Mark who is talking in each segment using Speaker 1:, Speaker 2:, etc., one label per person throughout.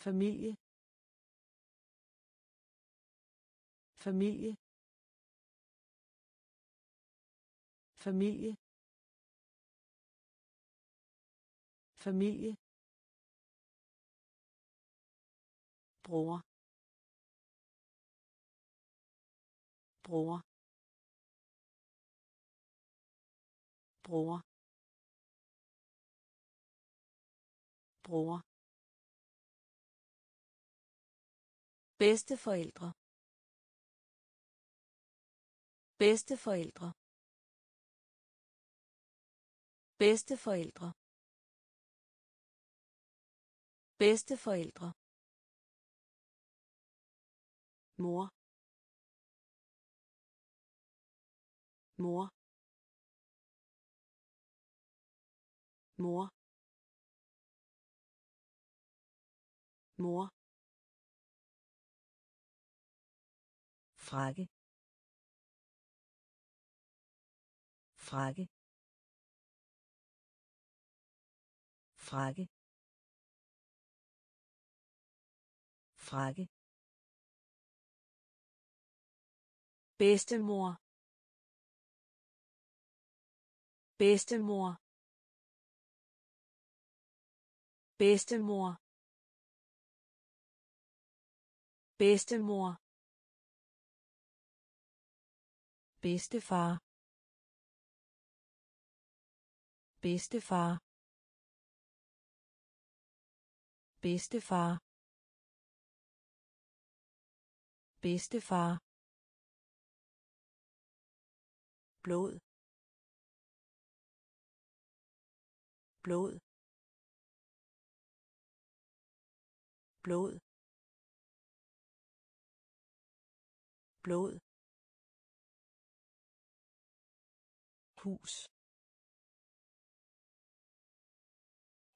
Speaker 1: familie familie familie familie bror bror bror bror Bedste forældre. Bedste forældre. Bedste forældre. Bedste forældre. Mor. Mor. Mor. Mor. frakke frakke frakke frakke bedstemor bedstemor bedstemor bedstemor Bedstefar. Bedstefar. Bedstefar. Bedstefar. blod blod blod blod hus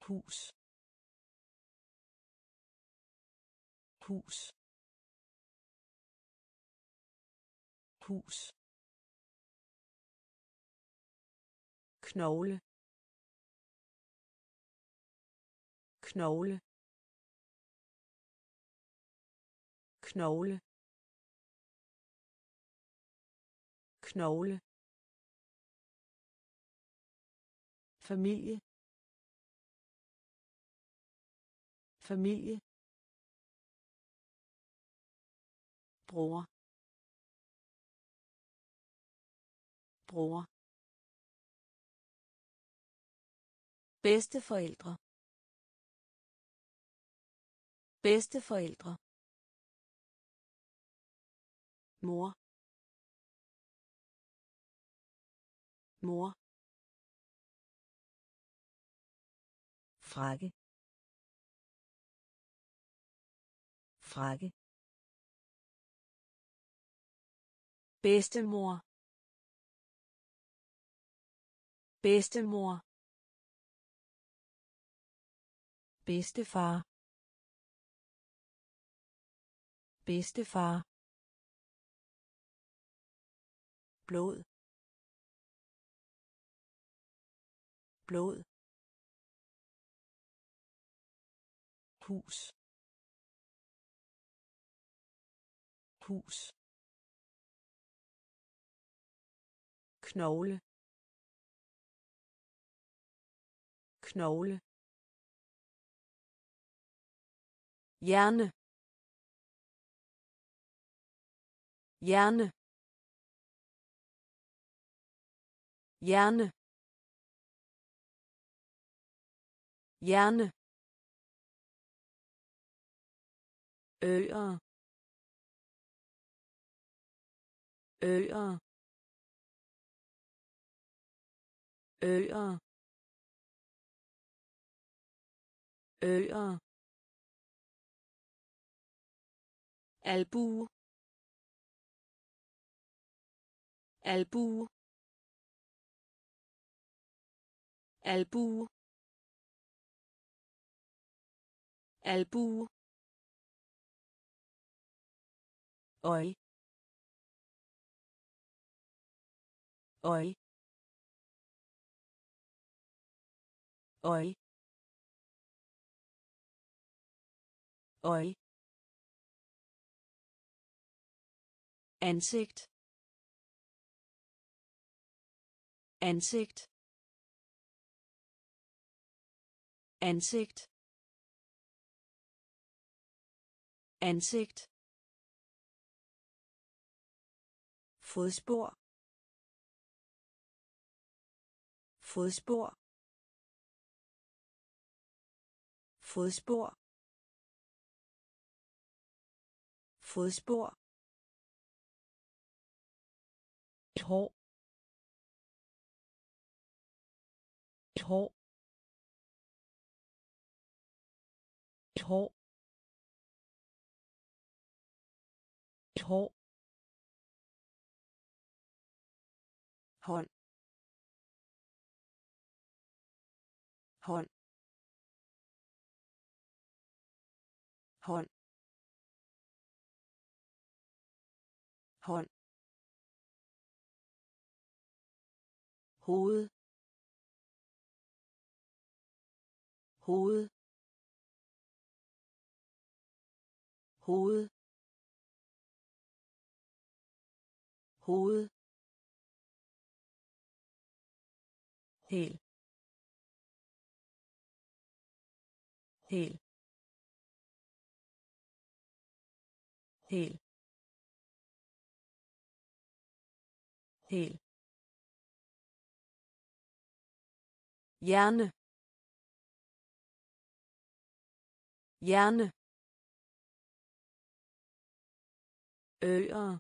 Speaker 1: hus hus hus knogle knogle knogle knogle familie familie bror bror bedste forældre bedste forældre mor mor frakke frakke bedstemor bedstemor bedstefar bedstefar blod blod hus hus knogle knogle hjerne hjerne hjerne hjerne E1 E1 E1 E1 øje øje øje øje ansigt ansigt ansigt ansigt Fodspor. Fodspor. Fodspor. Fodspor. Et hår. Et hår. Et hår. Et hår. hånd hånd hånd hånd hoved hoved hoved hoved Hel. Hel. Hel. Hel. hjerne hjerne øer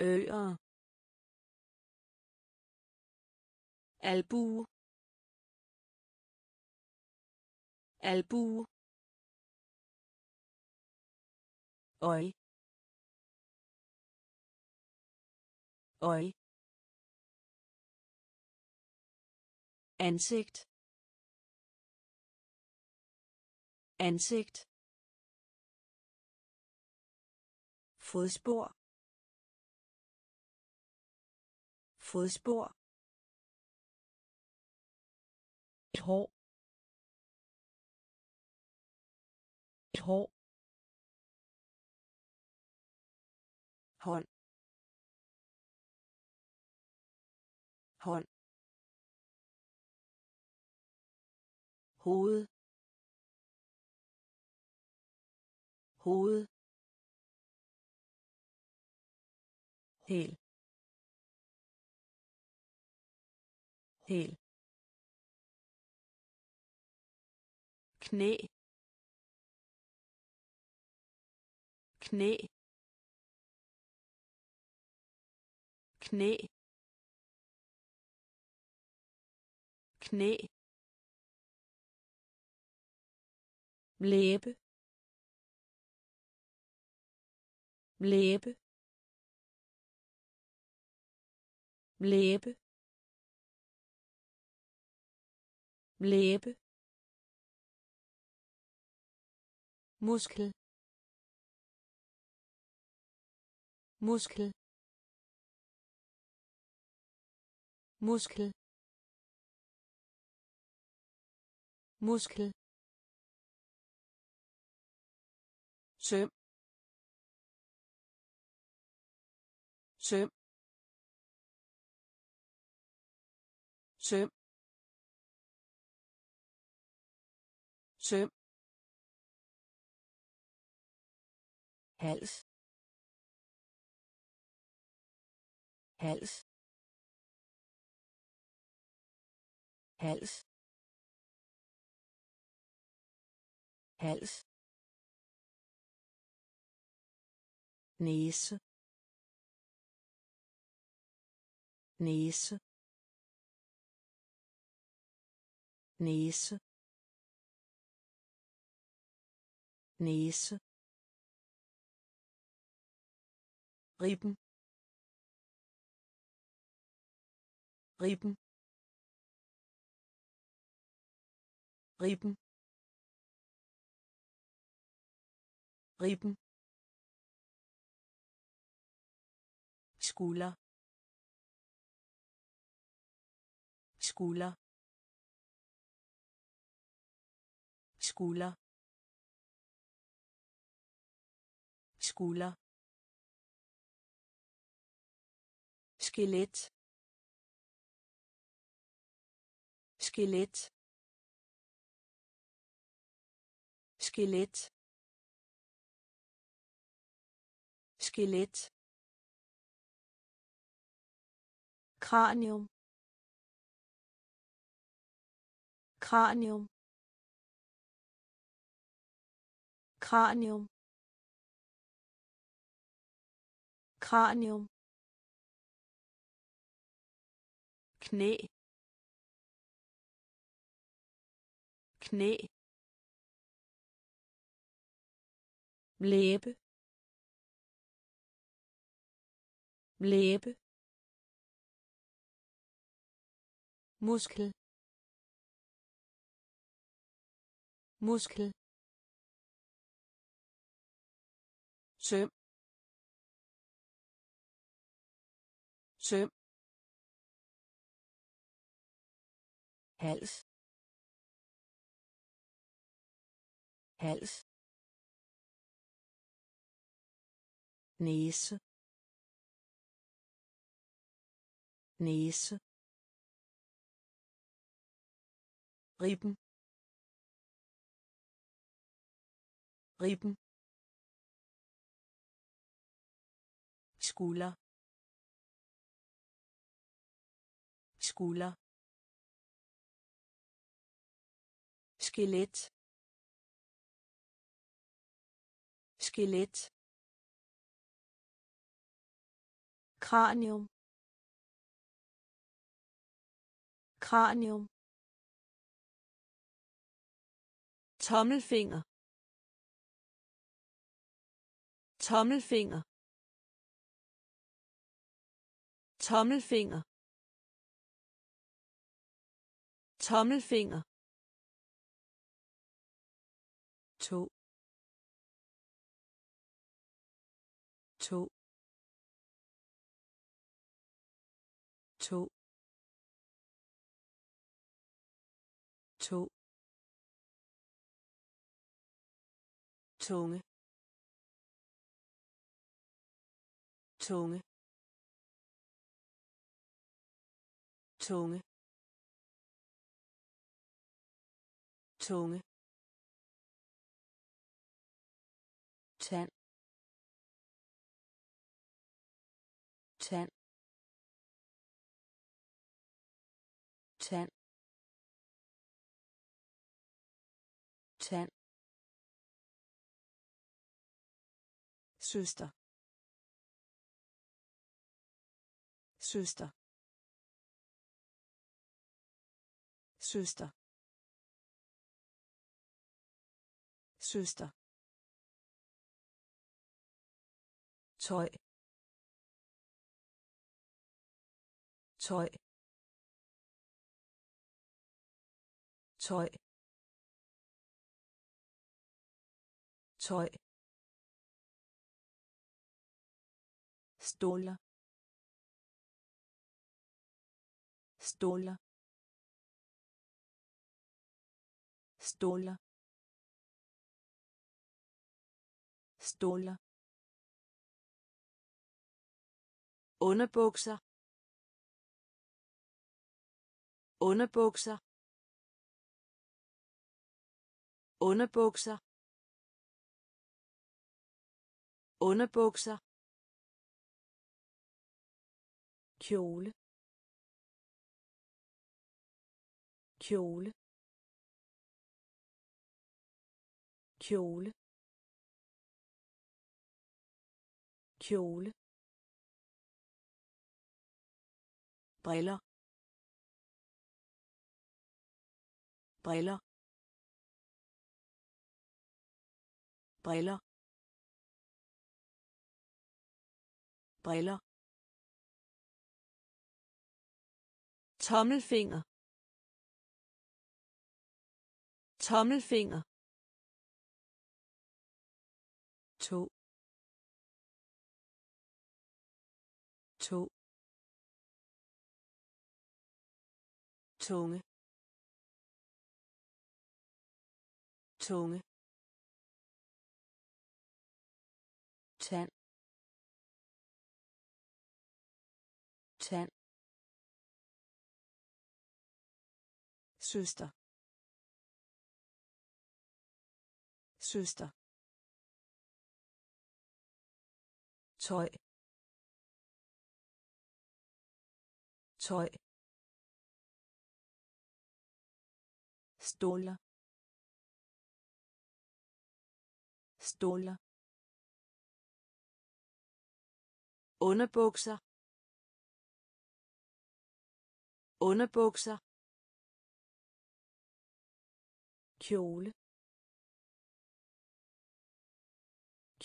Speaker 1: øer albue albue øj øj ansigt ansigt fodspor fodspor Et hår. hånd hånd hoved hoved hel hel knæ knæ knæ knæ læbe læbe læbe læbe muskel muskel muskel muskel søm søm søm søm hals hals hals hals næse næse næse næse Riben. Riben. Riben. Riben. skulder skulder skulder skulder skelet skelet skelet skelet kranium kranium kranium kranium knæ knæ læbe læbe muskel muskel søm søm hals hals næse næse ribben ribben skulder skulder skelet skelet kranium kranium tommelfinger tommelfinger tommelfinger tommelfinger to to to to tunge tunge tunge tunge tand tand tand tand søster søster søster søster tøj tøj tøj tøj stole stole stole stole underbukser underbukser underbukser underbukser kjole kjole kjole kjole briller briller briller briller tommelfinger tommelfinger to to tunge tunge tand tand søster søster tøj tøj stoler stoler underbukser underbukser kjole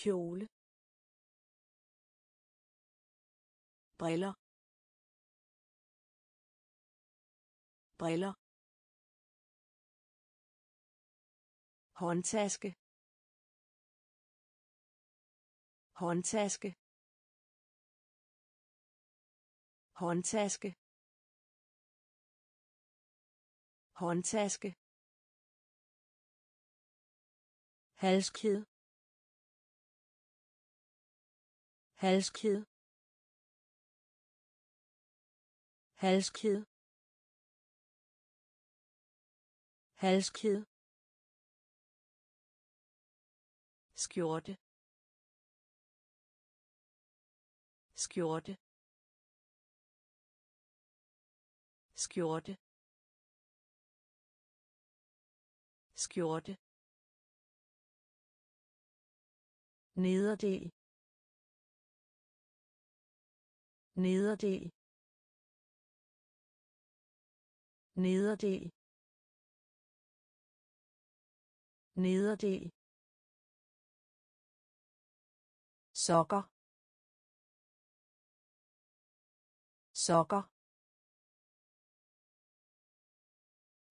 Speaker 1: kjole briller briller håndtaske håndtaske håndtaske håndtaske halskæde halskæde halskæde halskæde skjorte skjorte skjorte skjorte nederdel nederdel nederdel nederdel sokker sokker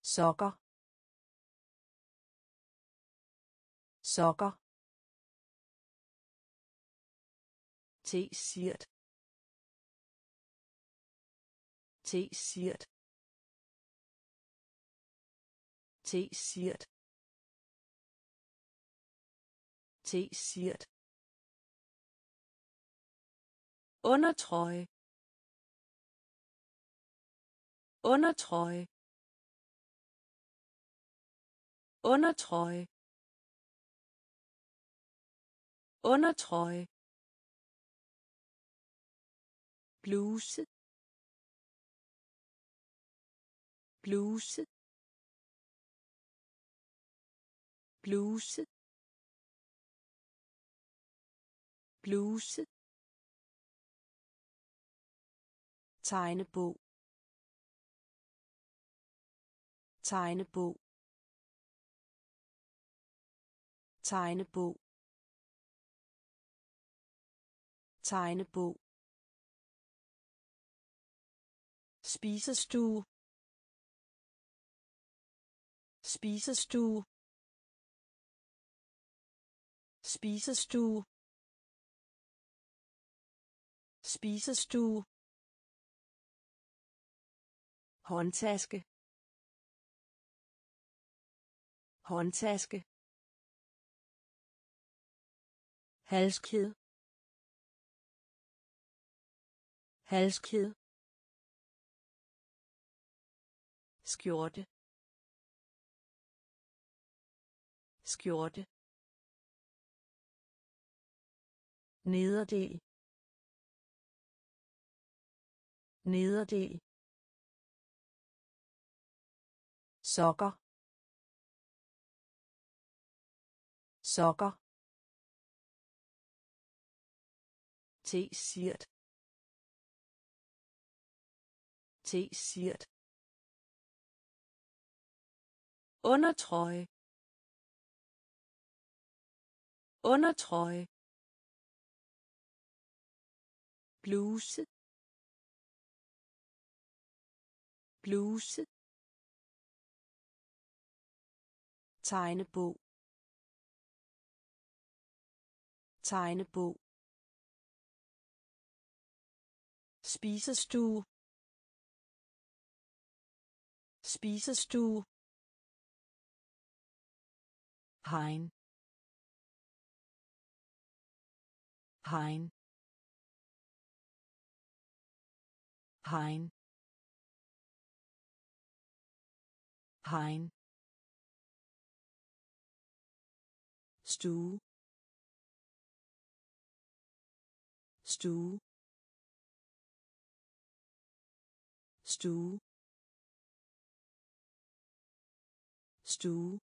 Speaker 1: sokker sokker t sirt t sirt t sirt t sirt undertrøje undertrøje undertrøje undertrøje bluse bluse bluse bluse tegnebog tegnebog tegnebog tegnebog spisestue spisestue spisestue spisestue håndtaske håndtaske halskæde halskæde skjorte skjorte nederdel nederdel sokker sokker t sirt t sirt undertrøje undertrøje bluse bluse tegnebog tegnebog spisestue spisestue hegn hegn hegn hegn stue stue stue stue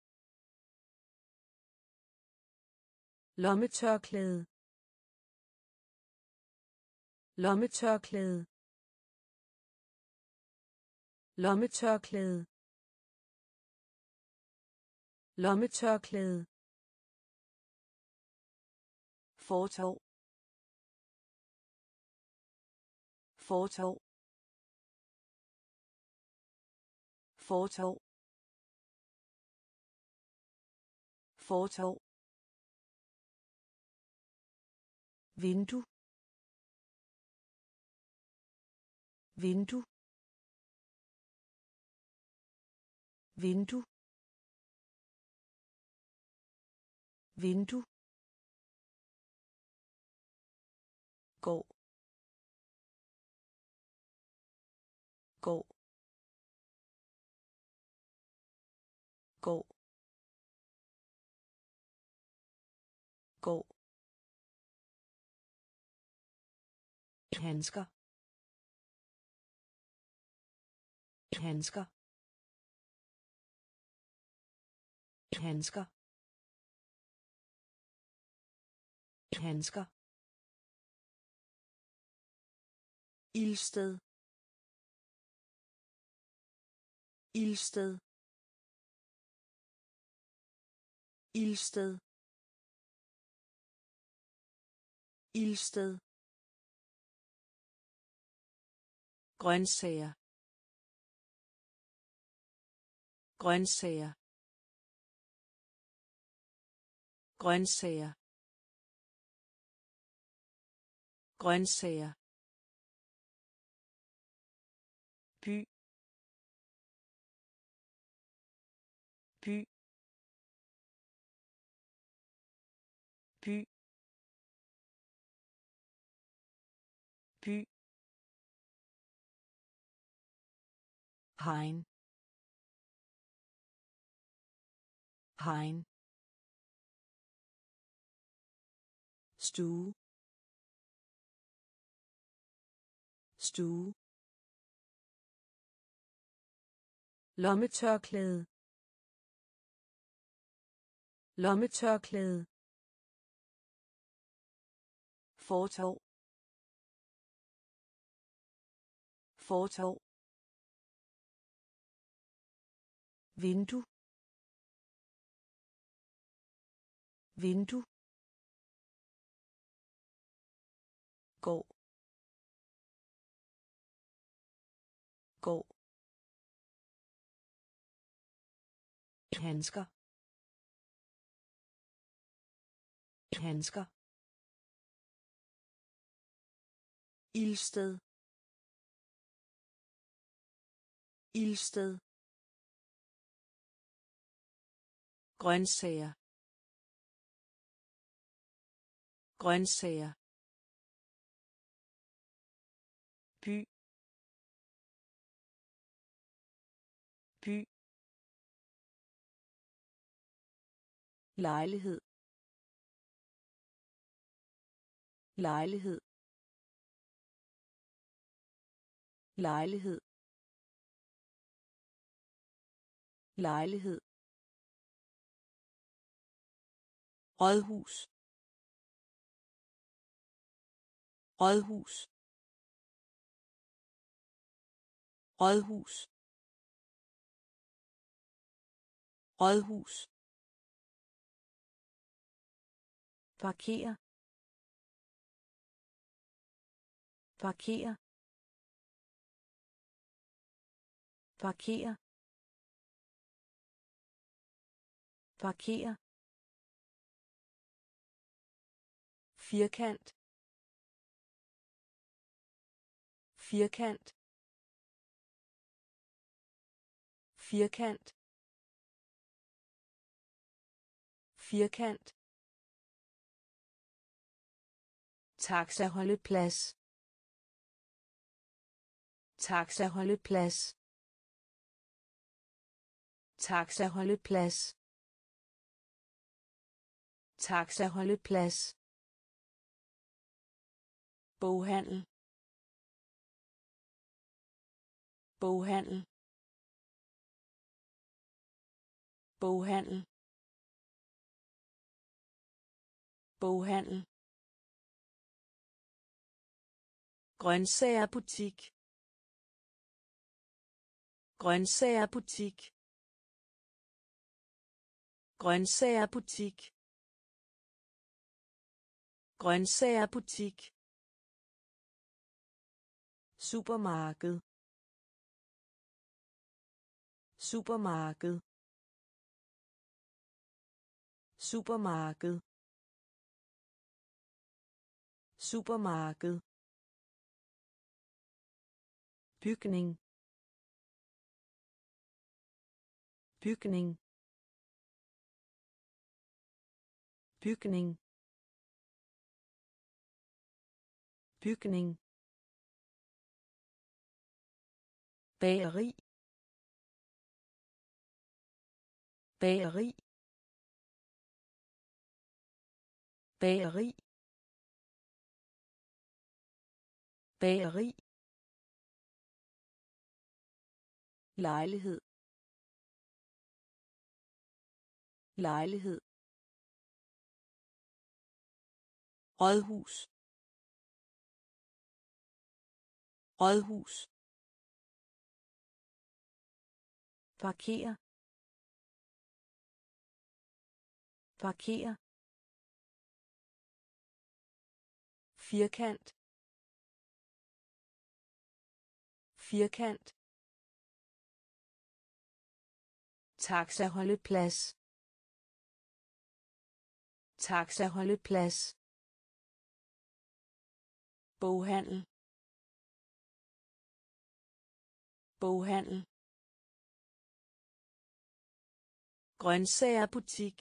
Speaker 1: lommetørklæde lommetørklæde lommetørklæde lommetørklæde fortov fortov fortov fortov vindu vindu vindu vindu gå gå gå gå handsker handsker handsker handsker Ildsted. Ildsted. Ildsted. Ildsted. grøntsager grøntsager grøntsager grøntsager Hein. Hein. stue stue lommetørklæde lommetørklæde fortov fortov Vindu. Vindu. gå gå Hansker. handsker ildsted ildsted grøntsager grøntsager by by lejlighed lejlighed lejlighed lejlighed rådhus rådhus rådhus rådhus parkere parkere parkere parkere firkant firkant firkant firkant plads plads plads taxa holde plads Boghandel. Boghandel. Boghandel. Boghandel. Grøntsager butik. Grøntsager butik. Grøntsager butik. Grøntsager butik supermarked supermarked supermarked supermarked bygning bygning bygning bygning bageri bageri bageri bageri lejlighed lejlighed rådhus rådhus Parkere. Parkere. Firkant. Firkant. plads holde plads Boghandel. Boghandel. grøntsager butik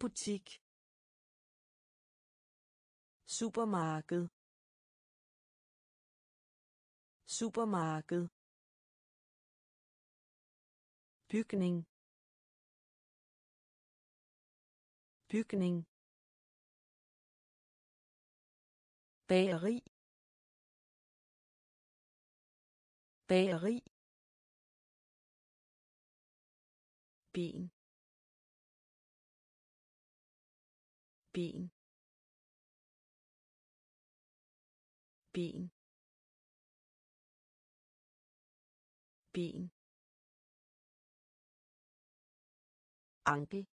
Speaker 1: butik supermarked supermarked bygning bygning bageri bageri ben ben ben ben Anke.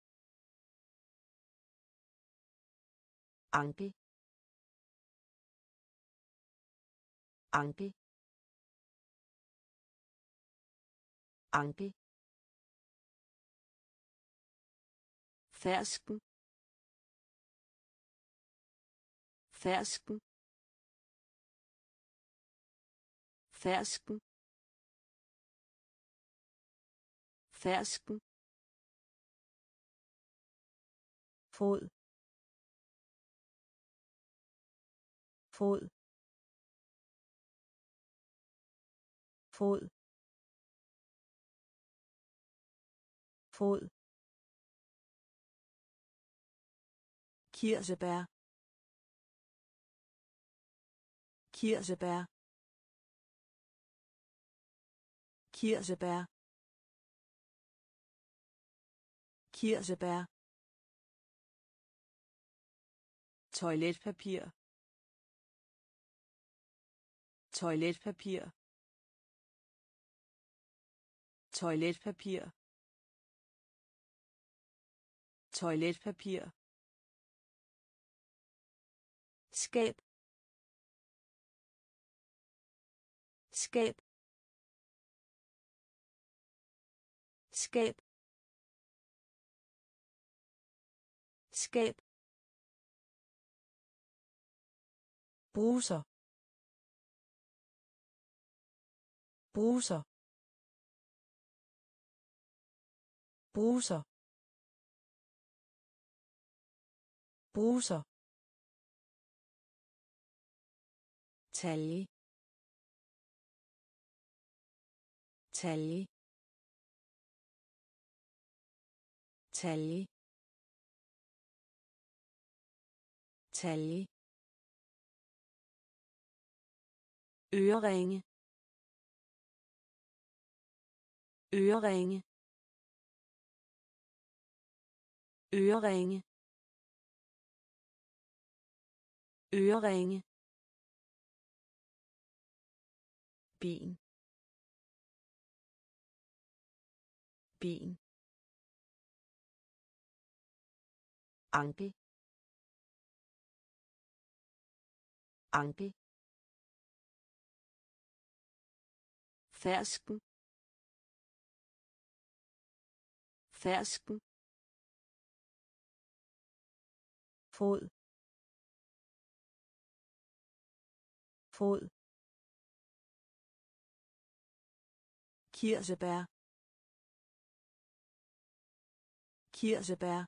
Speaker 1: Anke. Anke. Anke. fersken fersken fersken fersken fod fod fod fod kirsebær kirsebær kirsebær kirsebær toiletpapir toiletpapir toiletpapir toiletpapir skab skab skab skab bruser bruser bruser bruser talje talje talje talje øreringe øreringe øreringe øreringe ben ben ankel ankel fersken fersken fod fod kirsebær kirsebær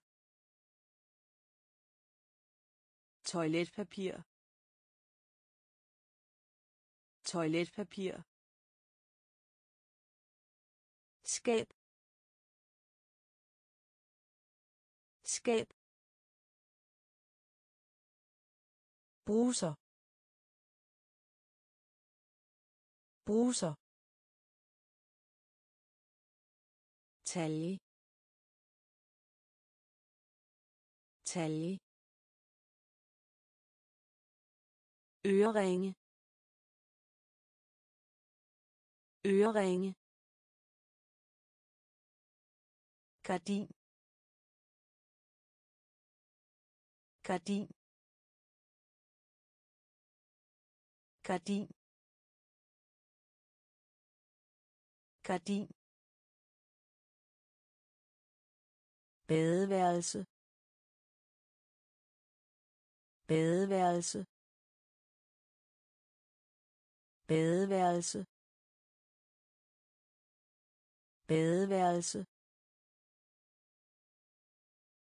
Speaker 1: toiletpapir toiletpapir skab skab bruser bruser Tally. Tally. øreringe øreringe gardin gardin gardin gardin badeværelse badeværelse badeværelse badeværelse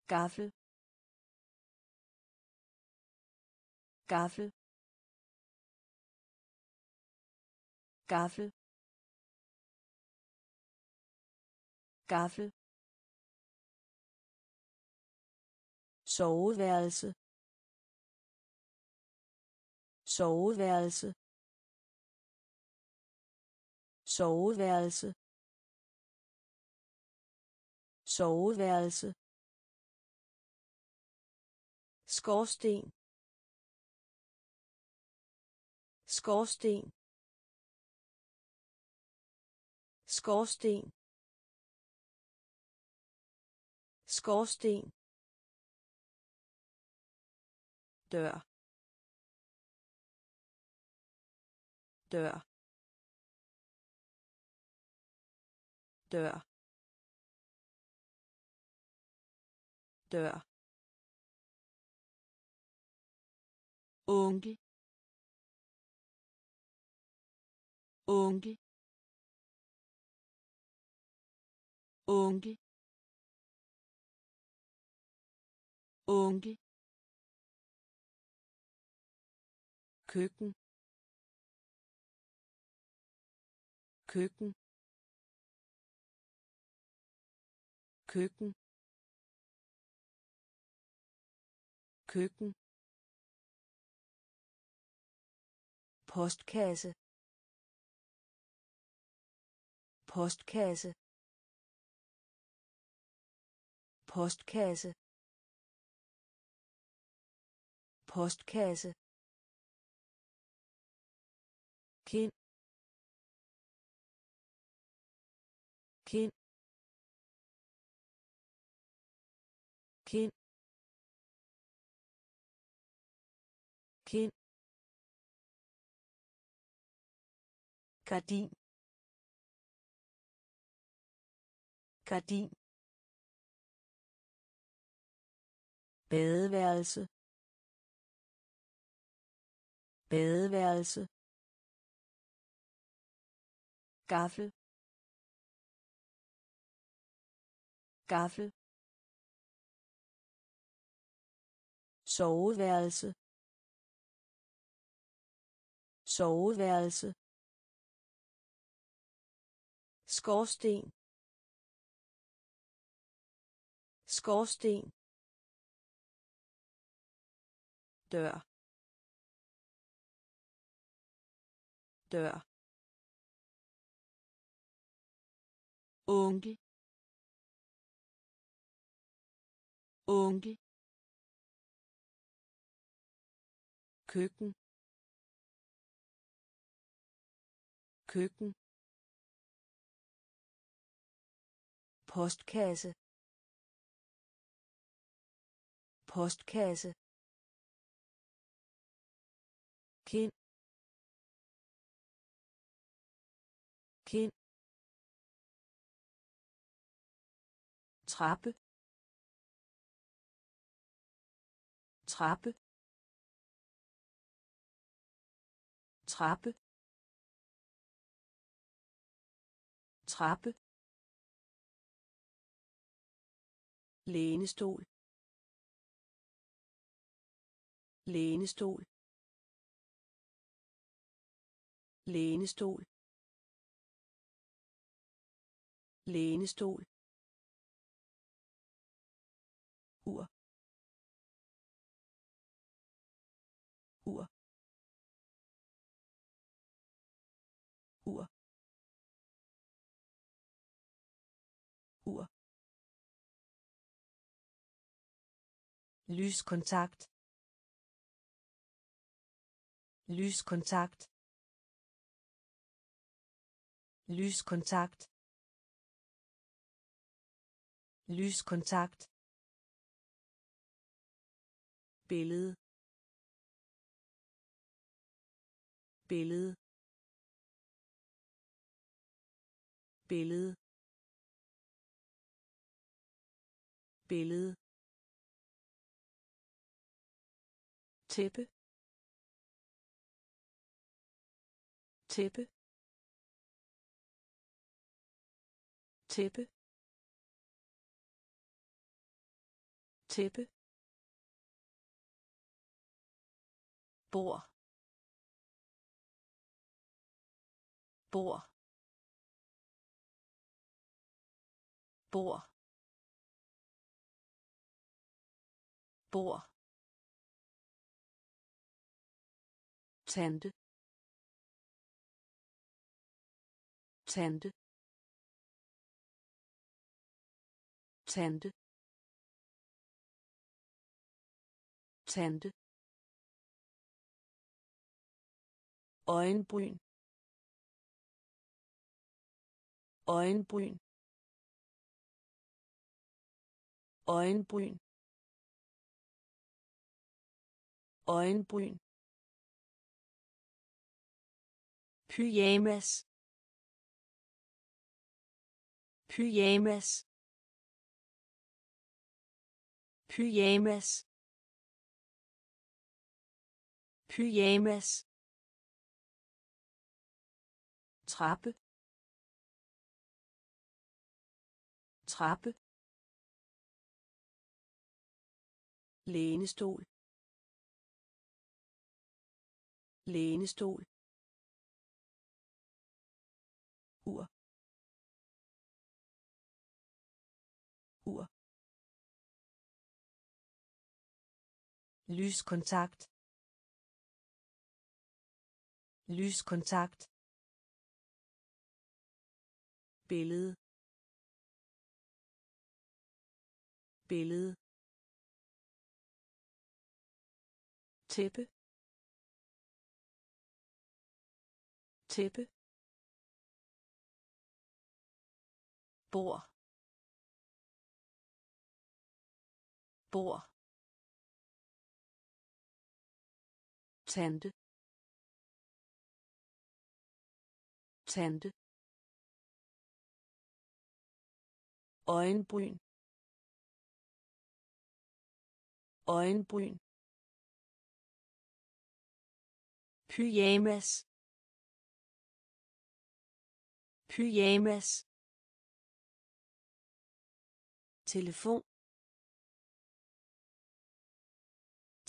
Speaker 1: gaffel gaffel gaffel gaffel soveværelse soveværelse soveværelse soveværelse skorsten skorsten skorsten skorsten dør dør dør dør onkel onkel onkel onkel Köken. Köken. Köken. Köken. Postkasse. Postkasse. Postkasse. Postkasse. kind kind kind kind gardin gardin badeværelse badeværelse gaffel gaffel soveværelse soveværelse skorsten skorsten dør dør onkel onkel køkken køkken postkasse postkasse kind kind trappe trappe trappe trappe lænestol lænestol lænestol lænestol Lyskontakt. Lyskontakt. Lyskontakt. Lyskontakt. Billede. Billede. Billede. Billede. tæppe tæppe tæppe tæppe bor bor bor bor tante tante tante tante øjenbryn øjenbryn øjenbryn øjenbryn Pyjamas. Pyjamas. Pyjamas. Pyjamas. trappe trappe lænestol lænestol Lyskontakt. Lyskontakt. Billede. Billede. tæppe tæppe bor bor tante tante øjenbryn øjenbryn pyjamas pyjamas telefon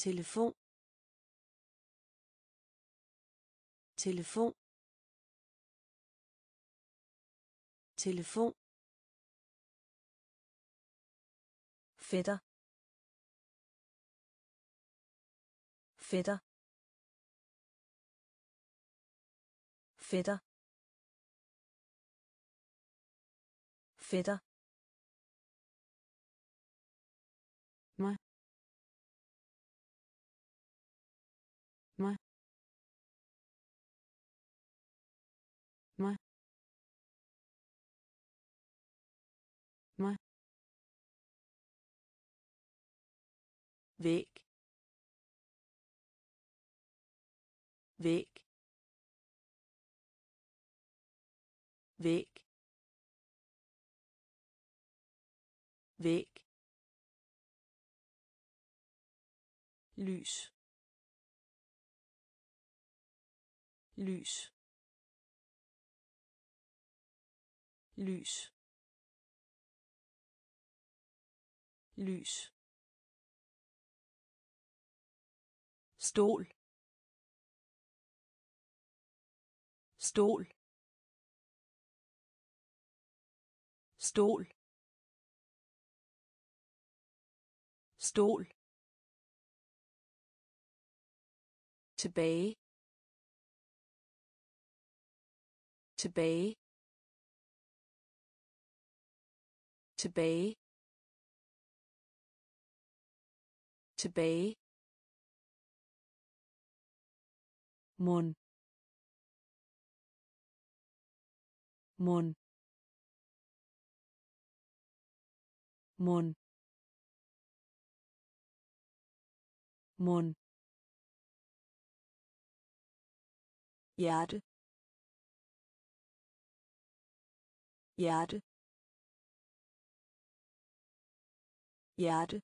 Speaker 1: telefon telefon telefon fætter fætter fætter fætter væg væg væg væg lys lys lys lys stol stol stol stol tilbage tilbage tilbage tilbage Mon. Mon. Mon. Mon. Erde. Erde. Erde.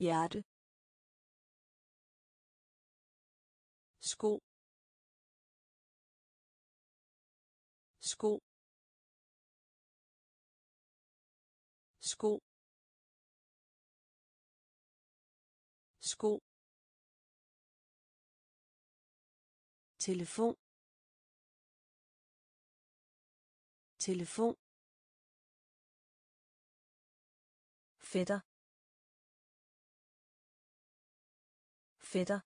Speaker 1: Erde. sko sko sko sko telefon telefon fætter fætter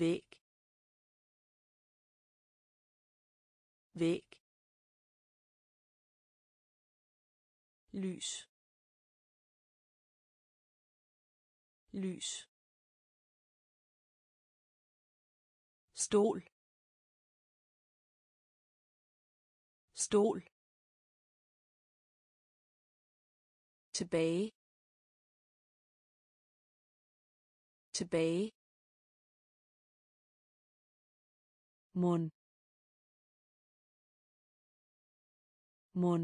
Speaker 1: væg væg lys lys stol stol tilbage tilbage mon mon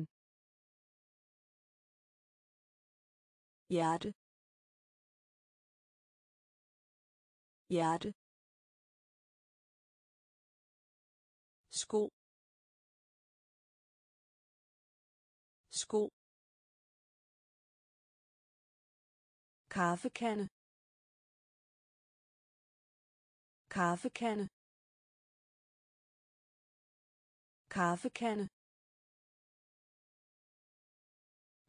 Speaker 1: hjerte hjerte sko sko kaffekande kaffekande kaffekande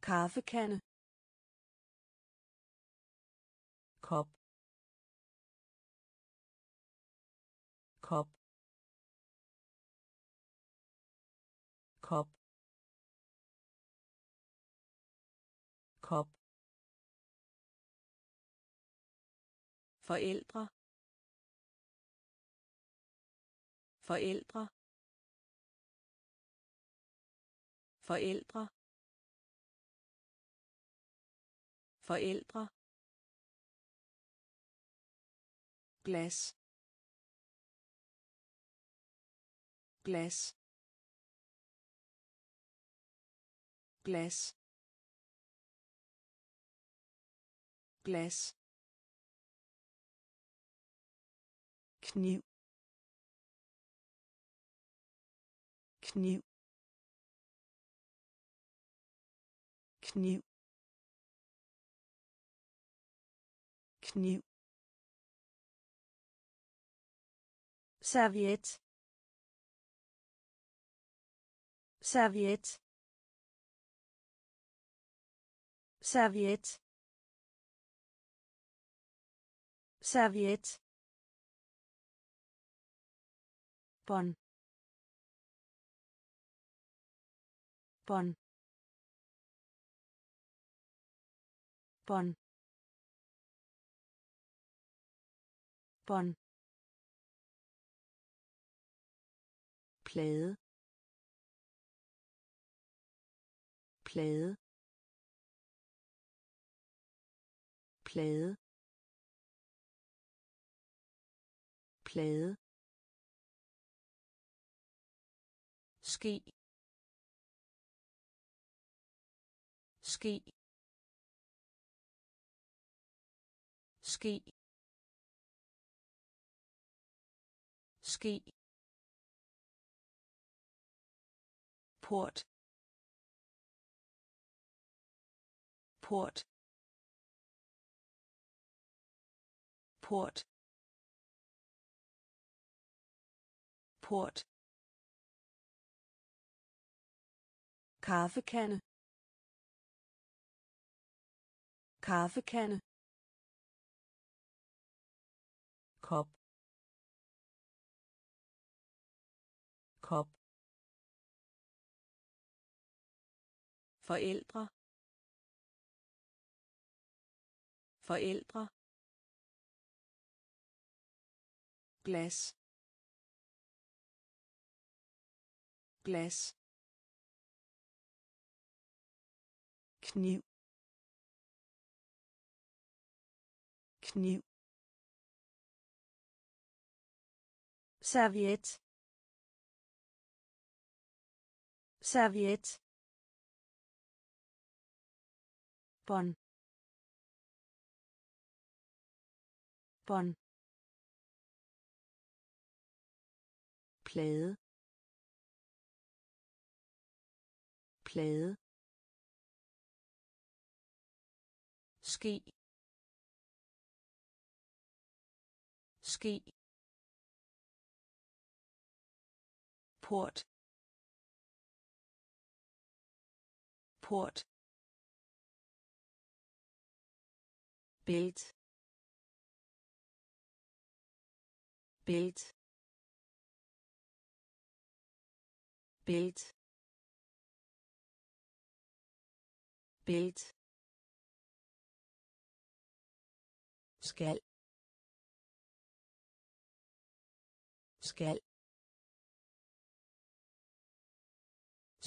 Speaker 1: kaffekande kop kop kop kop forældre forældre Forældre. Forældre. Glas. Glas. Glas. Glas. kniv kniv kniv kniv serviet serviet serviet serviet Bon, Bon. Bon. Bon. Plade. Plade. Plade. Plade. ske ske ske ske port port port port kaffekande kaffekande Forældre. Forældre. Glas. Glas. Kniv. Kniv. Serviet. Serviet. Bon. Bon. Plade. Plade. Ski. Ski. Port. Port. Bild Bild Bild Bild skal skal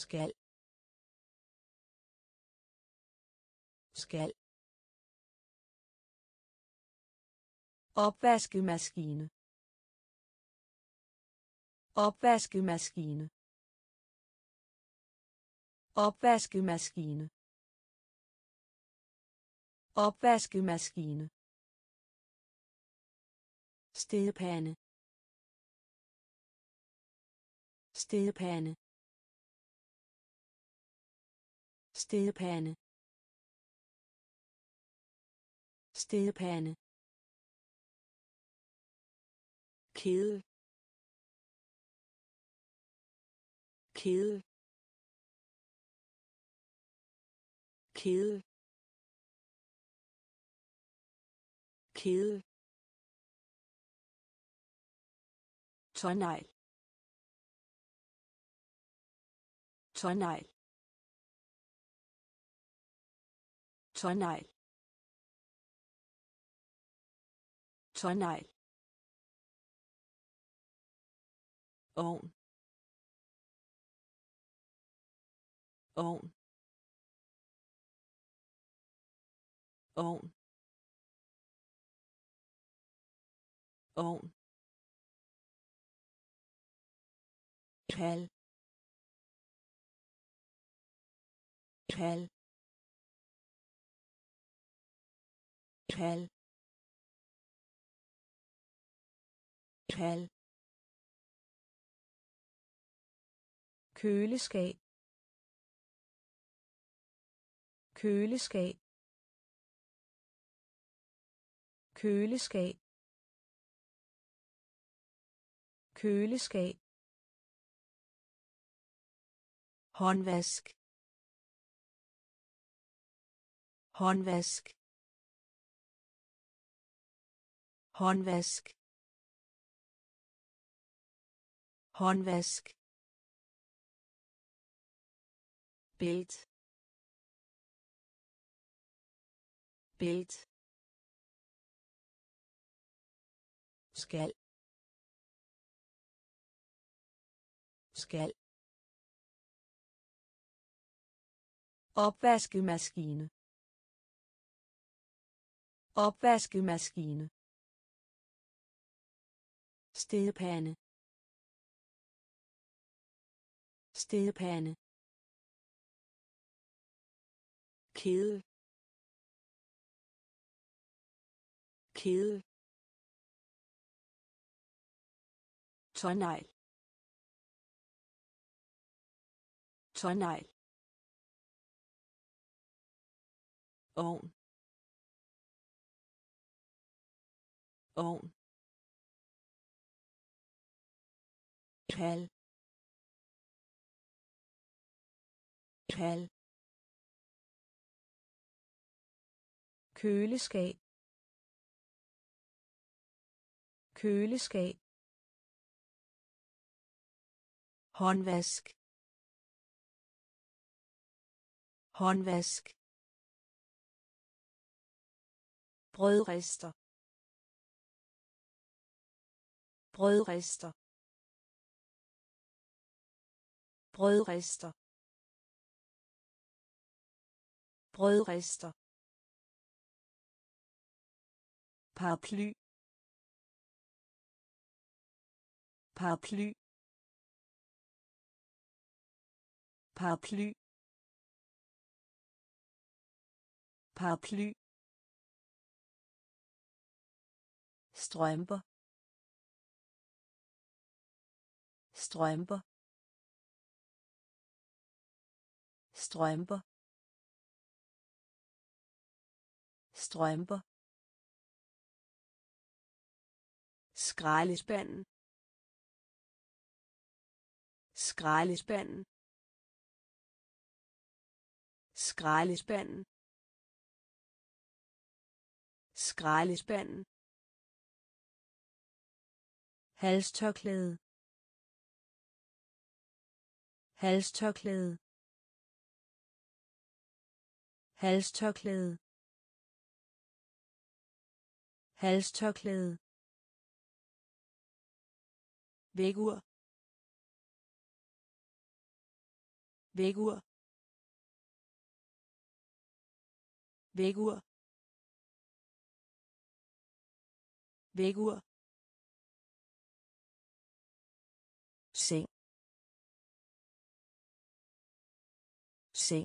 Speaker 1: skal skal opvaskemaskine opvaskemaskine opvaskemaskine opvaskemaskine stedepande stedepande stedepande stedepande kæde kæde kæde kæde tårnegl tårnegl tårnegl tårnegl own own own own tell tell tell tell køleskab køleskab køleskab køleskab håndvask håndvask håndvask håndvask Bild. Bild. skal skal opvaskemaskine opvaskemaskine stedepande stedepande kæde kæde tårnegl tårnegl ovn ovn kald kald køleskab køleskab håndvask håndvask brødrester brødrester brødrester brødrester Paraply. Paraply. Paraply. Paraply. strømper strømper strømper strømper Skrælespanden. Skrælespanden. Skrælespanden. Skrælespanden. halstørklæde halstørklæde halstørklæde halstørklæde vægur vægur vægur vægur se se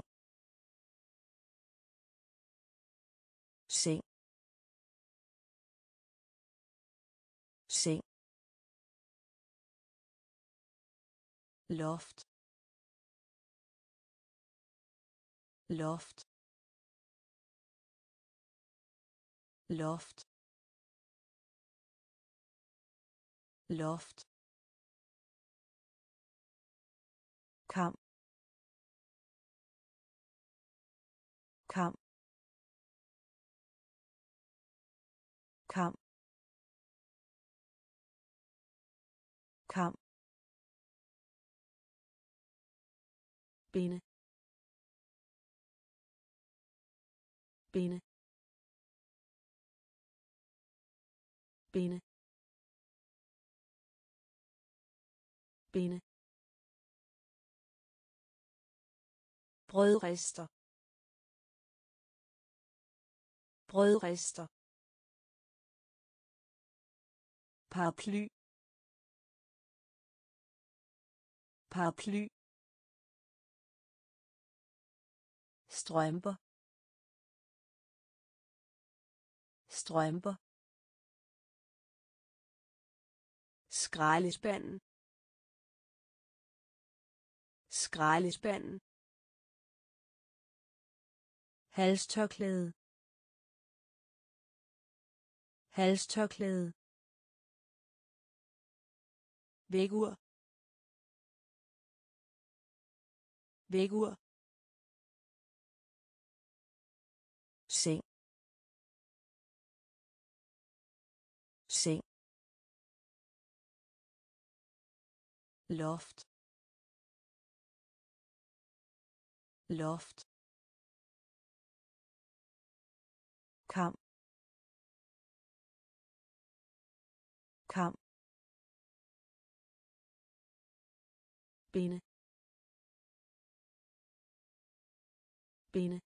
Speaker 1: se se Loft. Loft. Loft. Loft. Come. Come. Come. Come. binde binde binde binde brødrester brødrester paraply paraply strømper strømper skraldespanden skraldespanden halstørklæde halstørklæde vægur vægur Se. Se. loft loft kam kam Bene. Bene.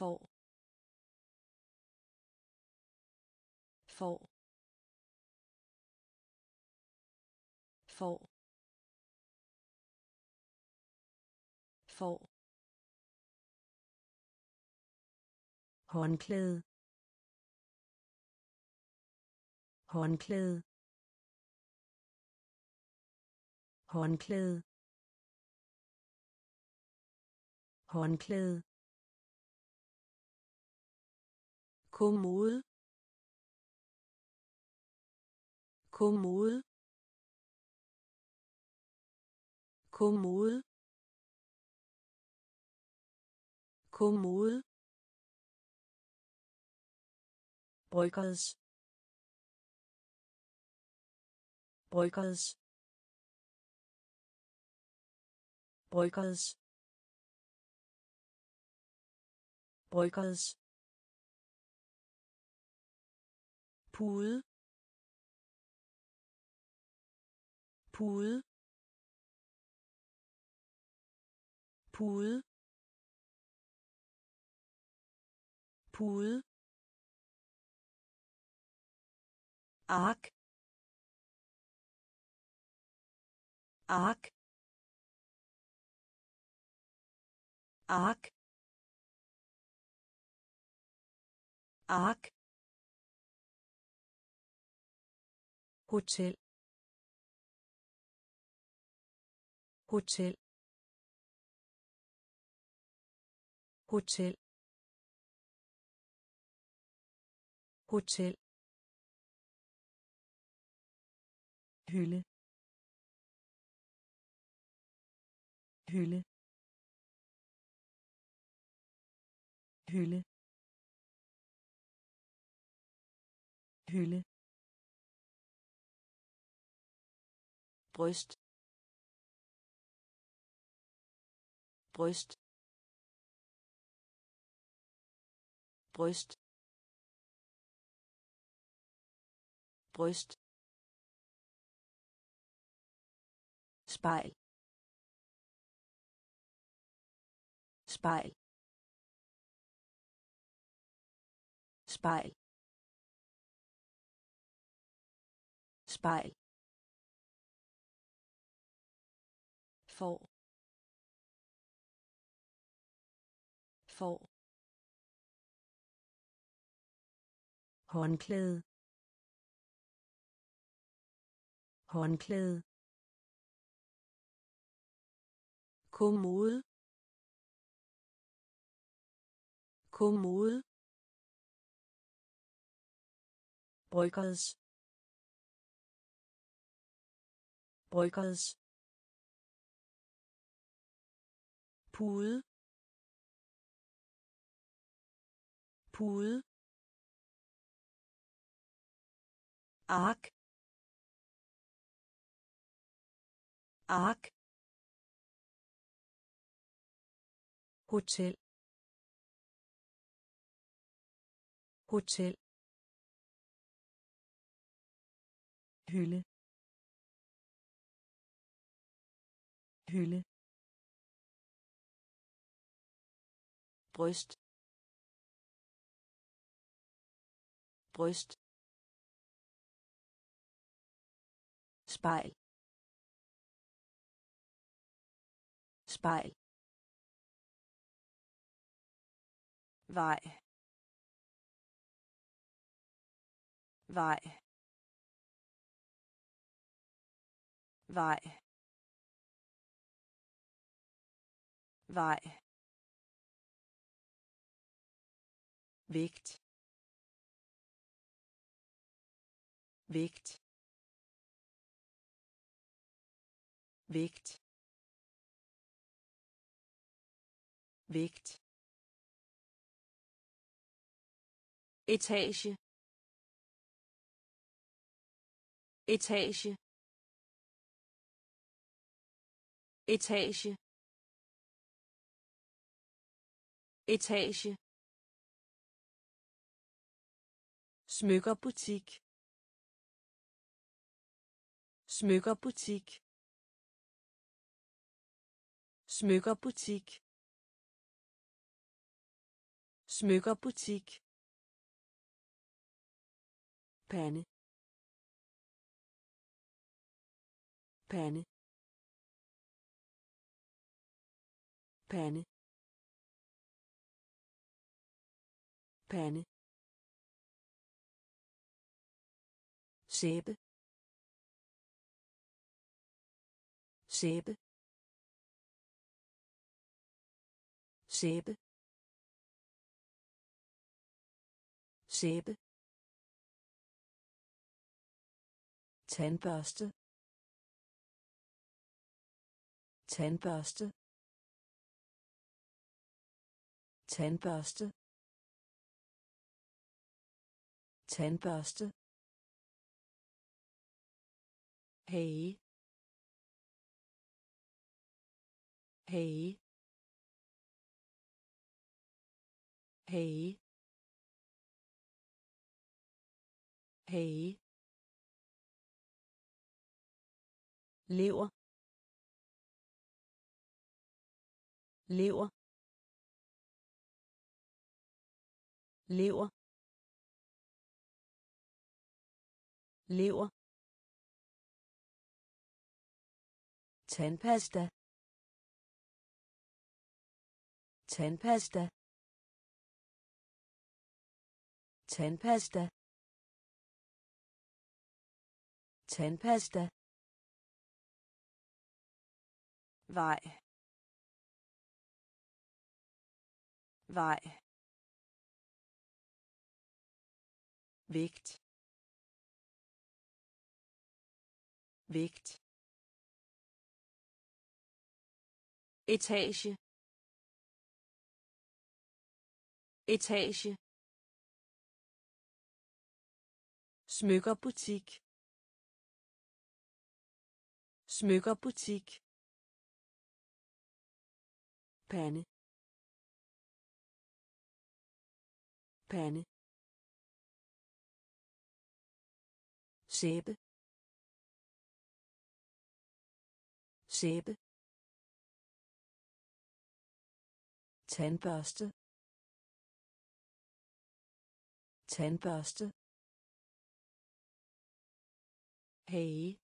Speaker 1: få få få få håndklæde håndklæde håndklæde håndklæde kommode kommode kommode kommode bryggeres bryggeres bryggeres bryggeres pude pude pude pude ark ark ark ark hotel hotel hotel hotel hylde hylde hylde hylde Brust Brust Brust Brust Spejl Spejl Spejl Spejl får får håndklæde håndklæde kommode kommode bryggers bryggers pude pude ark ark hotel hotel hylde hylde Brust Brust Spejl Spejl vej vej vej vej wegt, wikt wikt wikt etage etage etage etage smykkerbutik smykkerbutik smykkerbutik smykkerbutik pande pande pande pande sæbe sæbe sæbe sæbe tandbørste tandbørste tandbørste tandbørste Hey. Hey. Hey. Hey. lever lever lever lever tandpasta tandpasta tandpasta tandpasta vej vej vægt vægt etage etage smykker butik smykker butik pande pande sæbe sæbe tandbørste tandbørste hey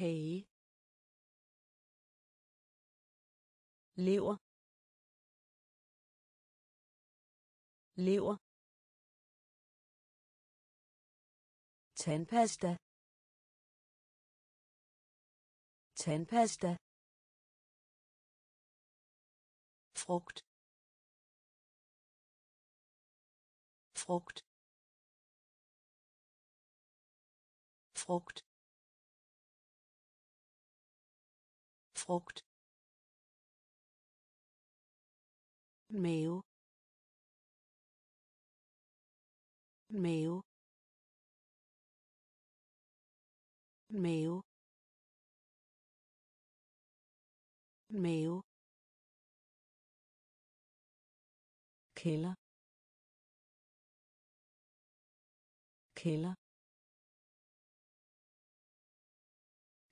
Speaker 1: hey lever lever tandpasta tandpasta frucht frucht frucht frucht meel meel meel meel kælder kælder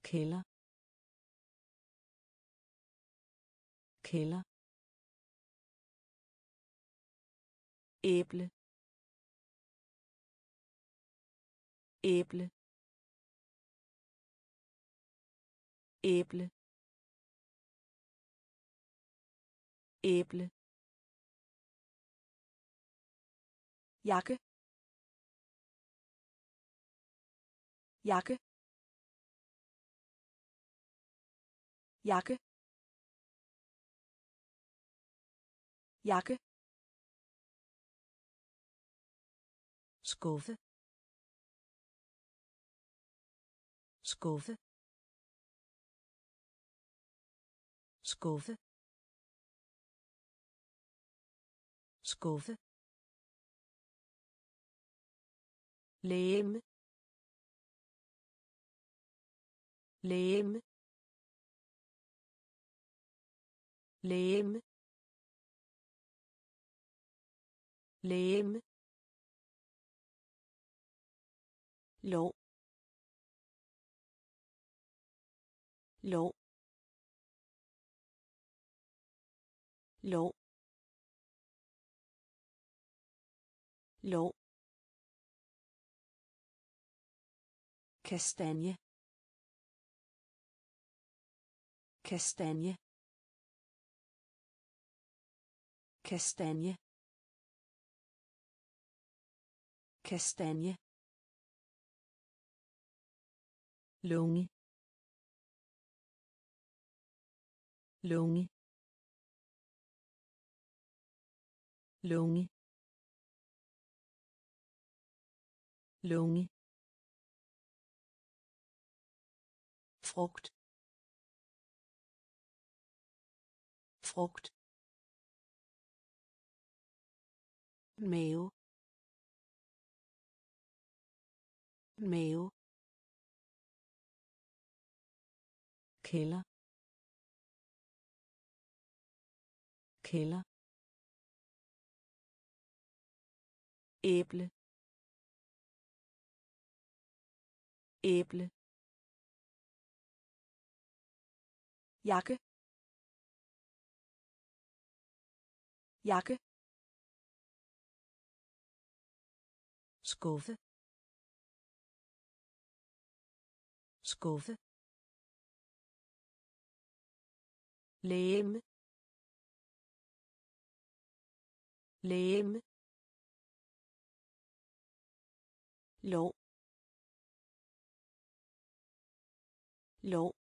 Speaker 1: kælder kælder æble æble æble æble jakke jakke jakke jakke skuffe skuffe skuffe skuffe l a m l a m l a m l a m l o l o l o l o Castagne. Castagne. Castagne. Castagne. lunge lunge lunge lunge frugt frugt mave mave kælder kælder æble æble jakke dạ jakke dạ skuffe skuffe læm læm lov lov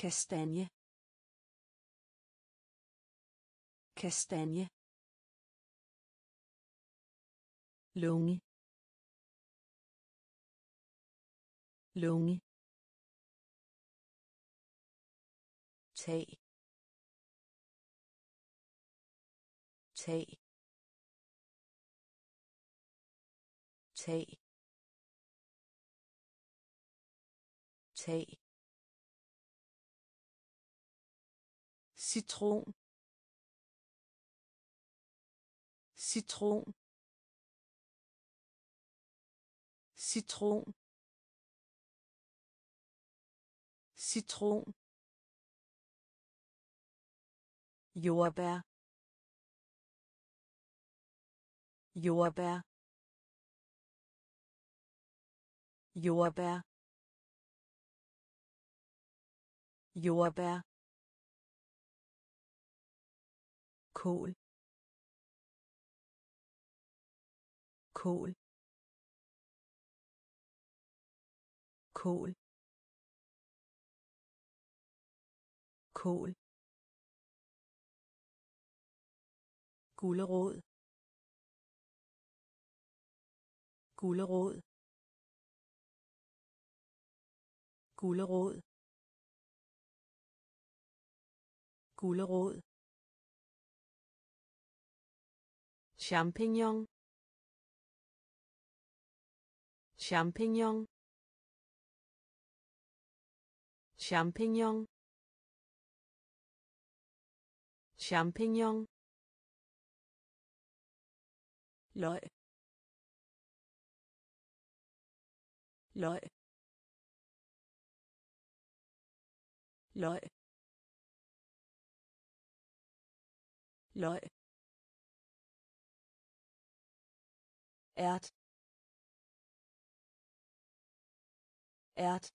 Speaker 1: kastanje kastanje lunge lunge tag tag tag tag Citron. Citron. Citron. Citron. Jordbær Jordbær Jordbær Jordbær kål kål kål kål gulerod gulerod gulerod gulerod champignon champignon champignon champignon løg løg løg løg Erd. Erd.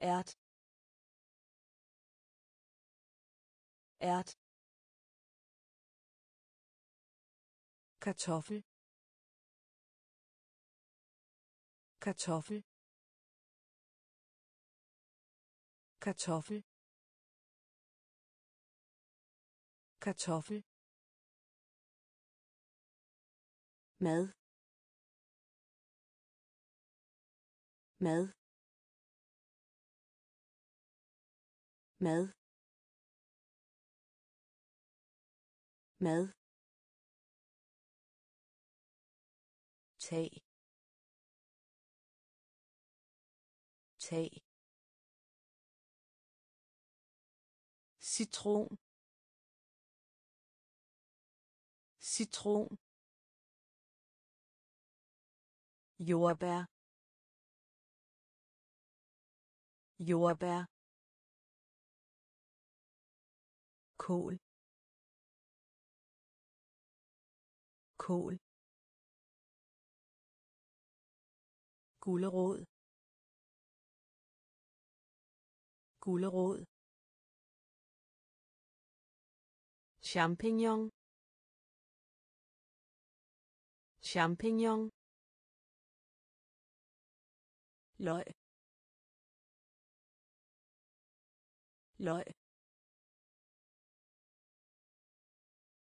Speaker 1: Erd. Erd. Kartoffel. Kartoffel. Kartoffel. Kartoffel. mad mad mad mad tag tag citron citron jordbær jordbær kål kål gulerod gulerod champignon champignon løg løg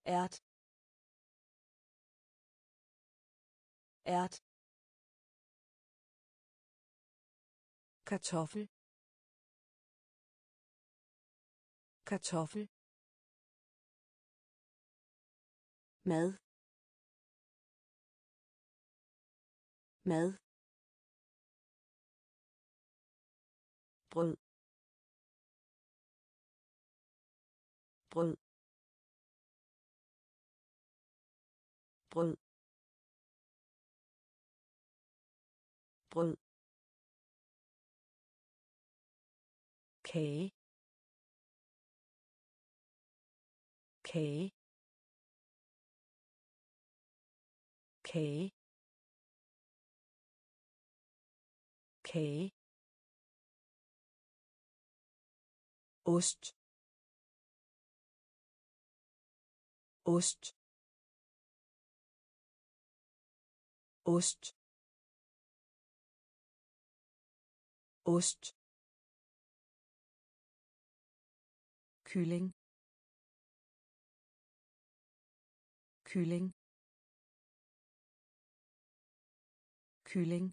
Speaker 1: ært ært kartoffel kartoffel mad mad bröd bröd bröd bröd k k k k Ost Ost Ost Ost Kühling Kühling Kühling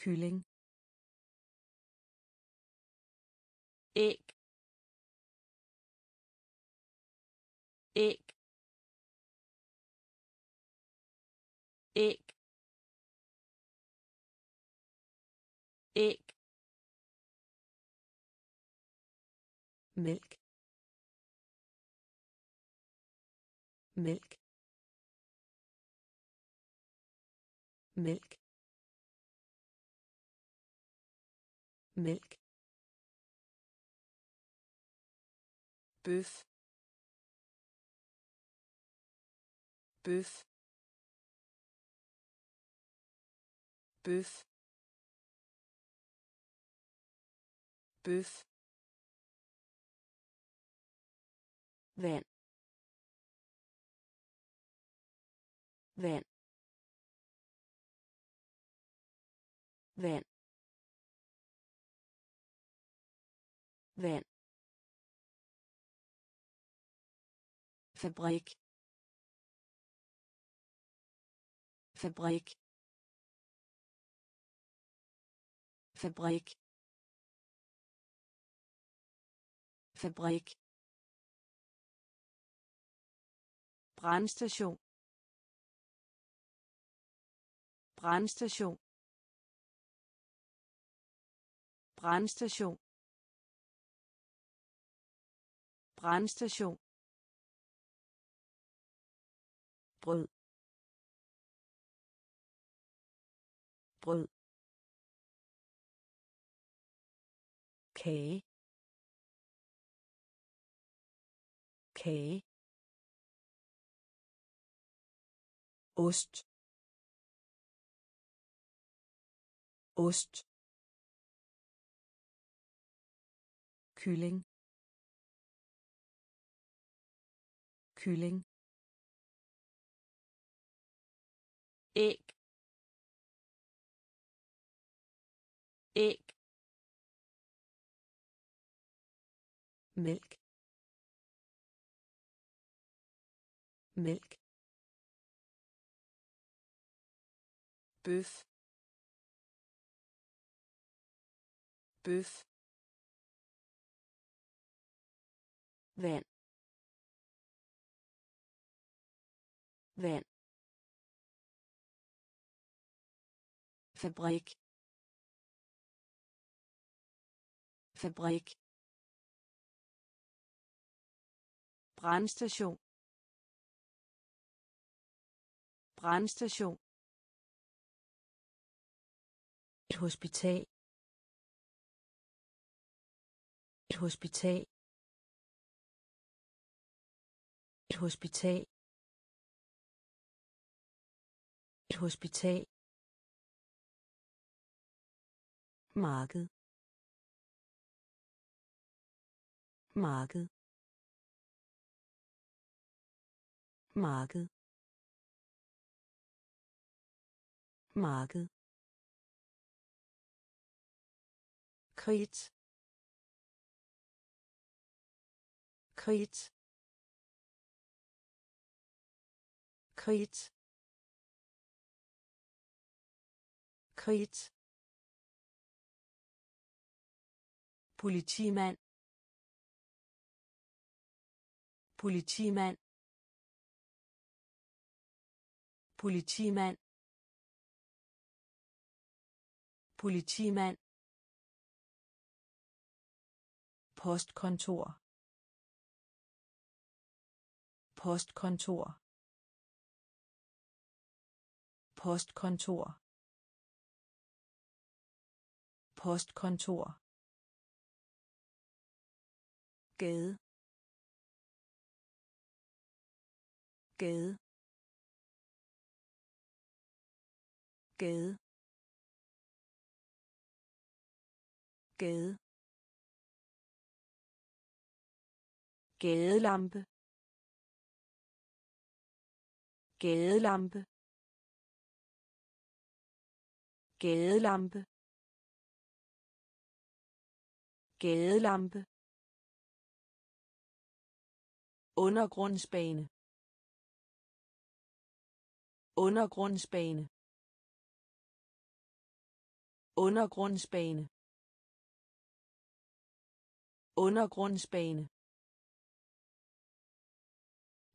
Speaker 1: Kühling Ek. Ek. Ek. Ek. milk milk milk milk Bøf. Bøf. Bøf. Bøf. vand vand vand vand fabrik fabrik fabrik fabrik brandstation brandstation brandstation brandstation brød brød kage kage ost ost kylling kylling æg æg mælk mælk bøf bøf vand vand fabrik fabrik brandstation brandstation et hospital et hospital et hospital et hospital marked marked marked marked krit krit krit krit politimand politimand politimand politimand postkontor postkontor postkontor postkontor gade gade gade gade gadelampe gadelampe gadelampe gadelampe undergrundsbane undergrundsbane undergrundsbane undergrundsbane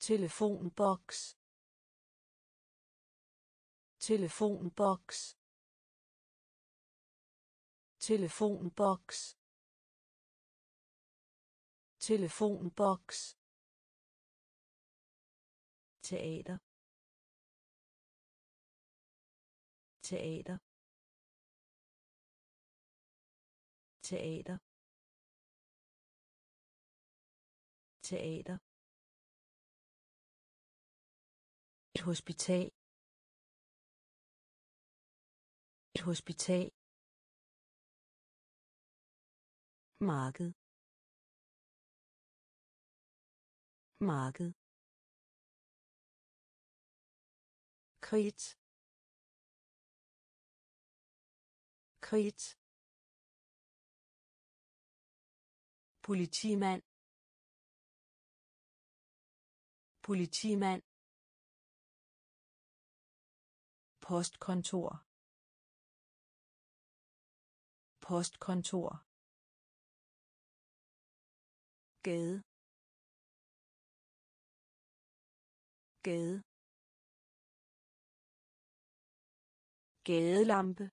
Speaker 1: telefonboks telefonboks telefonboks telefonboks teater teater teater teater et hospital et hospital marked marked Krit. Krit. politimand politimand postkontor postkontor gade gade gadelampe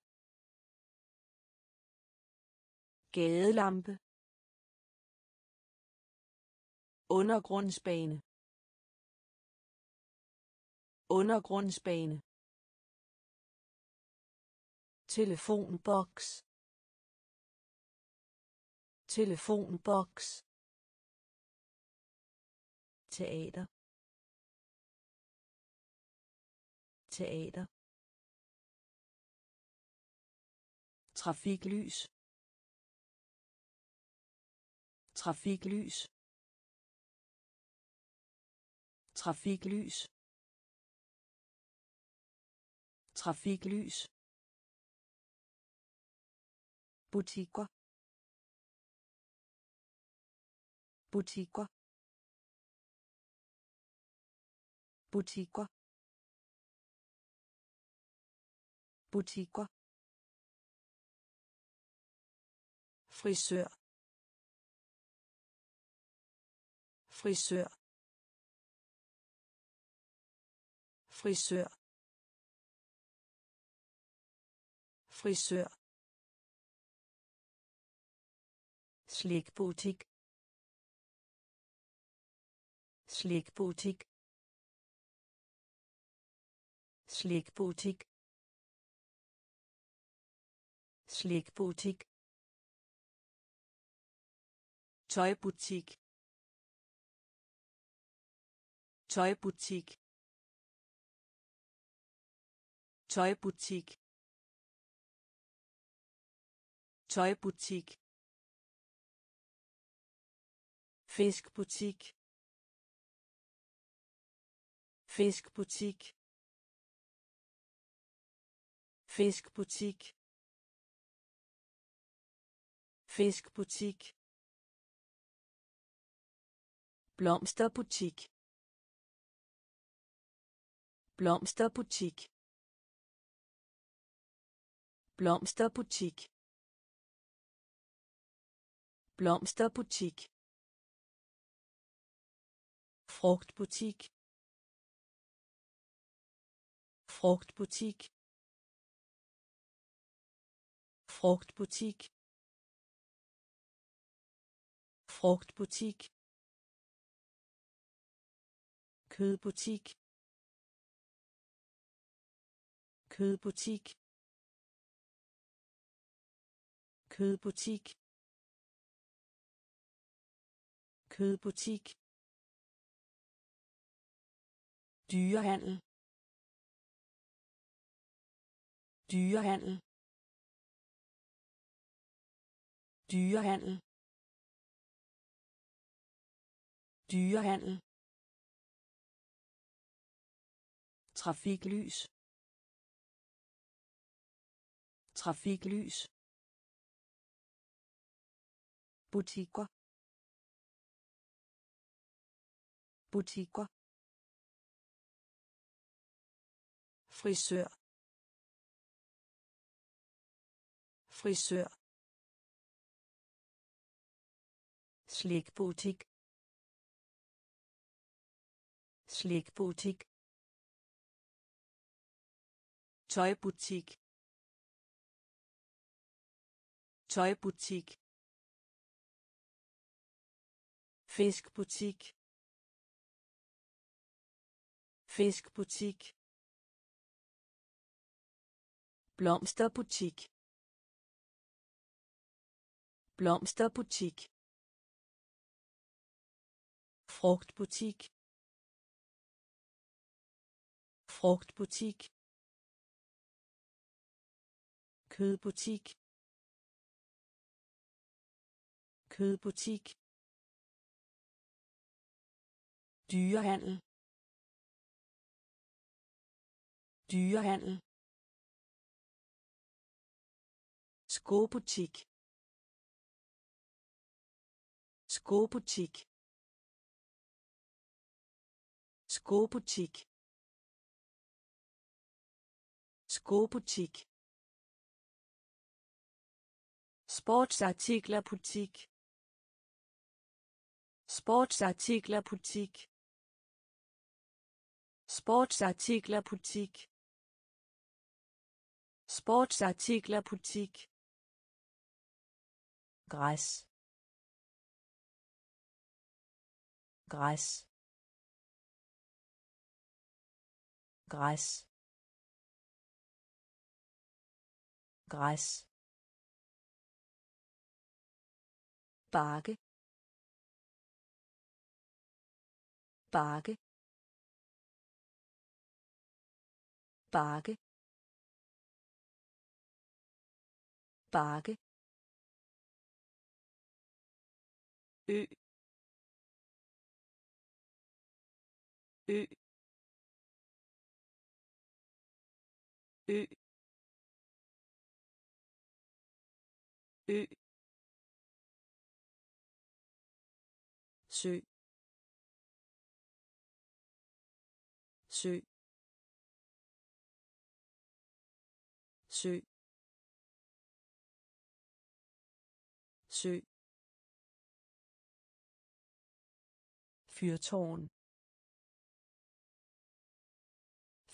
Speaker 1: gadelampe undergrundsbane undergrundsbane telefonboks telefonboks teater teater trafiklys trafiklys trafiklys trafiklys butikker butikker butikker butikker Friseur. Friseur. Friseur. Friseur. slikbutik slikbutik slikbutik slikbutik tøjbutik tøjbutik tøjbutik tøjbutik fiskbutik fiskbutik fiskbutik fiskbutik Blomsterbutik. Blomsterbutik. Blomsterbutik. Blomsterbutik. Fruchtbutik. Fruchtbutik. Fruchtbutik. Fruchtbutik kødbutik kødbutik kødbutik kødbutik dyrehandel dyrehandel dyrehandel dyrehandel trafiklys trafiklys butikker butikker frisør frisør slikbutik slikbutik tøjbutik tøjbutik fiskbutik fiskbutik blomsterbutik blomsterbutik frugtbutik frugtbutik kødbutik kødbutik dyrehandel dyrehandel skobutik skobutik skobutik skobutik Sportsartikler butik. Sportsartikler butik. Sportsartikler butik. Sportsartikler butik. Græs. Græs. Græs. Græs. paghe paghe paghe paghe U. U. e e fyrtårn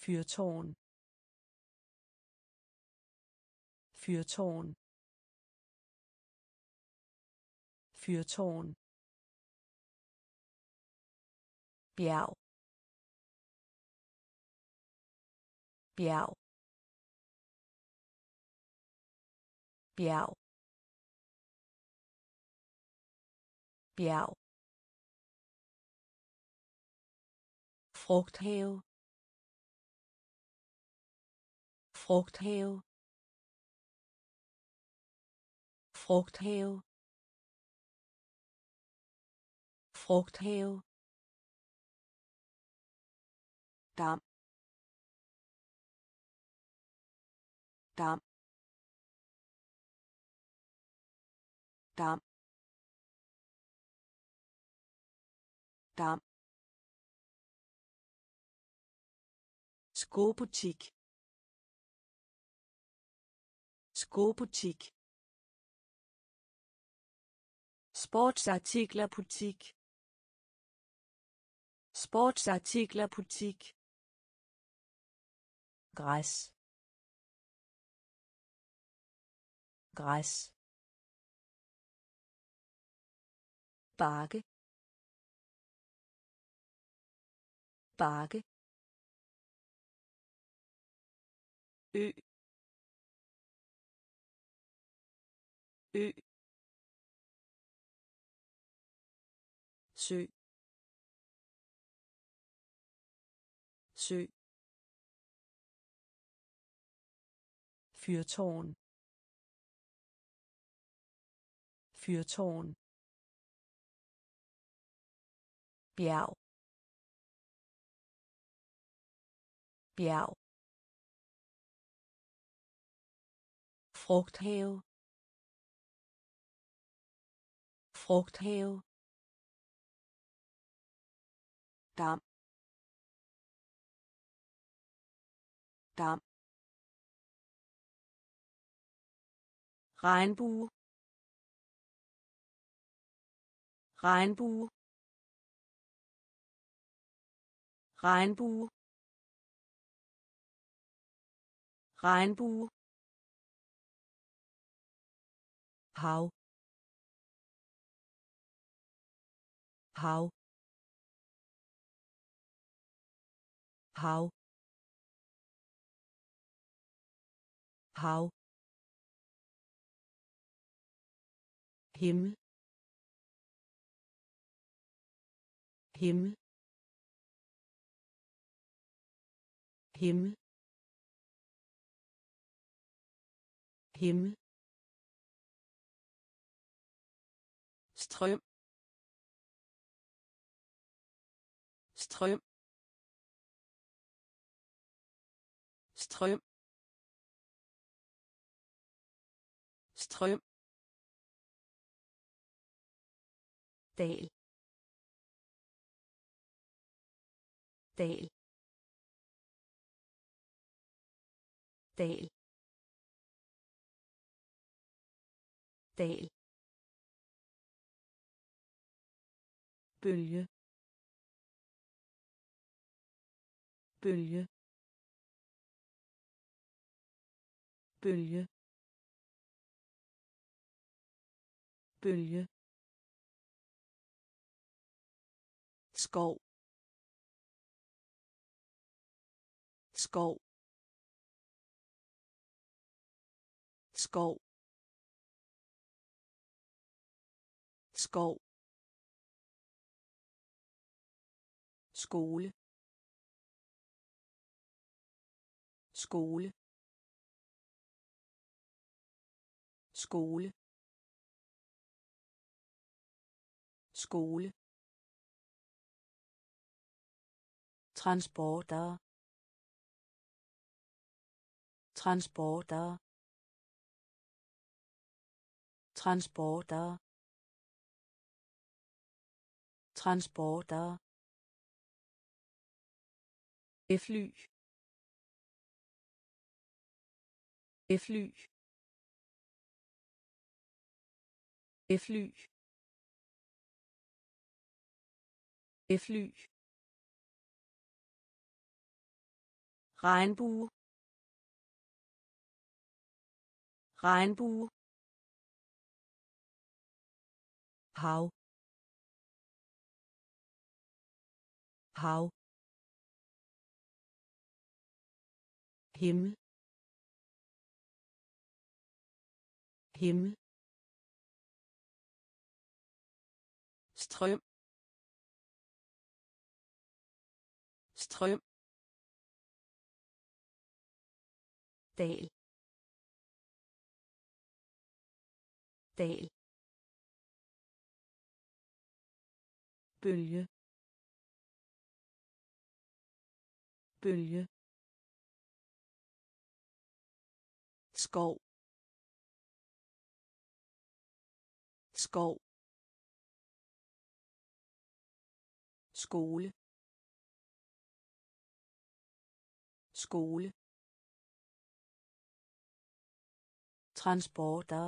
Speaker 1: fyrtårn fyrtårn fyrtårn bjerg bjerg bjerg bjerg frugthave frugthave frugthave frugthave dam dam dam dam skobutik skobutik sportsartikler butik sportsartikler butik græs græs bakke bakke ø ø sø sø fyrtårn fyrtårn bjerg bjerg Frugthave. Frugthave. Darm. Darm. Regnbue. Regnbue. Regnbue. Regnbue. how how how how him him him him strøm strøm strøm strøm dal dal dal dal bultje, bultje, bultje, bultje, Skol. Skol. Skol. Skol. skole skole skole skole transporter transporter transporter transporter fly fly fly fly regnbue regnbue hav hav himmel himmel strøm strøm dal dal bølge bølge skov skov skole skole transporter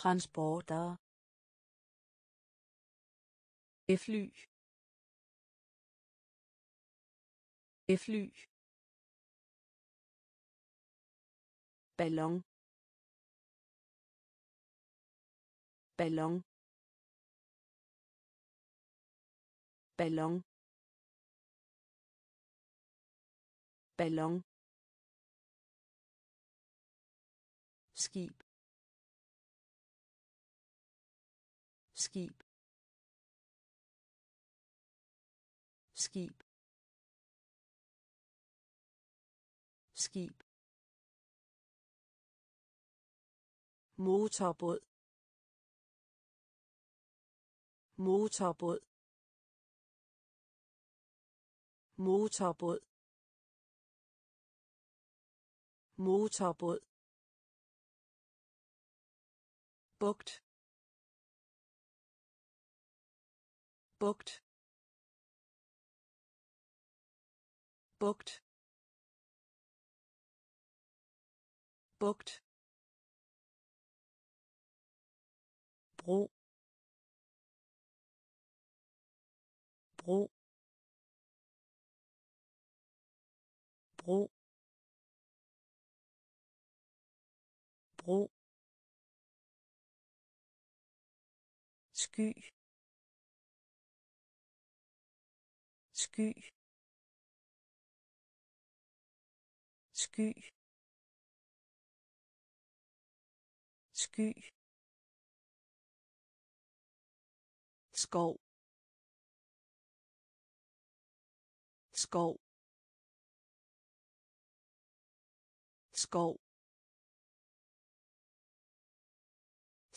Speaker 1: transporter fly fly ballon ballon ballon ballon skib skib skib skib motorbåd motorbåd motorbåd motorbåd bugt bugt bugt bugt bro bro bro bro sky sky sky sky s k u l skal skal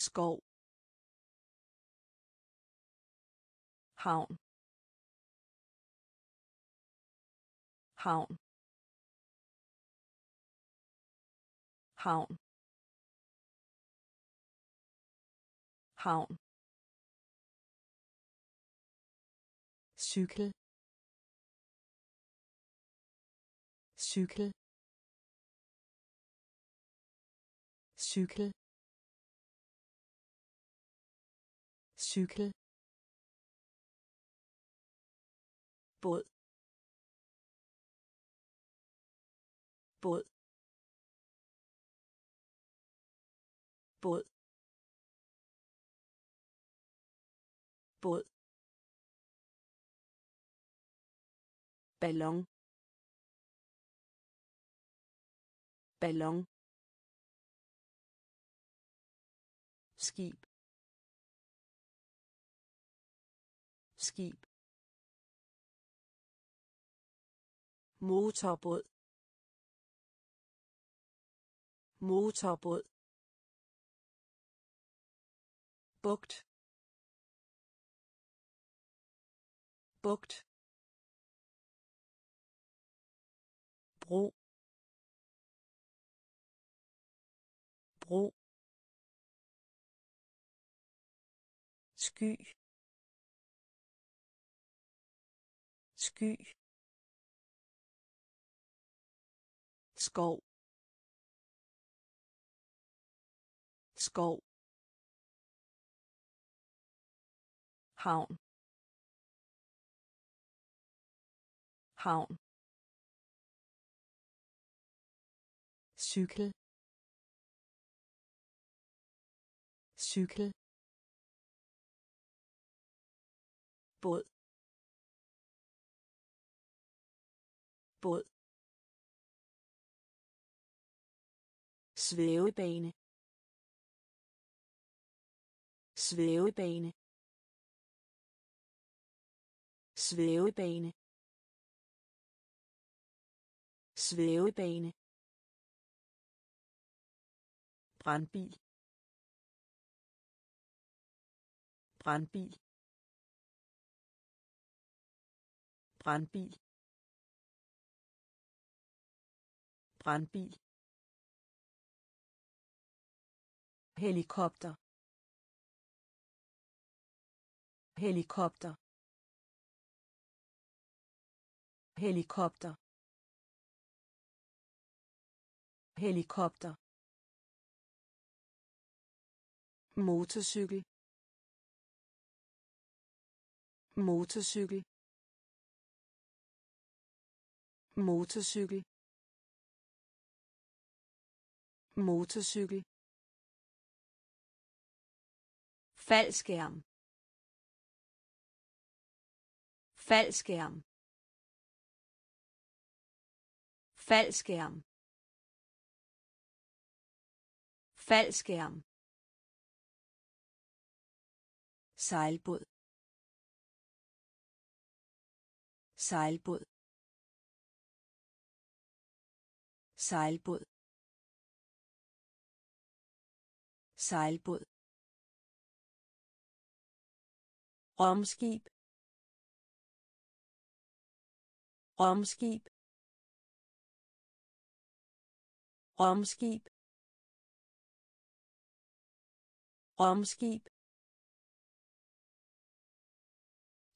Speaker 1: skal h u n d h u n h u n h u n cykel cykel cykel cykel båd båd båd båd ballon ballon skib skib motorbåd motorbåd bugt bugt bro bro sky sky skov skov havn havn cykel cykel båd båd svævebane svævebane svævebane svævebane brandbil brandbil brandbil brandbil helikopter helikopter helikopter helikopter motorcykel motorcykel motorcykel motorcykel faldskærm faldskærm faldskærm faldskærm sejlbåd sejlbåd sejlbåd sejlbåd romskib romskib romskib romskib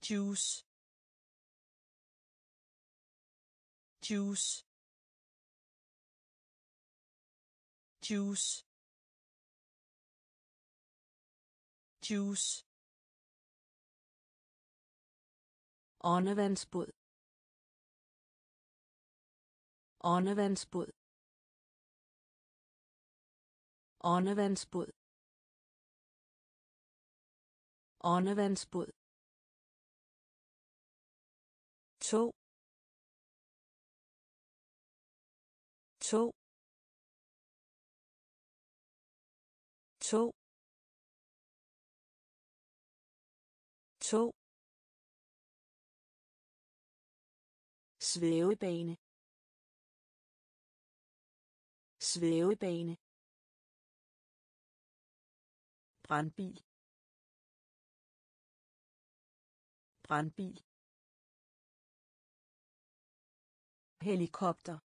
Speaker 1: juice juice juice juice åndevandsbåd åndevandsbåd åndevandsbåd åndevandsbåd to to to to svævebane svævebane brandbil brandbil helikopter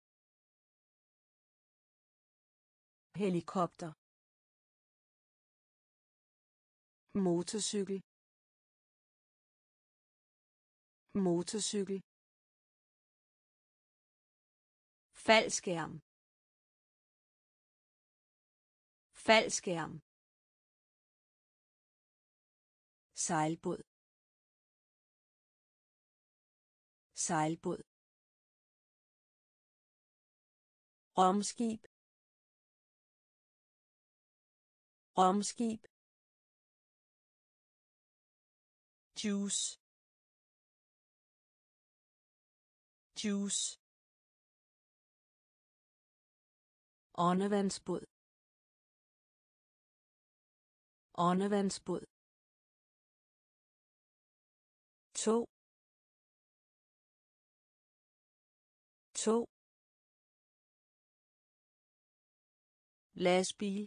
Speaker 1: helikopter motorcykel motorcykel faldskærm faldskærm sejlbåd sejlbåd Romskib. Romskib. Juice. Juice. Åndevandsbåd. Åndevandsbåd. tog tog lastbil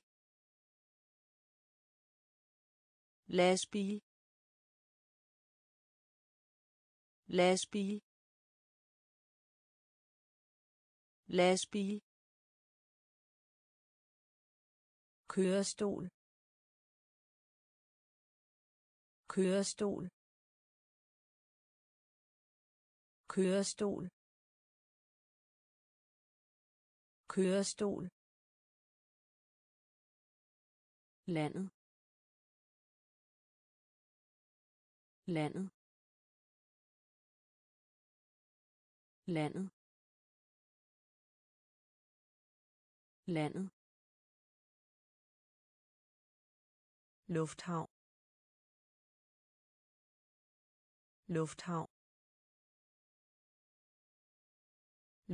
Speaker 1: lastbil lastbil lastbil kørestol kørestol kørestol kørestol landet landet landet landet lufthavn lufthavn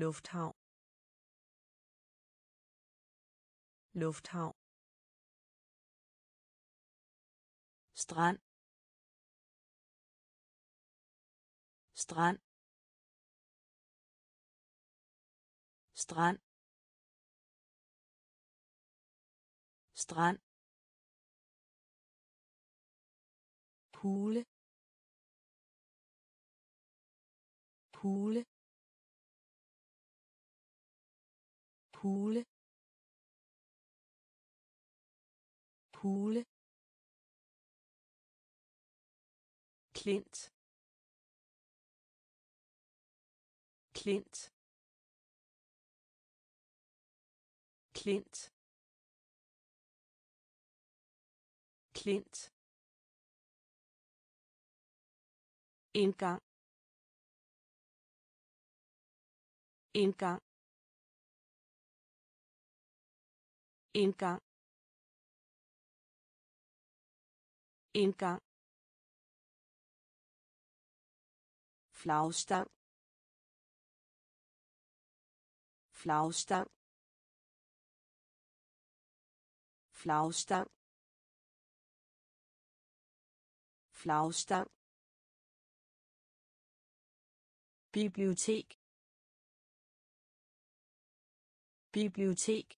Speaker 1: lufthavn lufthavn strand strand strand strand pule pule pule pule klint klint klint klint indgang indgang indgang indgang flagstang flagstang flagstang flagstang bibliotek bibliotek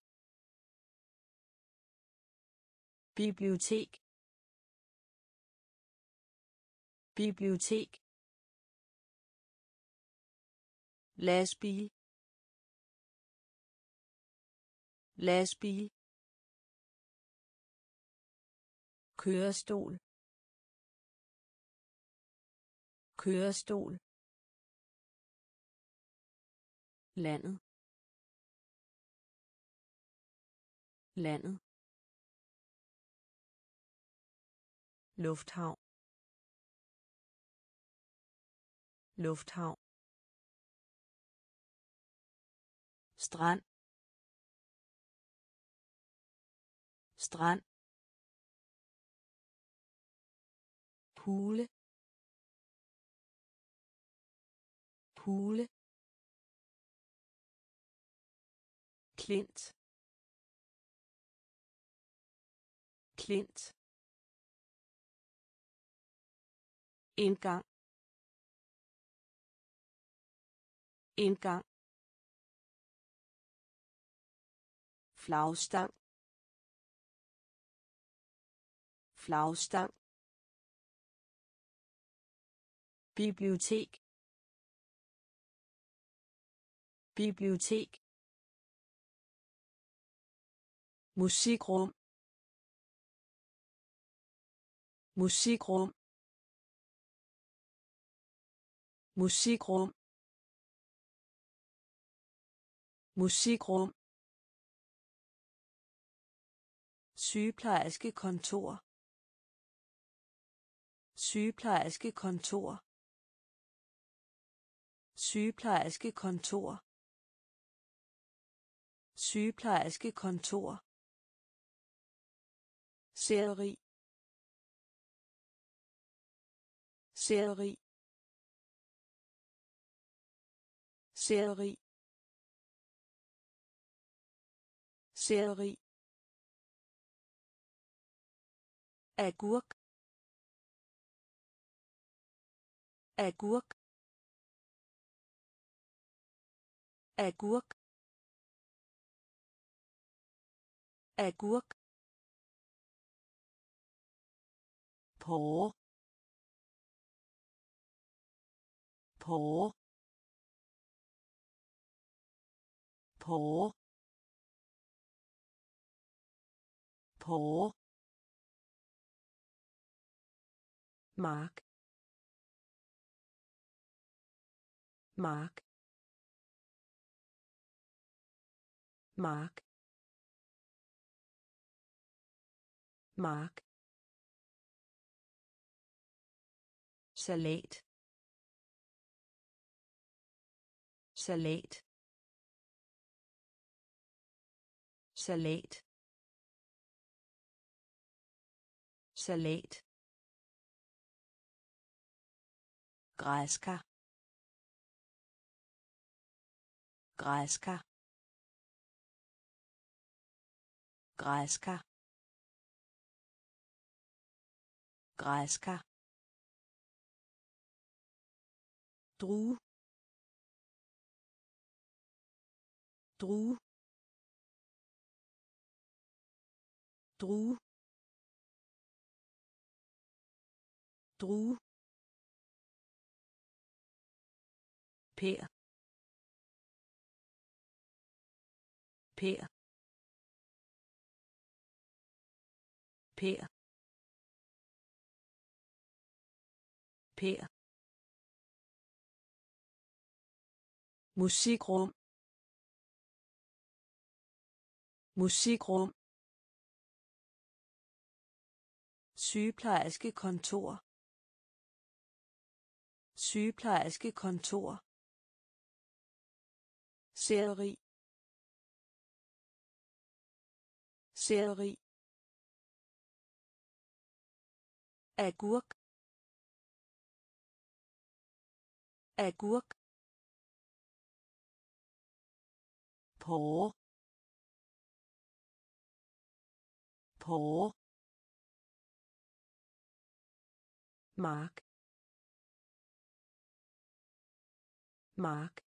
Speaker 1: bibliotek bibliotek lastbil lastbil kørestol kørestol landet landet lufthavn lufthavn strand strand pule pule klint klint indgang indgang flagstang flagstang bibliotek bibliotek musikrum musikrum musikrum musikrum sygeplejerske kontor sygeplejerske kontor sygeplejerske kontor sygeplejerske kontor seri seri seri seri agurk agurk agurk agurk på på på på Mark. Mark. Mark. Mark. salat salat salat salat græskar græskar græskar græskar dru dru dru dru Per. Per. Per. Per. Musikrum. Musikrum. sygeplejerske kontor sygeplejerske kontor Seri. Seri. Agurk. Agurk. På. På. Mark. Mark.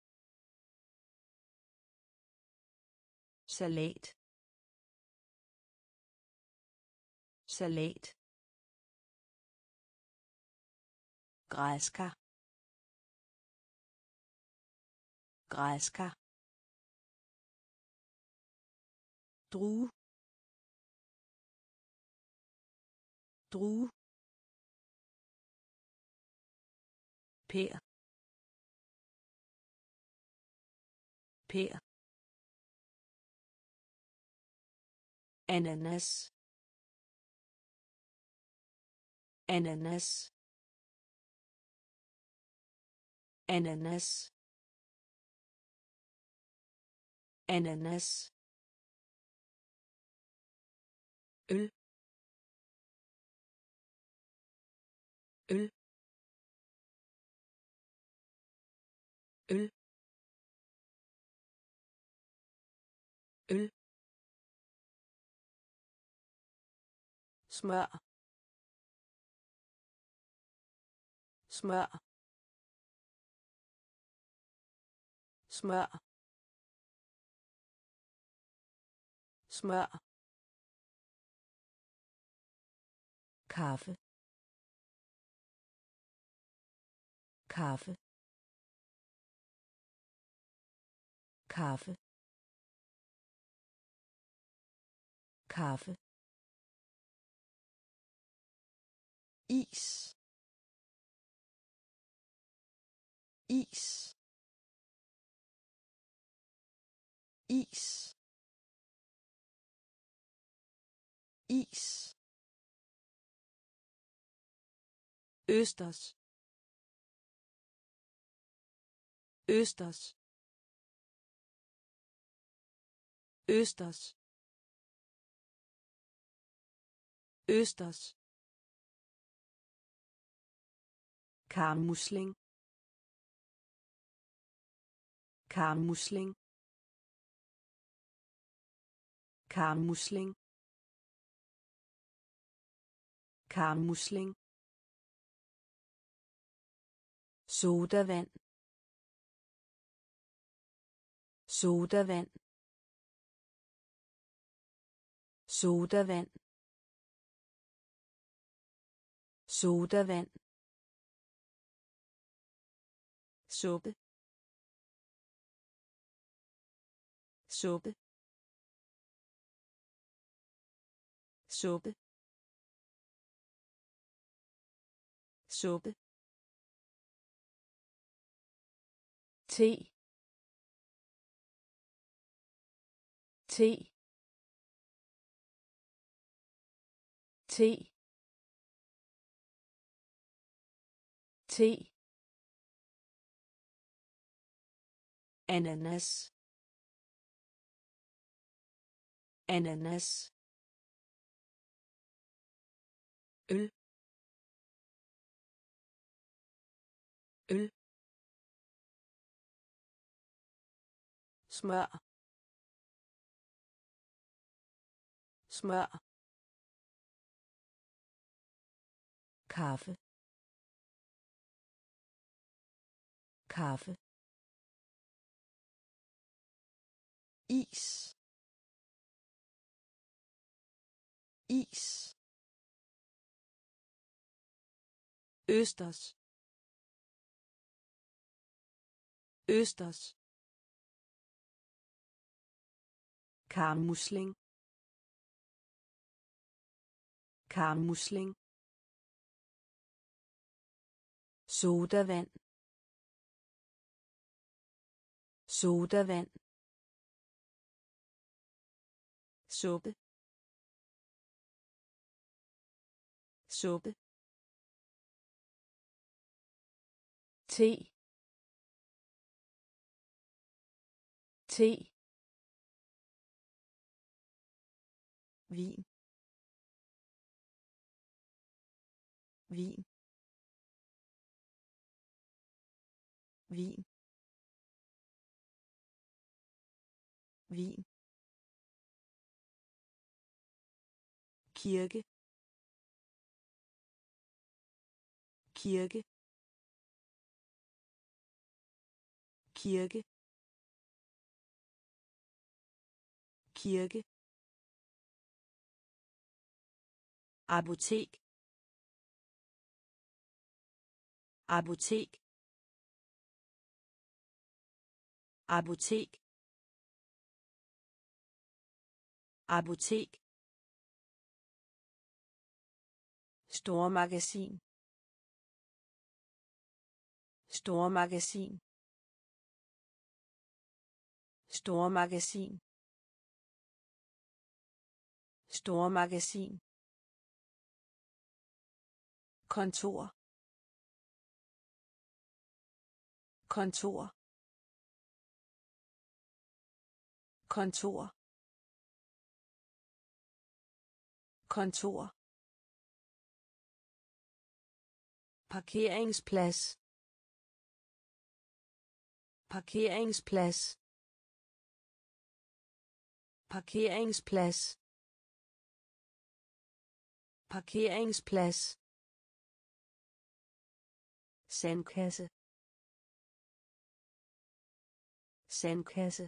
Speaker 1: salat salat græskar græskar drue drue pær pær أناناس أناناس أناناس أناناس ال smør smør smør smør kaffe kaffe kaffe kaffe is is is is Östers Östers Östers Östers Karmusling. Karmusling. Karmusling. Karmusling. Sodavand. Sodavand. Sodavand. Sodavand. Sub. Sub. Sub. Sub. T. T. T. T. أناناس أناناس ال ال smør smør kaffe kaffe is is østers østers karmusling karmusling sodavand sodavand suppe suppe te te vin vin vin vin kirke kirke kirke kirke apotek apotek apotek apotek Stormagasin. Stormagasin. Stormagasin. Stormagasin. Kontor. Kontor. Kontor. Kontor parkeringsplads parkeringsplads parkeringsplads parkeringsplads sandkasse sandkasse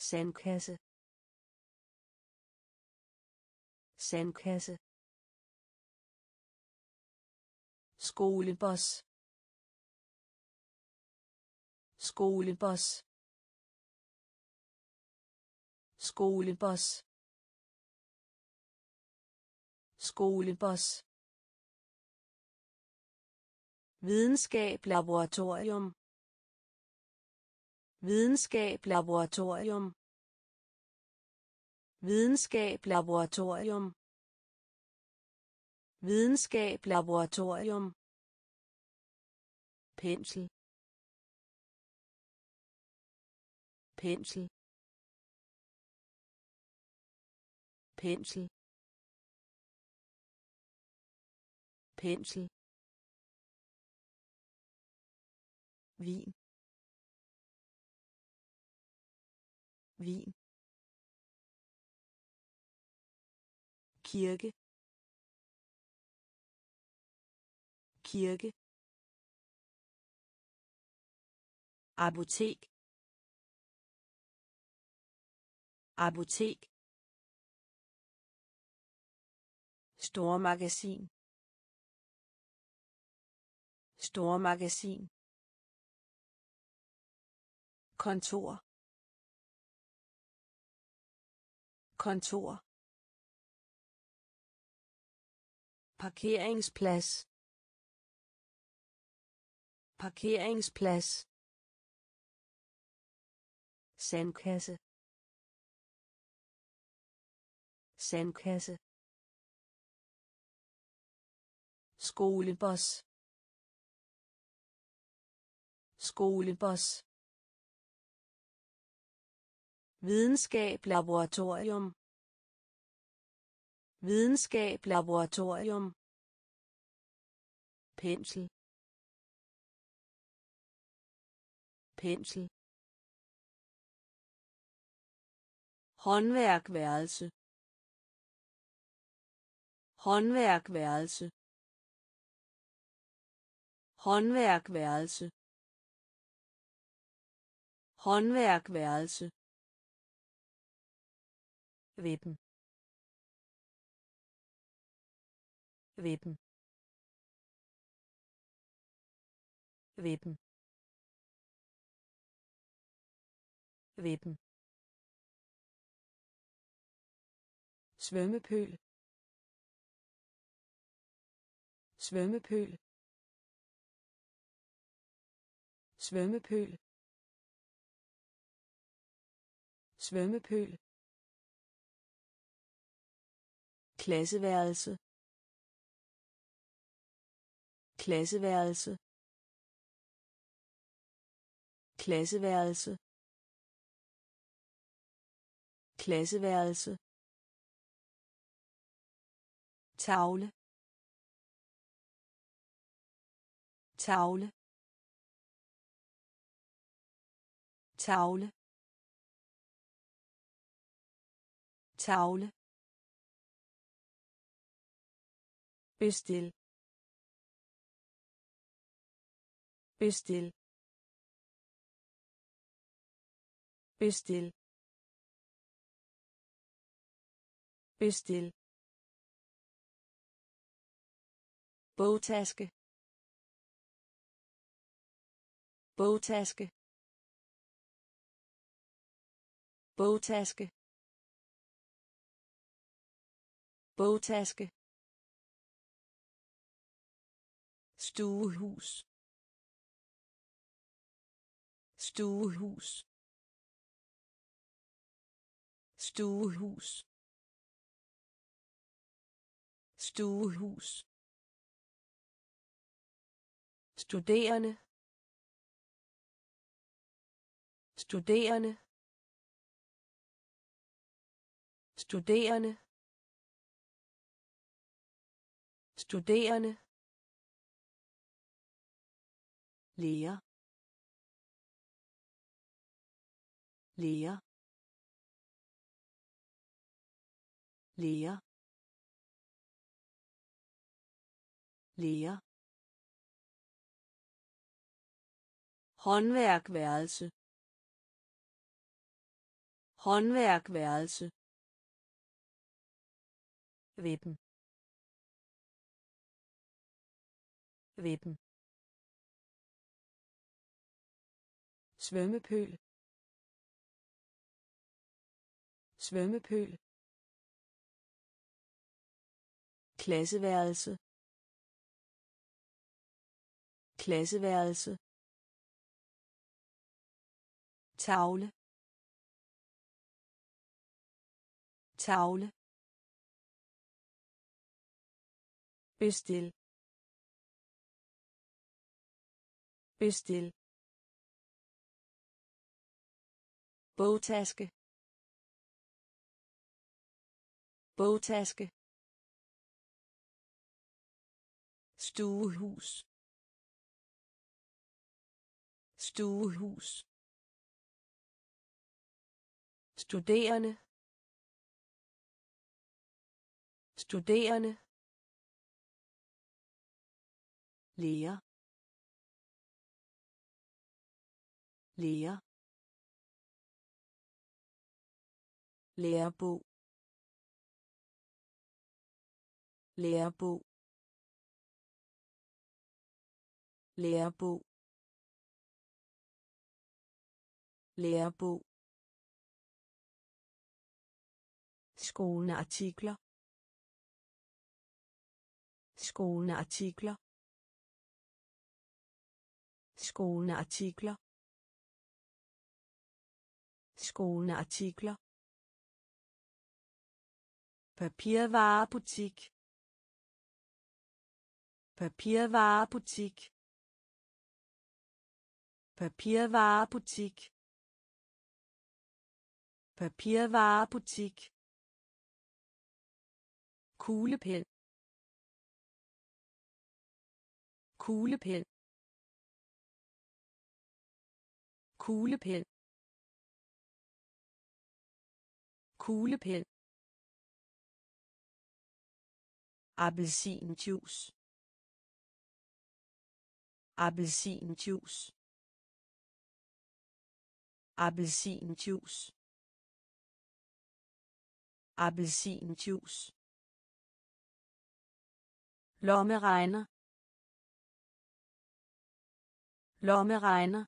Speaker 1: sandkasse sandkasse skolebus skolebus skolebus skolebus videnskab laboratorium videnskab laboratorium videnskab laboratorium Videnskab laboratorium. Pensel. Pensel. Pensel. Pensel. vin vin kirke kirke apotek apotek stormagasin stormagasin kontor kontor parkeringsplads parkeringsplads sandkasse sandkasse skolebus skolebus videnskab laboratorium videnskab laboratorium pensel pensel håndværkværelse håndværkværelse håndværkværelse håndværkværelse vippen vippen vippen Vippen. Svømmepøl. Svømmepøl. Svømmepøl. Svømmepøl. klasseværelse klasseværelse klasseværelse klasseværelse tavle tavle tavle tavle bestil bestil bestil Bestil. Bogtaske. Bogtaske. Bogtaske. Bogtaske. stuehus stuehus stuehus stuehus studerende studerende studerende studerende lærer lærer lærer læger håndværkværelse håndværkværelse vippen vippen svømmepøl svømmepøl klasseværelse klasseværelse tavle tavle bestil bestil bogtaske bogtaske stuehus stuehus studerende studerende lærer lærer lærebog lærebog lærebog lærebog skoleartikler skoleartikler skoleartikler skoleartikler papirvarebutik papirvarebutik papirvarebutik papirvarebutik kuglepen kuglepen kuglepen kuglepen appelsinjuice appelsinjuice appelsinjuice appelsinjuice lommeregner lommeregner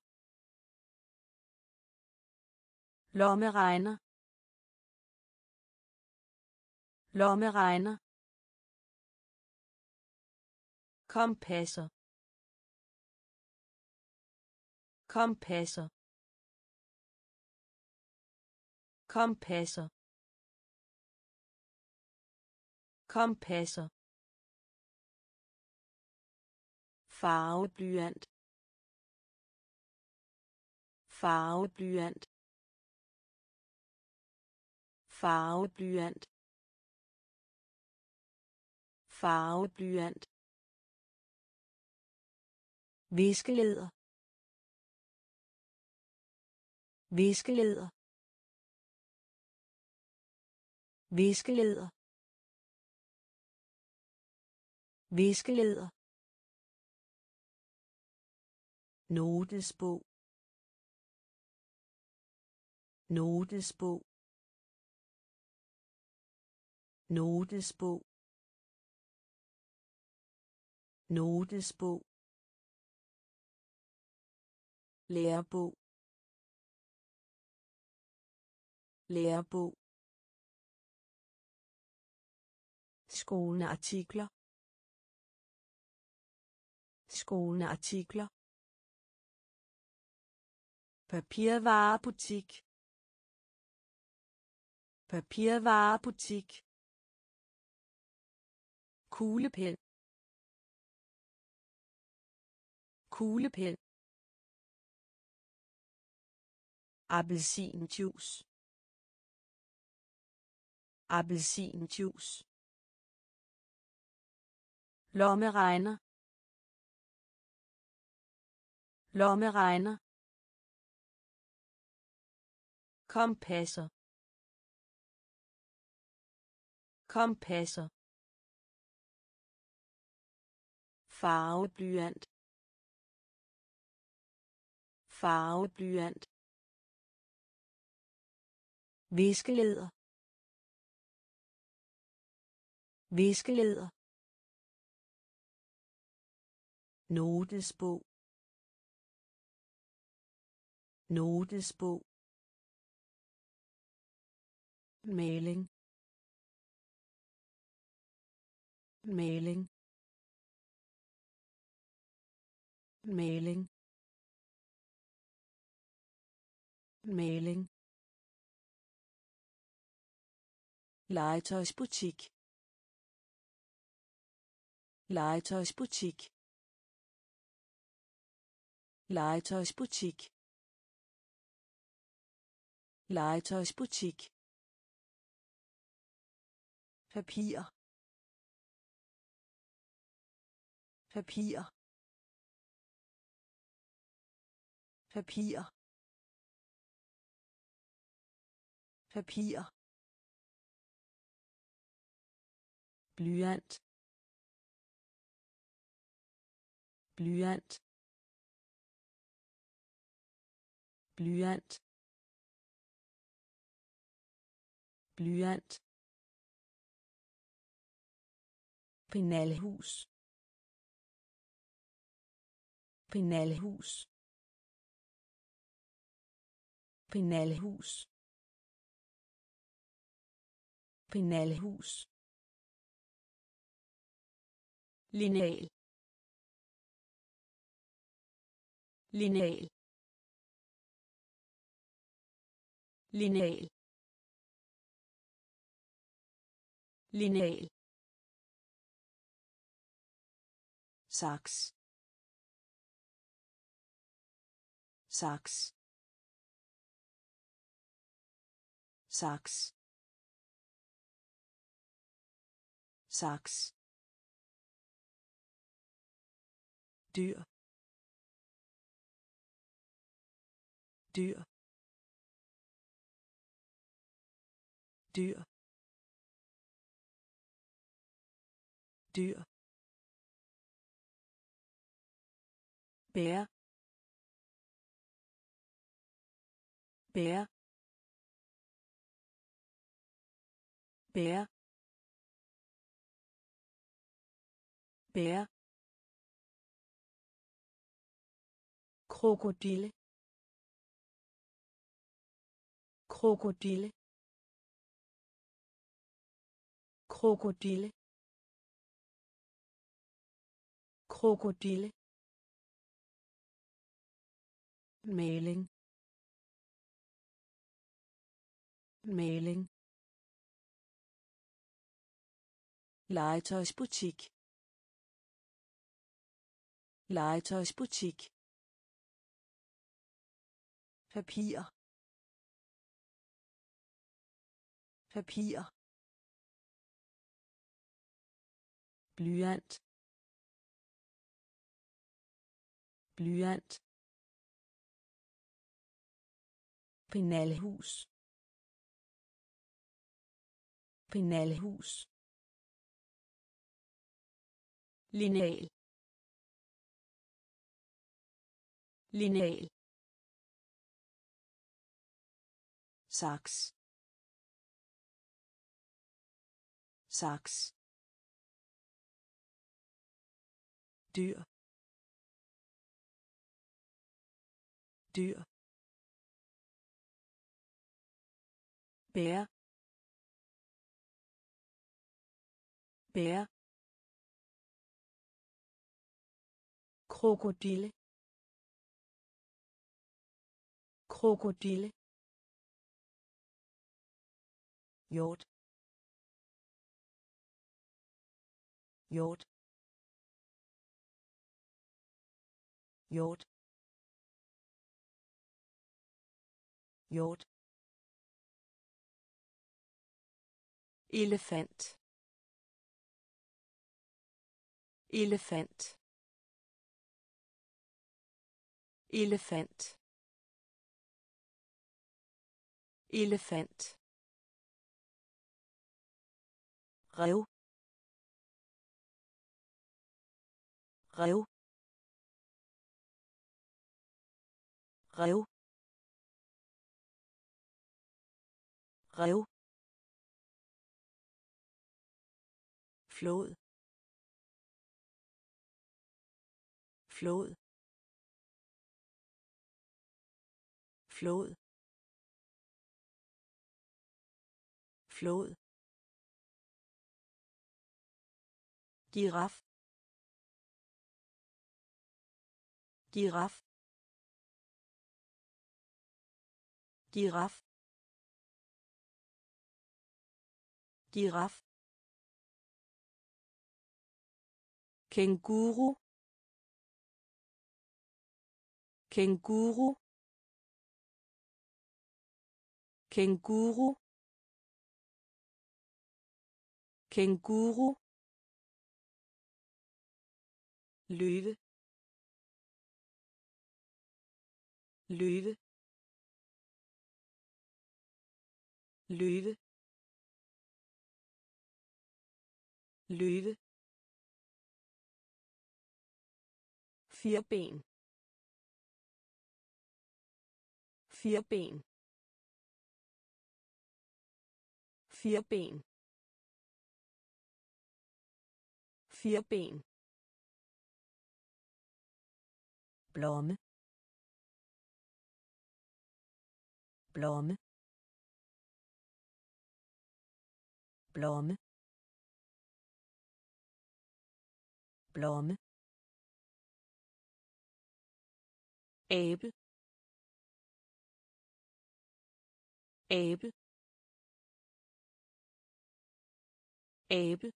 Speaker 1: lommeregner lommeregner kompasser kompasser kompasser Kompasser. Farveblyant. Farveblyant. Farveblyant. Farveblyant. Viskeleder. Viskeleder. Viskeleder. Viskeleder. Notesbog. Notesbog. Notesbog. Notesbog. Lærebog. Lærebog. Skoleartikler artikler Papirvarebutik. Papirvarebutik. Kuglepen. Kuglepen. appelsinjuice appelsinjuice lommeregner Lommeregner. Kompasser. Kompasser. farveblyant farveblyant viskeleder viskeleder notesbog Notesbog. Maling. Maling. Maling. Maling. Legetøjsbutik. Legetøjsbutik. Legetøjsbutik legetøjsbutik papir papir papir papir blyant blyant blyant blyant penalhus penalhus penalhus penalhus lineal lineal lineal lineal saks saks saks saks dyr dyr dyr dyr bær bær bær bær krokodille krokodille krokodille Krokodille. Maling. Maling. Legetøjsbutik. Legetøjsbutik. Papir. Papir. Blyant. blyant penalhus penalhus lineal lineal saks saks dyr dyr bær bær krokodille krokodille hjort hjort hjort Jord. elefant elefant elefant elefant rev rev rev rev flod flod flod flod giraf giraf giraf giraf kænguru kænguru kænguru kænguru løve løve løve løve fire fire ben ben fire ben fire ben blomme blomme blomme blomme abe abe abe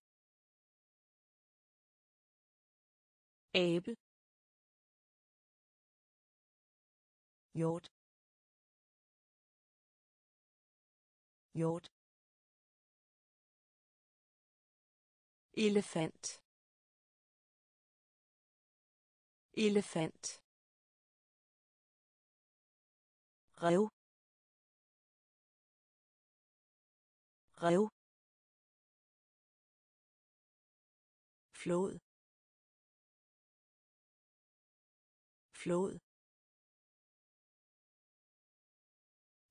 Speaker 1: abe jord jord elefant elefant rev rev flod flod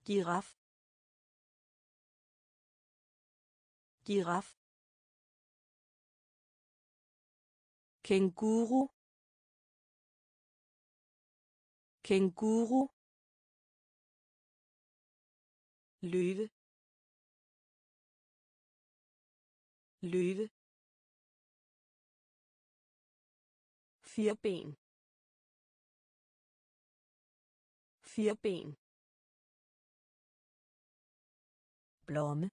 Speaker 1: giraf giraf kenguru Kænguru. Løve. Løve. Fire ben. Fire ben. blomme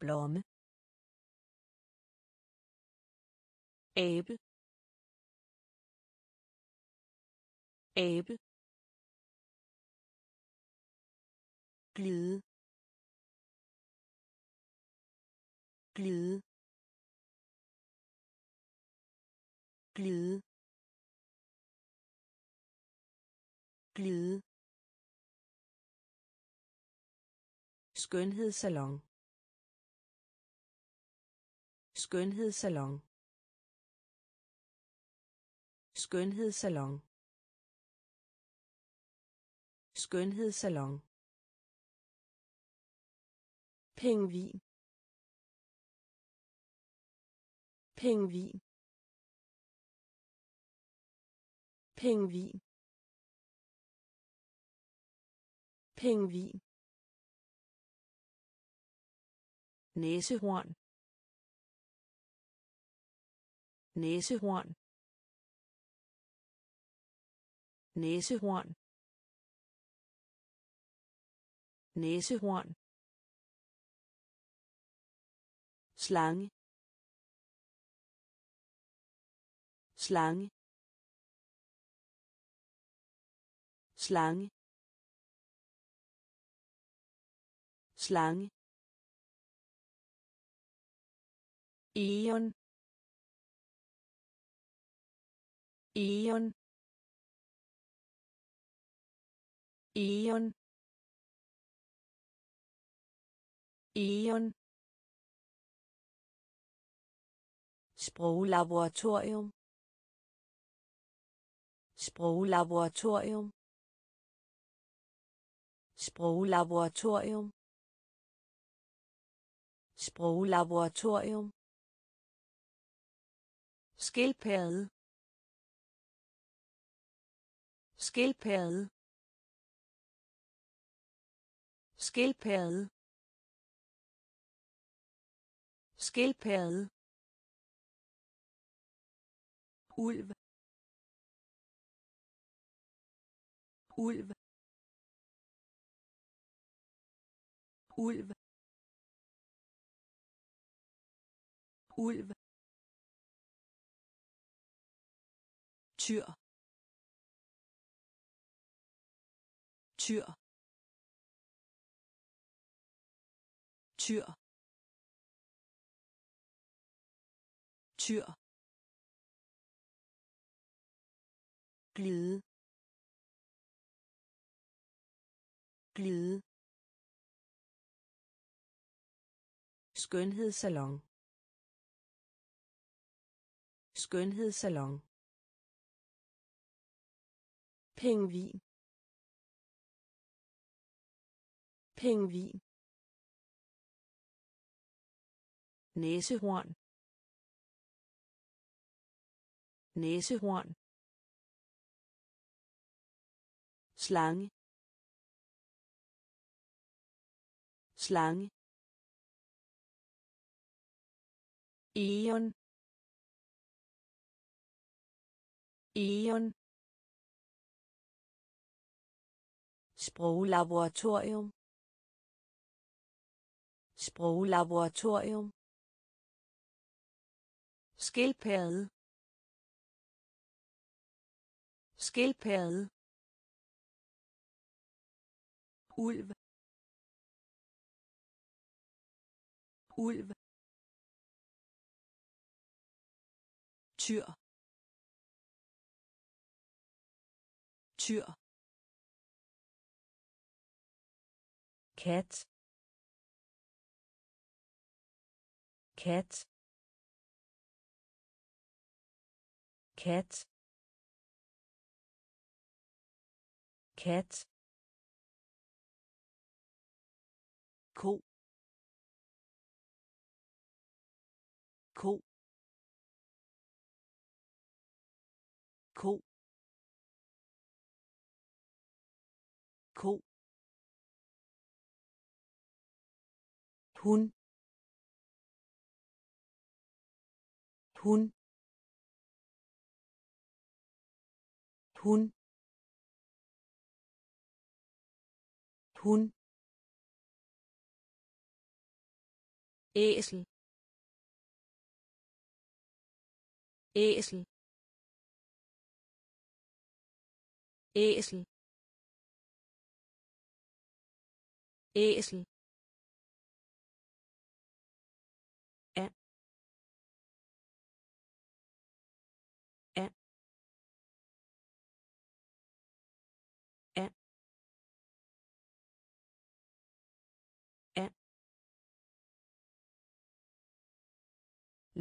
Speaker 1: blomme abe abe glide glide glide glide skønhedssalon skønhedssalon skønhedssalon Skønhedssalon. Pengevin. Pengevin. Pengevin. Pengevin. næsehorn næsehorn næsehorn næsehorn slange slange slange slange Ion. Ion. Ion. Eon. Sproglaboratorium. Sproglaboratorium. Sproglaboratorium. Sproglaboratorium. Skilpadde. Skilpadde. Skilpadde. Skilpadde. Ulv. Ulv. Ulv. Ulv. Tyr. Tyr. Tyr. tyr glide glide skønhedssalon skønhedssalon Pengvin. Pengvin. næsehorn næsehorn slange slange eon eon sproglaboratorium sproglaboratorium skildpadde Skilpadde. Ulv. Ulv. Tyr. Tyr. Kat. Kat. Kat. kat ko ko ko ko hun hun hun hun esel, esel, esel, esel.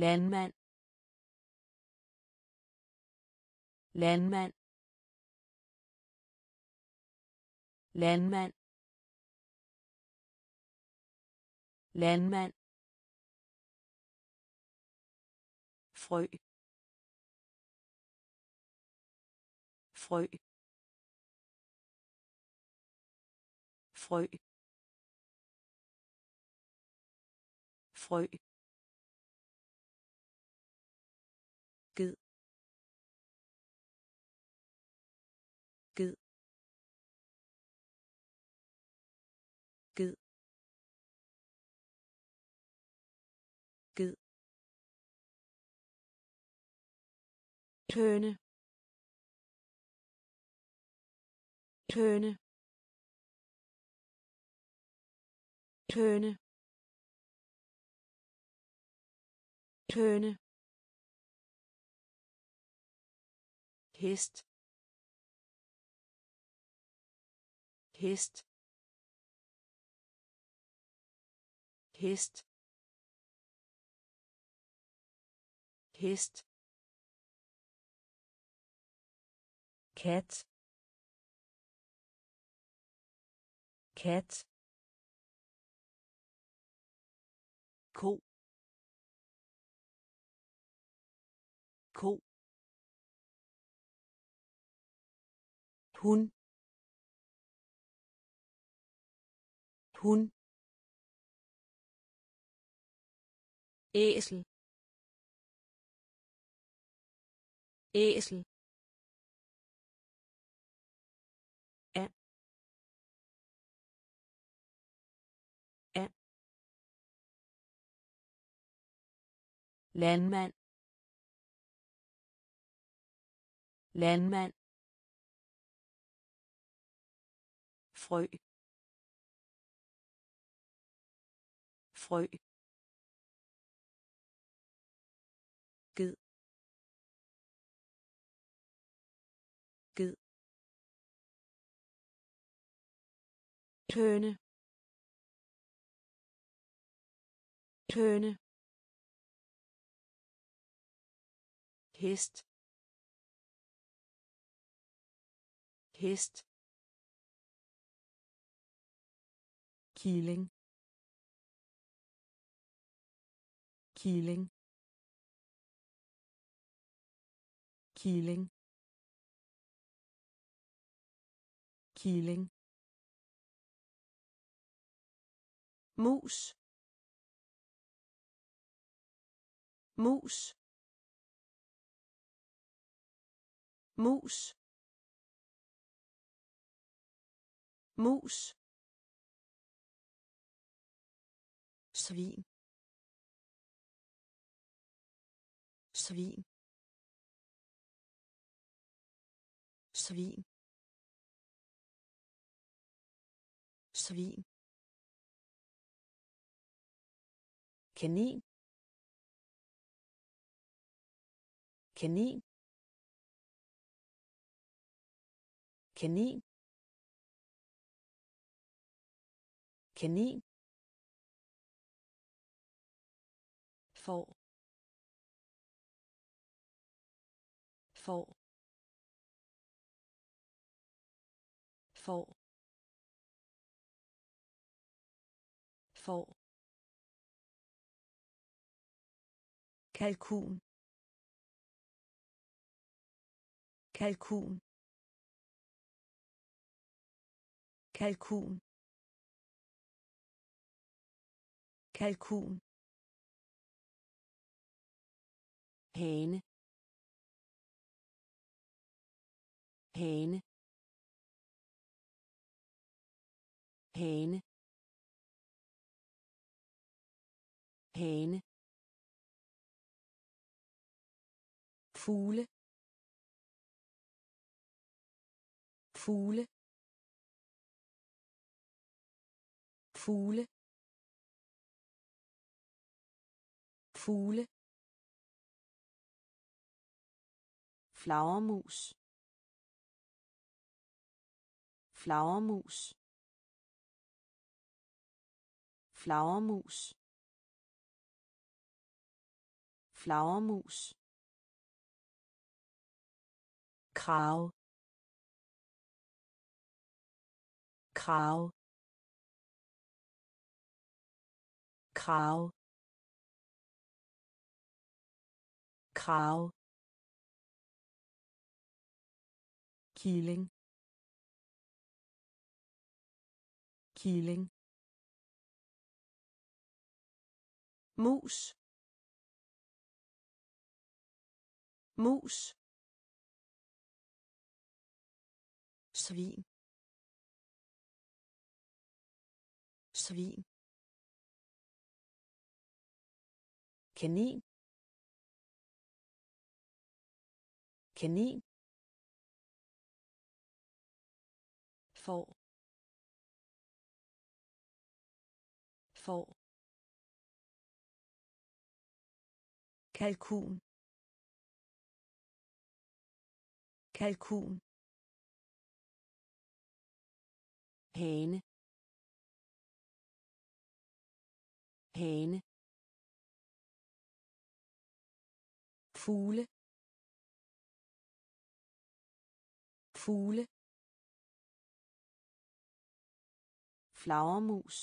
Speaker 1: landmand landmand landmand landmand frø frø frø frø Töne. Töne. Töne. Töne. Hist. Hist. Hist. Hist. kat kat ko ko hun hun æsel æsel landmand landmand frø frø ged ged tøne tøne hest hest Kiling Kiling Kiling Kiling mus mus mus mus svin svin svin svin kanin kanin kanin kanin får får får får kalkun kalkun kalkun kalkun hane hane hane hane fugle fugle flagermus flagermus flagermus flagermus krav krav krav krav Kiling. Kiling. Mus. Mus. Svin. Svin. kanin kanin får får kalkun kalkun hane hane fugle fugle flagermus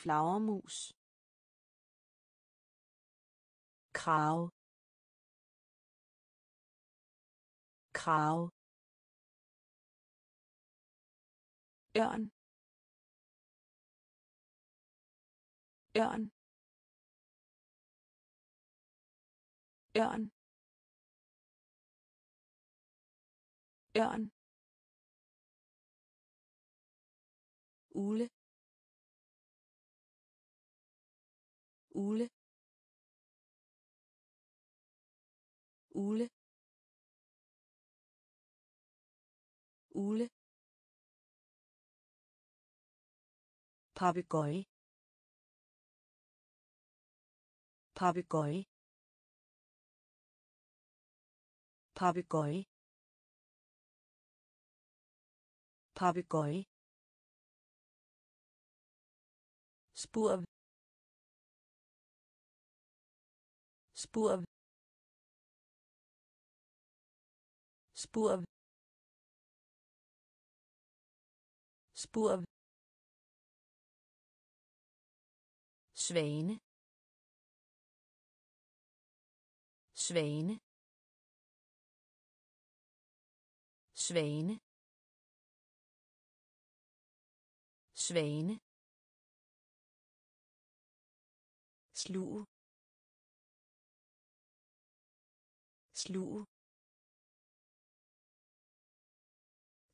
Speaker 1: flagermus krav krav ørn ørn Ørn. Ørn. Ule. Ule. Ule. Ule. papegøje papegøje Papagei Papagei Spur Spur Spur Spur Zwijn Zwijn svane svane sluge sluge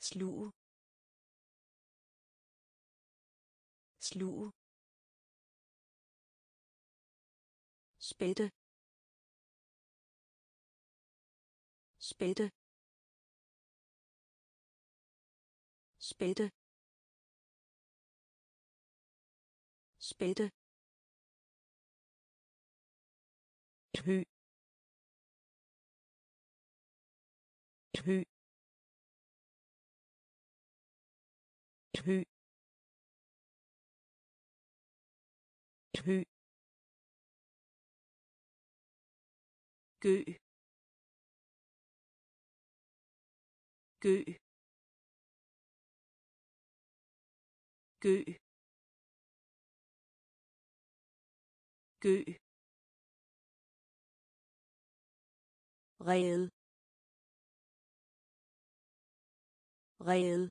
Speaker 1: sluge sluge spætte spætte spætte spætte hø hø hø hø gø gø gø gø red red red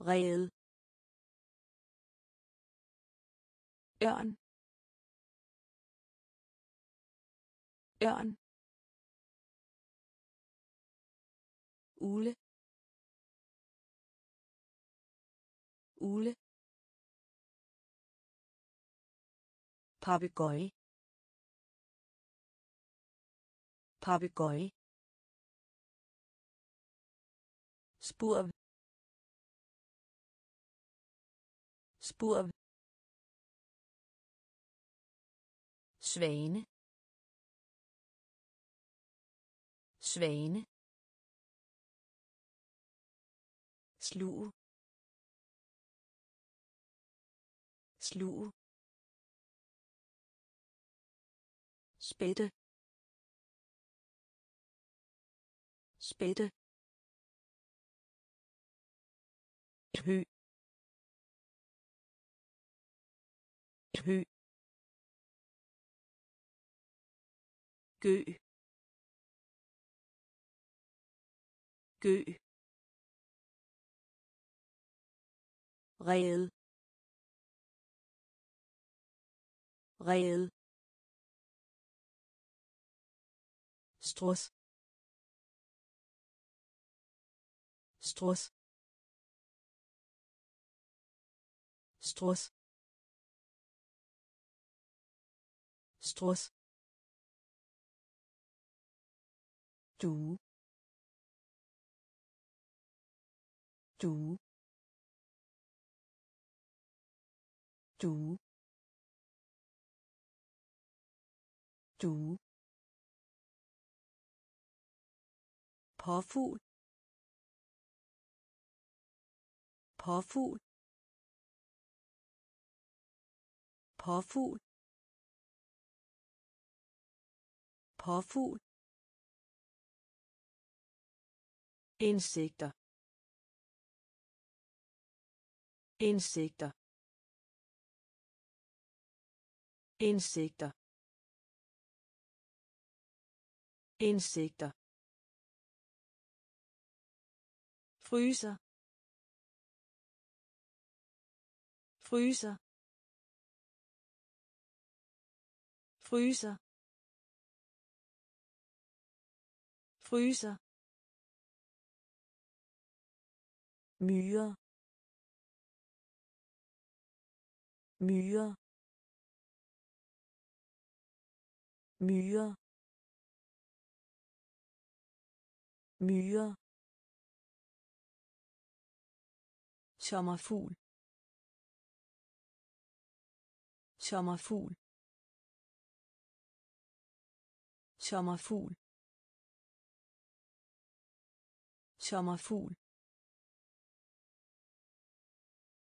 Speaker 1: red ørn ørn Ule. Ule. papegøje papegøje spurv spurv svane svane sluge sluge spætte spætte hø hø gø gø Red. Red. Struss. Struss. Struss. Struss. du du du du påfugl påfugl påfugl påfugl insekter insekter Insekter. Insekter. Fryser. Fryser. Fryser. Fryser. myre myre myre myre sommerfugl sommerfugl sommerfugl sommerfugl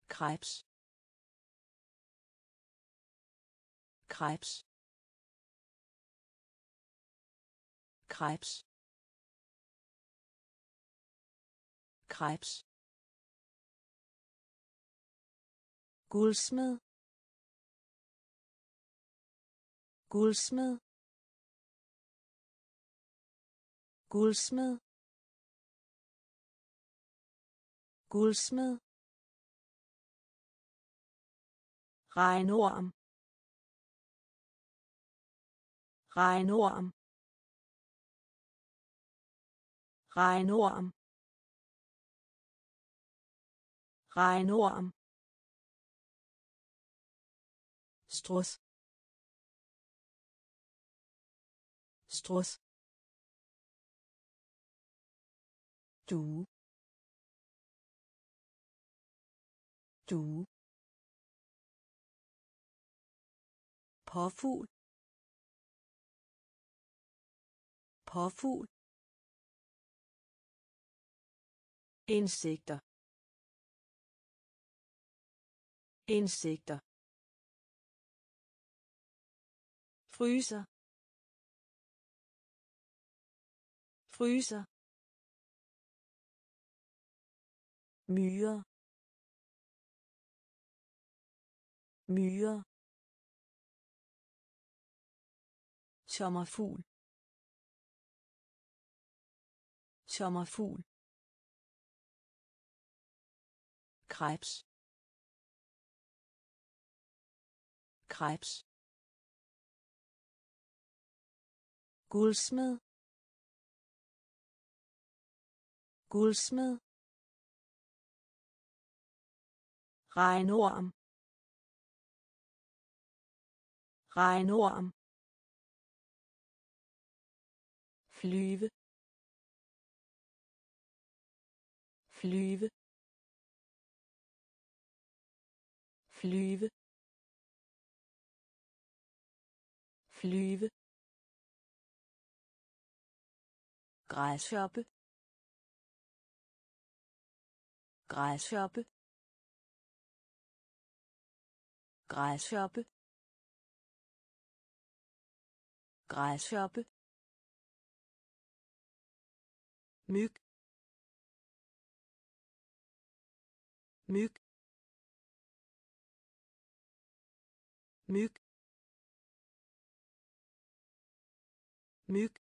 Speaker 1: krebs krebs Krebs. Krebs. Guldsmed. Guldsmed. Guldsmed. Guldsmed. Regnorm. Regnorm. Reinhorn Reinhorn Struss Struss du du påfugl påfugl Insekter. Insekter. Fryser. Fryser. myre myre sommerfugl sommerfugl Krebs. Krebs. Guldsmed. Guldsmed. Regnorm. Regnorm. flyve flyve flyve flyve græshoppe græshoppe græshoppe græshoppe myg myg myg myg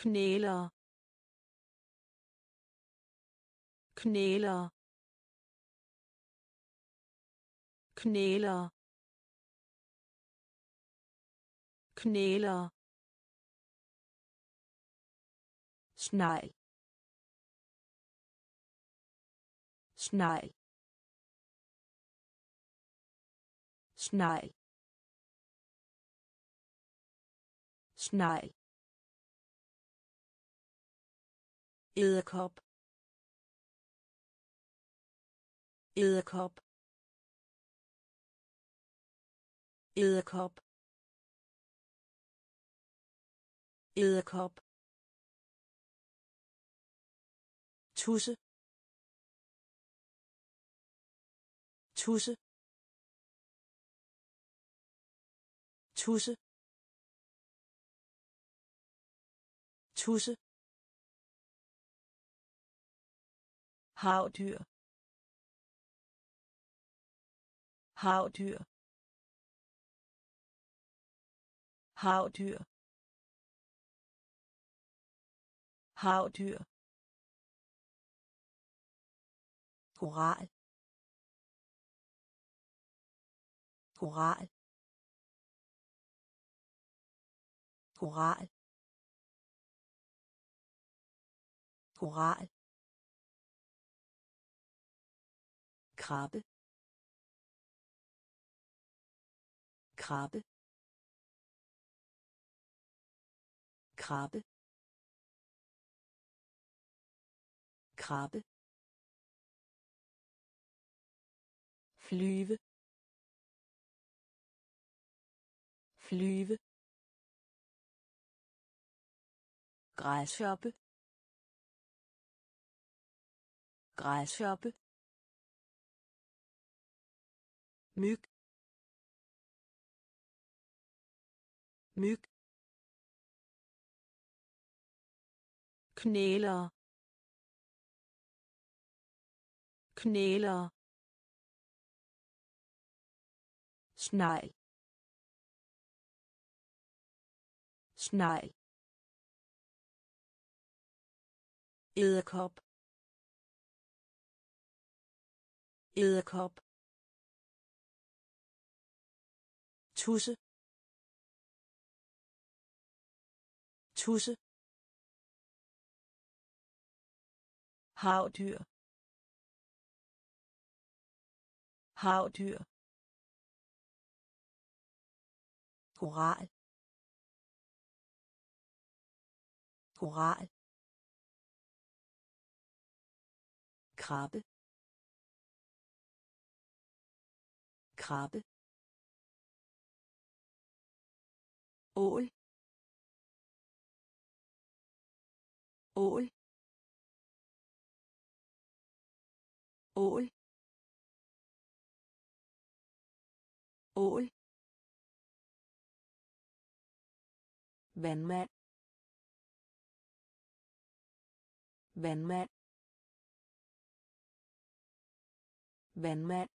Speaker 1: knæler knæler knæler knæler snegl snegl snegl snegl edderkop edderkop edderkop edderkop tusse tusse tusse tusse havdyr havdyr havdyr havdyr koral koral Koral Koral Krabbe Krabbe Krabbe Krabbe Flüve Flüve græshoppe græshoppe myg myg knæler knæler snegl snegl Edderkop. Edderkop. Tusse. Tusse. Havdyr. Havdyr. Koral. Koral. krabbe krabbe ål ål ål ål vandmand vandmand vandmand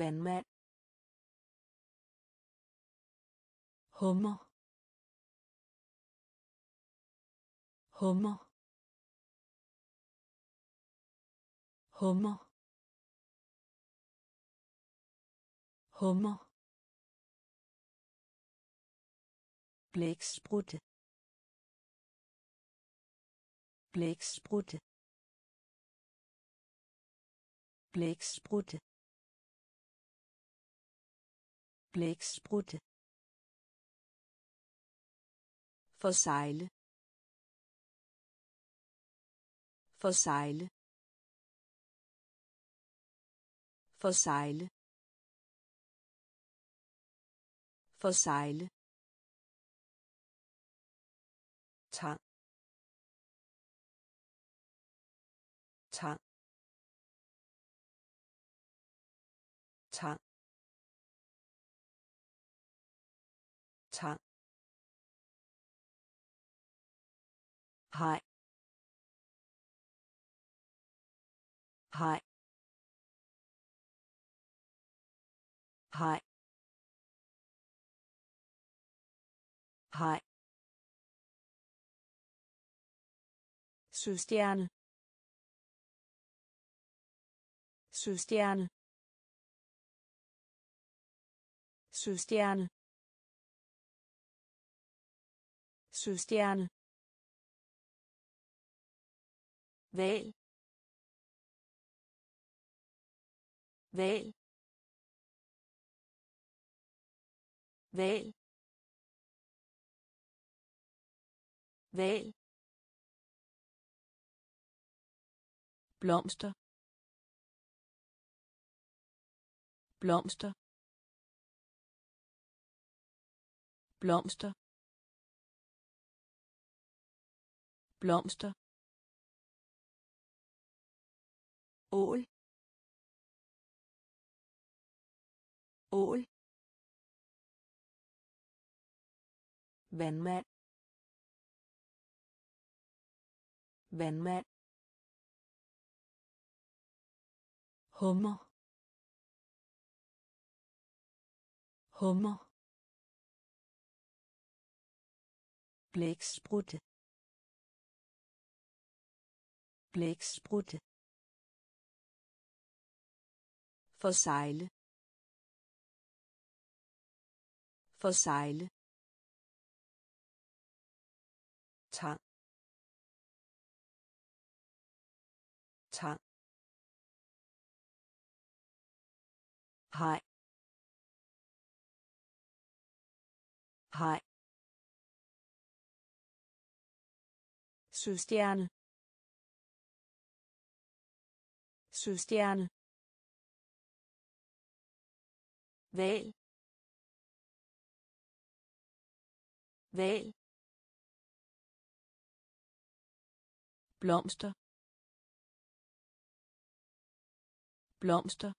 Speaker 1: vandmand hummer hummer hummer hummer blæksprutte blæksprutte blæksprutte blæksprutte forsejle forsejle forsejle forsejle hot hot hot hot Søstjerne. Søstjerne. Søstjerne. Søstjerne. Val. Val. Val. Val. blomster blomster blomster blomster Ål. Ål. Vandmand. Vandmand. Hummer. Hummer. Blæksprutte. Blæksprutte. Forsejle. Forsejle. Tang. Tang. Hej. Hej. Søstjerne. Søstjerne. Val. Val. Blomster. Blomster.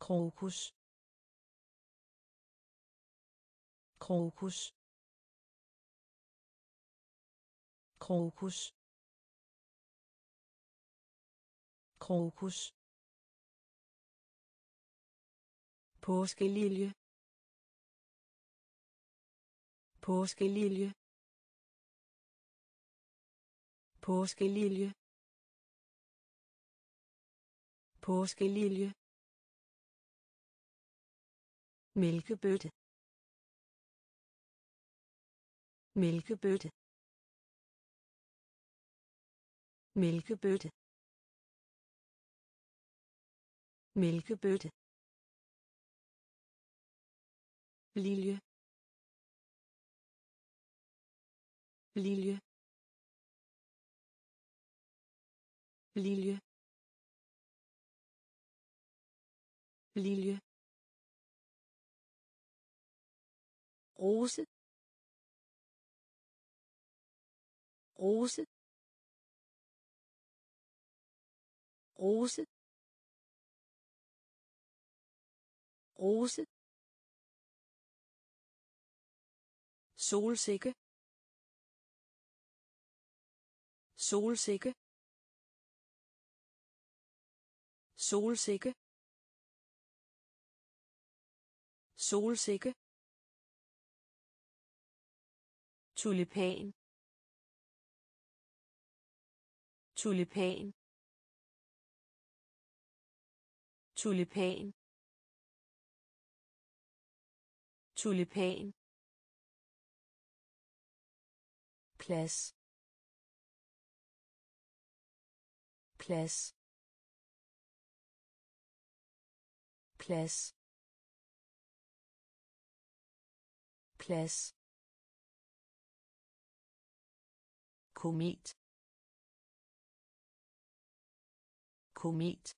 Speaker 1: Krokus. Krokus. Krokus. Krokus. påskelilje påskelilje påskelilje påskelilje mælkebøtte mælkebøtte mælkebøtte mælkebøtte Lilie. Lilie. Lilie. Lilie. Rose. Rose. Rose. Rose. solsikke solsikke solsikke solsikke tulipan tulipan tulipan tulipan Place. Place. Place. Place. Commit. Commit.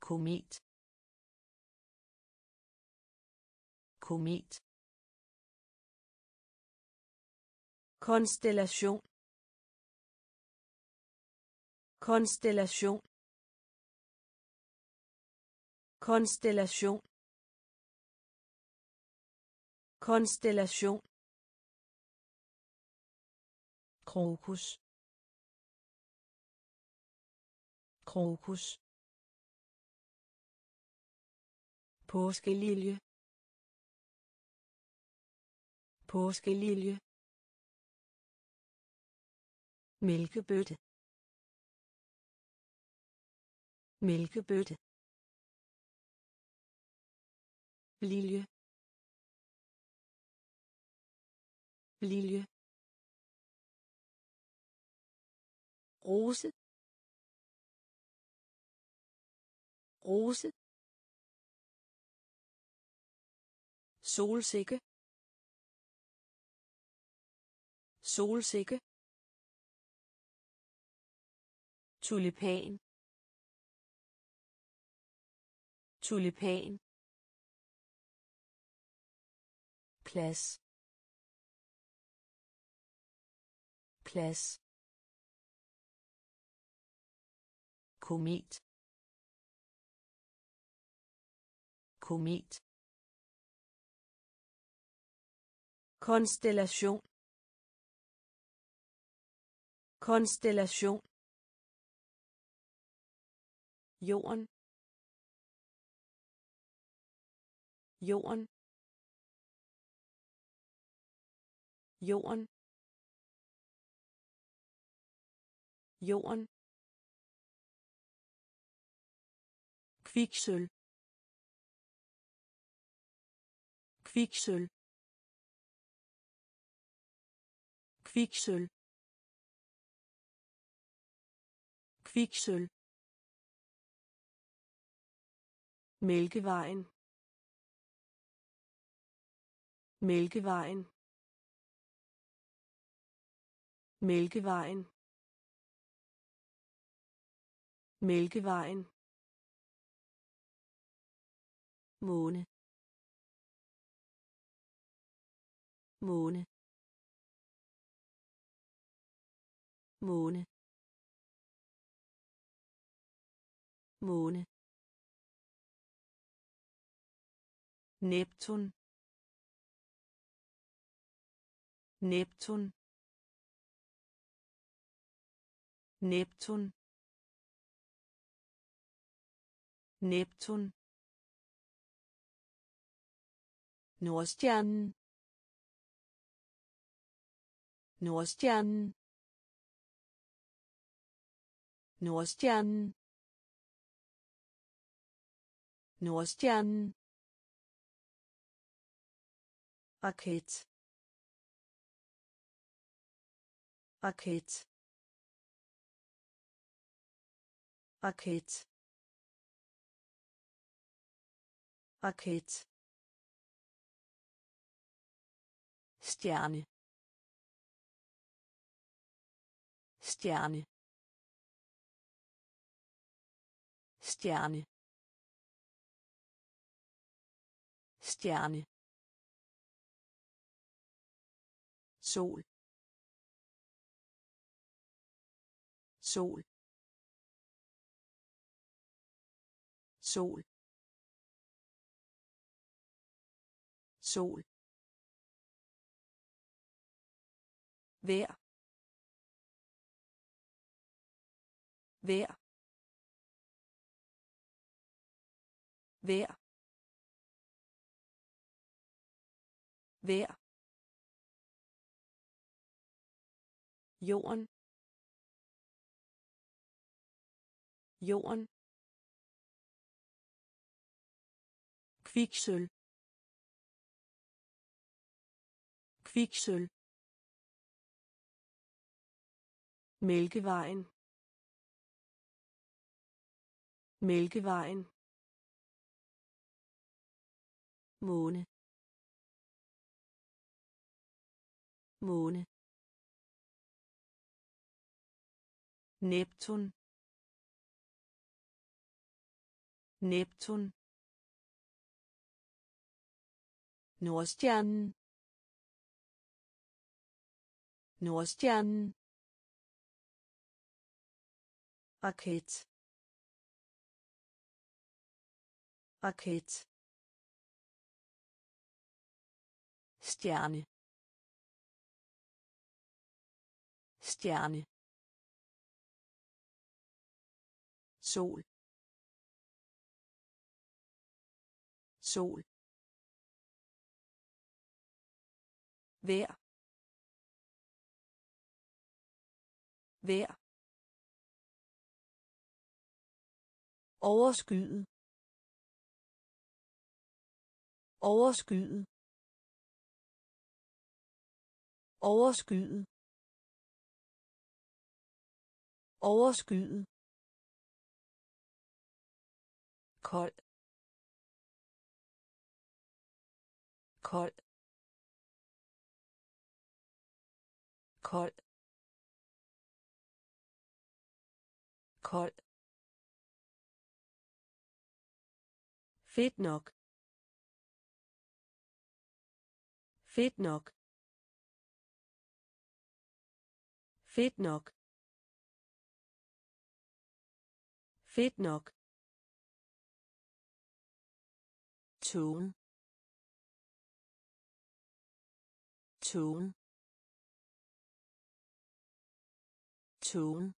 Speaker 1: Commit. Commit. konstellation konstellation konstellation konstellation krokus krokus påskelilje påskelilje mælkebøtte mælkebøtte lilje lilje rose rose solsikke solsikke tulipan tulipan plads plads komet komet konstellation konstellation jorden jorden jorden jorden kviksøl kviksøl kviksøl kviksøl Mælkevejen. Mælkevejen. Mælkevejen. Mælkevejen. Måne. Måne. Måne. Måne. Neptun. Neptun. Neptun. Neptun. Nordstjernen. Nordstjernen. Nordstjernen. Nordstjernen raket raket raket raket stjerne stjerne stjerne stjerne sol sol sol sol vær vær vær vær jorden jorden kviksøl kviksøl mælkevejen mælkevejen måne måne Neptun. Neptun. Nordstjernen. Nordstjernen. Raket. Raket. Stjerne. Stjerne. sol sol vær vær overskyet overskyet overskyet overskyet kold kold kold kold fedt nok fedt nok fedt nok fedt nok tone tone tone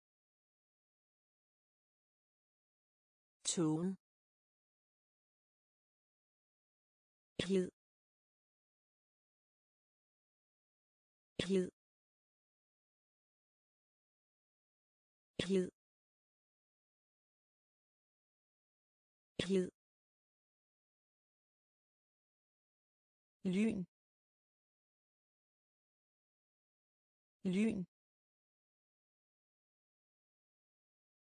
Speaker 1: tone hed hed hed hed lyn lyn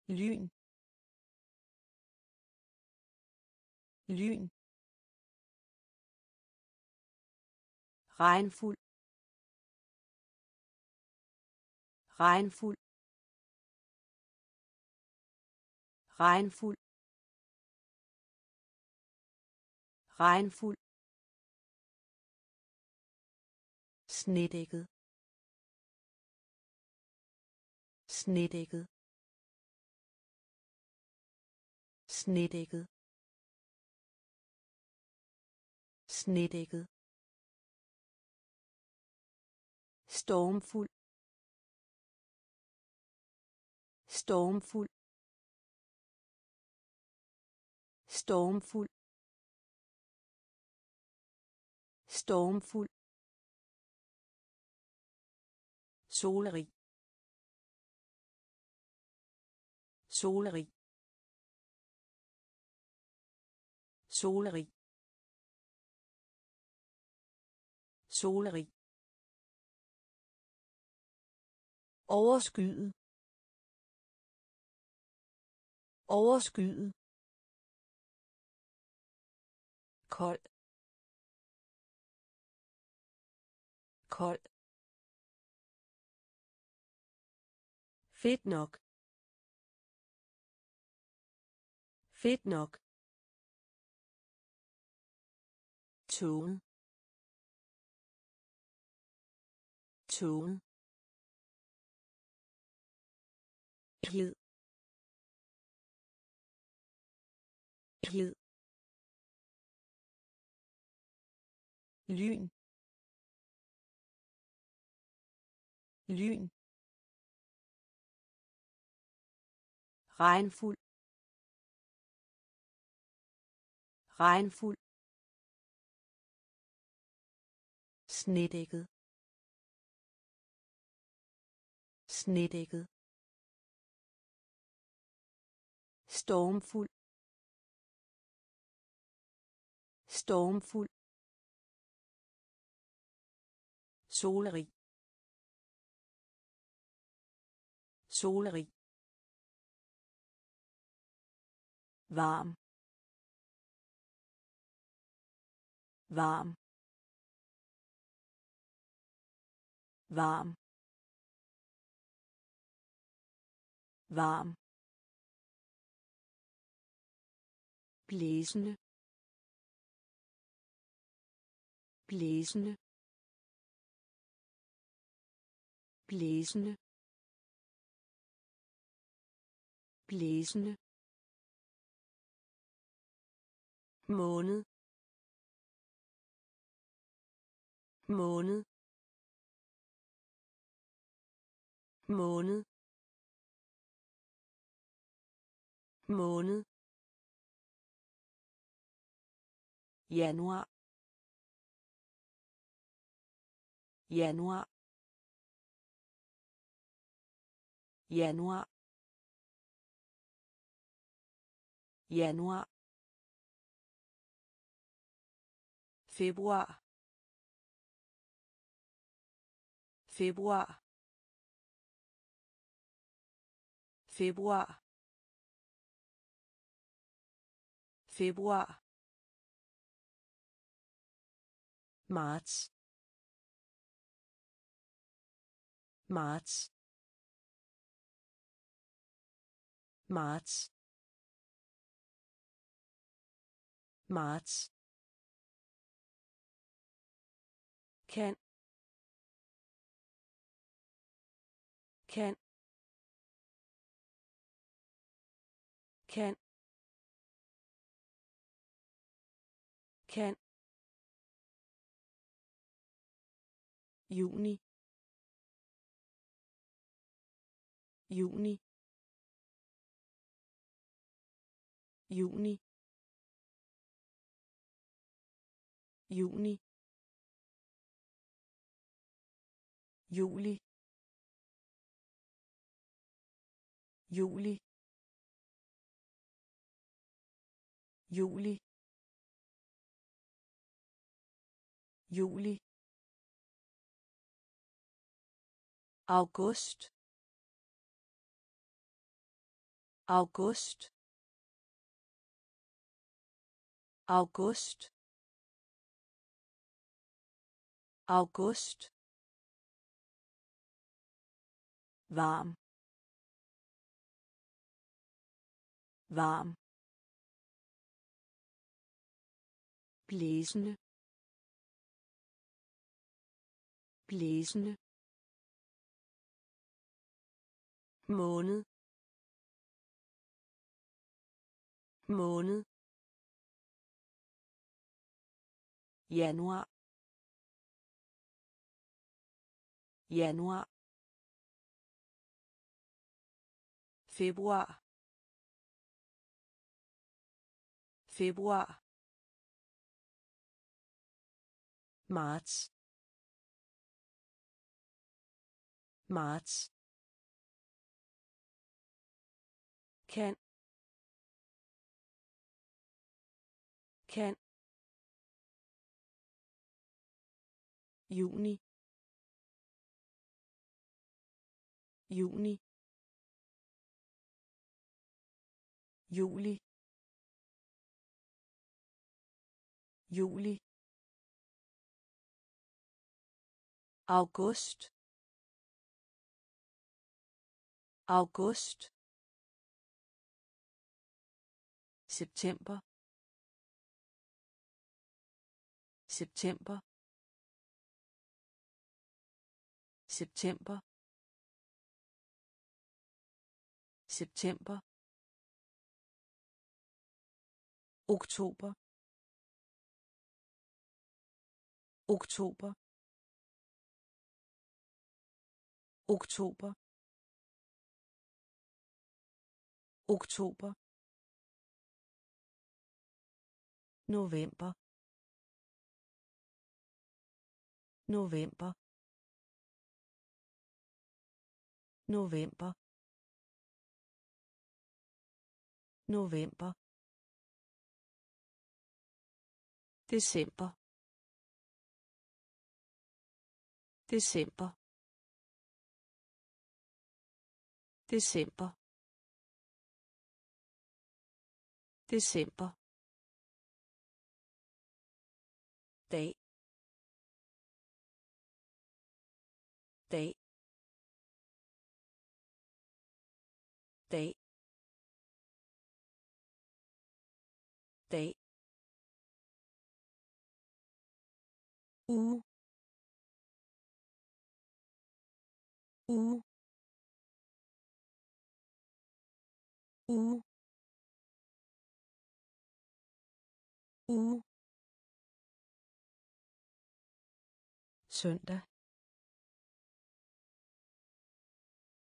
Speaker 1: lyn lyn regnfuld regnfuld regnfuld regnfuld snedækket snedækket snedækket snedækket stormfuld stormfuld stormfuld stormfuld Solerig. Solerig. Solerig. Solerig. Overskyet. Overskyet. kold kold Fedt nok. Fedt nok. Tone. Tone. Hed. Hed. lyn lyn regnfuld regnfuld snedækket snedækket stormfuld stormfuld solrig solrig warm warm warm warm blæsende blæsende blæsende blæsende måned måned måned måned januar januar januar januar février, février, février, février, mars, mars, mars, mars. kan kan kan kan juni juni juni juni juli juli juli juli august august august august varm varm blæsende blæsende måned måned januar januar februar februar marts marts kan kan juni juni juli juli august august september september september september oktober oktober oktober oktober november november november november December. December. December. December. Dag. Dag. dag dag U. U. U. U. søndag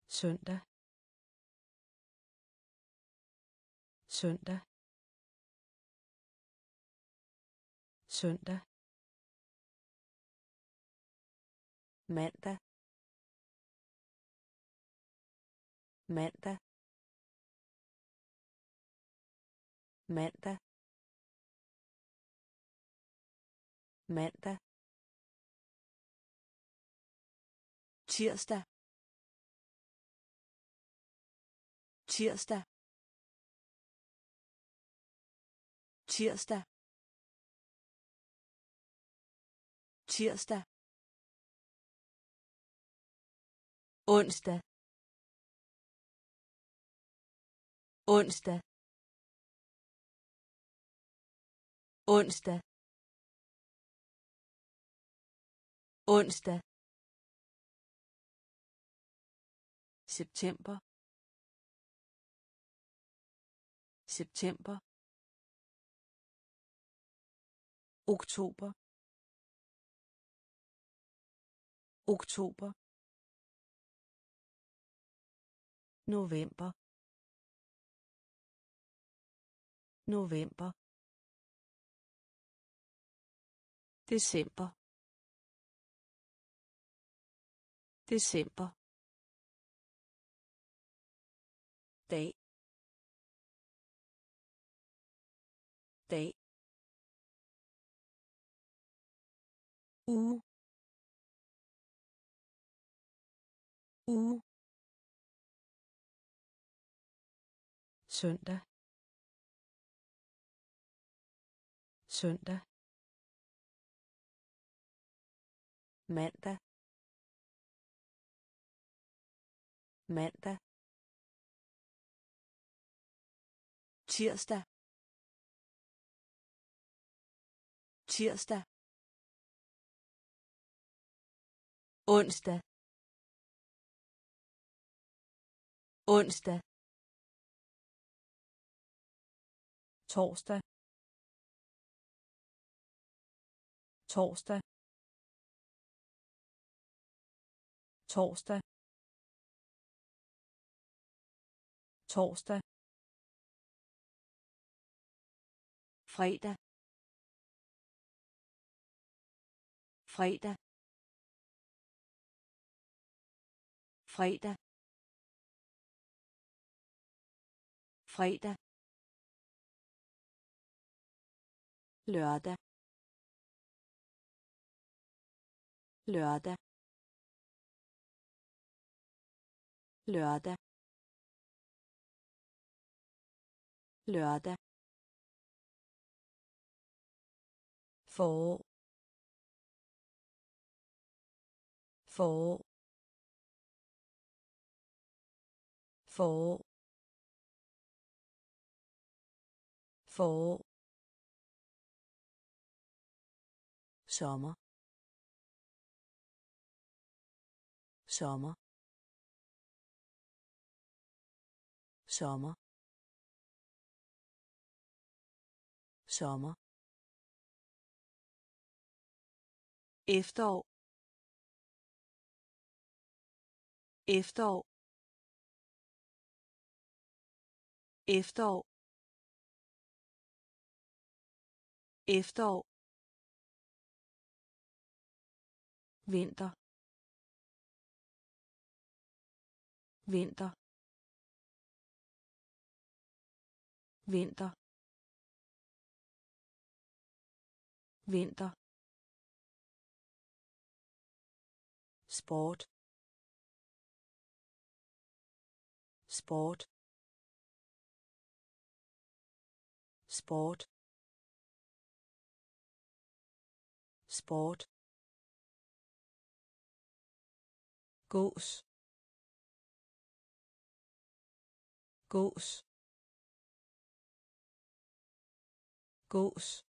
Speaker 1: søndag søndag søndag Merda. Merda. Merda. Merda. Tirsdag. Tirsdag. Tirsdag. Tirsdag. onsdag onsdag onsdag onsdag september september oktober oktober november november december december dag dag uge uge søndag søndag mandag mandag tirsdag tirsdag onsdag onsdag torsdag torsdag torsdag torsdag fredag fredag fredag fredag lørdag lørdag lørdag lørdag for for for for sommer sommer sommer sommer efterår efterår efterår efterår vinter vinter vinter vinter sport sport sport sport gås gås gås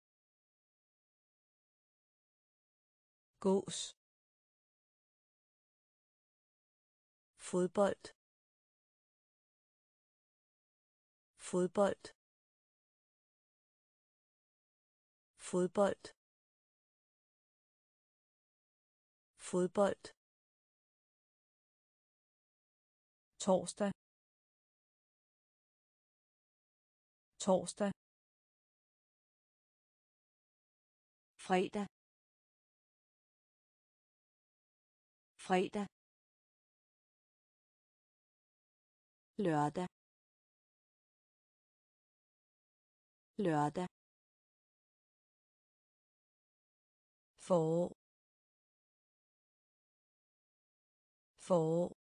Speaker 1: gås fodbold fodbold fodbold fodbold torsdag torsdag fredag fredag lørdag lørdag forår forår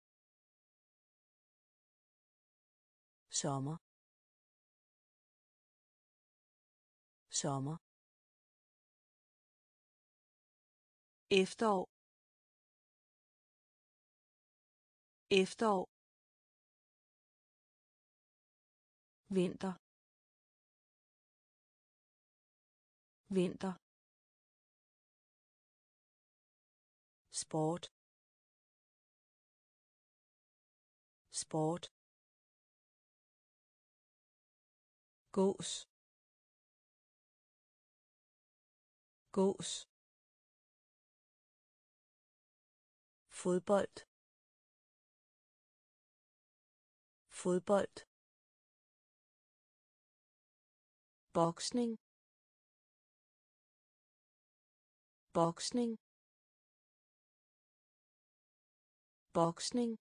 Speaker 1: sommer sommer efterår efterår vinter vinter sport sport gås gås fodbold fodbold boksning boksning boksning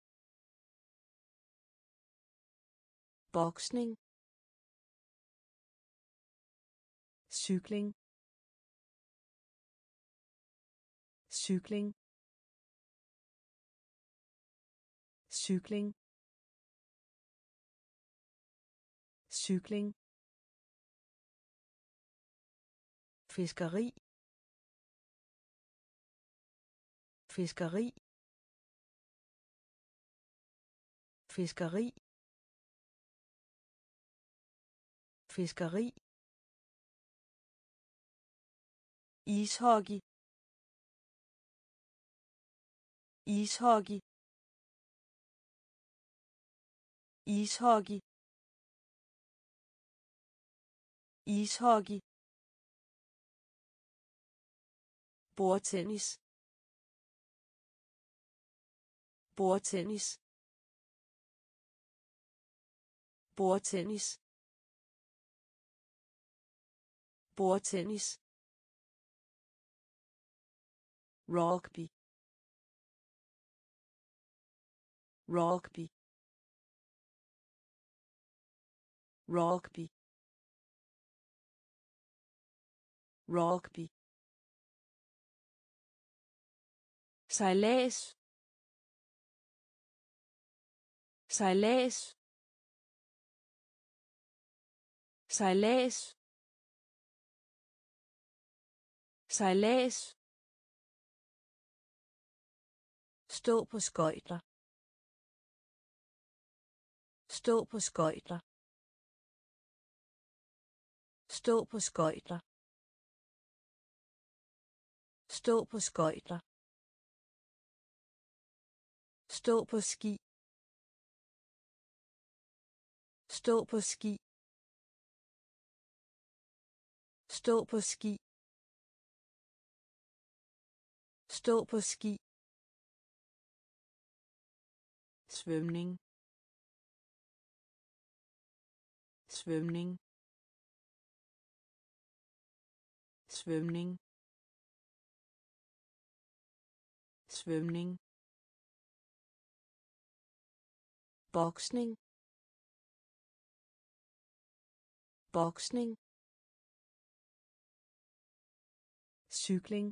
Speaker 1: boksning cykling cykling cykling cykling fiskeri fiskeri fiskeri fiskeri ishockey ishockey ishockey ishockey bordtennis bordtennis bordtennis bordtennis rugby rugby rugby rugby sejlads sejlads sejlads sejlads Stå på skøjter. Stå på skøjter. Stå på skøjter. Stå på skøjter. Stå på ski. Stå på ski. Stå på ski. Stå på ski. svømning svømning svømning svømning boksning boksning cykling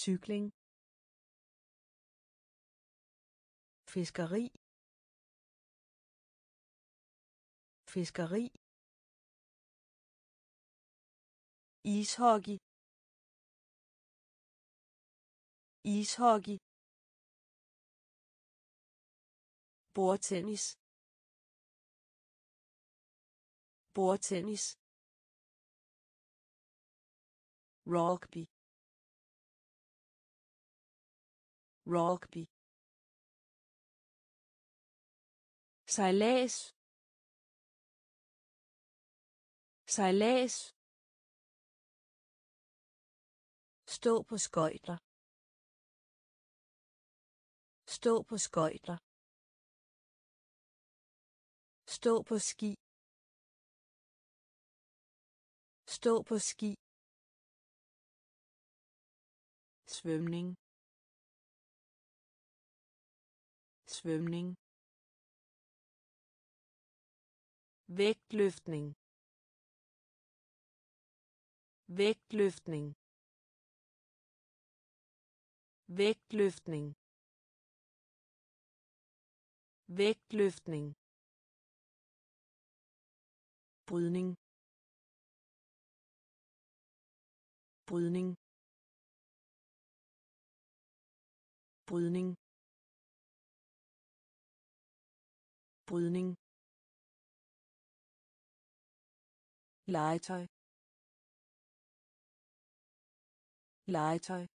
Speaker 1: cykling fiskeri fiskeri ishockey ishockey bordtennis bordtennis rugby rugby Sejlæs. Sejlæs. stå på skøjter stå på skøjter stå på ski stå på ski svømning svømning vægtløftning vægtløftning vægtløftning vægtløftning brydning brydning brydning brydning Lighter. Lighter.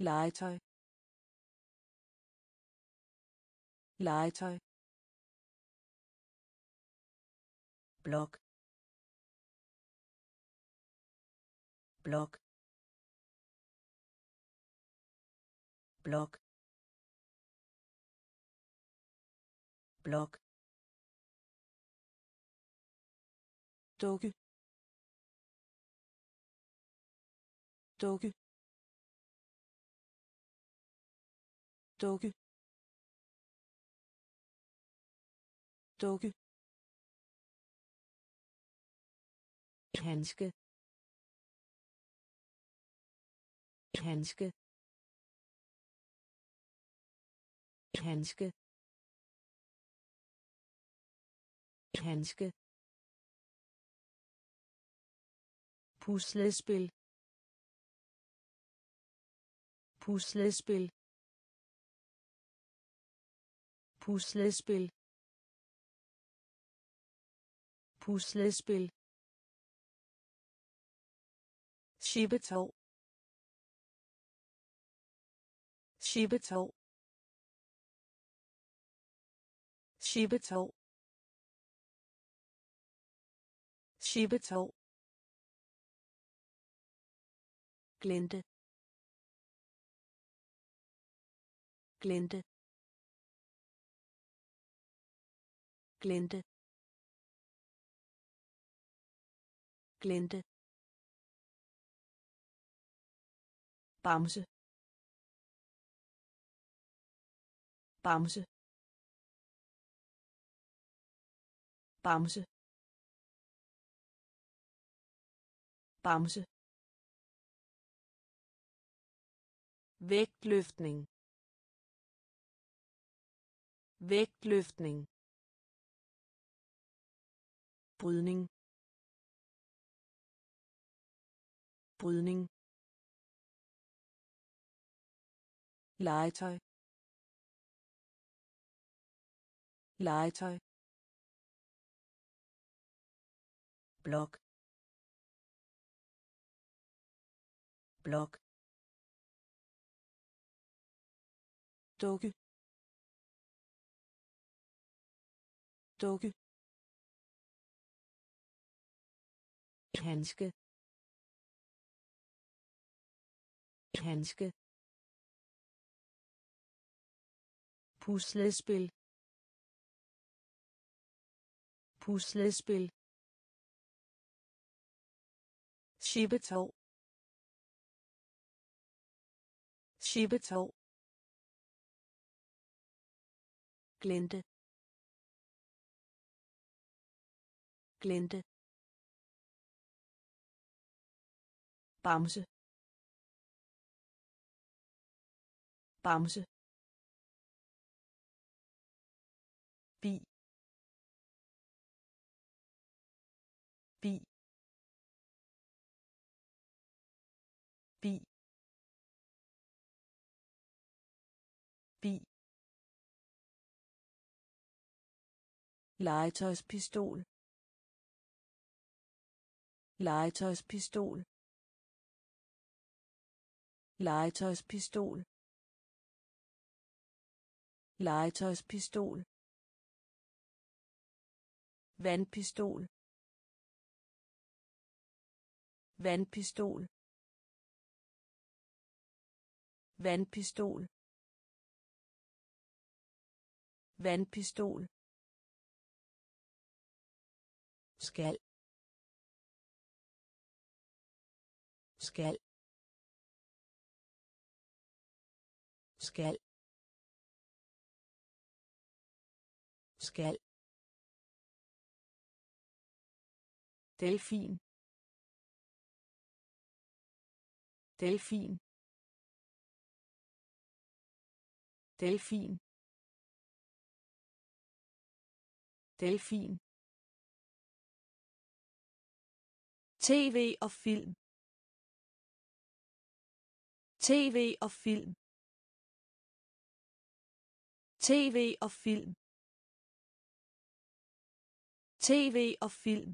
Speaker 1: Lighter. Lighter. Block. Block. Block. Block. dukke dukke dukke dukke handske handske handske handske puslespil puslespil puslespil puslespil skibetog skibetog skibetog skibetog glinte glinte glinte glinte Bamse. Bamse. Bamse. Bamse. vægtløftning vægtløftning brydning brydning legetøj legetøj blok blok dukke dukke handske handske puslespil puslespil skibetog skibetog glinte glinte Bamse. Bamse. legetøjspistol legetøjspistol legetøjspistol legetøjspistol vandpistol vandpistol vandpistol vandpistol skal skal skal skal delfin delfin delfin delfin TV og film. TV og film. TV og film. TV og film.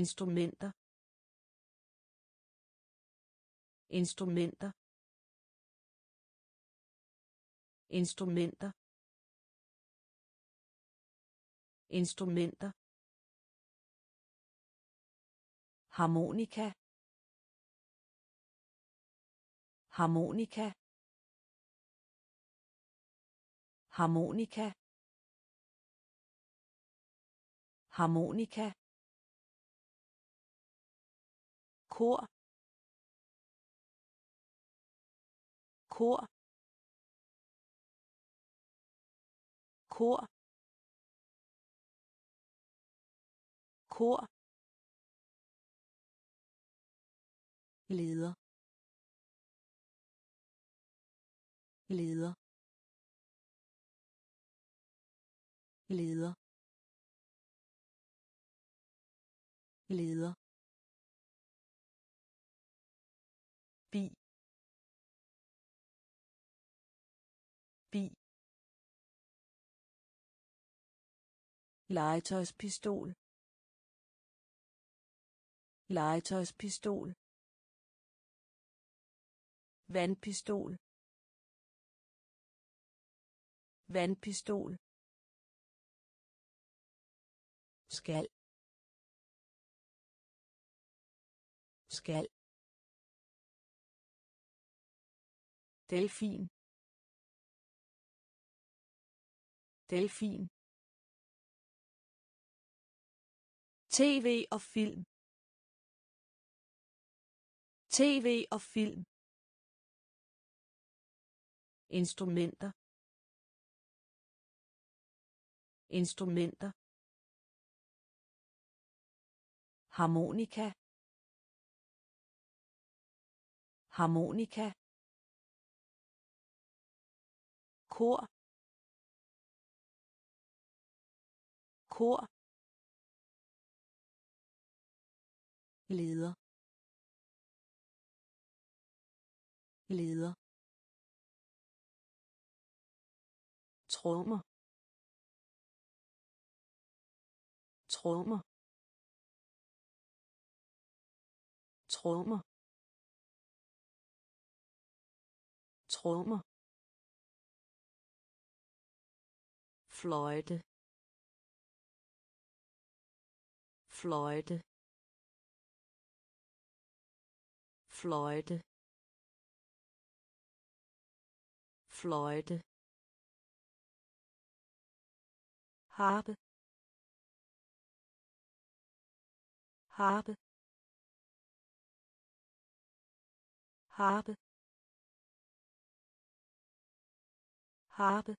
Speaker 1: Instrumenter. Instrumenter. Instrumenter. Instrumenter. harmonika harmonika harmonika harmonika kor kor kor kor leder leder leder leder bi bi legetøjspistol legetøjspistol vandpistol vandpistol skal skal delfin delfin tv og film tv og film instrumenter instrumenter harmonika harmonika kor kor leder leder trommer trommer trommer trommer fløjte fløjte fløjte fløjte harpe harpe harpe harpe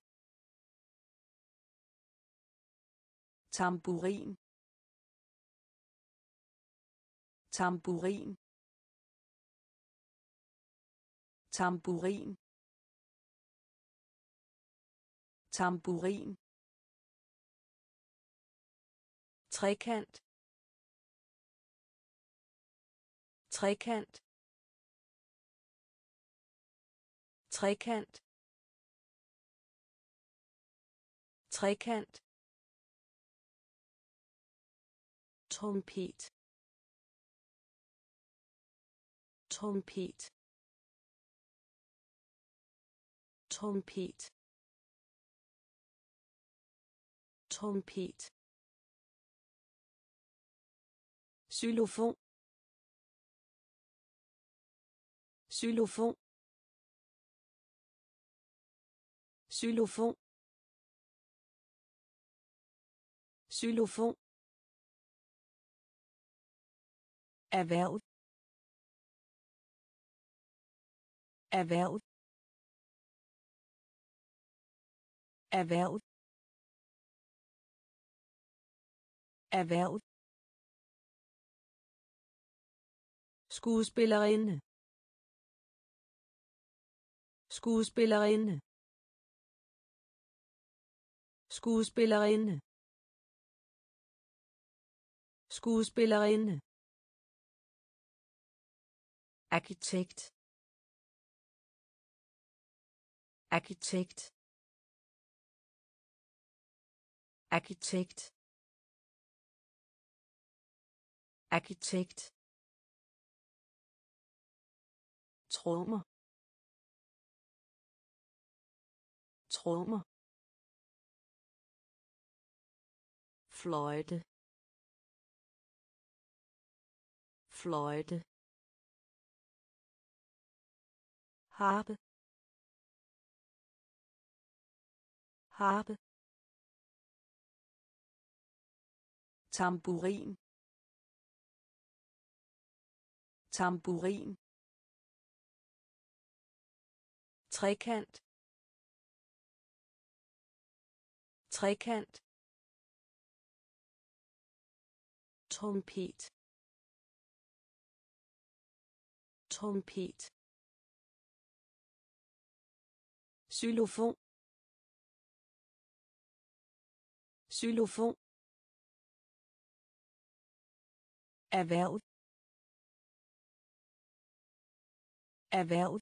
Speaker 1: tamburin tamburin tamburin tamburin trekant trekant trekant trekant trompet trompet trompet trompet Sulofon. Sulofon. Sulofon. Sulofon. Erhverv. Erhverv. Erhverv. Erhverv. Skuespillerinde. Skuespillerinde. Skuespillerinde. Skuespillerinde. Arkitekt. Arkitekt. Arkitekt. Arkitekt. trommer trommer fløjte fløjte harpe harpe tamburin tamburin trekant trekant trompet trompet xylofon xylofon erhverv erhverv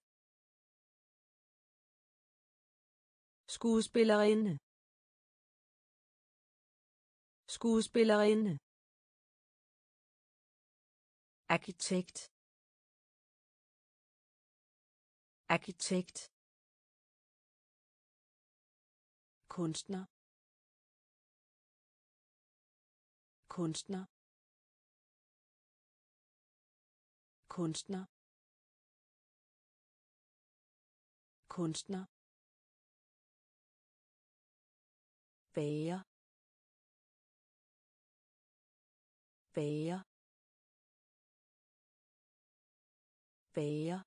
Speaker 1: Skuespillerinde. Skuespillerinde. Arkitekt. Arkitekt. Kunstner. Kunstner. Kunstner. Kunstner. Være. Være. Være.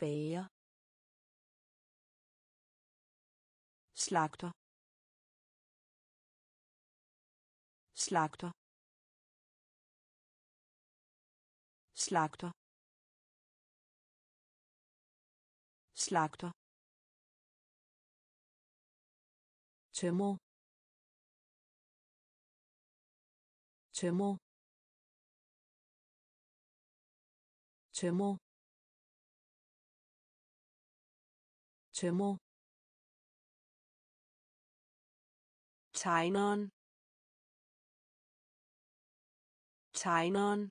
Speaker 1: Være. Slagter. Slagter. Slagter. Slagter. 全部，全部，全部，全部，再弄，再弄，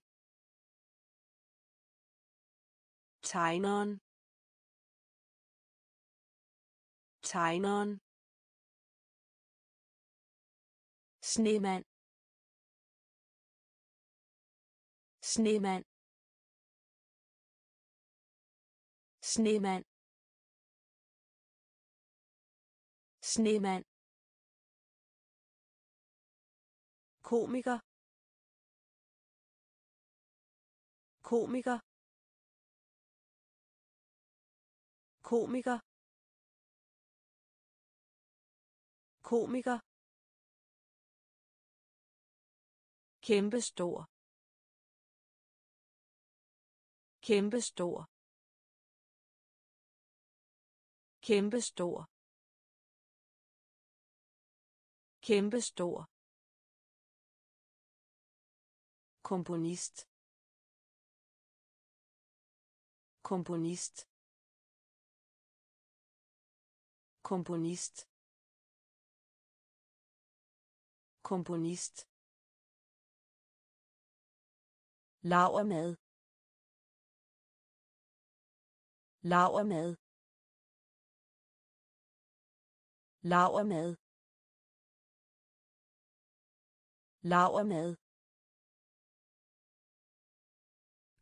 Speaker 1: 再弄，再弄。snemand snemand snemand snemand komiker komiker komiker komiker Kæmpestor. Kæmpestor. Kæmpestor. Kæmpestor. Komponist. Komponist. Komponist. Komponist Lavermad. Lavermad. Lavermad. Lavermad.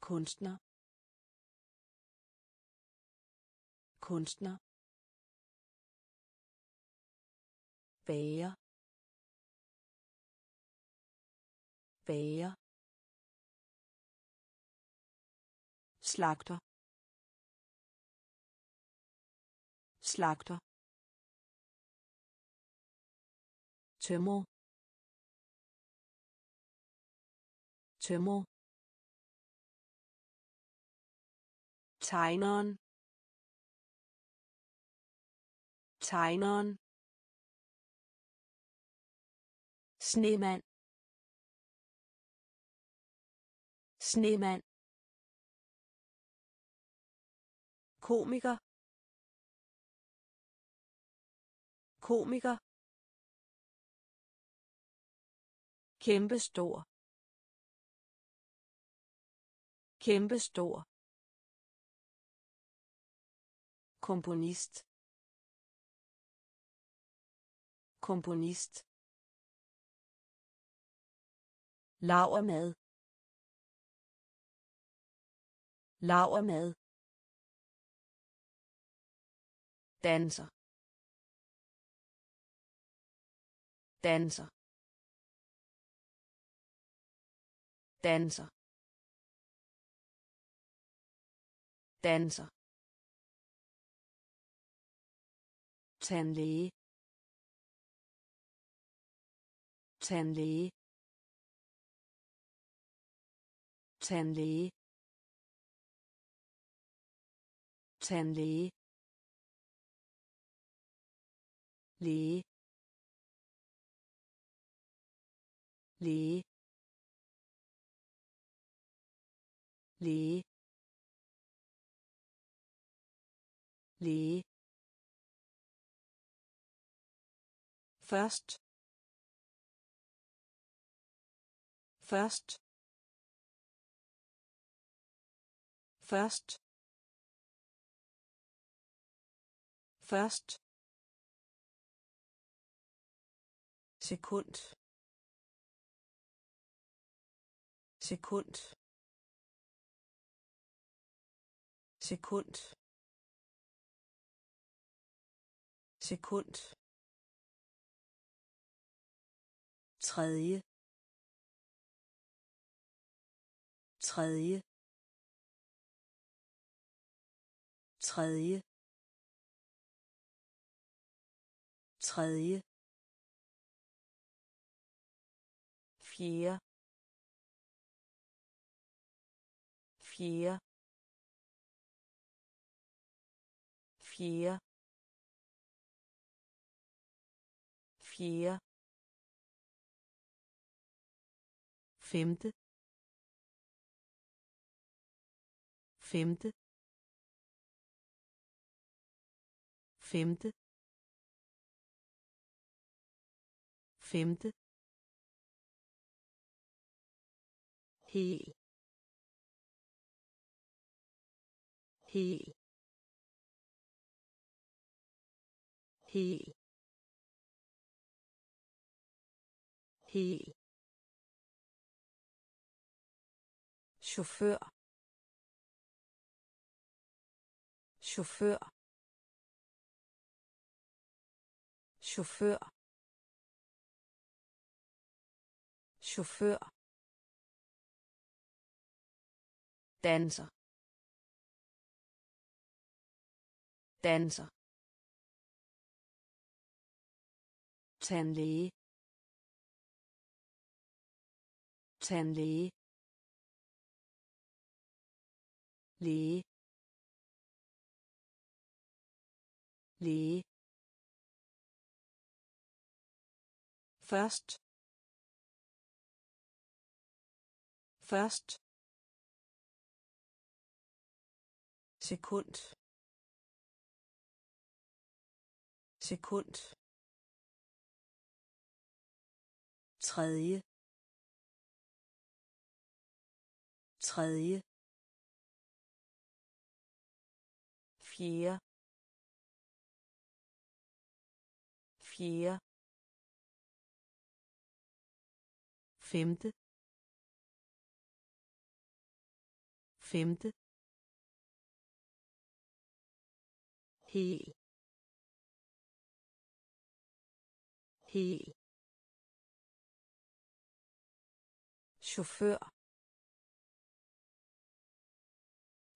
Speaker 1: kunstner kunstner bager bager slagter slagter tømmer tømmer tegneren tegneren snemand snemand komiker komiker kæmpe stor kæmpe stor komponist komponist lavermad lavermad danser danser danser danser tandlæge tandlæge tandlæge tandlæge Li. Li. Li. Li. First. First. First. First. sekund sekund sekund sekund tredje tredje tredje tredje vier vier vier vier femte femte femte femte hel hel hel hel chauffeur chauffeur chauffeur chauffeur danser danser tandlæge tandlæge læge læge først først sekund sekund tredje tredje fjerde fjerde femte femte He, he. chauffeur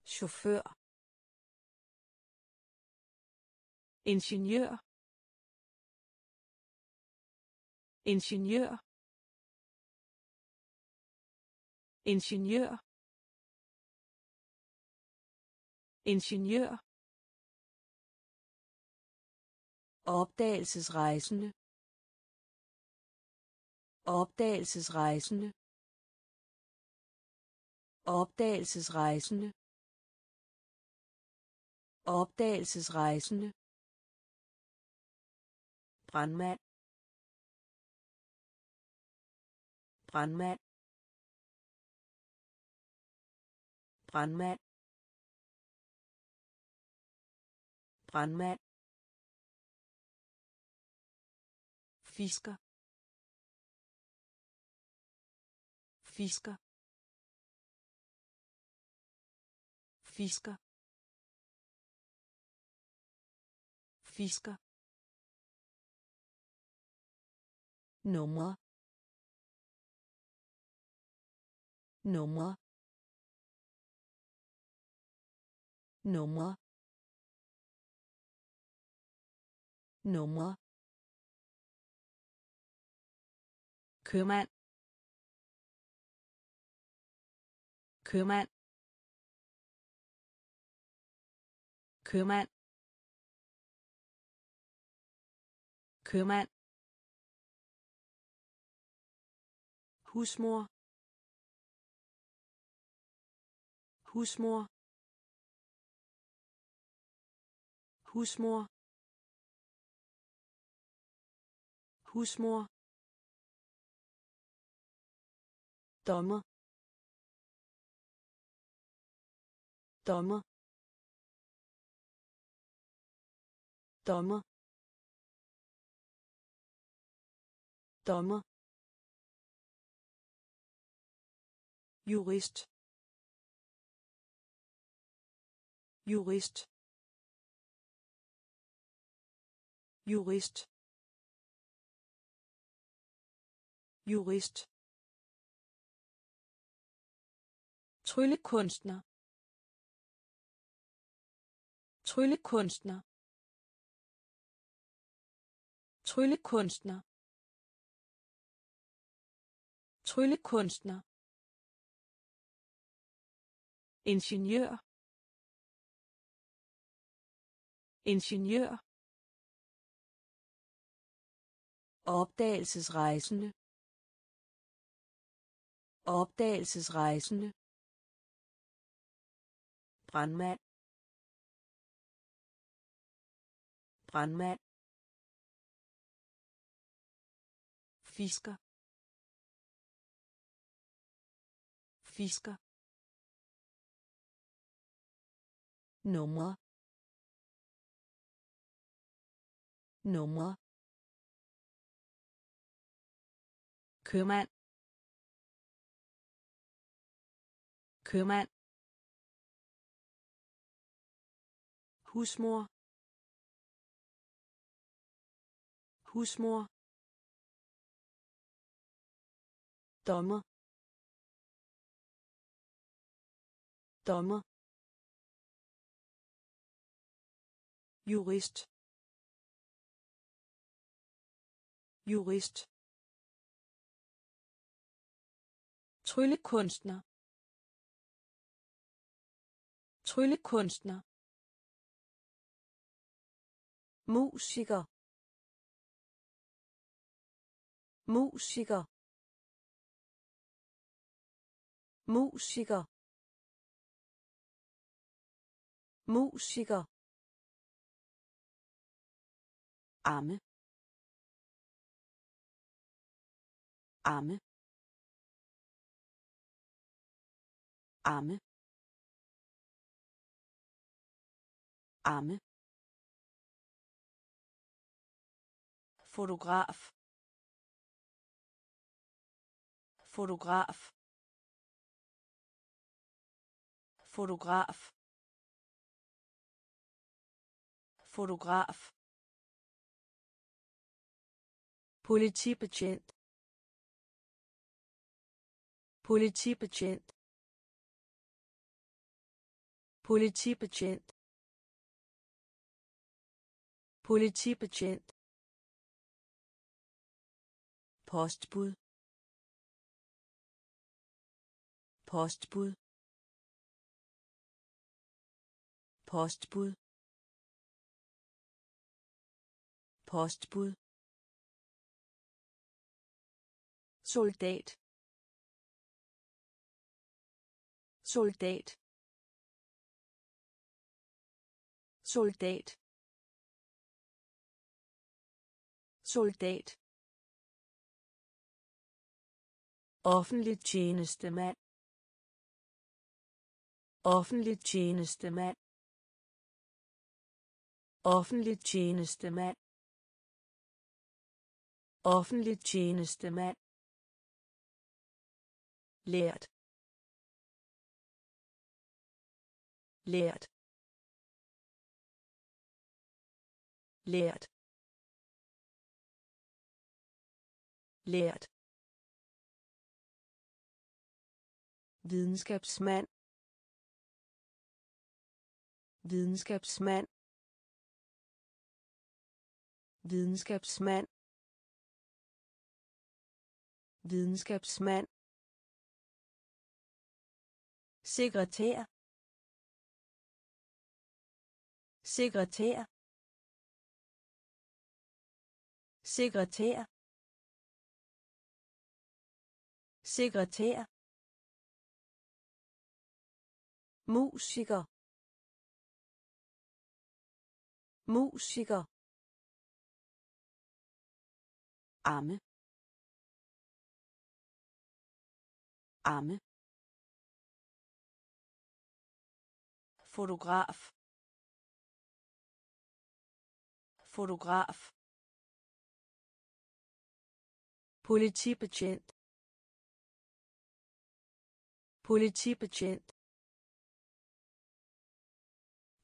Speaker 1: chauffeur ingénieur ingénieur ingénieur ingénieur opdagelsesrejsende opdagelsesrejsende opdagelsesrejsende opdagelsesrejsende brandmand brandmand brandmand brandmand Fisca. Fisca. Fisca. Fisca. Noma. Noma. Noma. Noma. købmand købmand købmand købmand husmor husmor husmor husmor Tom. Tom. Tom. juriste Juriste. Juriste. Juriste. jurist Tryllekunstner. Tryllekunstner. Tryllekunstner. Tryllekunstner. Ingeniør. Ingeniør. Opdagelsesrejsende. Opdagelsesrejsende brandmand brandmand fisker fisker nummer nummer købmand købmand husmor husmor dommer dommer jurist jurist tryllekunstner tryllekunstner musiker musiker musiker musiker arme arme arme arme fotograf fotograf fotograf fotograf politibetjent politibetjent politibetjent politibetjent postbud postbud postbud postbud soldat soldat soldat soldat offentlig tjenestemand offentlig tjenestemand offentlig tjenestemand offentlig tjenestemand lært lært lært lært videnskabsmand videnskabsmand videnskabsmand videnskabsmand sekretær sekretær sekretær sekretær musiker musiker arme arme fotograf fotograf politibetjent politibetjent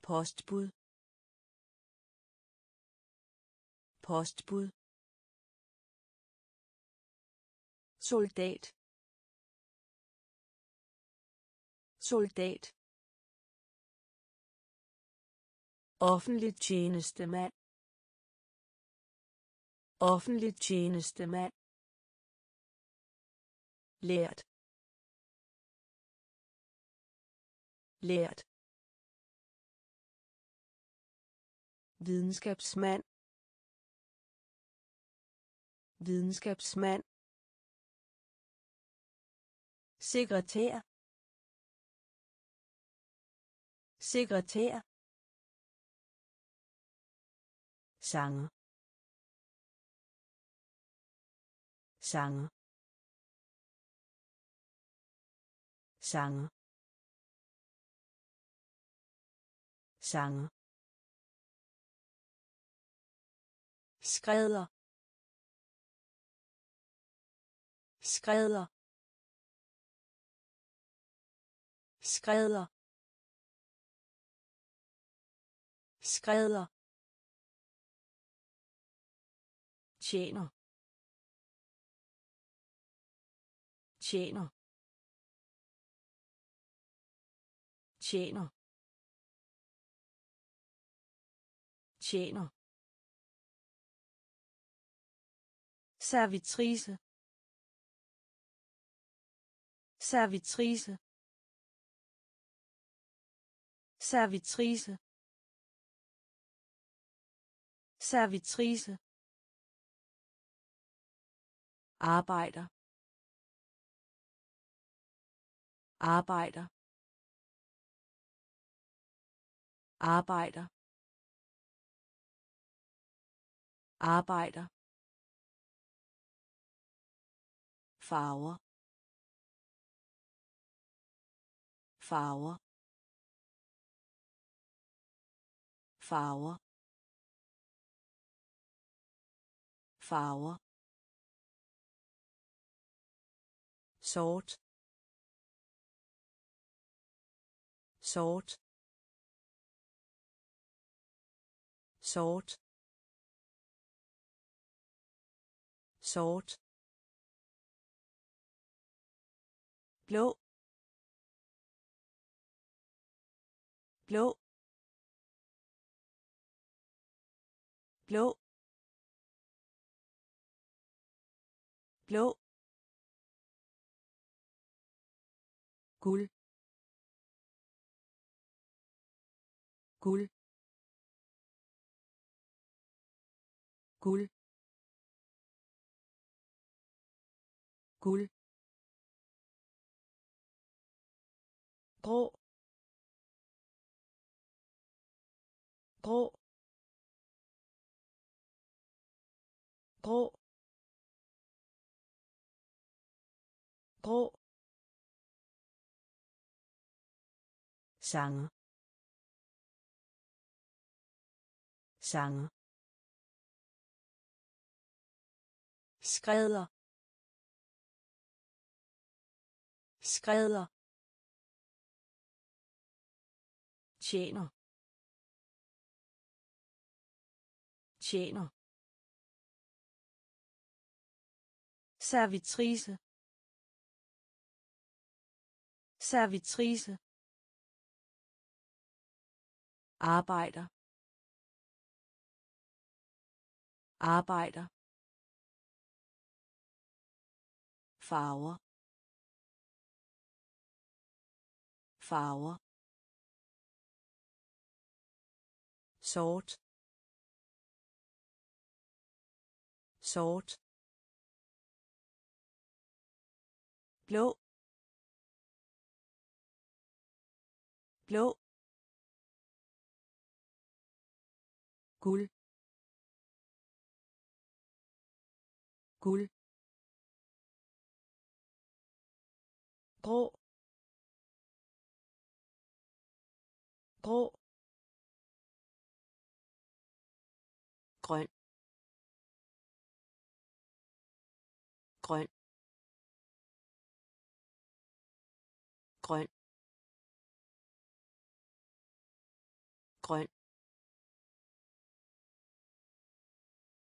Speaker 1: postbud postbud soldat soldat offentlig tjenestemand offentlig tjenestemand lært lært videnskabsmand videnskabsmand sekretær sekretær sanger sanger sanger sanger skrædder skrædder skrædder skrædder tjener tjener tjener tjener Servitrice. Servitrice. Servitrice. Servitrice. Arbejder. Arbejder. Arbejder. Arbejder. farver farver farver farver sort sort sort sort Clo blå blå blå cool cool cool cool ここここ zanger zanger skrædder skrædder tjener tjener servitrice servitrice arbejder arbejder farver farver sort sort blå blå guld guld grå grå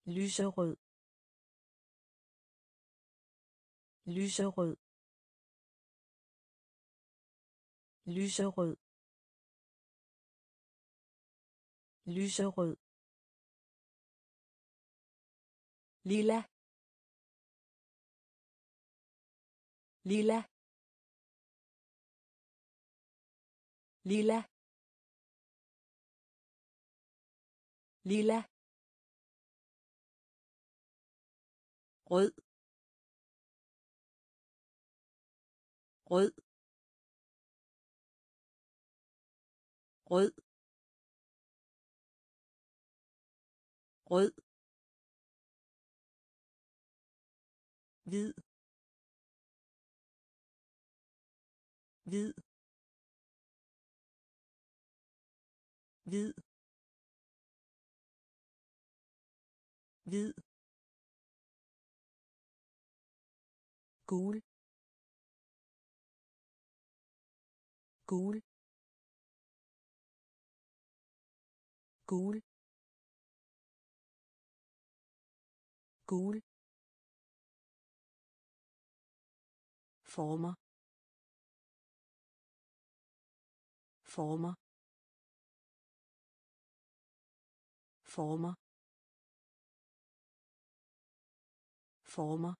Speaker 1: lyserød lyserød lyserød lyserød lila lila lila lila rød rød rød rød hvid hvid hvid hvid gul gul gul gul former former former former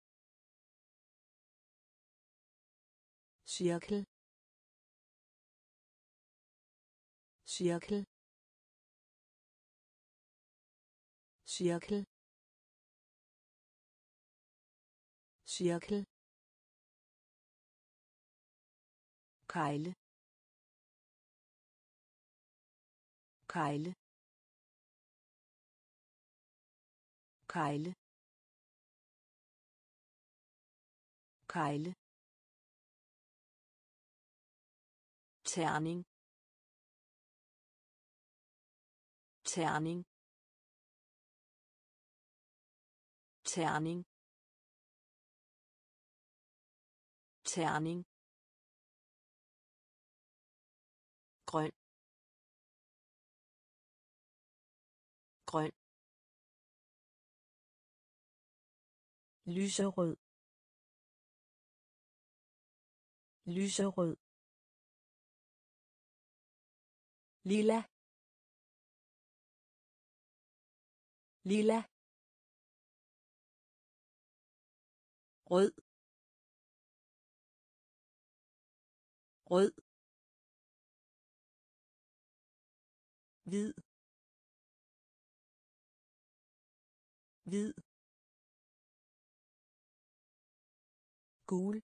Speaker 1: cirkel cirkel cirkel cirkel Keile. Keile. Keile. Keile. terning terning terning terning grøn grøn lyserød lyserød lila lila rød rød hvid hvid gul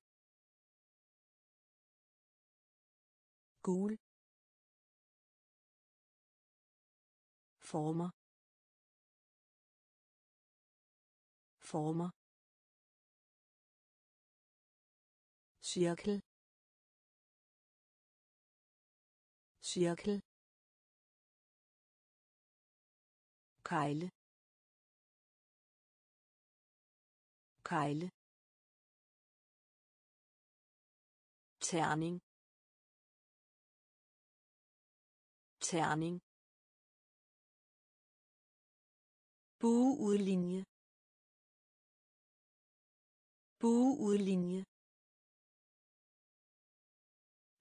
Speaker 1: gul former former cirkel cirkel kejle kejle terning terning Bueudlinje. Bueudlinje.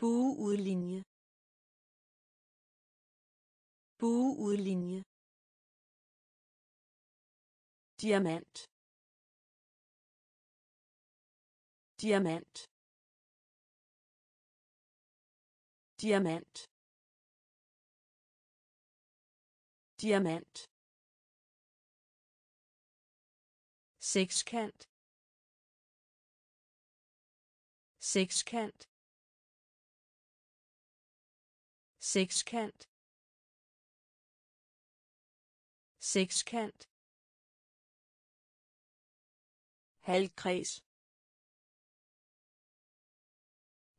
Speaker 1: Bueudlinje. Bueudlinje. Diamant. Diamant. Diamant. Diamant. sekskant sekskant sekskant sekskant halvkreds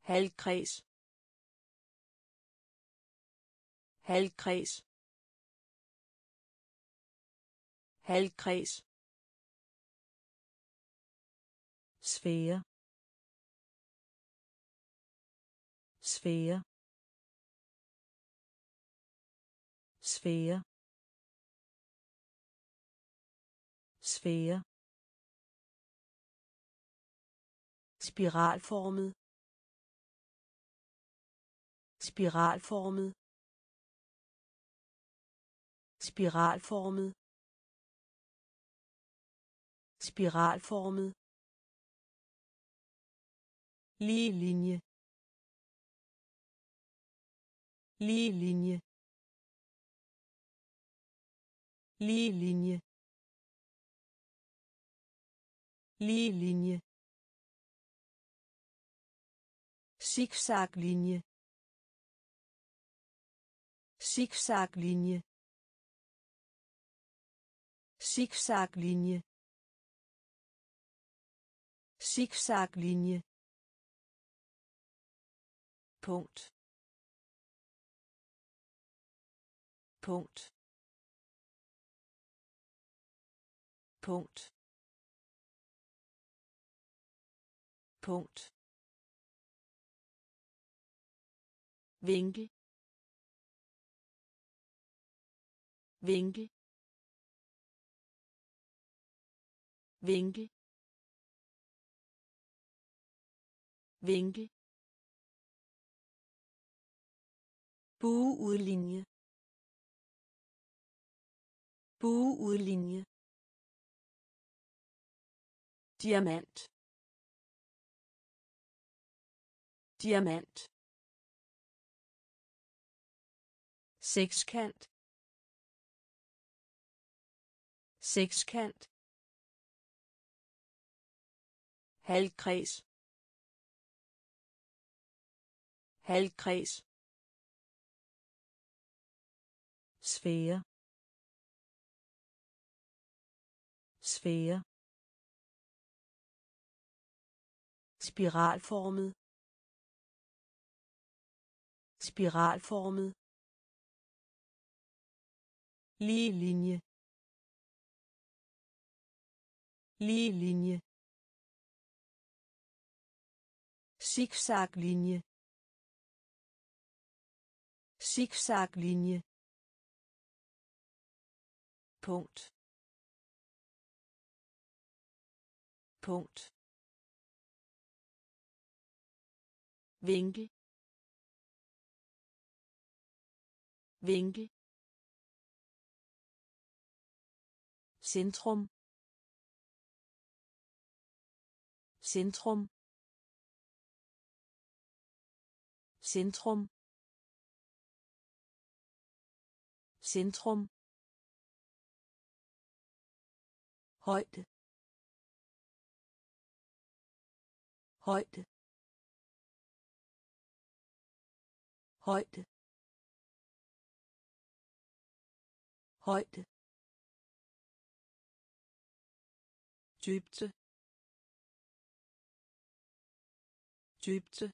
Speaker 1: halvkreds halvkreds halvkreds sfære sfære sfære sfære spiralformet spiralformet spiralformet spiralformet Лилине. Лилине. Лилине. Лилине. Зигзагlijnje. Zigzaglijnje. Zigzaglijnje. Zigzaglijnje. punkt punkt punkt punkt vinkel vinkel vinkel vinkel Bueudlinje. Bueudlinje. Diamant. Diamant. Sekskant. Sekskant. halvkreds halvkreds sfære sfære spiralformet spiralformet lige linje lige linje zigzag linje zigzag linje punkt punkt vinkel vinkel centrum centrum centrum centrum heute heute heute heute Typte. Typte.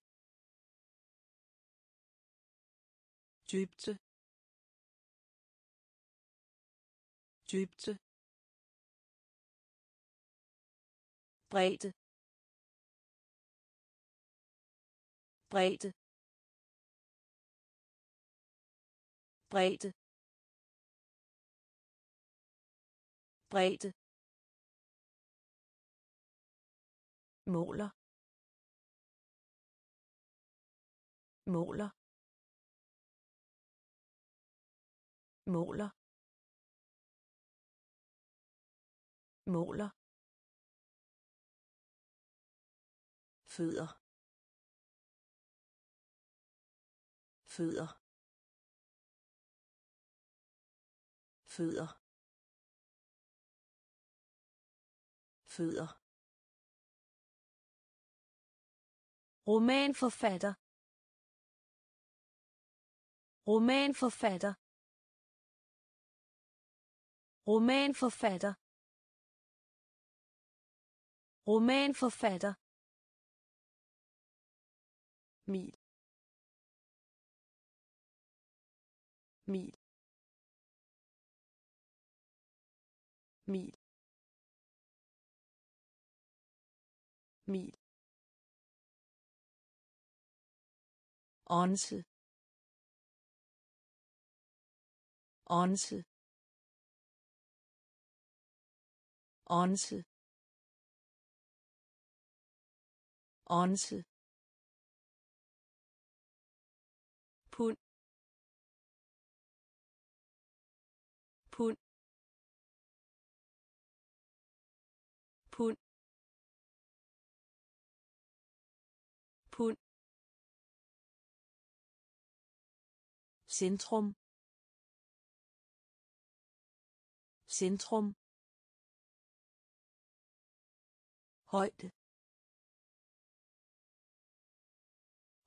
Speaker 1: Typte. Typte. bredde bredde bredde bredde måler måler måler måler fødder fødder fødder fødder romanforfatter romanforfatter romanforfatter romanforfatter mil mil mil mil åndse åndse åndse åndse Centrum. Centrum. Højde.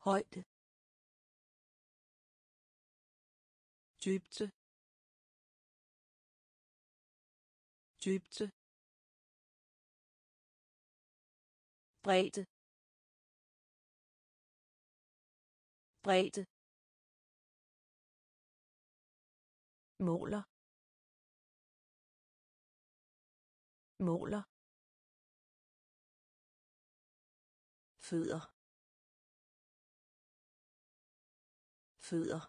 Speaker 1: Højde. dybde dybde bredde bredde måler måler fødder fødder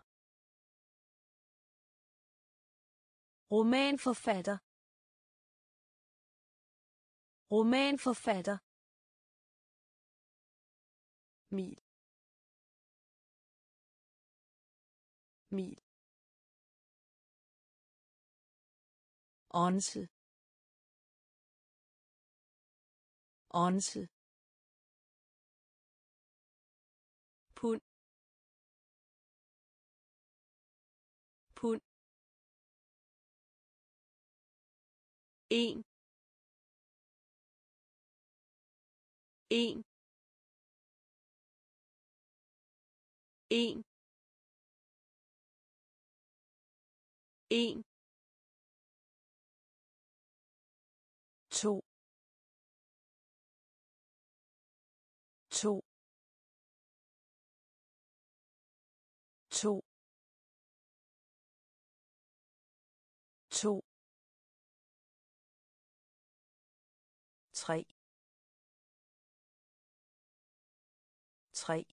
Speaker 1: romanforfatter romanforfatter mil mil Onse. Onse. Pund. Pund. En. En. en en to to to to tre tre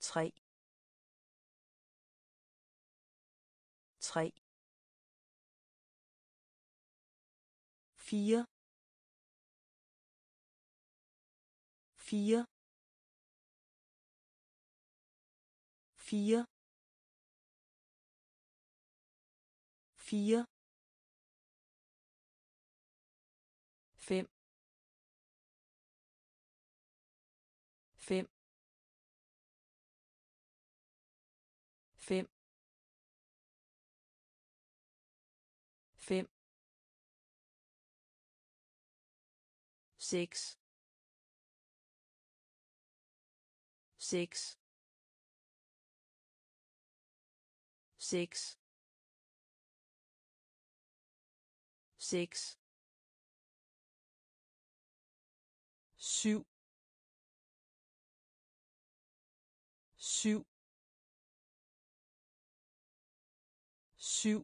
Speaker 1: tre tre vier vier vier vier six six six six syv syv syv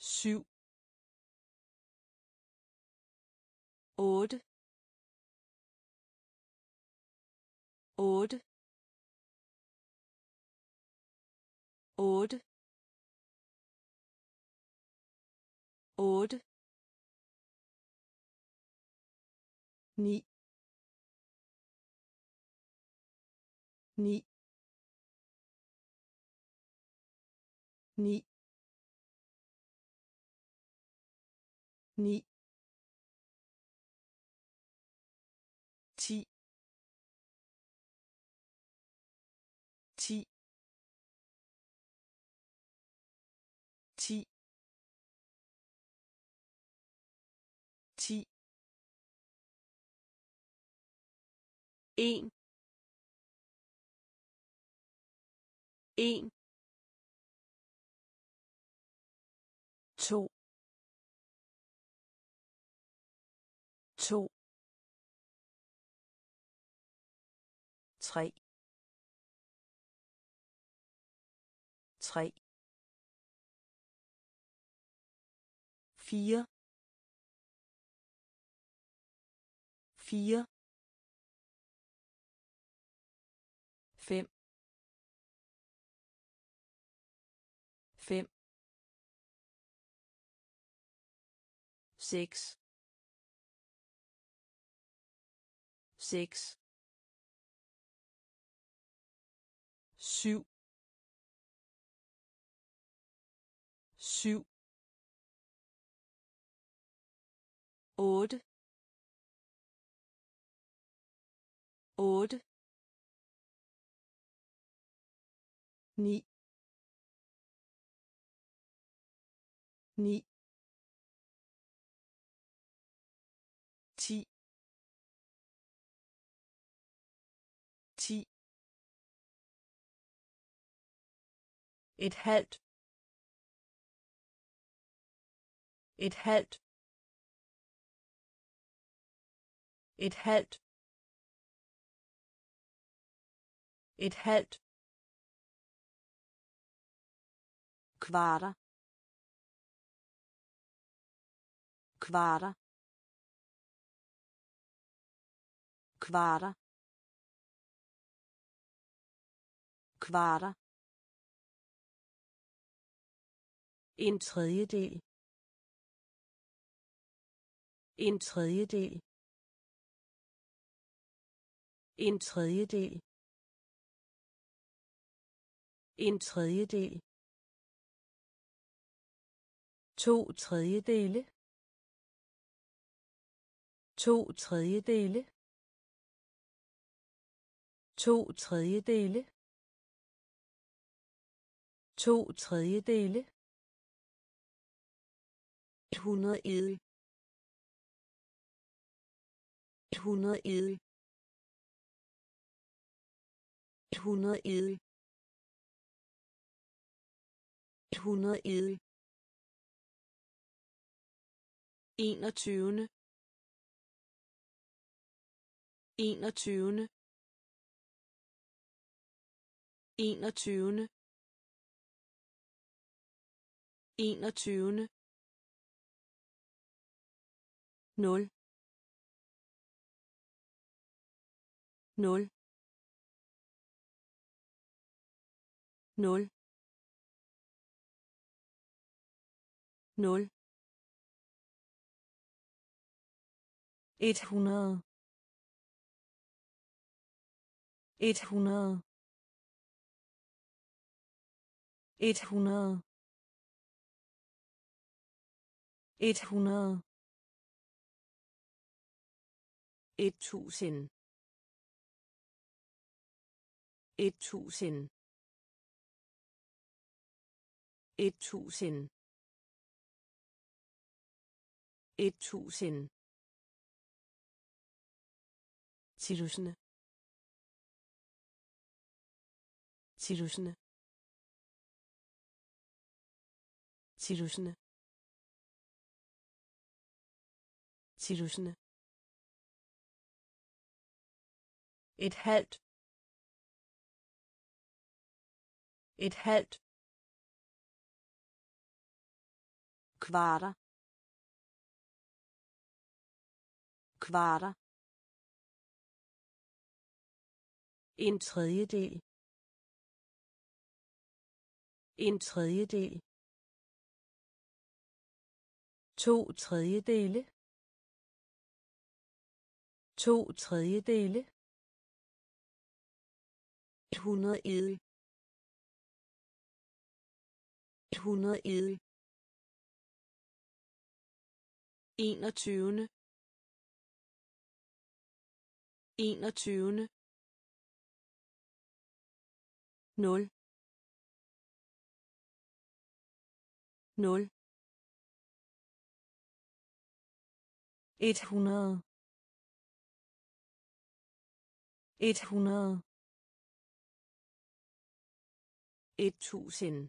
Speaker 1: syv Ord. Ord. Ord. Ord. ni ni ni ni en en to to tre tre fire fire six Six. syv syv otte otte ni ni It helped. It helped. It helped. It helped. kvarter kvarter kvarter kvarter En tredjedel. En tredjedel. En tredjedel. En tredjedel. To tredjedele. To tredjedele. To tredjedele. To tredjedele et hundrede 100 Et hundrede edel. Et hundrede 21 Et hundrede 21 Null. Null. Null. Null. 100 100 100 100 Et tusind. Et tusind. Et tusind. Et tusind. Tusinde. Tusinde. Tusinde. Tusinde. Et halvt. Et halvt. kvarter kvarter en tredjedel en tredjedel to tredjedele to tredjedele et hundrede edel. Et hundrede edel. Enogtyvende. Enogtyvende. Nul. Nul. Et hundrede. Et hundrede. Et tusind.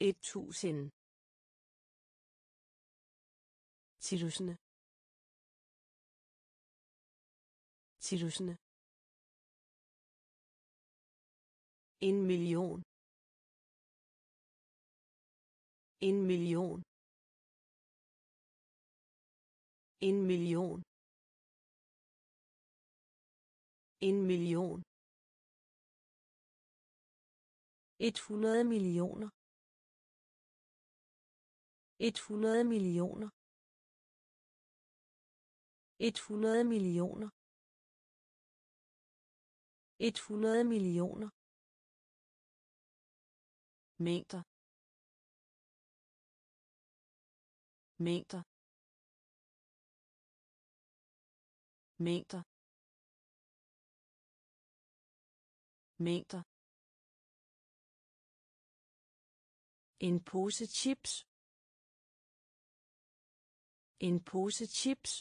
Speaker 1: Et tusind. Tusinde. Tusinde. En million. En million. En million. En million. 100 millioner 100 millioner 100 millioner 100 millioner mængder mængder mængder mængder En pose chips. En pose chips.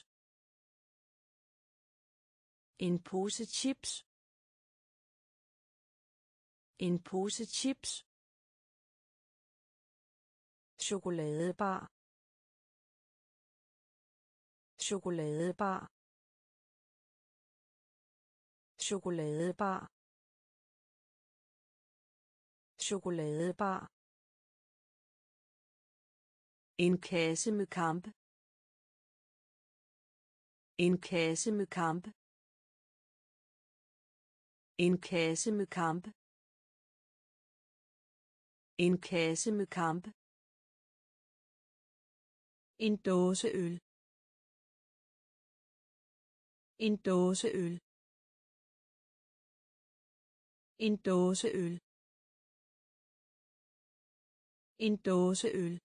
Speaker 1: En pose chips. En pose chips. Chokoladebar. Chokoladebar. Chokoladebar. Chokoladebar en kasse med kamp. En kasse med kamp. En kasse med kamp. En kasse med kamp. En dåse øl. En dåse øl. En dåse øl. En dåse øl.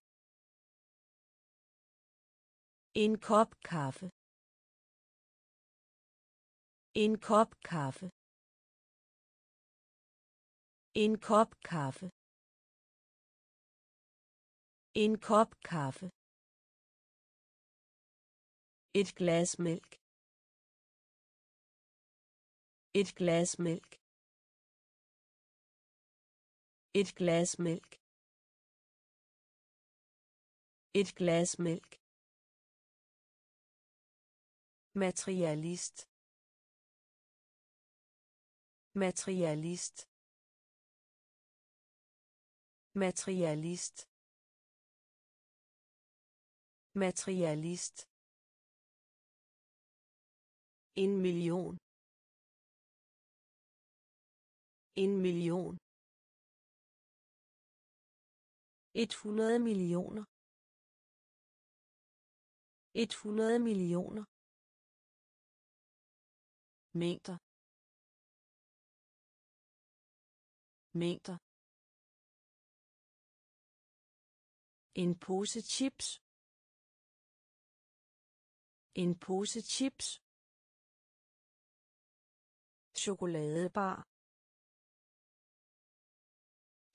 Speaker 1: En kop kaffe. En kop kaffe. En kop kaffe. En kop kaffe. Et glas mælk. Et glas mælk. Et glas mælk. Et glas mælk. Materialist. Materialist. Materialist. Materialist. En million. En million. et hundrede millioner. et hundrede millioner mængder mængder en pose chips en pose chips chokoladebar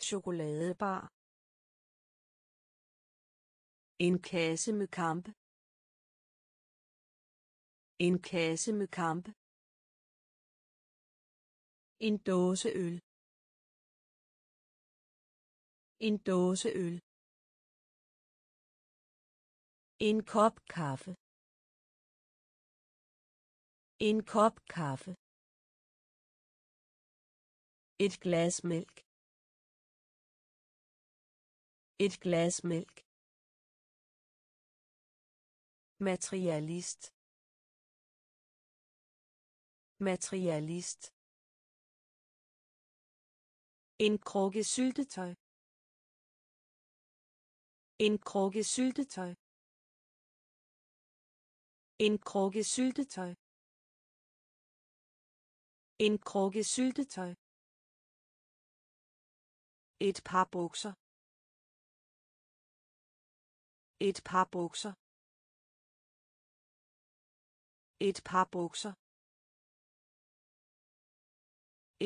Speaker 1: chokoladebar en kasse med kamp en kasse med kampe en dåse øl. En dåse øl. En kop kaffe. En kop kaffe. Et glas mælk. Et glas mælk. Materialist. Materialist. En krukke syltetøj. En krukke syltetøj. En krukke syltetøj. En krukke syltetøj. Et par bukser. Et par bukser. Et par bukser.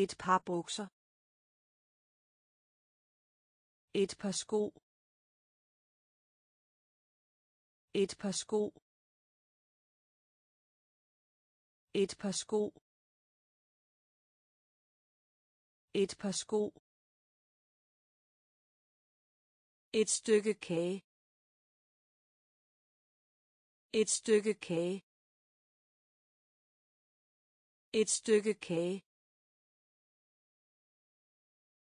Speaker 1: Et par bukser. Et par sko. Et par sko. Et par sko. Et par sko. Et stykke kage. Et stykke kage. Et stykke kage.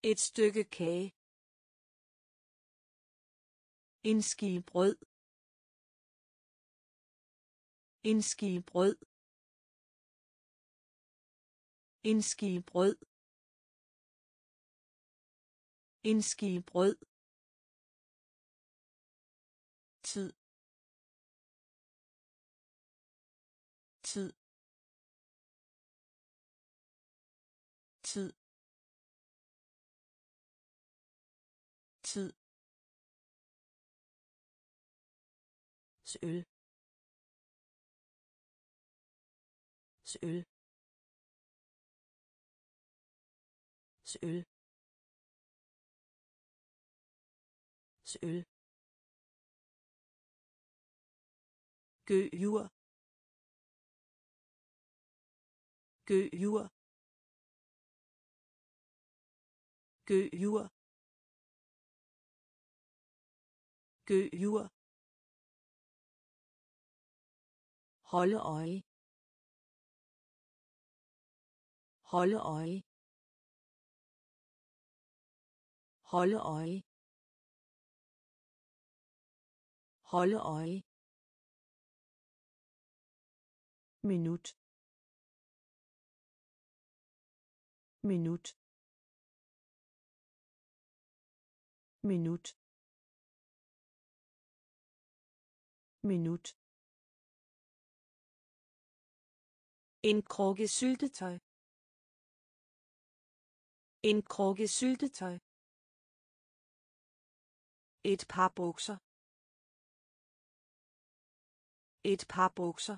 Speaker 1: Et stykke kage. En brød. En brød. En brød. En brød. Tid. Tid. Tid. Tid. Søl. Søl. Søl. Søl. gøjur gøjur gøjur gøjur Holde øje. Holde øje. Holde øje. Holde øje. Minut. Minut. Minut. Minut. En krukke syltetøj. En krukke syltetøj. Et par bukser. Et par bukser.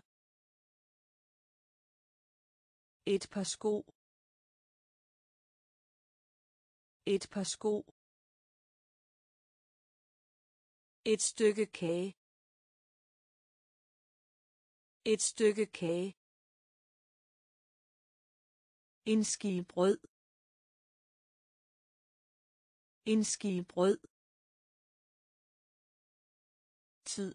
Speaker 1: Et par sko. Et par sko. Et stykke kage. Et stykke kage. En brød. En brød. Tid.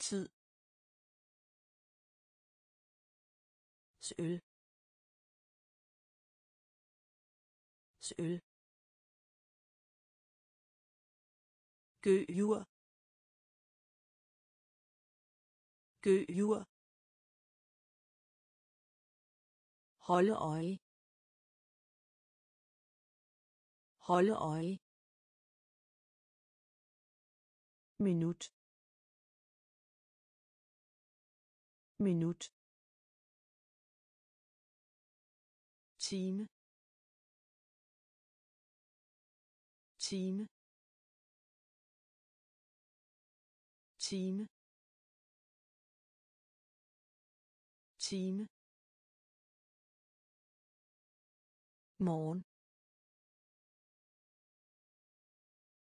Speaker 1: Tid. Søl. Søl. Gøjur. Gøjur. Holde øje. Holde øje. Minut. Minut. Time. Time. Time. Time. morgen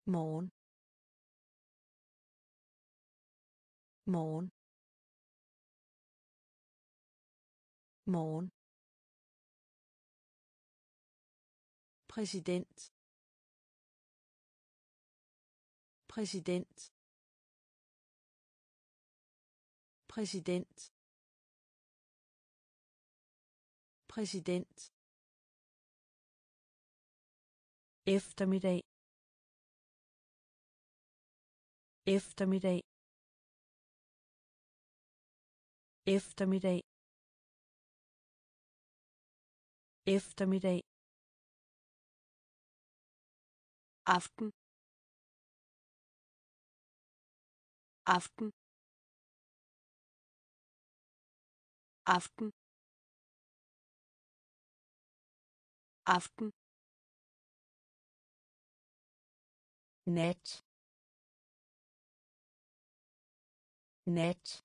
Speaker 1: morgen morgen morgen præsident præsident præsident præsident eftermiddag eftermiddag eftermiddag eftermiddag aften aften aften aften net net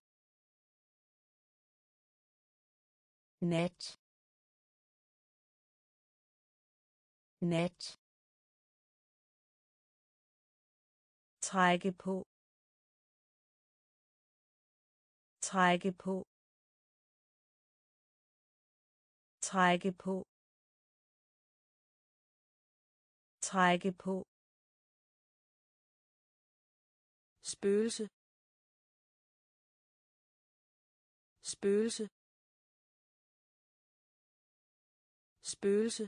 Speaker 1: net net trække på trække på trække på trække på spøgelse spøgelse spøgelse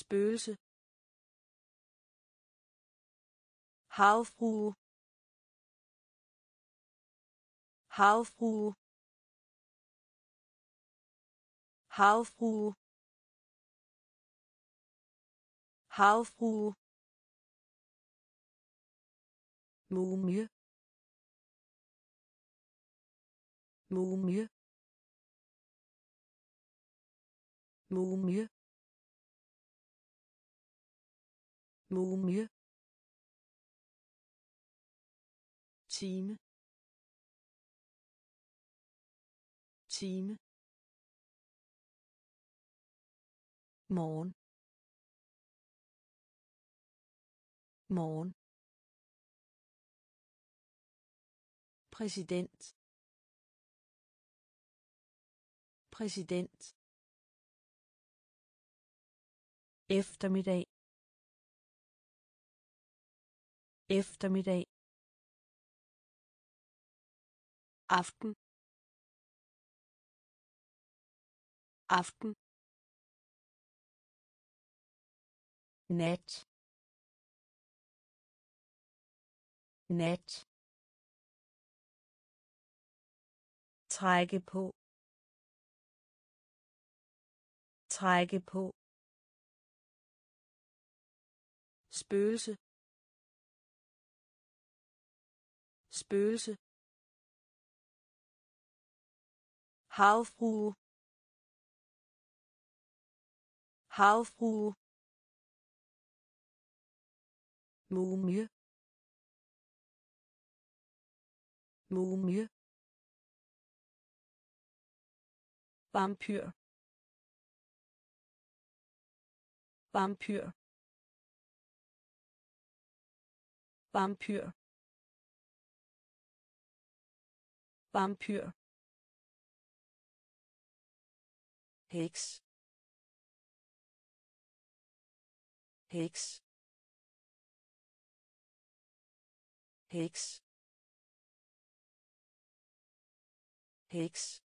Speaker 1: spøgelse havfrue havfrue havfrue havfrue mumie mumie mumie mumie time time morgen morgen præsident præsident eftermiddag eftermiddag aften aften nat nat trække på trække på spøgelse spøgelse havfrue havfrue mumie mumie Vampyr. Vampyr. Vampyr. Vampyr. heks heks heks heks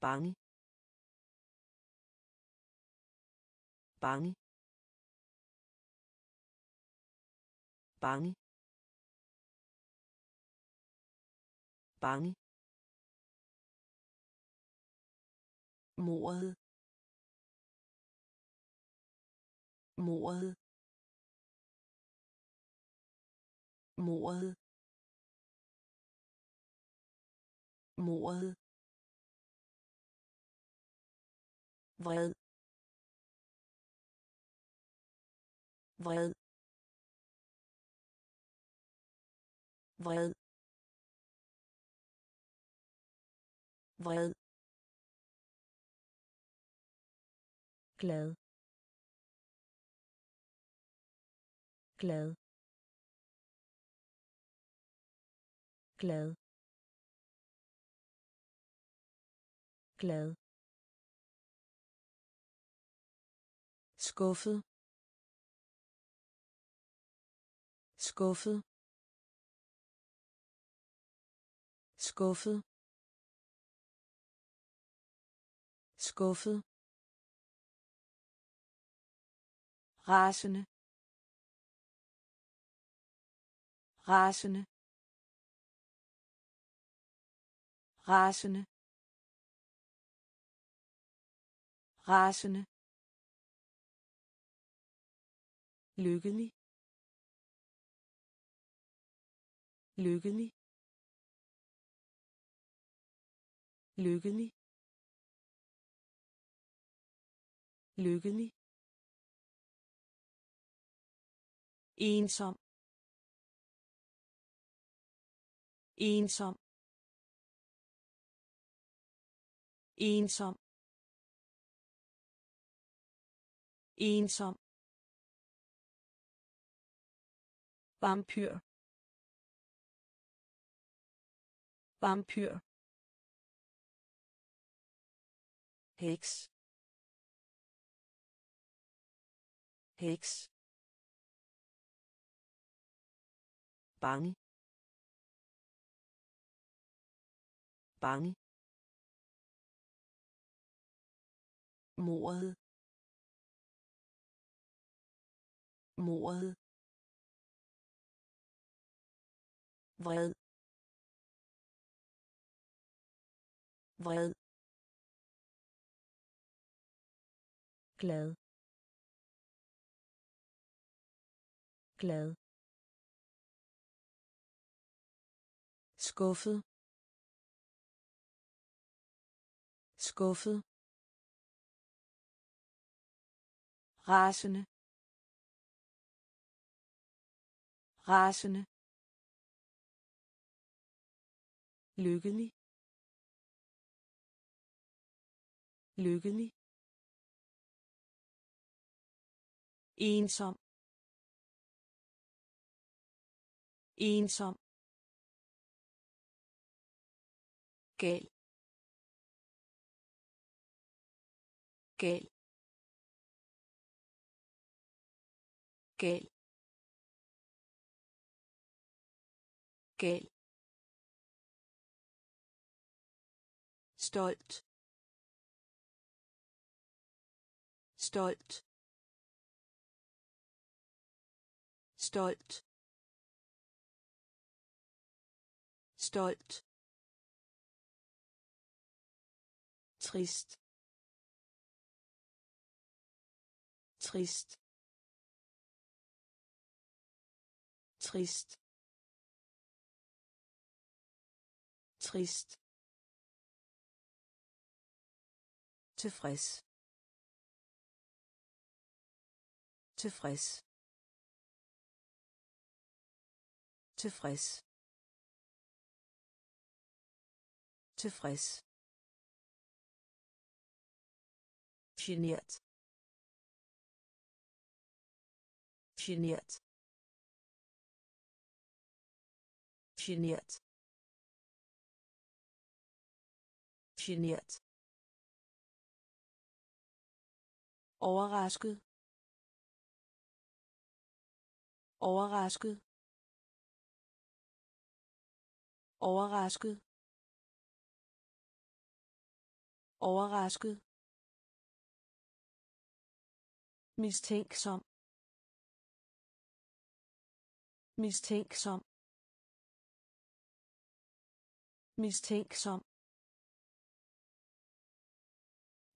Speaker 1: bange bange bange bange mordet mordet mordet mordet vred vred vred vred glad glad glad glad skuffet skuffet skuffet skuffet rasende rasende rasende rasende lykkelig lykkelig lykkelig lykkelig ensom ensom ensom ensom Vampyr. Vampyr. Heks. Heks. Bange. Bange. mordet mordet vred vred glad glad skuffet skuffet rasende rasende lykkelig lykkelig ensom ensom gal gal gal gal stolt stolt stolt stolt trist trist trist trist te fris te fris te fris te fris je niet je niet overrasket overrasket overrasket overrasket mistænksom mistænksom mistænksom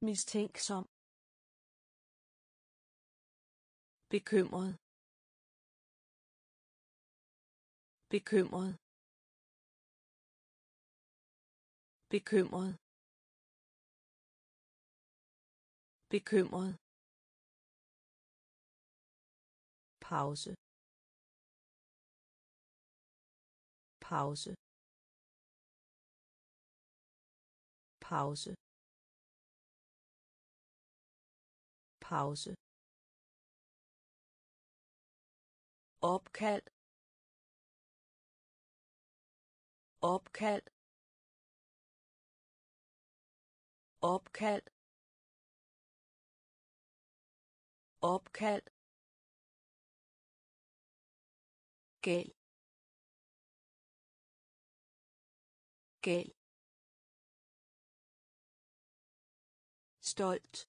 Speaker 1: mistænksom bekymret bekymret bekymret bekymret pause pause pause pause opkald opkald opkald opkald gæld gæld stolt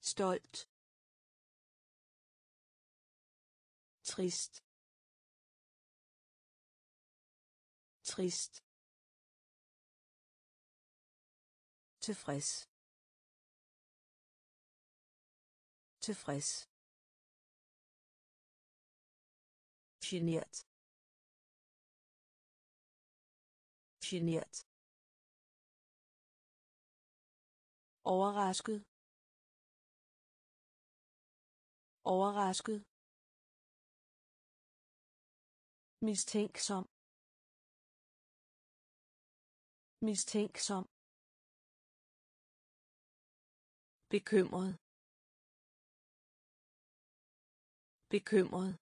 Speaker 1: stolt trist trist tilfreds tilfreds genert genert overrasket overrasket mistænksom mistænksom bekymret bekymret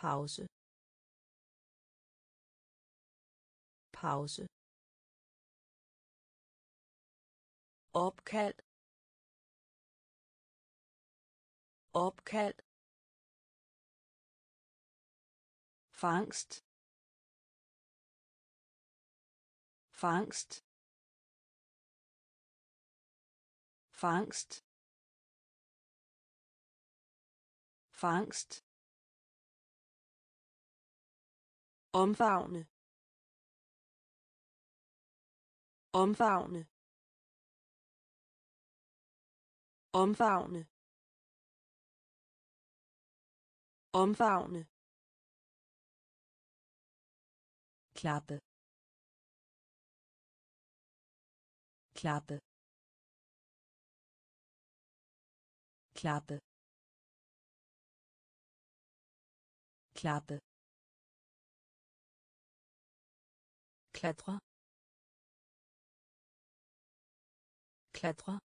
Speaker 1: pause pause opkald opkald fangst fangst fangst fangst omfavne omfavne omfavne omfavne Klappe. Klappe. Klappe. Klappe. Clatois. Clatois.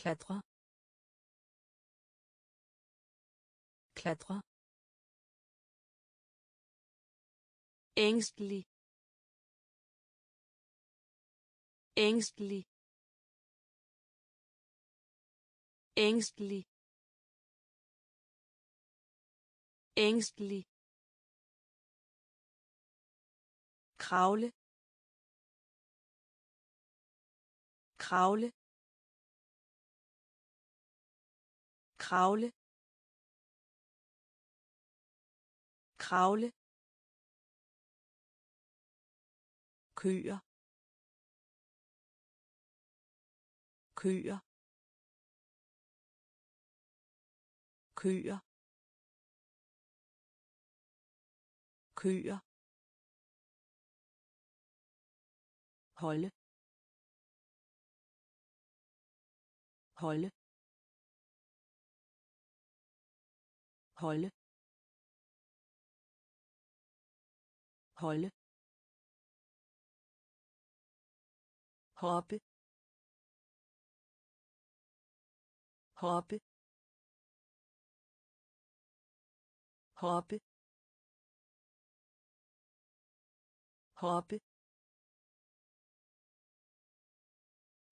Speaker 1: Clatois. Clatois. Ængstelig. Ængstelig. Ængstelig. Ængstelig. kravle kravle kravle kravle køer køer køer køer holde holde holde holde hoppe hoppe hoppe hoppe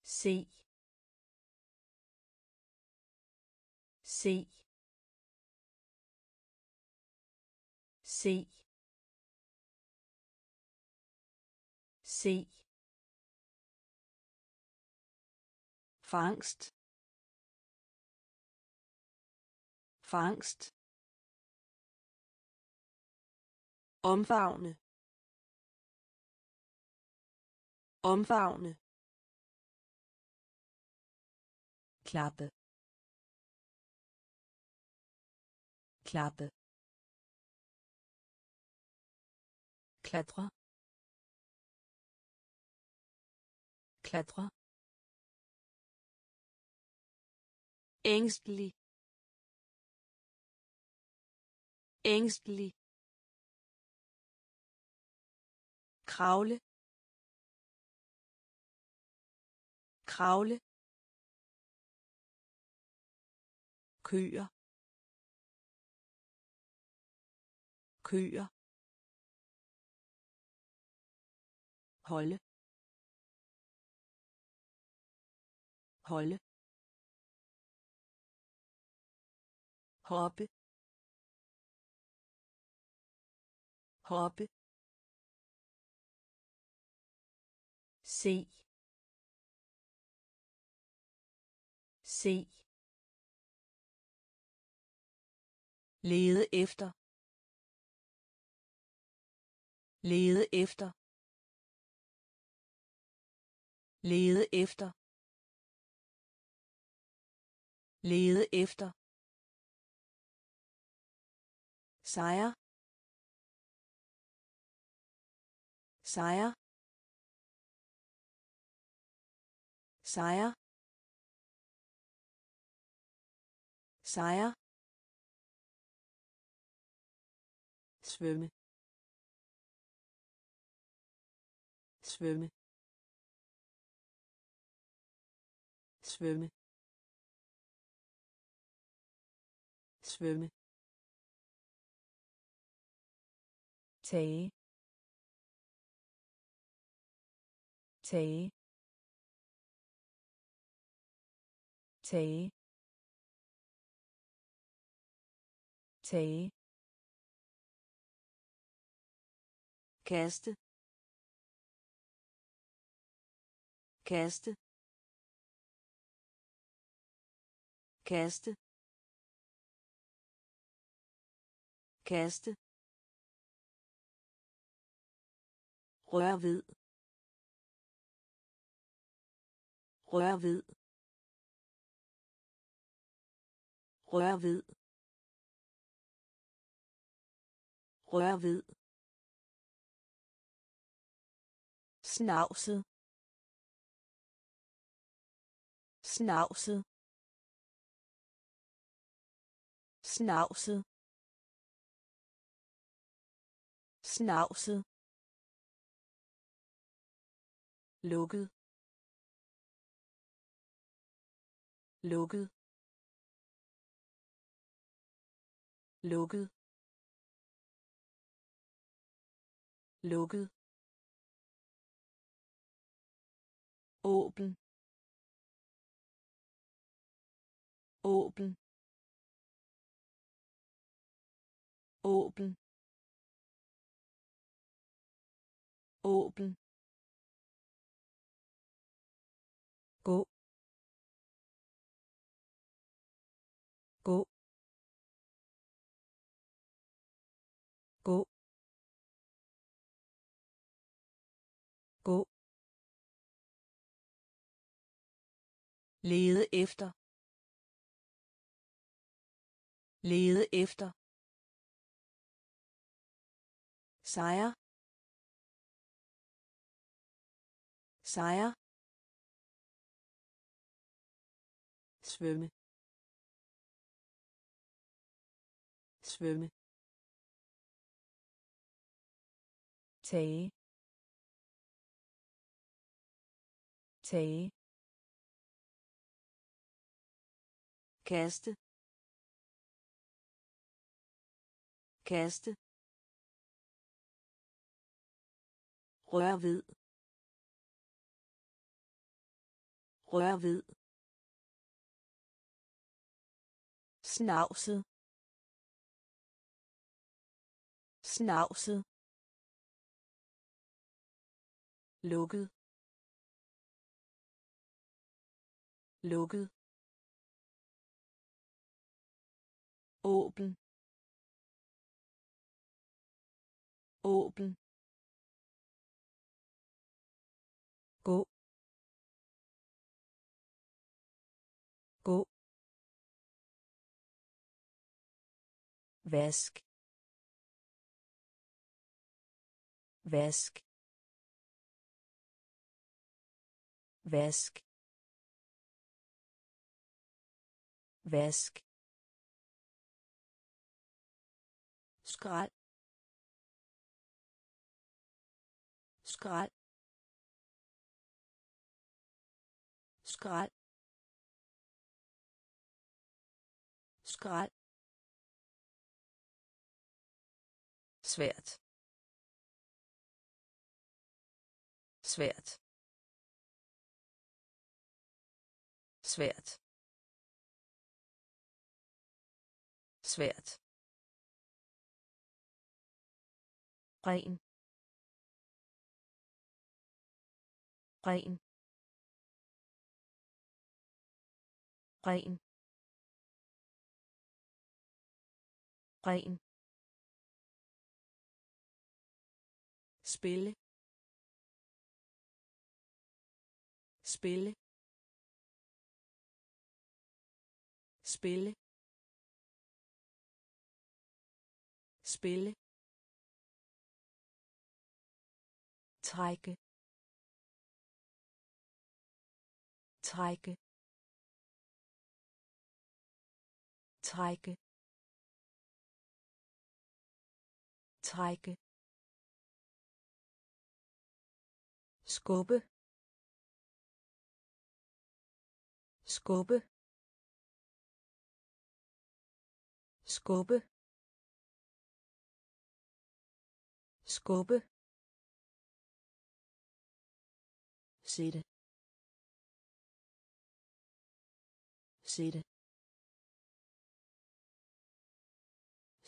Speaker 1: se se se se fangst fangst omfavne omfavne klappe klappe klatre klatre Ængstelig. Ængstelig. Kravle. Kravle. køer køer holde holde hoppe hoppe se se lede efter lede efter lede efter lede efter sejr sejr sejr sejr svømme svømme svømme svømme 제 제. 제. 제. cast cast cast cast Rør ved. Rør ved. Rør ved. Rør ved. Snavset. Snavset. Snavset. Snavset. lukket lukket lukket lukket åben åben åben åben gå gå gå gå lede efter lede efter sejr sejr svømme svømme tage tage kaste kaste rør ved rør ved snavset snavset lukket lukket åben åben gå Vesk. Vesk. Vesk. Vesk. Skrald. Skrald. Skrald. Skrald. svært svært svært svært ren ren ren ren spille spille spille spille trække trække trække trække skubbe skubbe skubbe skubbe zede, zede,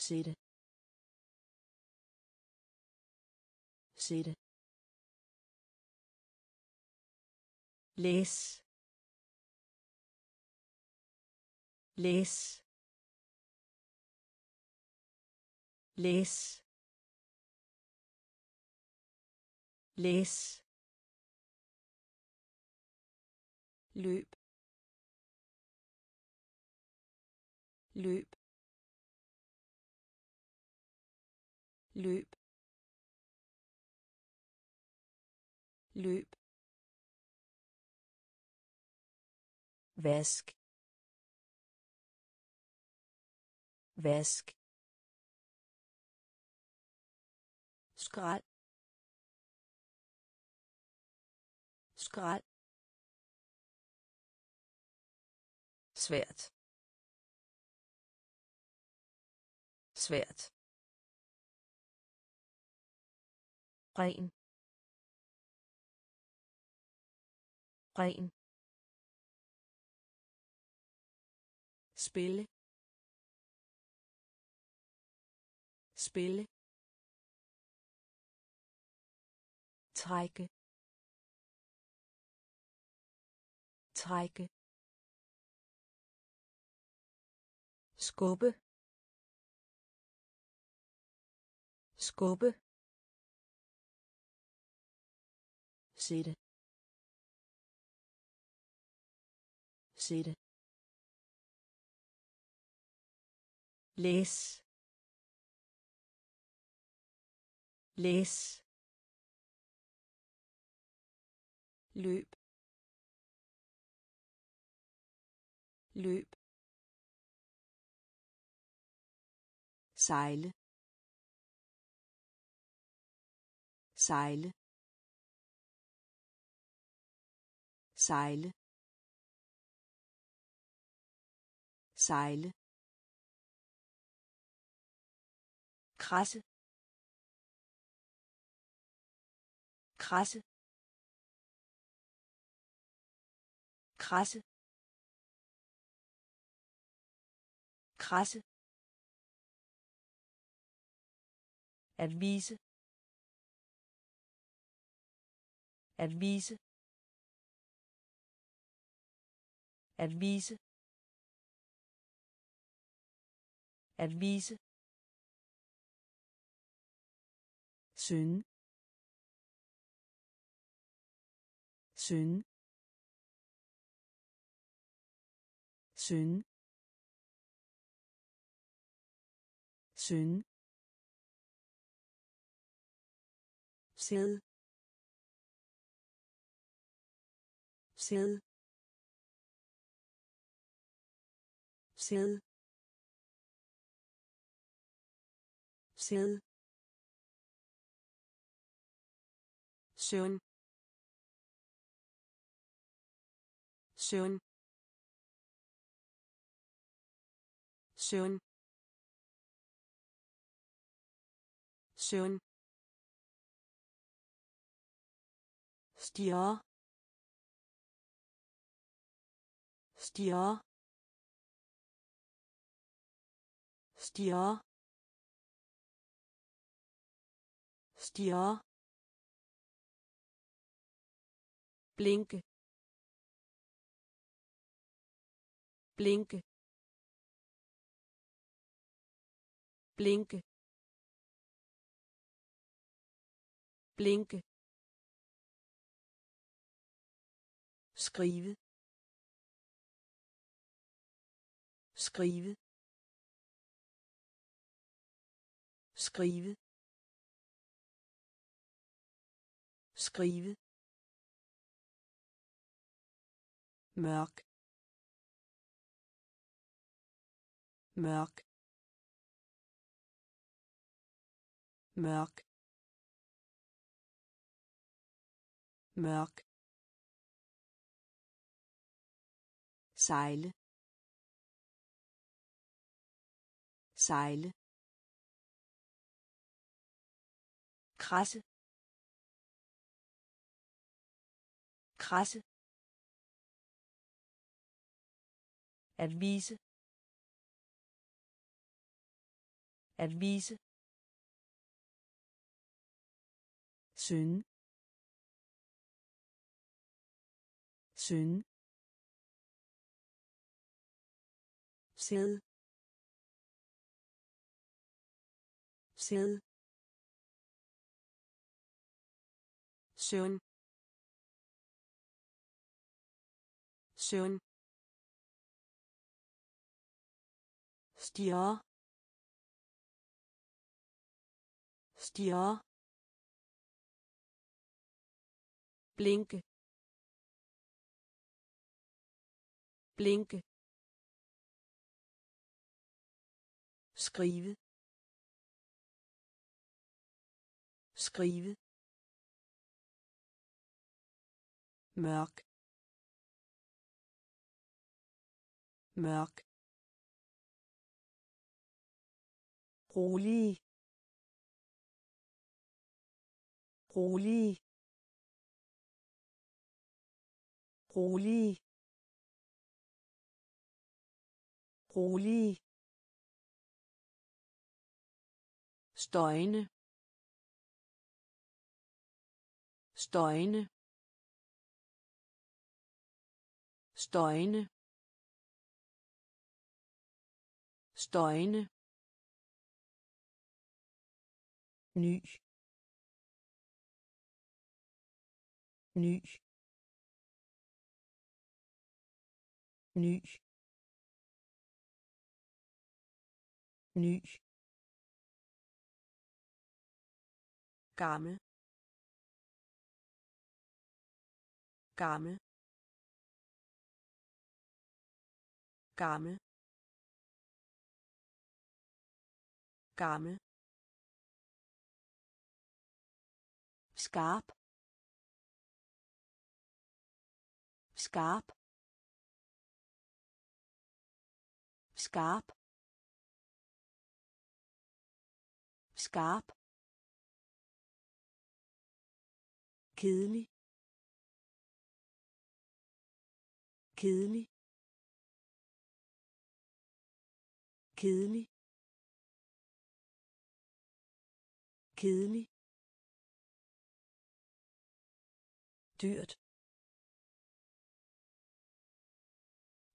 Speaker 1: zede, zede. Lees. Lees. Lees. Lees. Loop. Loop. Loop. Loop. vask vask skrald skrald svært svært ren ren spille spille trække trække skubbe skubbe sætte sætte les les løb løb sejle sejle sejle sejle krasse krasse krasse krasse at vise at vise at vise at vise 选选选选选。schön schön schön schön Stier Stier Stier Stier blinke blinke blinke blinke skrive skrive skrive skrive mörk mörk mörk mörk Seil. Seil. krasse krasse At vise. At vise. syn syn sæd sæd søn søn Stier. Stier. blinke blinke skrive skrive mørk mørk rolige rolige rolige rolige støjne støjne støjne støjne nu nu nu nu Kame. skarp skarp skarp skarp kedelig kedelig kedelig kedelig duurt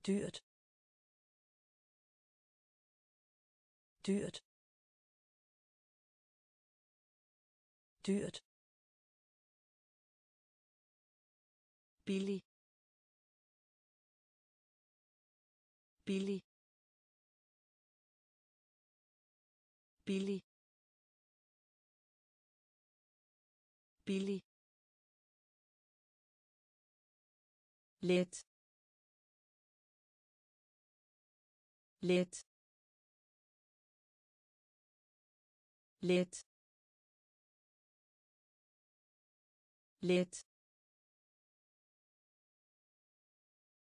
Speaker 1: duurt duurt duurt billig billig billig billig let let let let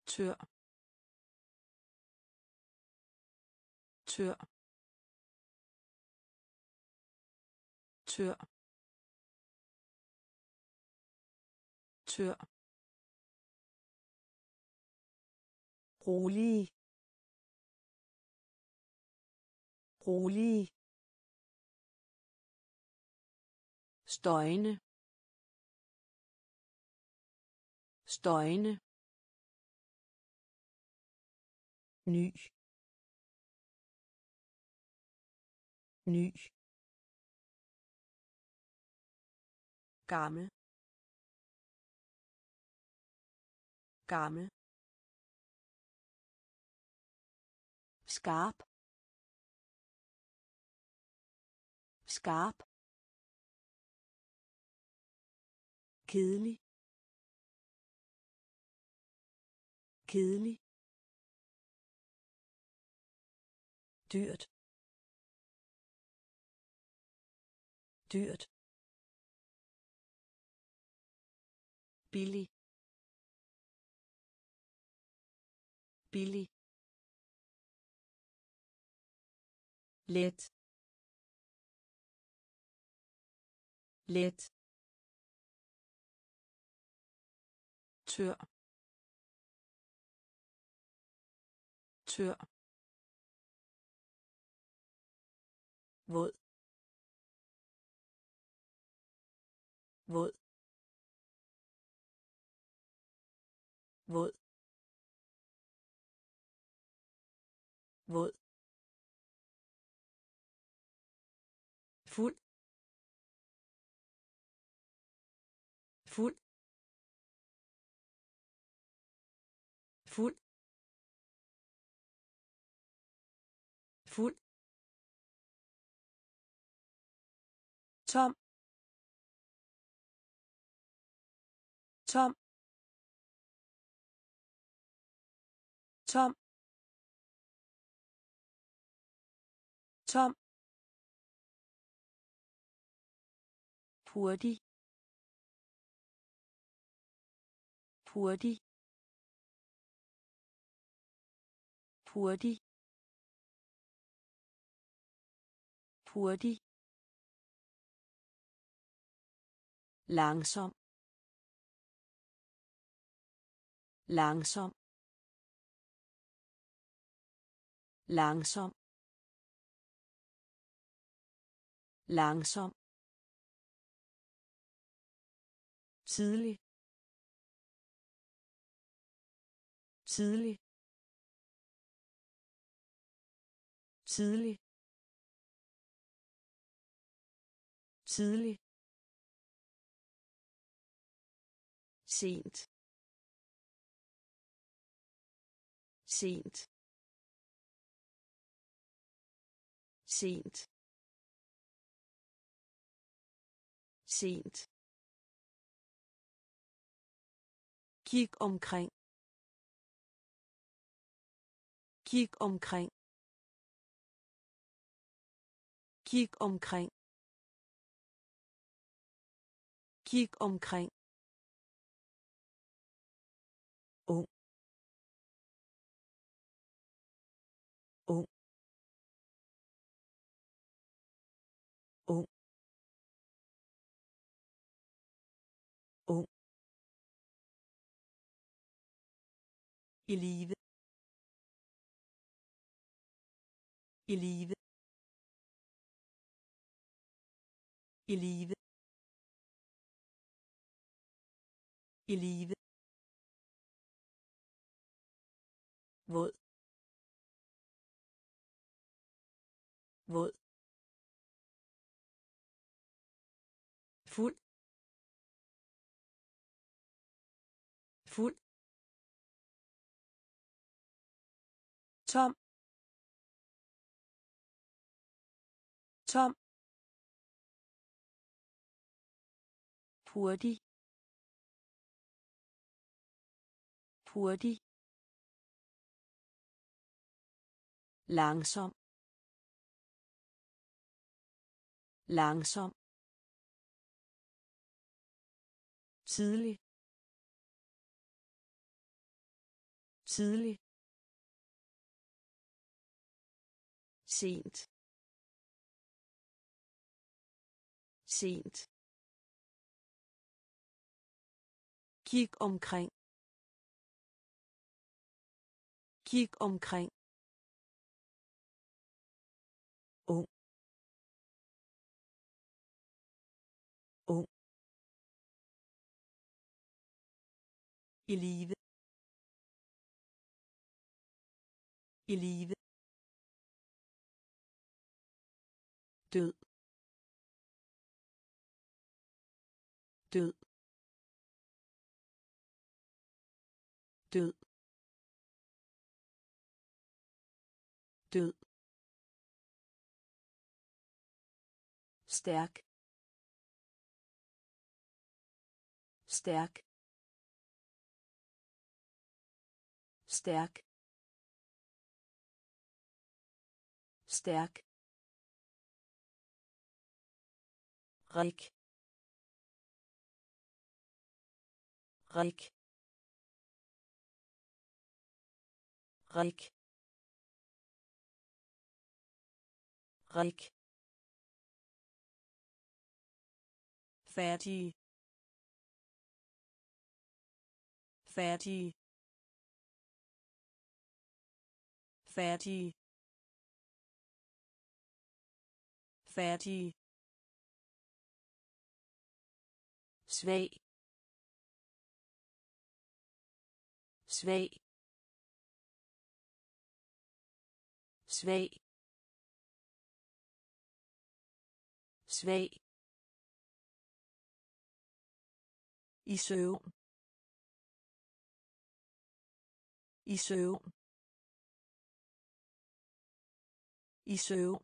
Speaker 1: tør tør tør tør rolige rolige støjne støjne ny ny gammel gammel skarp skarp kedelig kedelig dyrt dyrt billig billig let let tør tør våd våd våd våd fuld fuld fuld fuld tom tom tom tom hurtig hurtig hurtig hurtig langsom langsom langsom langsom tidlig tidlig tidlig tidlig sent sent sent sent Kig omkring. Kig omkring. Kig omkring. Kig omkring. I live. I live. I live. I live. våd våd fuld fuld tom tom hurtig hurtig langsom langsom tidlig tidlig sent sent kig omkring kig omkring ung ung i live i live død død død død stærk stærk stærk stærk غيك غيك غيك غيك færdige færdige færdige færdige Zwee. Zwee. Zwee. Zwee. Isøv. Isøv. Isøv.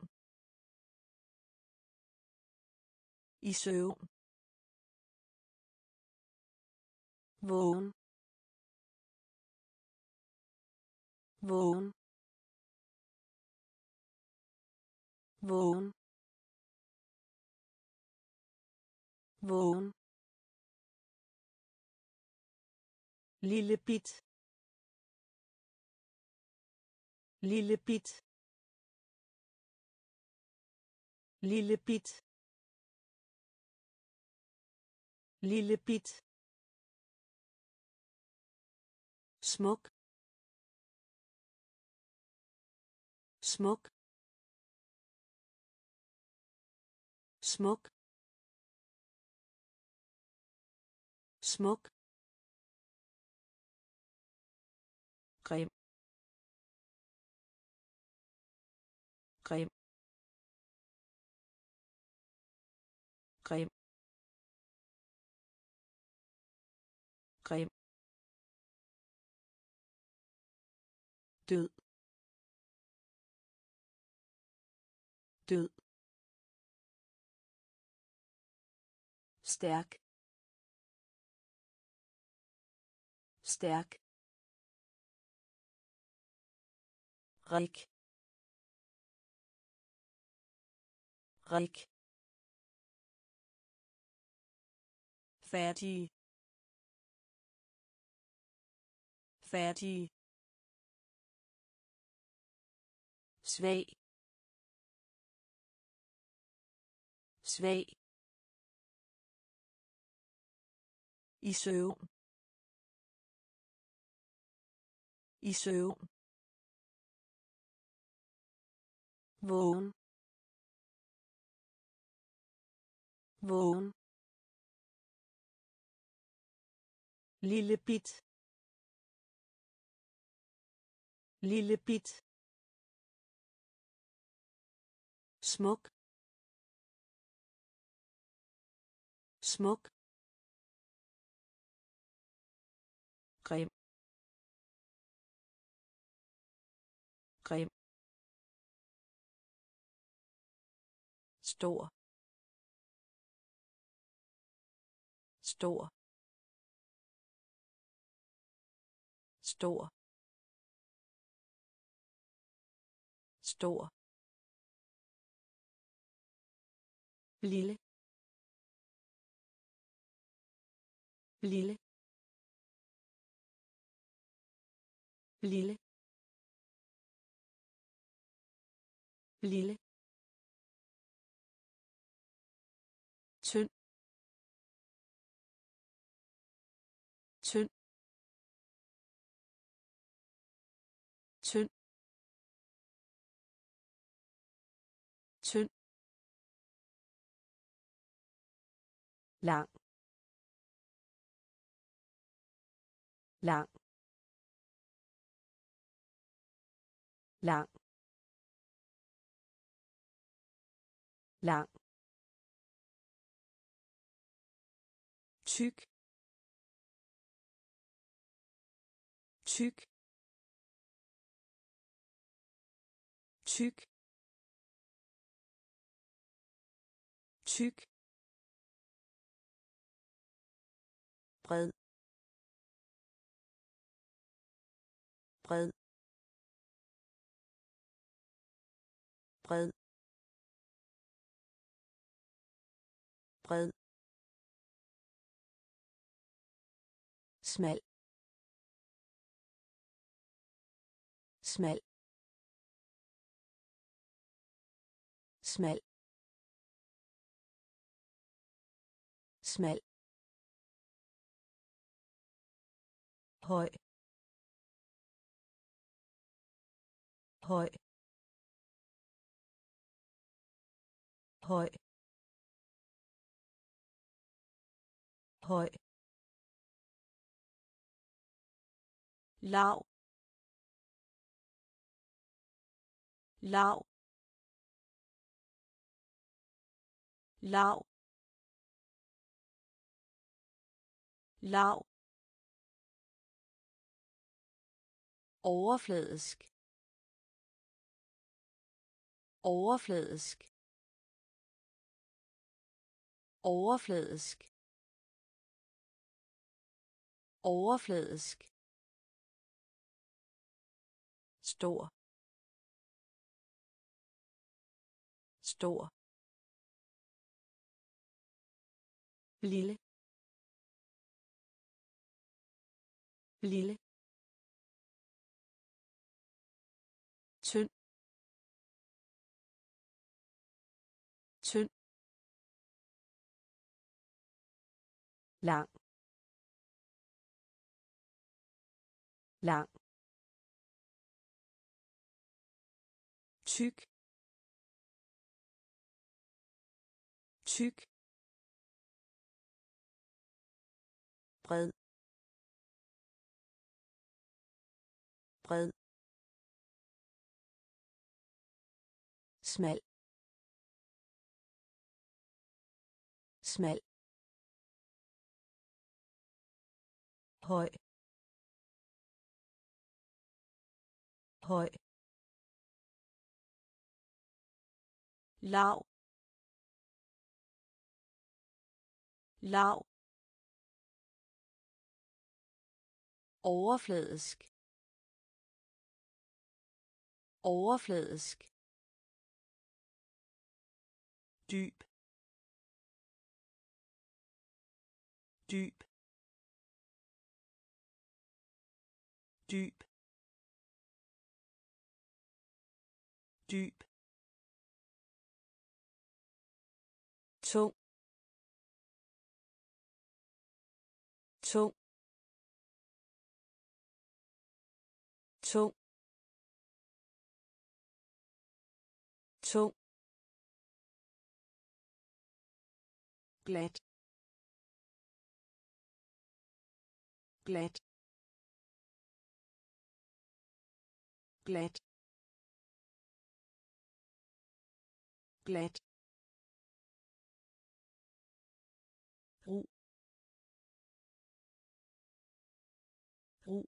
Speaker 1: Isøv. Wohn. Wohn. Wohn. Wohn. Lillepit. Lillepit. Lillepit. Lillepit. smuk smuk smuk smuk creme creme creme creme død død stærk stærk rik rik færdig færdig Zwee. Zwee. I søvn. I søvn. Vågen. Vågen. Lille Piet. smuk smuk grim grim stor stor stor stor Lile. Lile. Lile. Lile. La. La. La. La. Tyk. Tyk. Tyk. Tyk. bred bred bred bred smal smal smal smal hội hội hội hội lão lão lão lão overfladisk overfladisk overfladisk overfladisk stor stor lille lille lang lang tyk tyk bred bred smal smal høj høj lav lav overfladisk overfladisk dyb dyb dyb dyb tung tung tung tung glat glat glat glat Ru. Ru.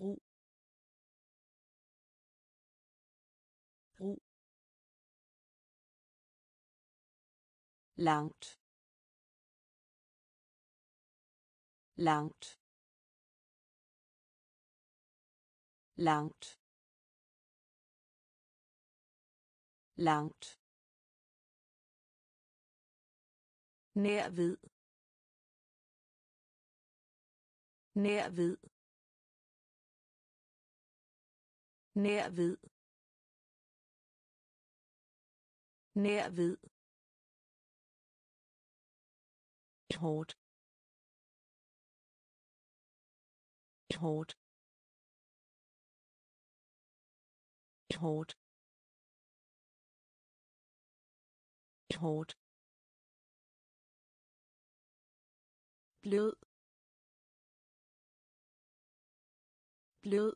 Speaker 1: Ru. Ru. langt langt langt langt nær ved nær ved nær ved nær ved hårdt hårdt hårdt hårdt blød blød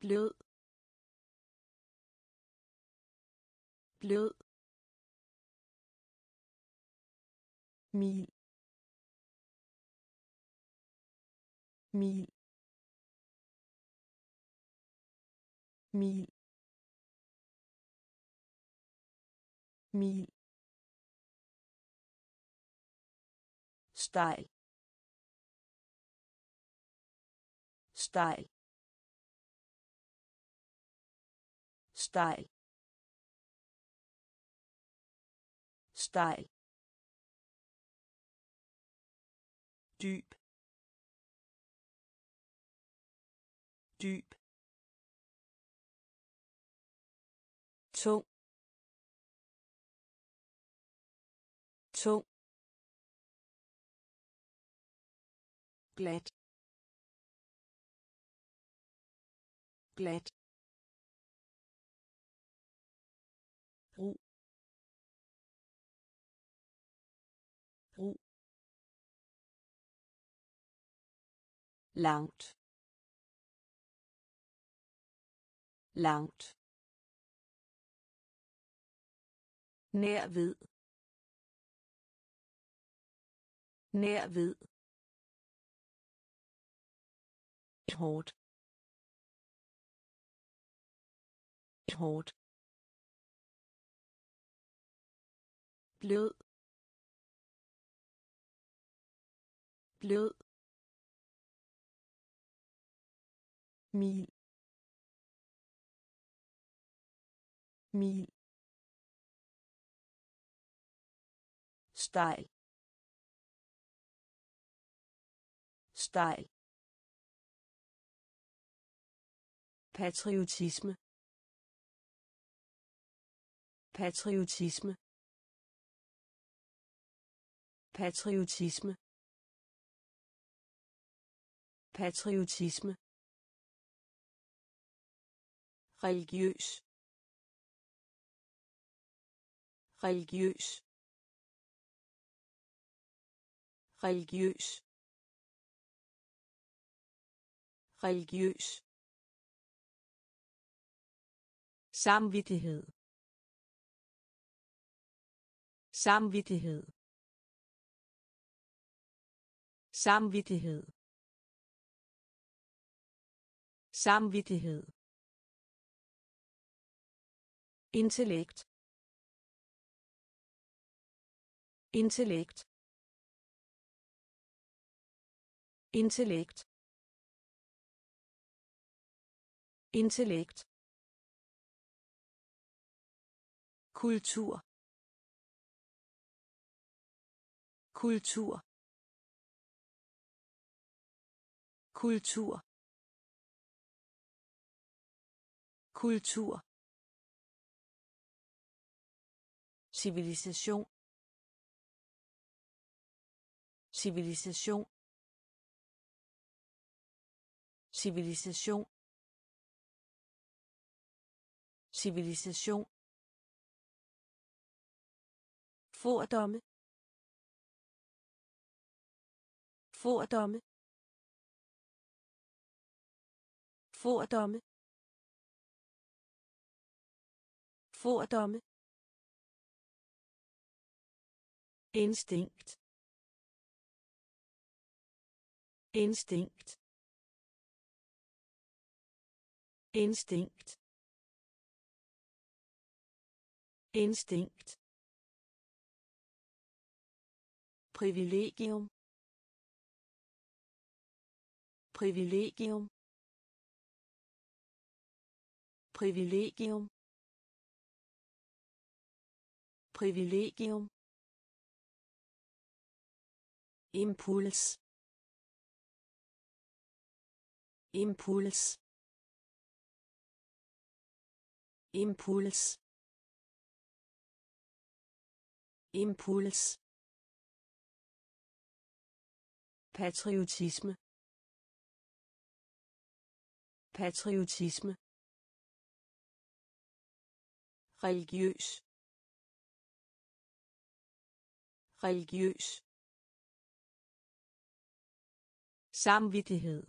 Speaker 1: blød blød mil mil mil mil stejl stejl stejl stejl tung tung glat glat ru, ru, langt langt nær ved nær ved hårdt hårdt blød blød mil mil stejl stejl patriotisme patriotisme patriotisme patriotisme religiøs religiøs religiøs religiøs samvittighed samvittighed samvittighed samvittighed intellekt intellekt intellekt intellekt kultur kultur kultur kultur civilisation civilisation civilisation civilisation fordomme fordomme fordomme fordomme instinkt instinkt instinkt instinkt privilegium privilegium privilegium privilegium impuls impuls impuls impuls patriotisme patriotisme religiøs religiøs samvittighed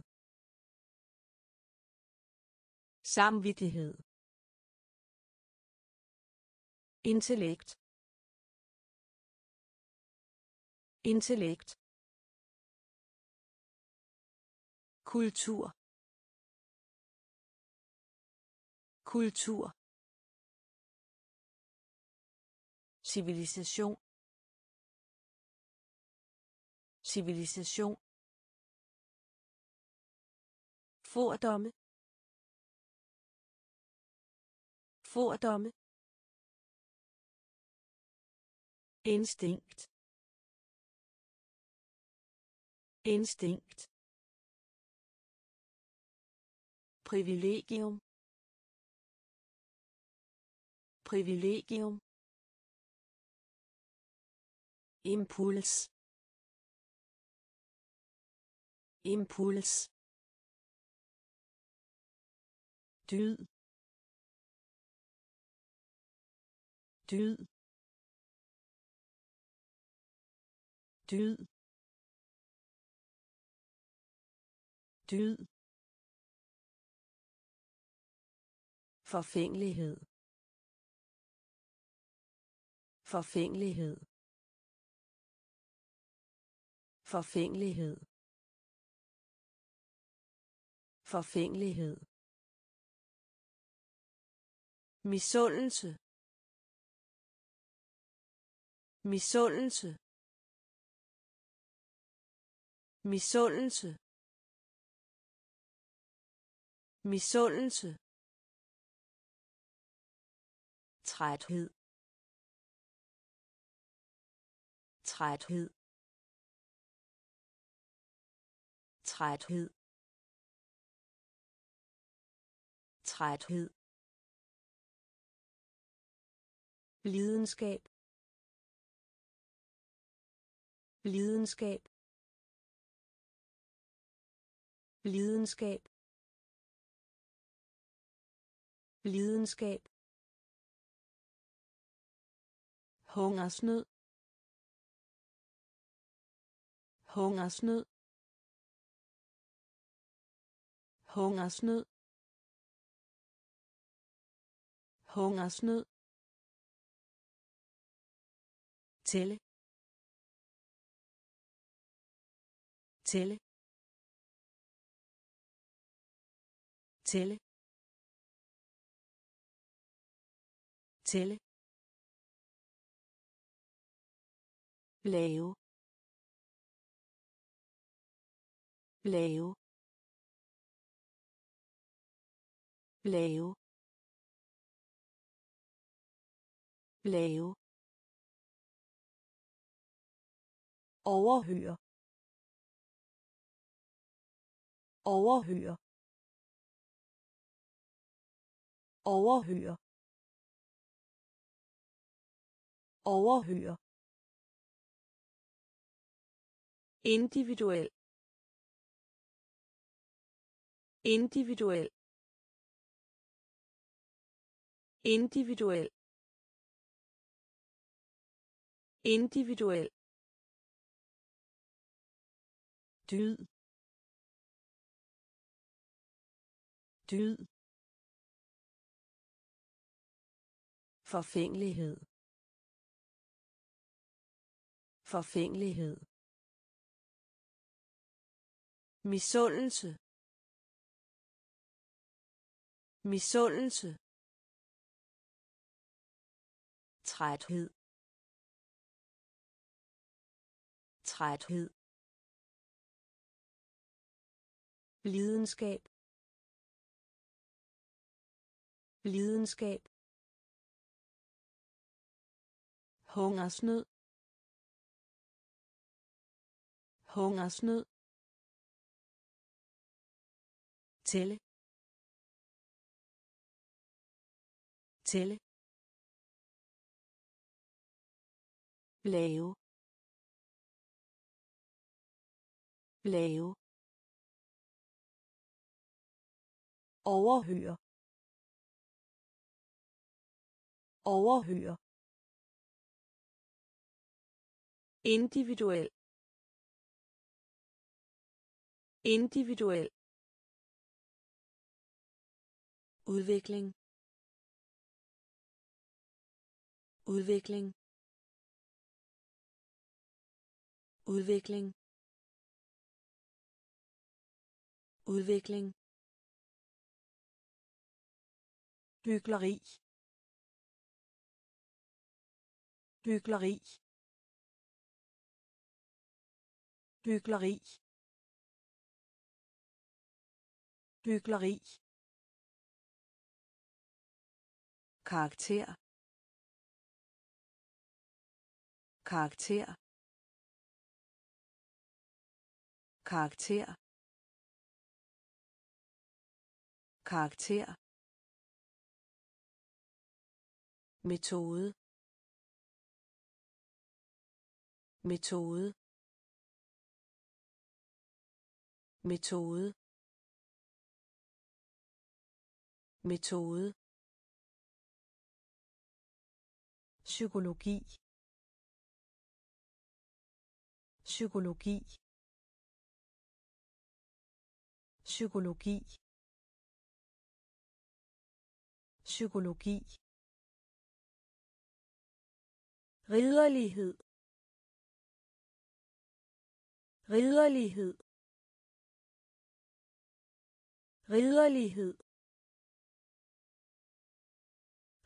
Speaker 1: samvittighed intellekt intellekt kultur kultur civilisation civilisation fordomme fordomme instinkt instinkt privilegium privilegium impuls impuls dyd dyd død død forfængelighed forfængelighed forfængelighed forfængelighed misundelse misundelse misundelse misundelse træthed træthed træthed træthed lidenskab lidenskab lidenskab lidenskab hungersnød hungersnød hungersnød hungersnød tælle tælle tælle tælle lave lave lave lave overhøre overhøre overhøre overhøre individuel individuel individuel individuel dyd dyd Forfængelighed. Forfængelighed. Misundelse. Misundelse. Træthed. Træthed. lidenskab lidenskab hungersnød hungersnød tælle tælle lave lave overhøre overhøre individuel individuel udvikling udvikling udvikling udvikling hykleri hykleri Bygleri. Bygleri. Karakter. Karakter. Karakter. Karakter. metode metode metode metode psykologi psykologi psykologi psykologi ridderlighed ridderlighed Ridderlighed.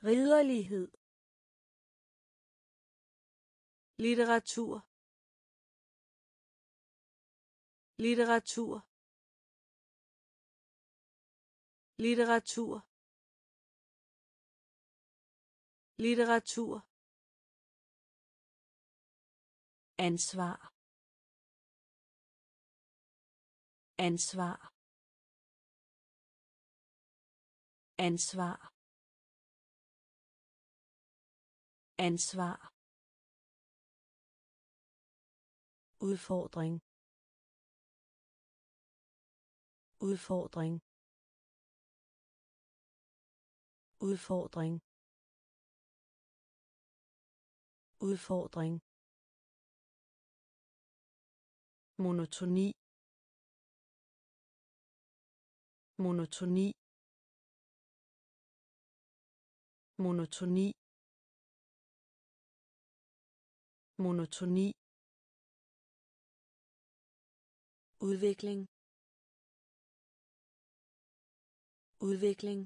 Speaker 1: Ridderlighed. Litteratur. Litteratur. Litteratur. Litteratur. Ansvar. Ansvar. ansvar ansvar udfordring udfordring udfordring udfordring monotoni monotoni monotoni monotoni udvikling udvikling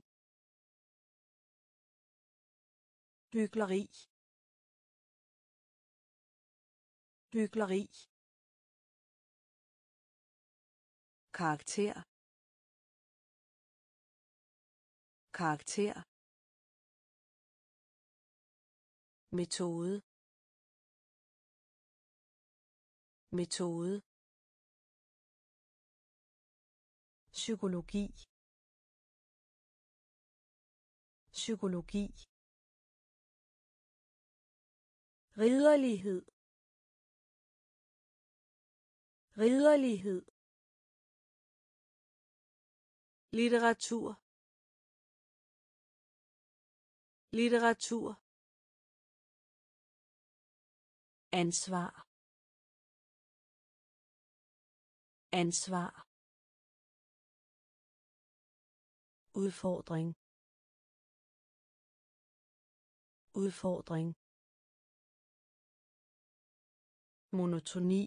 Speaker 1: hyggeleri hyggeleri karakter karakter metode metode psykologi psykologi ridderlighed ridderlighed litteratur litteratur ansvar ansvar udfordring udfordring monotoni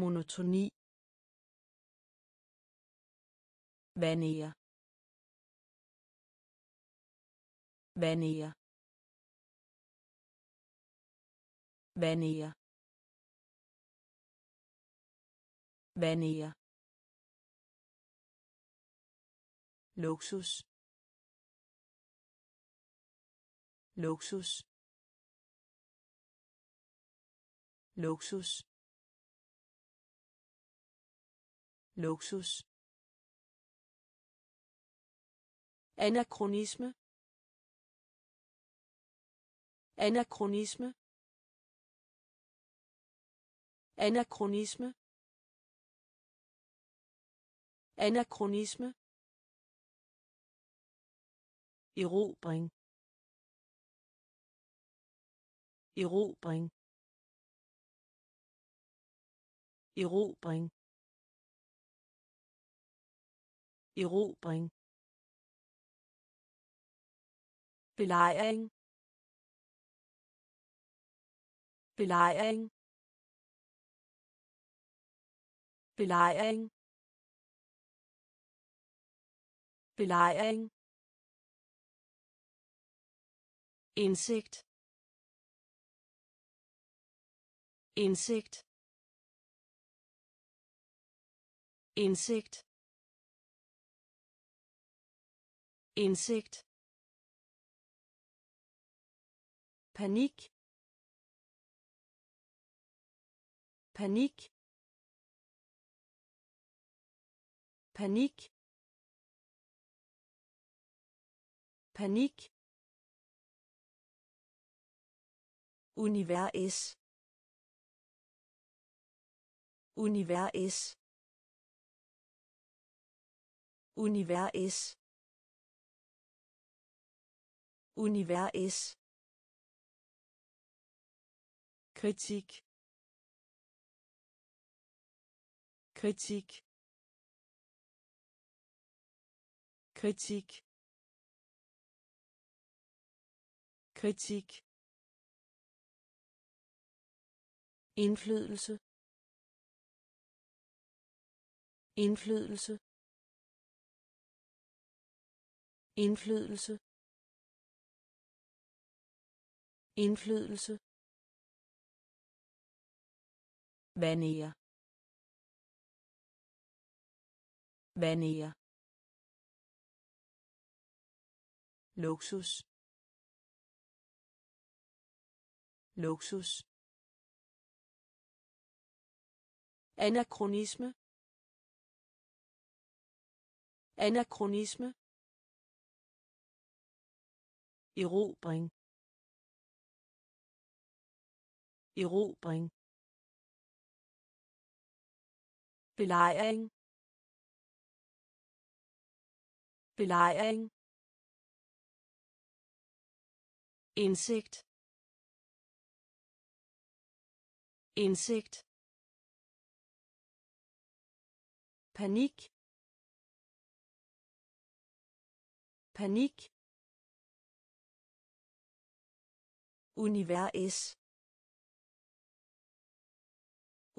Speaker 1: monotoni vanier vanier Wanneer. Wanneer. Luksus. Luksus. Luksus. Luksus. Anachronisme. Anachronisme. Anachronisme. Anachronisme. Erobring. Erobring. Erobring. Erobring. belejring belejring belejring belejring indsigt indsigt indsigt indsigt panik panik panik panik univers univers univers univers kritik kritik Kritik. Kritik. Indflydelse. Indflydelse. Indflydelse. Indflydelse. Vanier. Vanier. luksus luksus anakronisme anakronisme erobring erobring belejring belejring indsigt indsigt panik panik univers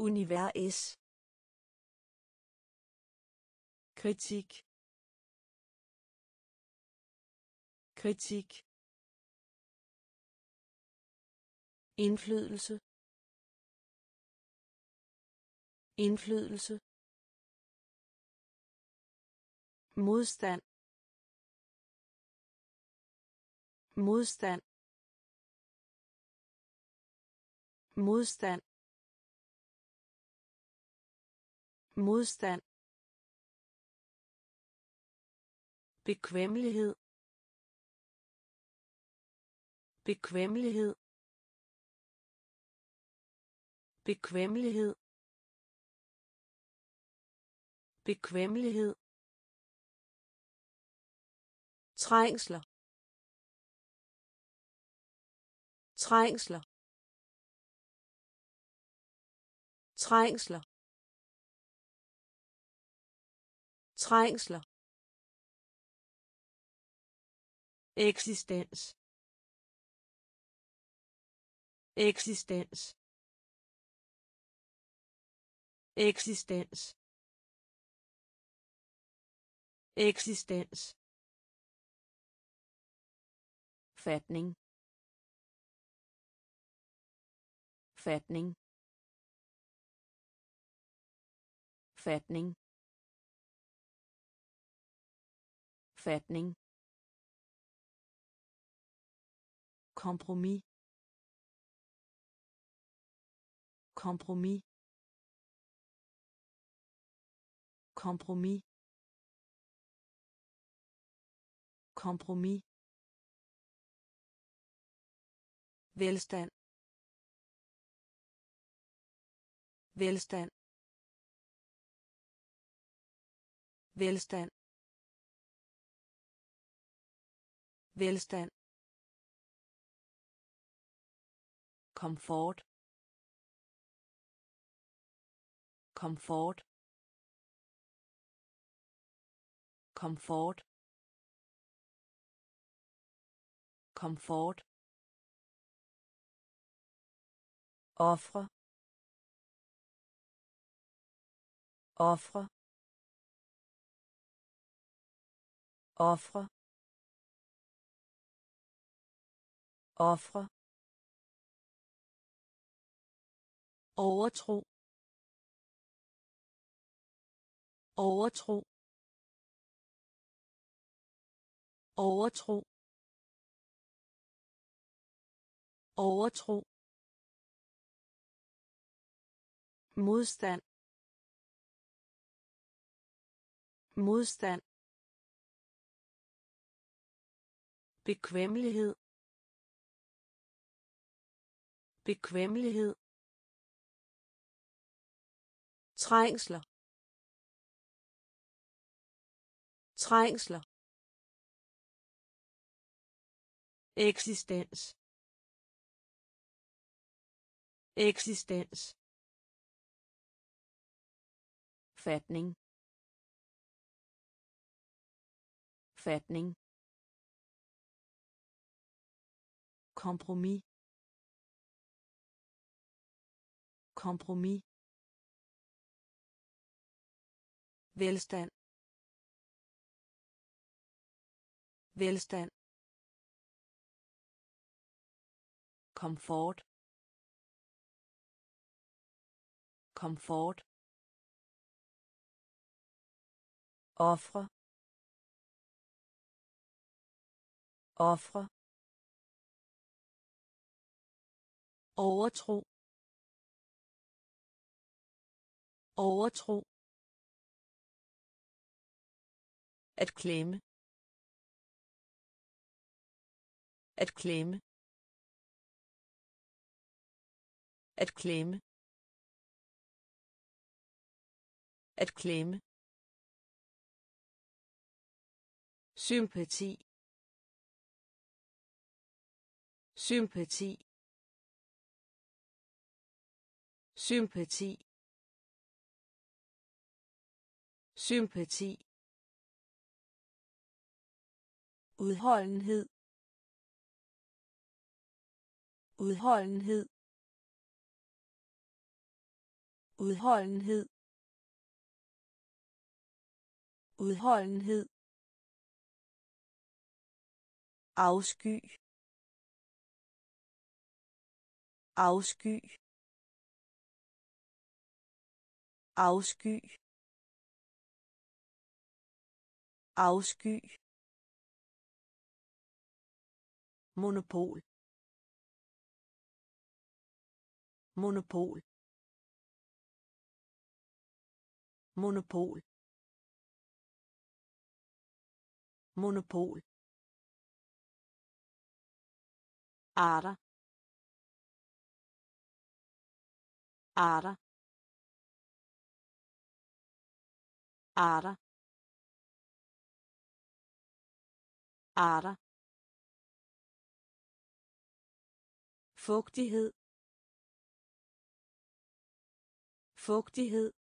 Speaker 1: univers kritik kritik indflydelse indflydelse modstand modstand modstand modstand bekvemmelighed bekvemmelighed bekvemmelighed bekvemmelighed trængsler trængsler trængsler trængsler eksistens eksistens eksistens eksistens fatning fatning fatning fatning kompromis kompromis kompromis kompromis velstand velstand velstand velstand komfort komfort komfort komfort offre offre offre offre overtro overtro overtro overtro modstand modstand bekvemmelighed bekvemmelighed trængsler trængsler eksistens eksistens fatning fatning kompromis kompromis velstand velstand komfort komfort offre offre overtro overtro at klemme at klemme At klemme. At klemme. Sympati. Sympati. Sympati. Sympati. Udholdenhed. Udholdenhed udholdenhed udholdenhed afsky afsky afsky afsky monopol monopol monopol monopol arter arter arter arter fugtighed fugtighed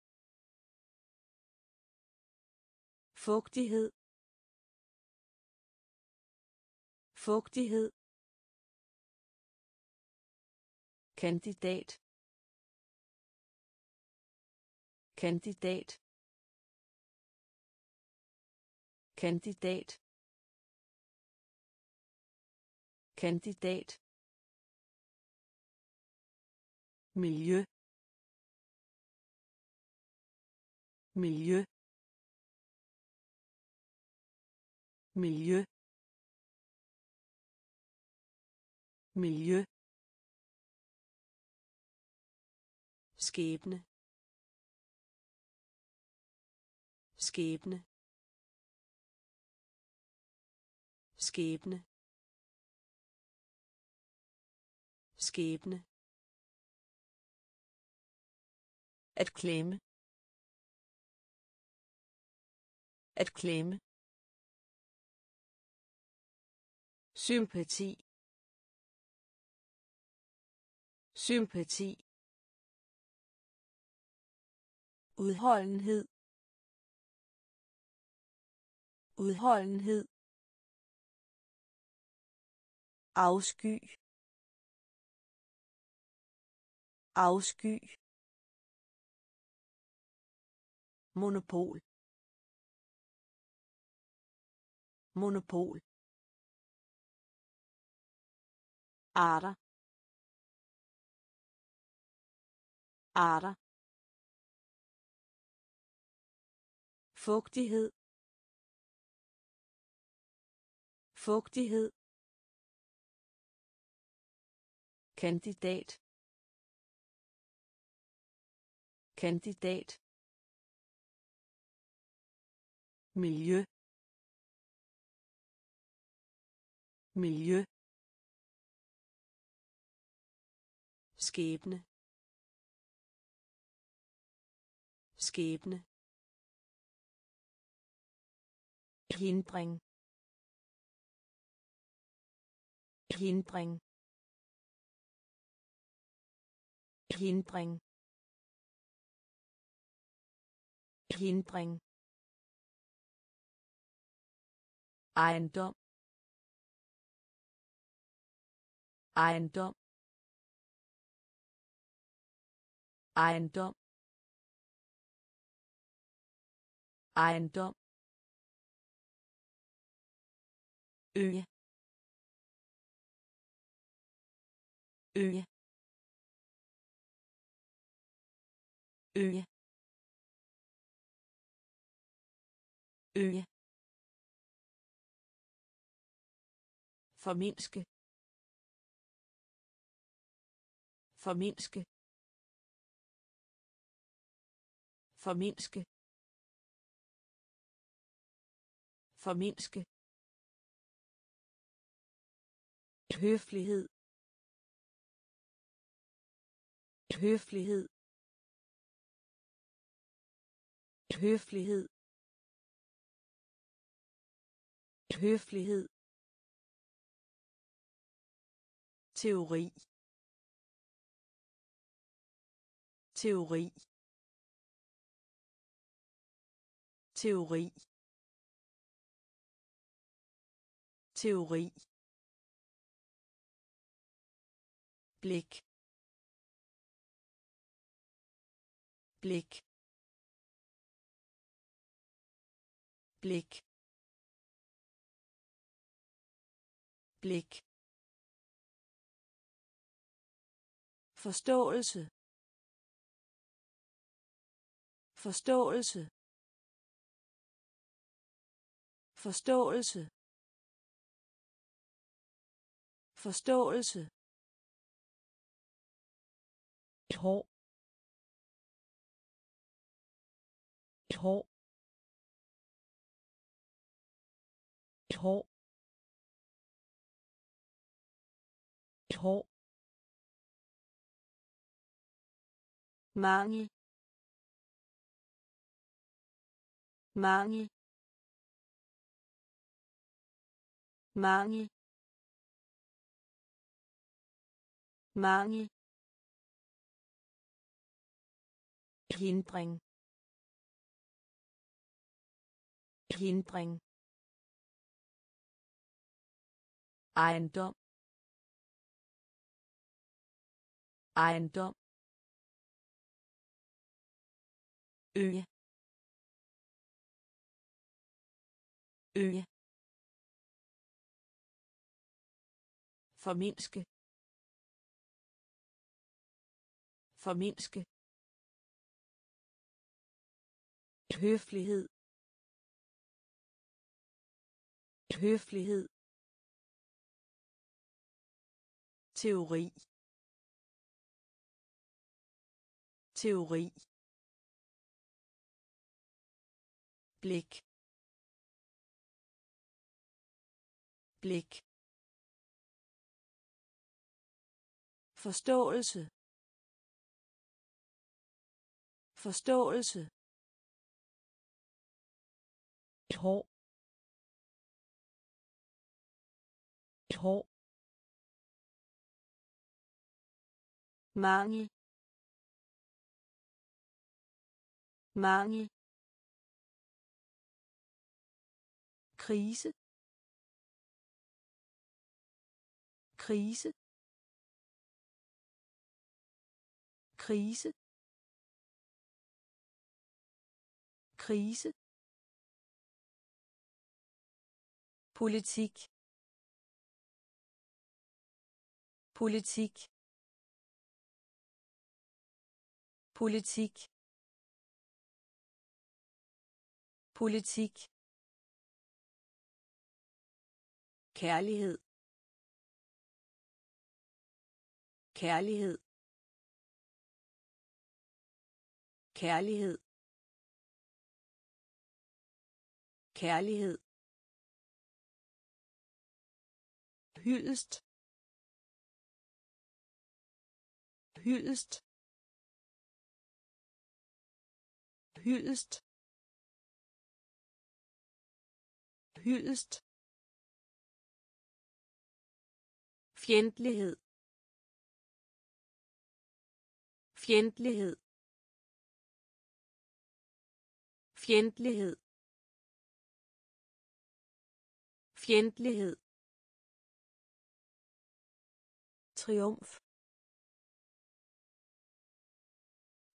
Speaker 1: fugtighed fugtighed kandidat kandidat kandidat kandidat miljø miljø miljø miljø skæbne skæbne skæbne skæbne at klemme at klemme Sympati. Sympati. Udholdenhed. Udholdenhed. Afsky. Afsky. Monopol. Monopol. Ara. Ara. fugtighed fugtighed kandidat kandidat miljø miljø skæbne skæbne hindring hindring hindring hindring ejendom ejendom ejendom ejendom Øje. Øje. Øje. øge forminske forminske Forminske. Forminske. Høflighed. Høflighed. Høflighed. Høflighed. Teori. Teori. Teori. Teori. Blik. Blik. Blik. Blik. Forståelse. Forståelse. Forståelse. Forståelse. Et hår. Et hår. Et hår. Et hår. mangel mangel mangel mangel hindring hindring ejendom ejendom øge øge Forminske. Forminske. Høflighed. Høflighed. Teori. Teori. Blik. Blik. Forståelse. Forståelse. Et hår. Et hår. mangel mangel krise krise krise krise politik politik politik politik kærlighed kærlighed kærlighed kærlighed hyldest hyldest hyldest hyldest fjendtlighed fjendtlighed fjendtlighed fjendtlighed triumf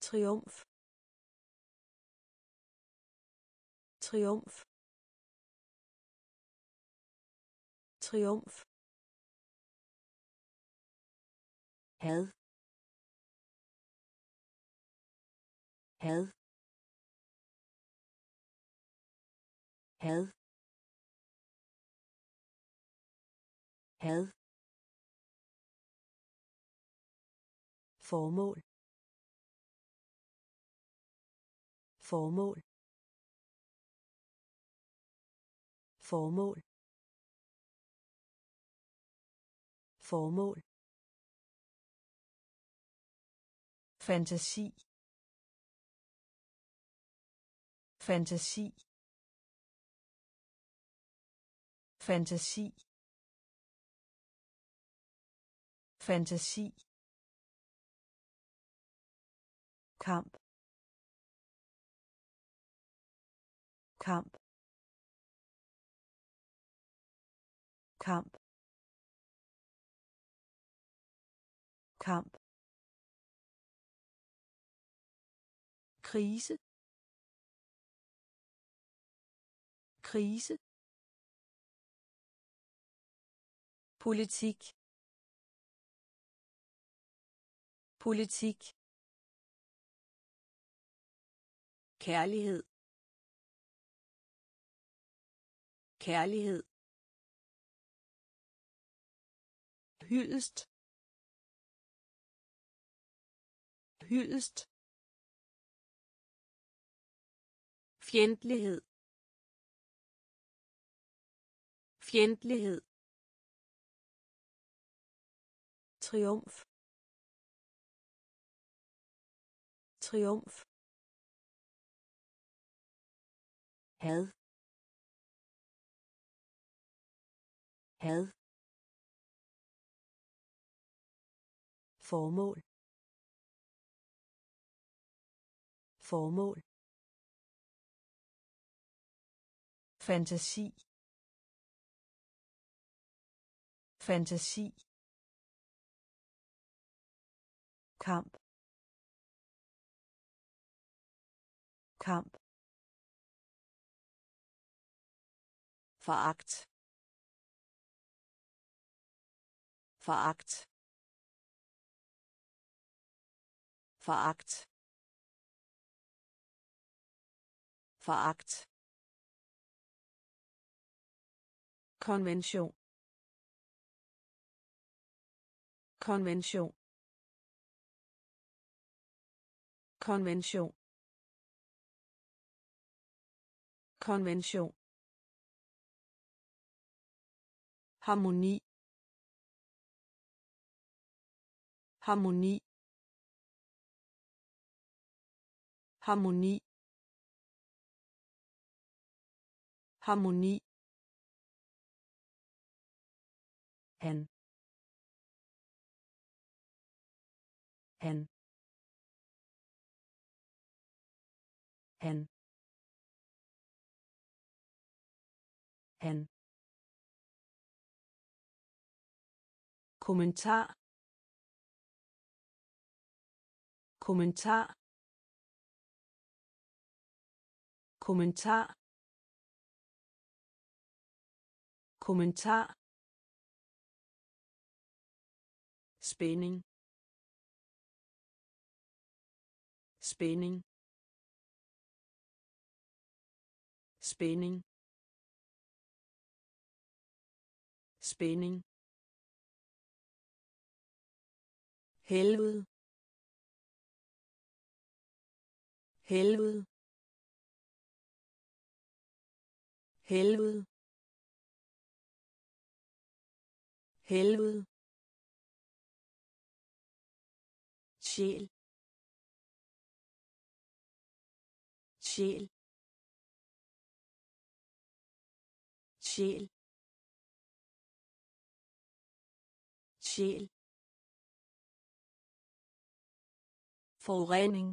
Speaker 1: triumf triumf triumf had had had had formål formål formål formål fantasi fantasi fantasi fantasi kamp kamp kamp kamp krise krise politik politik kærlighed kærlighed hyldest hyldest fjendtlighed fjendtlighed triumf triumf had had formål formål fantasi fantasi Kamp. Kamp. Verakt. Verakt. Verakt. Verakt. Konvention. Konvention. konvention konvention harmoni harmoni harmoni harmoni hen hen Han. Han. Kommentar. Kommentar. Kommentar. Kommentar. Spænding. Spænding. spænding spænding helvede helvede helvede helvede sjæl sjæl sjæl sjæl forurening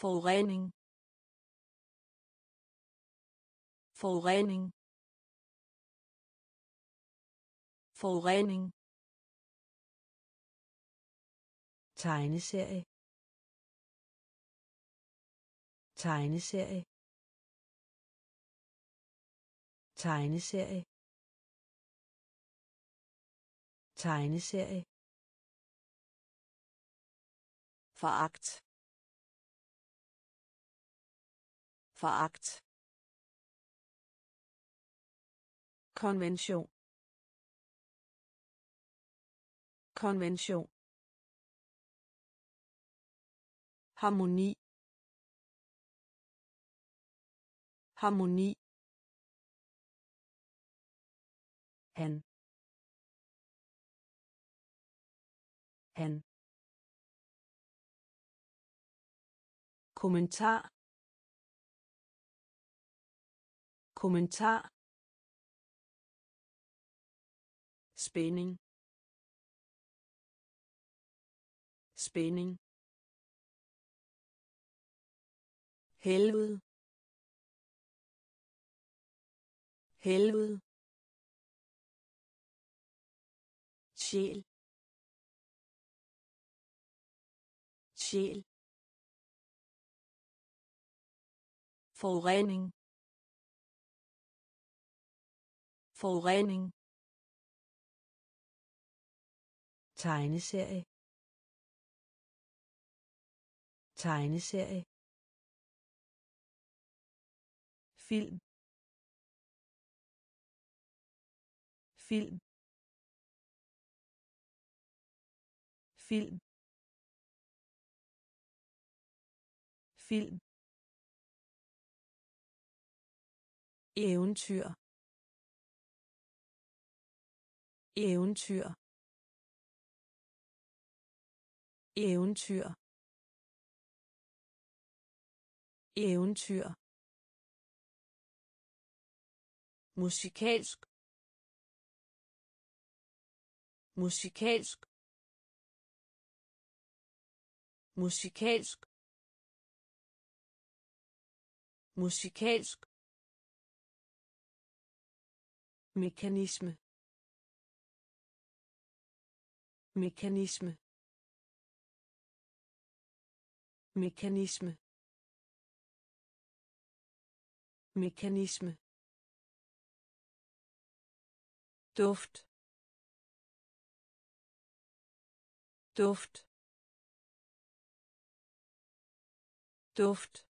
Speaker 1: forurening forurening forurening tegneserie tegneserie tegneserie tegneserie foragt foragt konvention konvention harmoni harmoni Han. Han. Kommentar. Kommentar. Spænding. Spænding. Helvede. Helvede. sjæl sjæl forurening forurening tegneserie tegneserie film film film film eventyr eventyr eventyr eventyr musikalsk musikalsk musikalsk musikalsk mekanisme mekanisme mekanisme mekanisme duft duft duft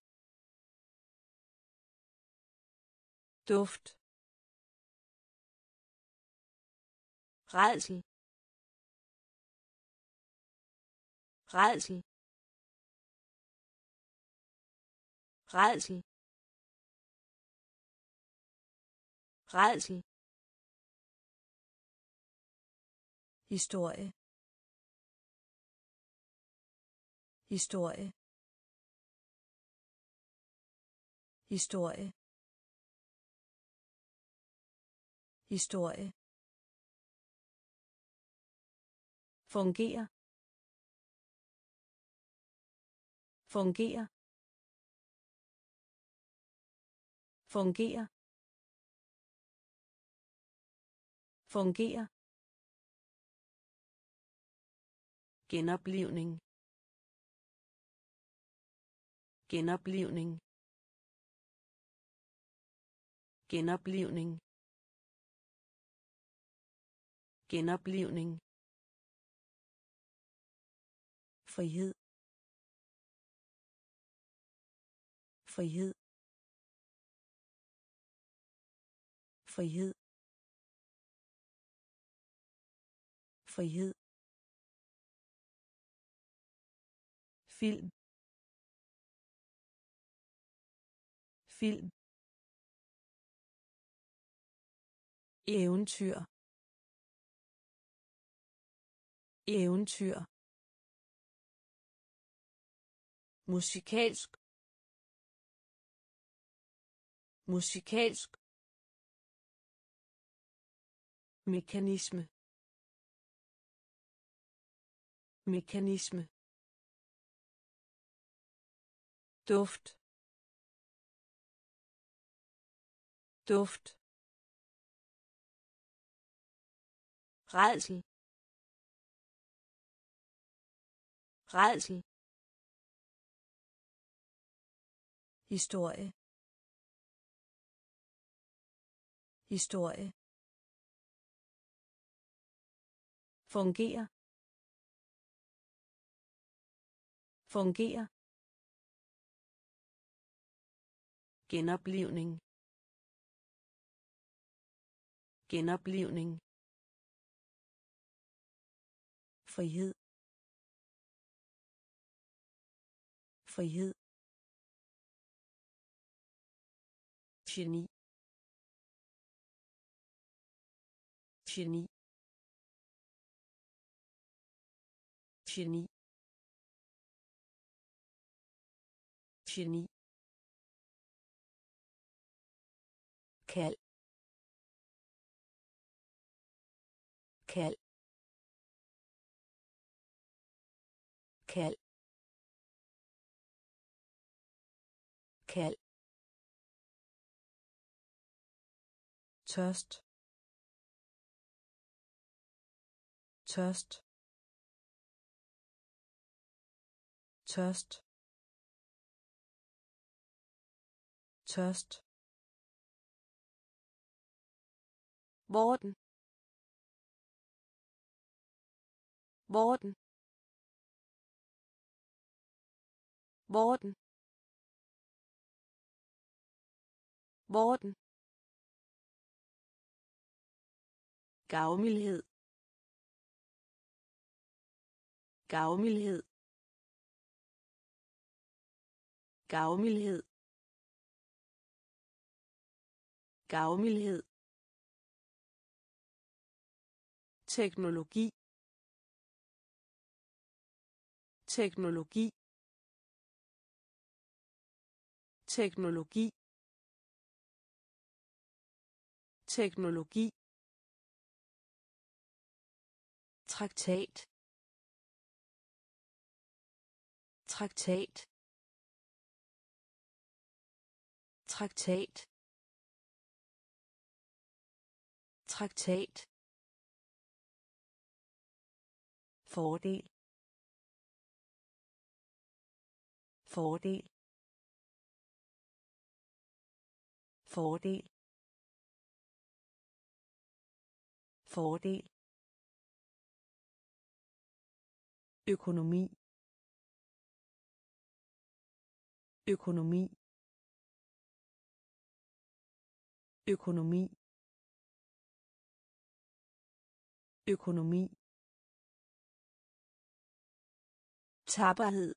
Speaker 1: duft rædsel rædsel rædsel rædsel historie historie historie historie fungerer fungerer fungerer fungerer genoplivning genoplivning Genoplivning. Genoplivning. Frihed. Frihed. Frihed. Frihed. film film Eventyr. Eventyr. Musikalsk. Musikalsk. Mekanisme. Mekanisme. Duft. Duft. Rædsel. Rædsel. historie historie fungerer fungerer genoplivning genoplivning frihed frihed geni geni geni geni kald kald kald kald tørst tørst tørst tørst Borden. Borden. Borden. Borden. Gavmildhed. Gavmildhed. Gavmildhed. Gavmildhed. teknologi teknologi teknologi teknologi traktat traktat traktat traktat fordel fordel fordel fordel økonomi økonomi økonomi økonomi tapperhed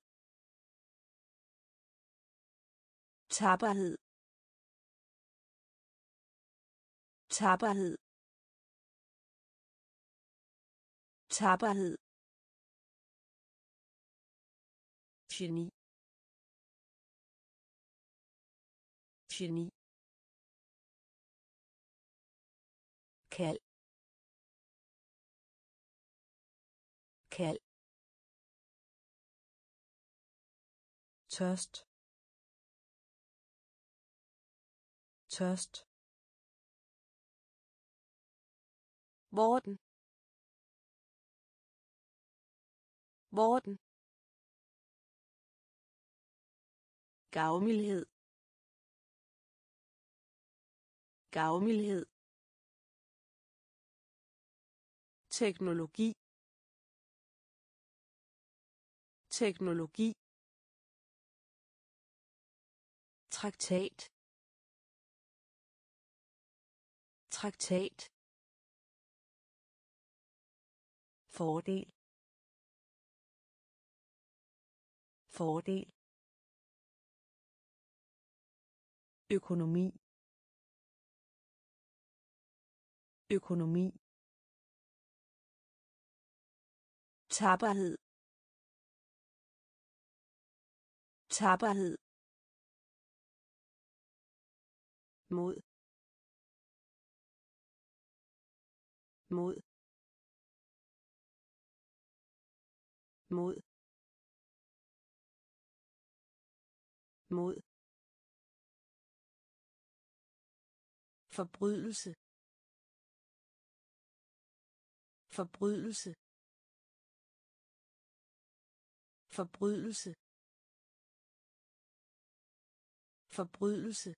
Speaker 1: tapperhed tapperhed tapperhed geni geni kald kald tørst tørst Worden. Worden. Gavmildhed. Gavmildhed. Teknologi. Teknologi. Traktat. Traktat. fordel fordel økonomi økonomi tapperhed tapperhed mod mod mod mod forbrydelse forbrydelse forbrydelse forbrydelse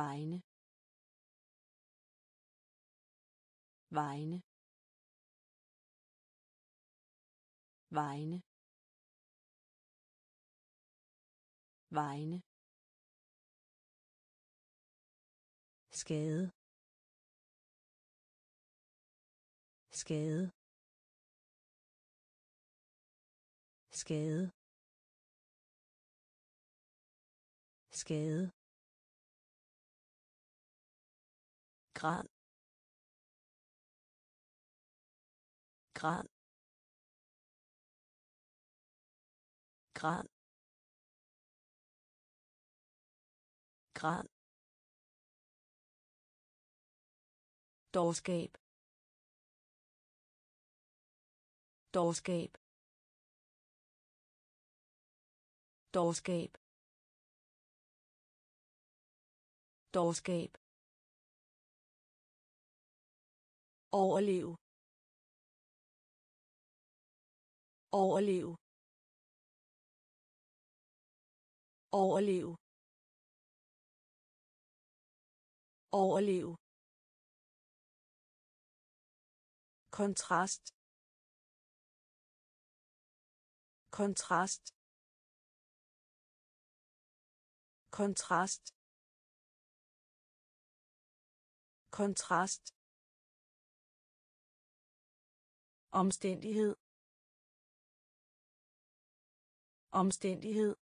Speaker 1: vejne vejne vejne vejne skade skade skade skade grad grad grad grad dårskab dårskab dårskab dårskab overleve overleve overleve overleve kontrast kontrast kontrast kontrast omstændighed omstændighed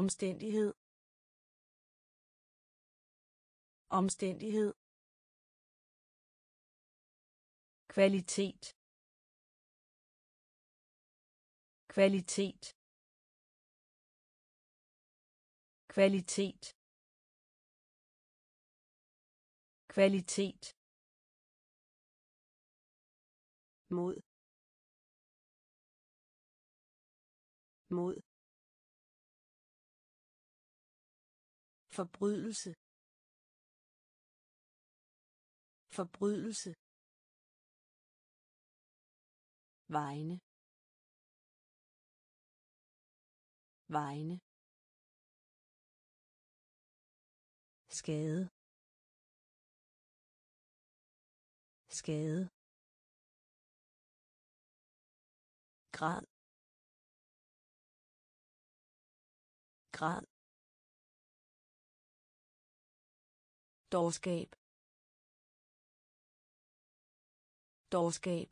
Speaker 1: omstændighed omstændighed kvalitet kvalitet kvalitet kvalitet mod mod Forbrydelse. Forbrydelse. Vejne. Vejne. skade skade grad grad Dårskab. Dårskab.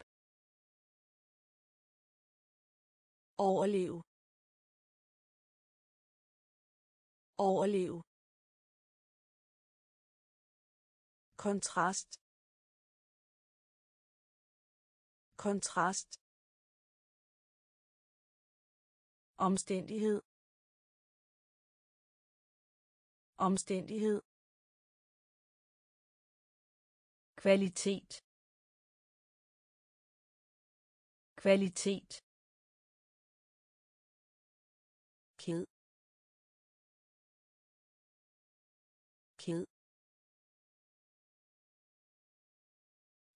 Speaker 1: Overlev. Overlev. Kontrast. Kontrast. omstændighed omstændighed kvalitet kvalitet ked ked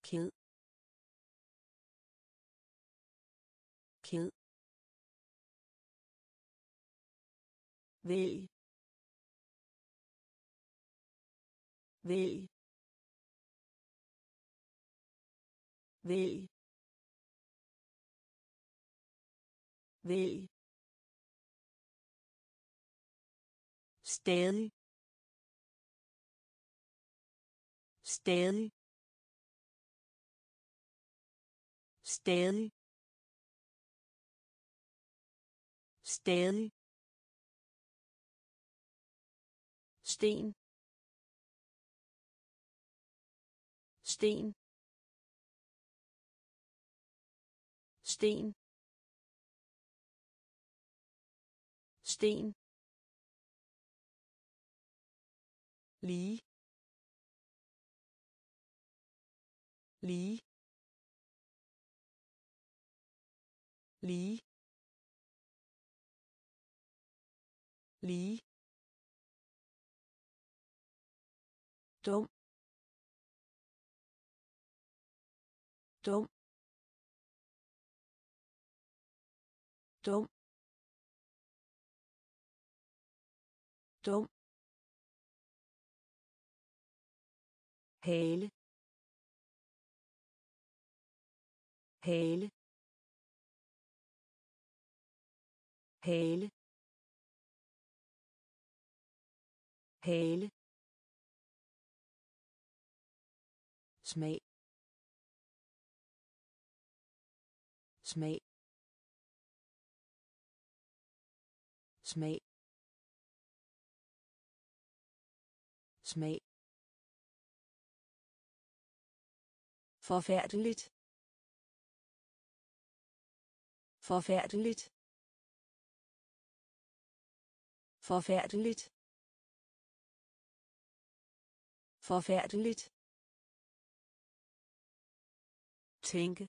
Speaker 1: ked ked vælg vælg vælg vælg stadig stadig stadig stadig sten sten sten sten lige lige lige lige dum dum dum dum hale hale hale hale smag smag smag smag forfærdeligt forfærdeligt forfærdeligt forfærdeligt tænke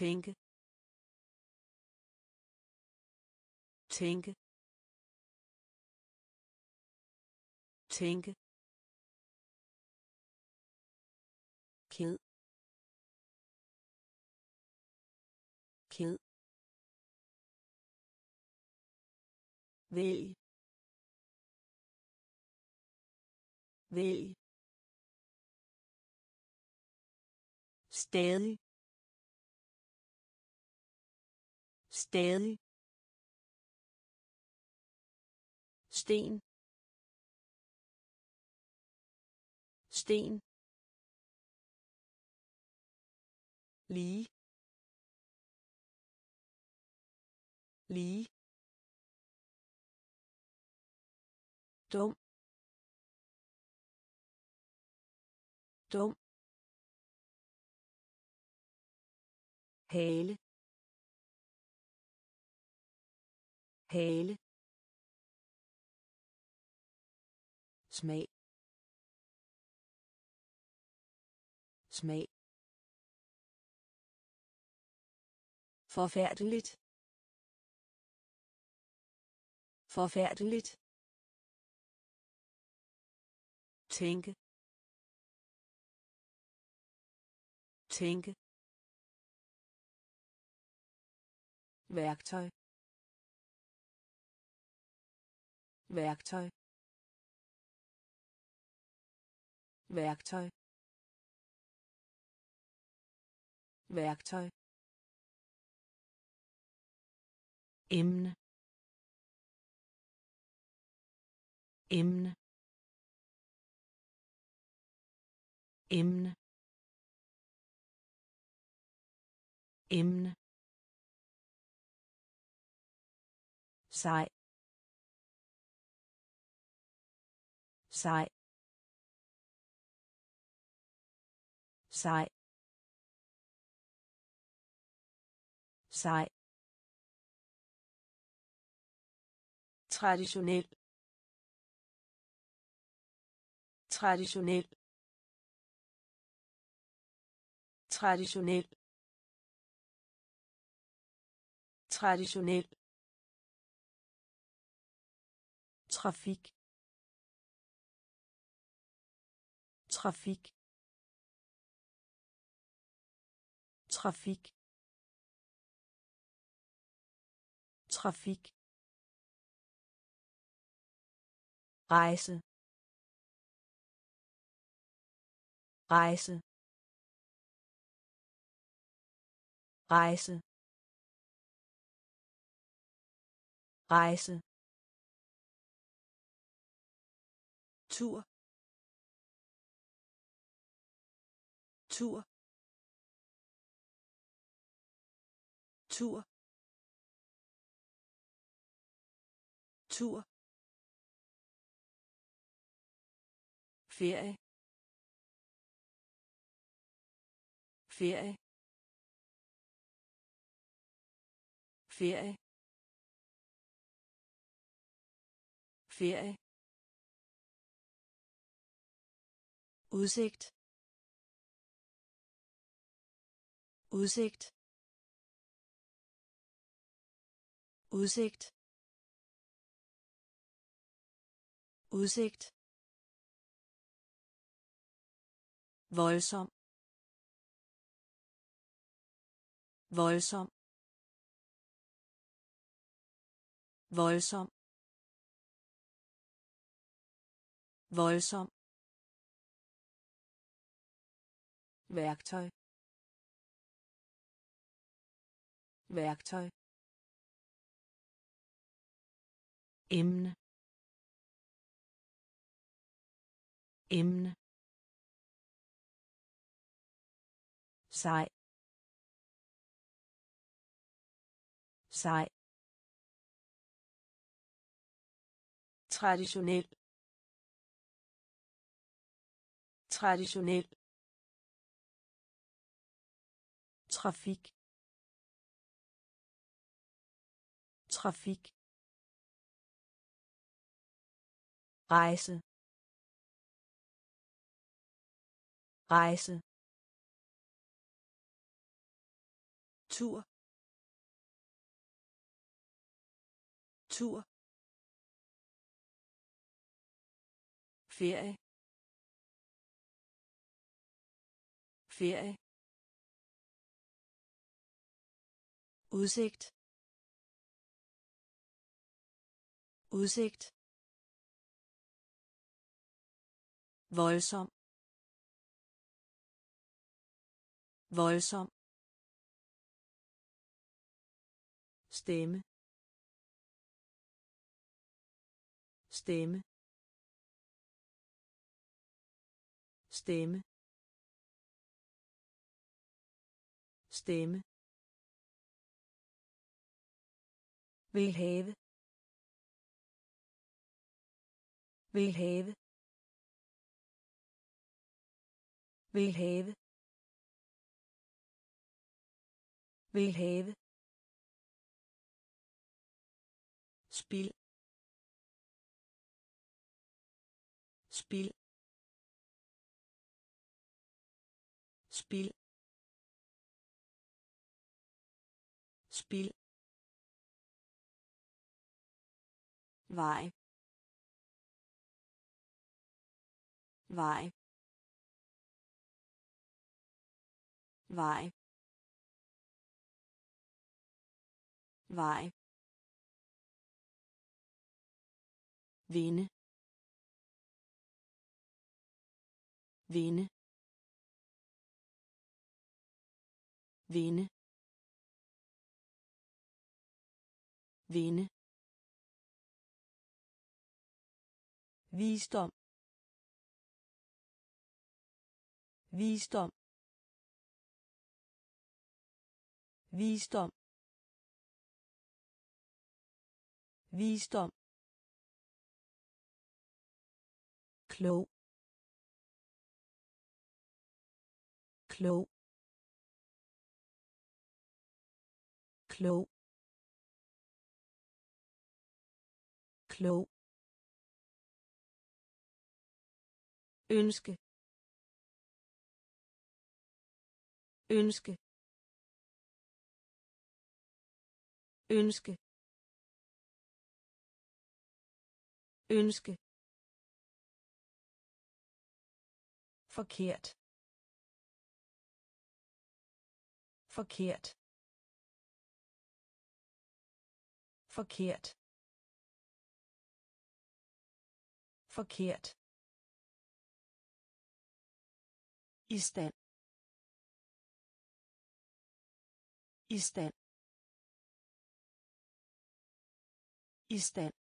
Speaker 1: tænke tænke tænke ked ked vælg vælg stadig stadig sten sten lige lige dum dum hale hale smag smag forfærdeligt forfærdeligt tænke tænke værktøj værktøj værktøj værktøj emne emne emne emne sej sej sej sej traditionel traditionel traditionel traditionel trafik trafik trafik trafik rejse rejse rejse rejse tur tur tur tur ferie ferie ferie ferie udsigt udsigt udsigt udsigt voldsom voldsom voldsom voldsom værktøj værktøj emne emne sej sej traditionel traditionel trafik trafik rejse rejse tur tur ferie ferie udsigt udsigt voldsom voldsom stemme stemme stemme stemme vil have vil have Vil have. Vil have. Spil. Spil. Spil. Spil. vej vej vej vej vinde vinde vinde vinde visdom visdom visdom visdom klog klog klog klog ønske ønske ønske ønske forkert forkert forkert forkert i stand i stand I stand.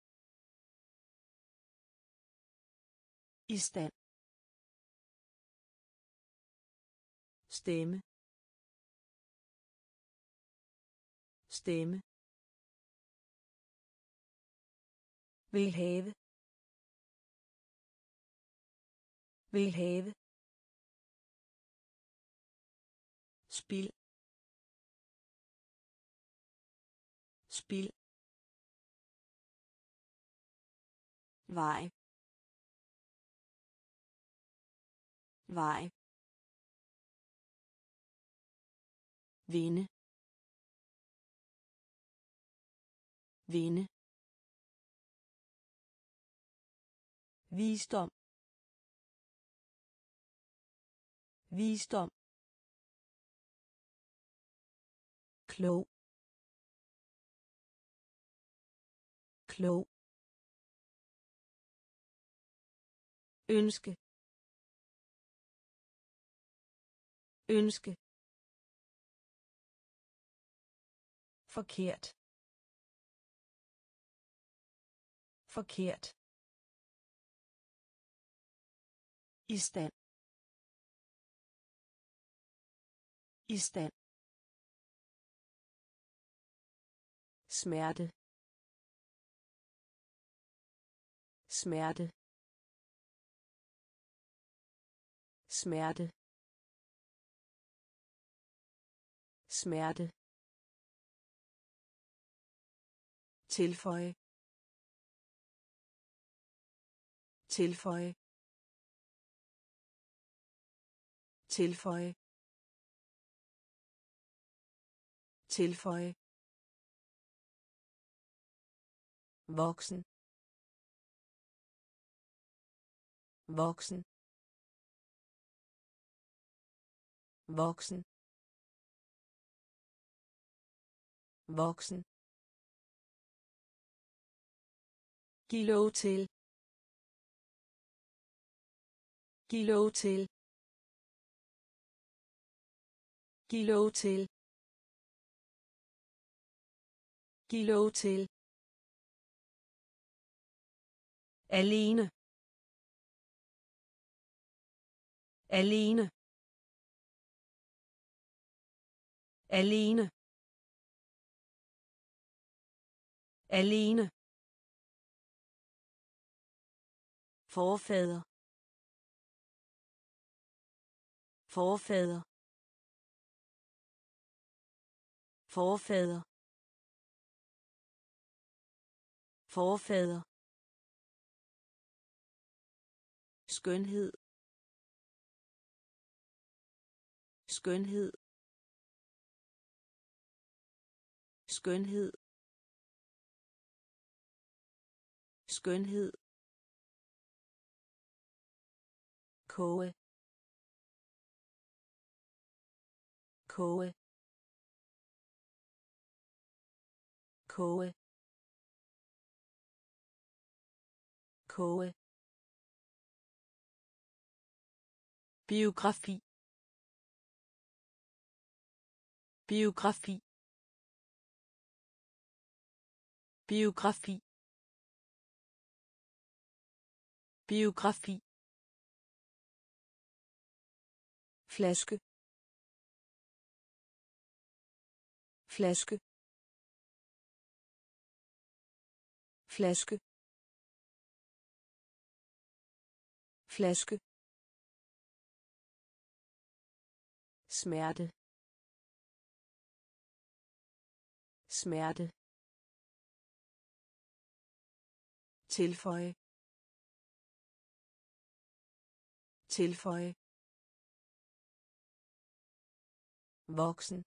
Speaker 1: I stand. Stemme. Stemme. Vil have. Vil have. Spil. Spil. vej vej vinde vinde visdom visdom klog klog ønske ønske forkert forkert i stand i stand smerte smerte smerte smerte tilføje tilføje tilføje tilføje voksen voksen voksen voksen Giv lov til. Giv lov til. Giv lov til. Giv lov til. Alene. Alene. alene alene forfader forfader forfader forfader skønhed skønhed skønhed skønhed koge koge koge koge biografi biografi biografi biografi flaske flaske flaske flaske smerte smerte tilføje tilføje voksen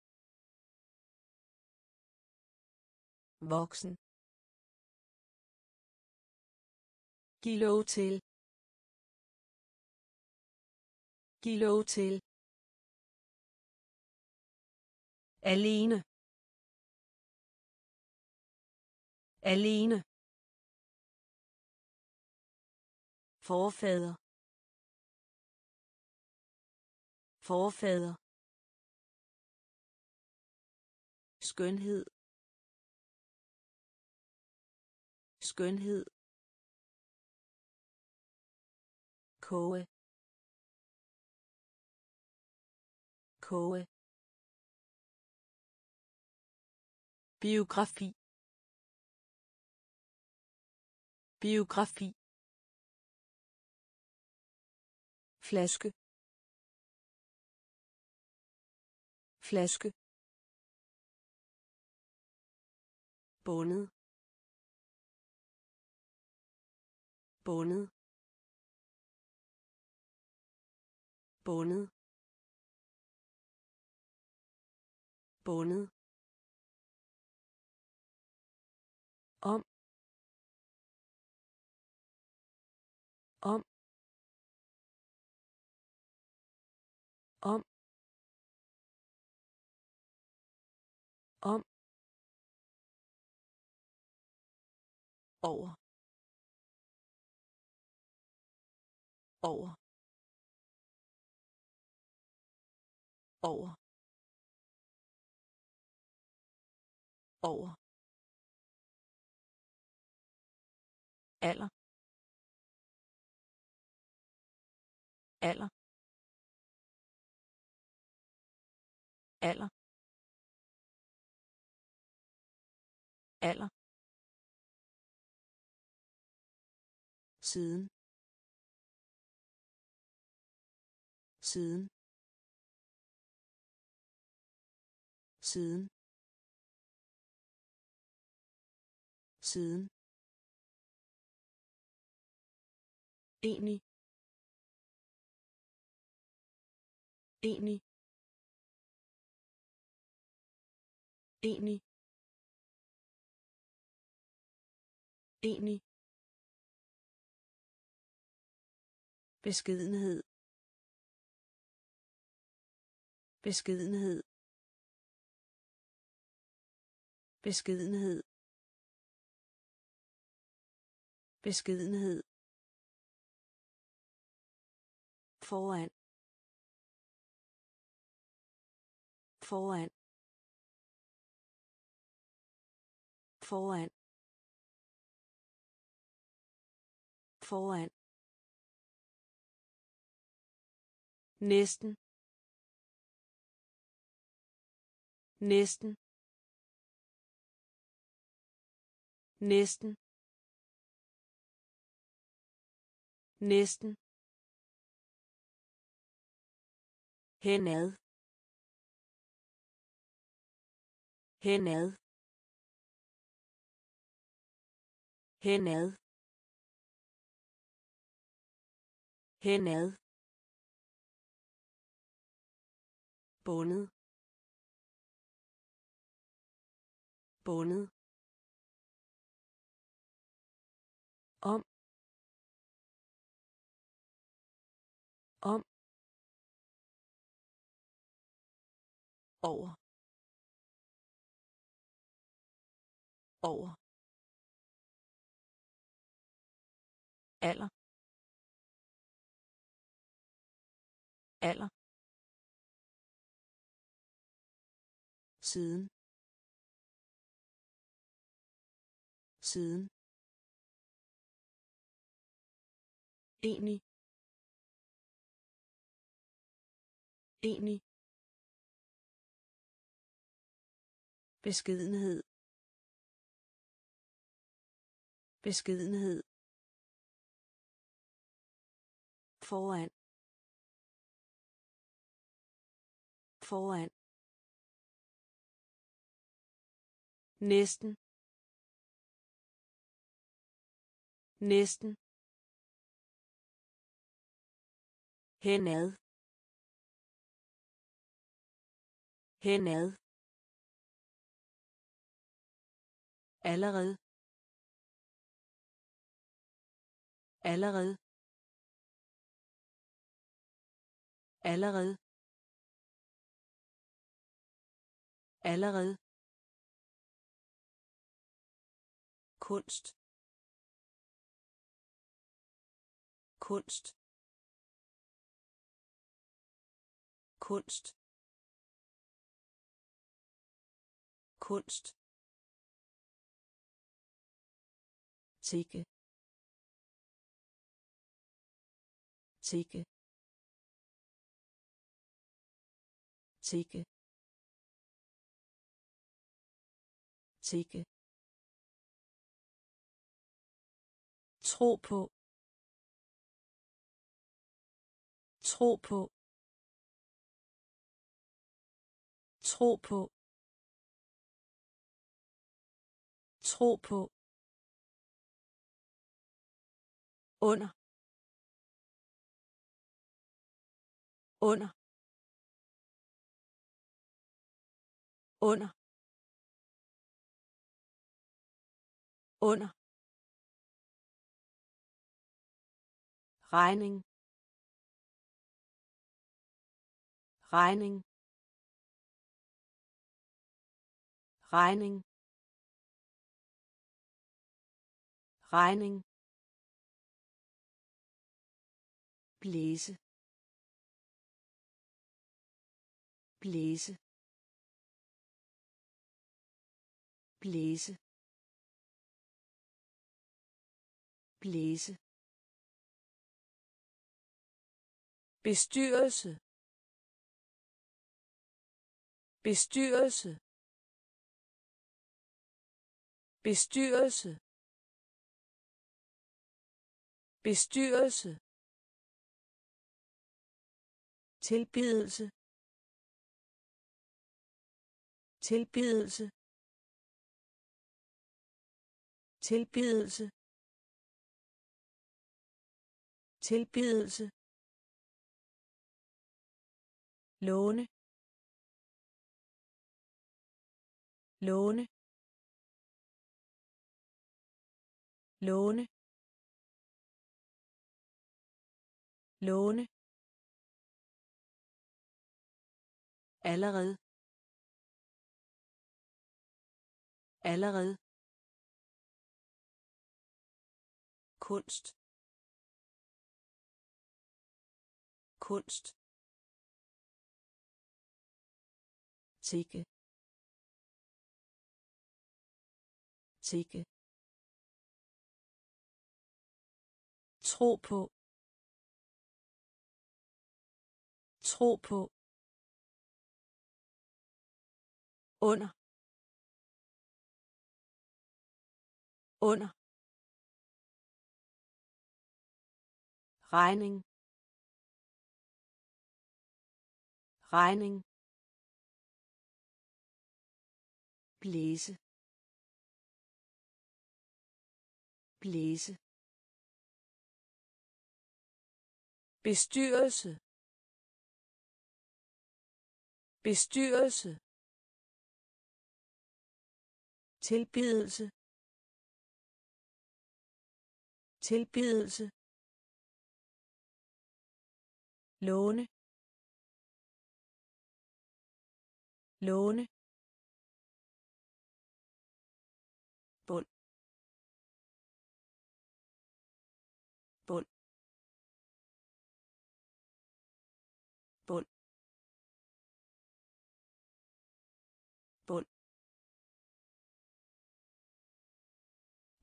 Speaker 1: voksen giv lov til giv lov til alene alene Forfader. Forfader. Skønhed. Skønhed. koge koge biografi biografi flaske flaske bundet bundet bundet bundet over over over over alder alder alder alder siden siden siden siden enig enig enig enig beskedenhed beskedenhed beskedenhed beskedenhed foran foran foran foran Næsten. Næsten. Næsten. Næsten. henad henad henad henad bundet bundet om om over over alder alder siden siden enig enig beskedenhed beskedenhed foran foran Næsten. Næsten. Henad. Henad. Allerede. Allerede. Allerede. Allerede. kunst kunst kunst kunst Zeke Zeke Zeke Zeke Tro på. Tro på. Tro på. Tro på. under under under under regning regning regning regning blæse blæse blæse blæse bestyrelse bestyrelse bestyrelse bestyrelse tilbydelse tilbydelse tilbydelse tilbydelse låne låne låne låne allerede allerede kunst kunst tikke tikke tro på tro på under under regning regning blæse blæse bestyrelse bestyrelse tilbedelse tilbedelse låne låne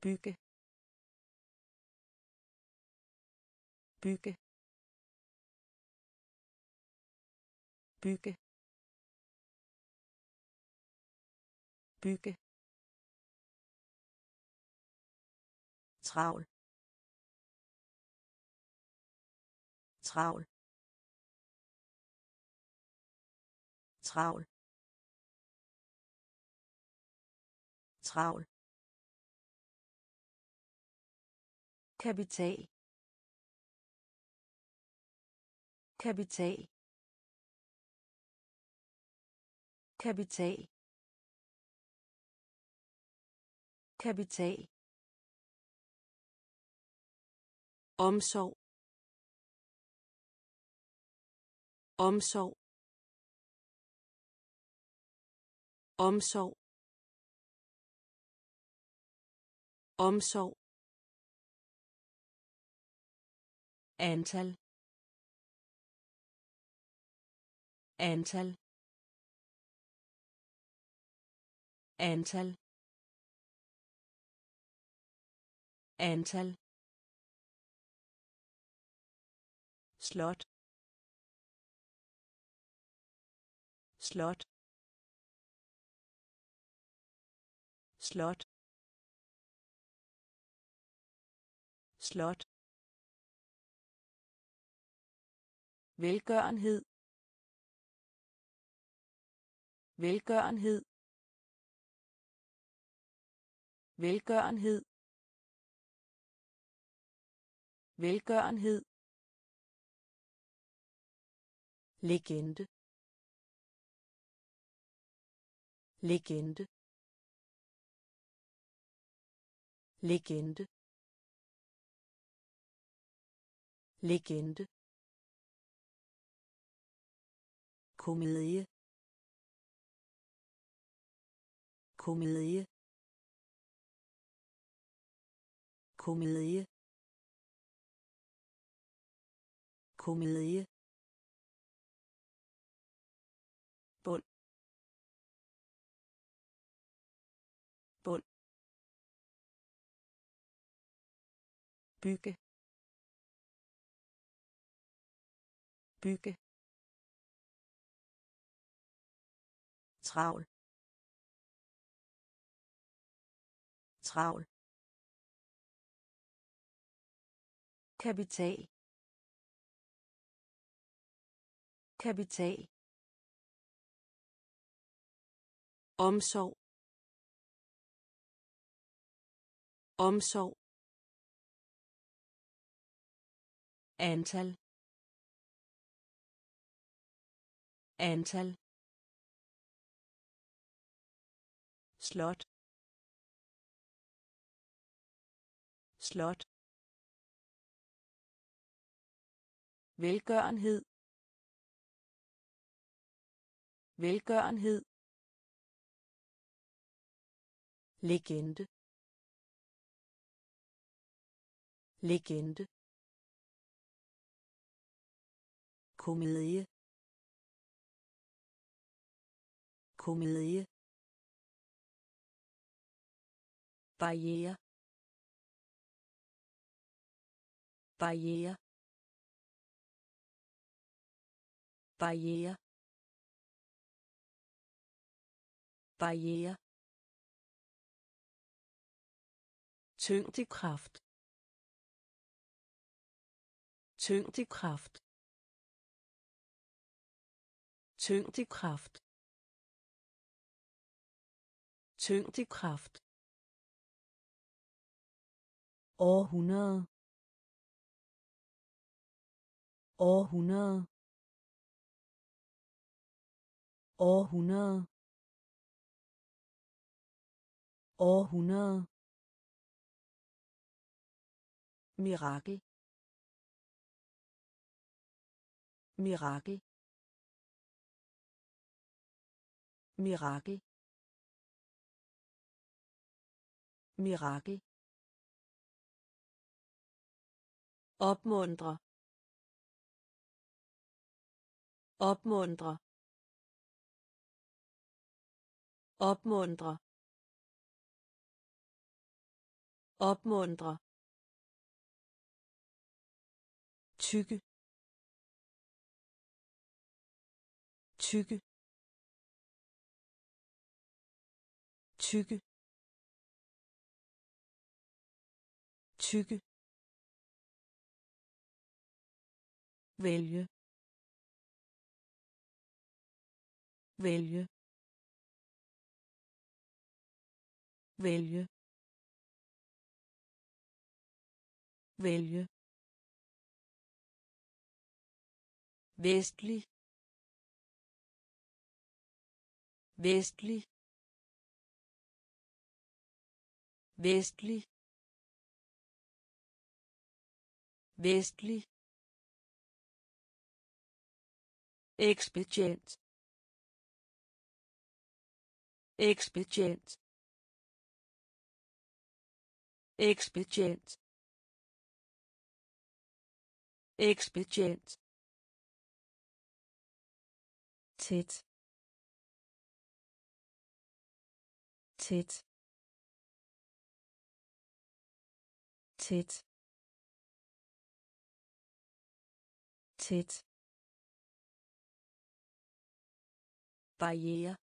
Speaker 1: bygge bygge bygge bygge travl travl travl travl kapital kapital kapital kapital omsorg omsorg omsorg omsorg antal antal antal antal slot slot slot slot velgørenhed velgørenhed velgørenhed velgørenhed legende legende legende legende komedie komedie komedie komedie bund bund bygge bygge travl travl kapital kapital omsorg omsorg antal antal slot slot velgørenhed velgørenhed legende legende komedie komedie Barriere Barriere Barriere Barriere Tyngdekraft Tyngdekraft Tyngdekraft Tyngdekraft århundrede århundrede århundrede århundrede mirakel mirakel mirakel mirakel opmuntre opmuntre opmuntre opmuntre tykke tykke tykke tykke Velje. Velje. Velje. Vælge. Vestlig. Vestlig. Vestlig. Vestlig. Expedient. Expedient. Expedient. Expedient. Tit. Tit. Tit. Tit. barriere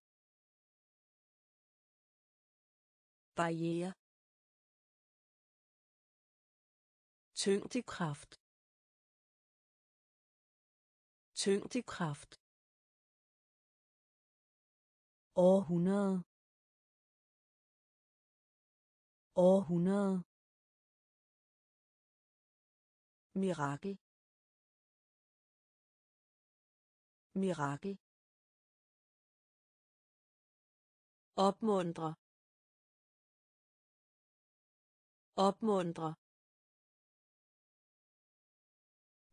Speaker 1: barriere tyngdekraft tyngdekraft århundrede århundrede mirakel mirakel opmuntre opmuntre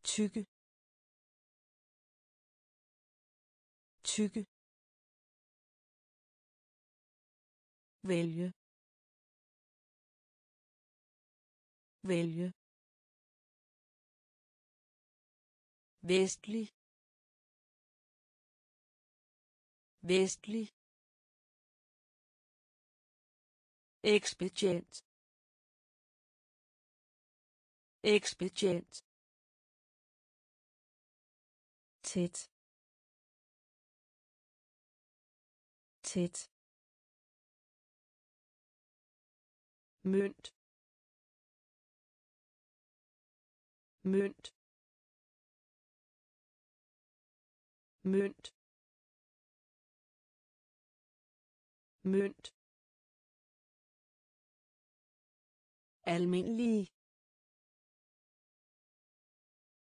Speaker 1: tykke tykke vælge vælge vestlig vestlig Expediënt. Expediënt. tit, tit, munt, munt, munt, munt. almindelige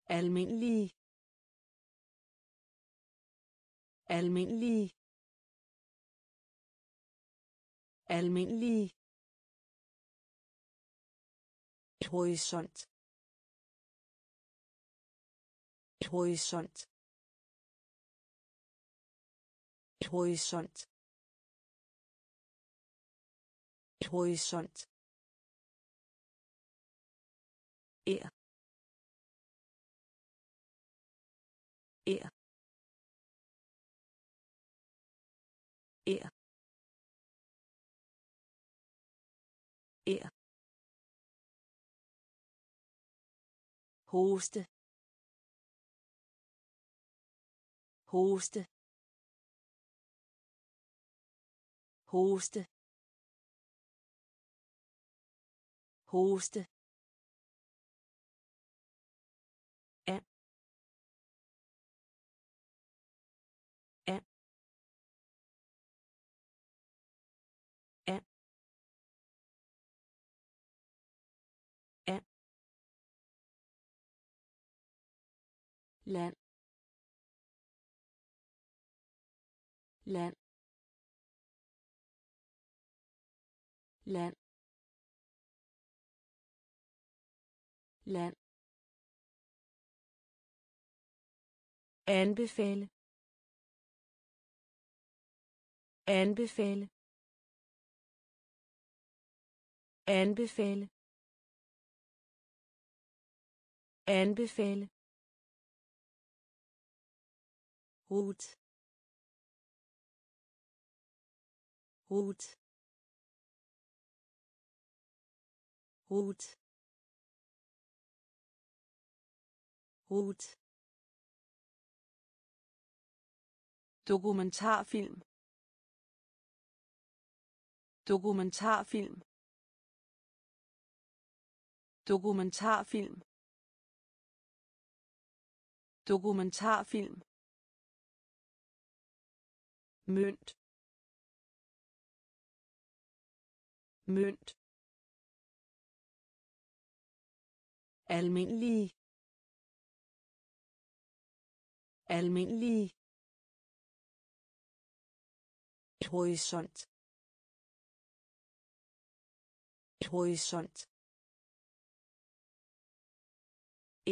Speaker 1: almindelige almindelige almindelige horisont horisont horisont horisont eer eer eer eer hoste hoste hoste hoste land land land land anbefale anbefale anbefale anbefale Rot. Rot. Rot. Rot. Dokumentarfilm. Dokumentarfilm. Dokumentarfilm. Dokumentarfilm mønt mønt Almindelig. Almindelig. horisont horisont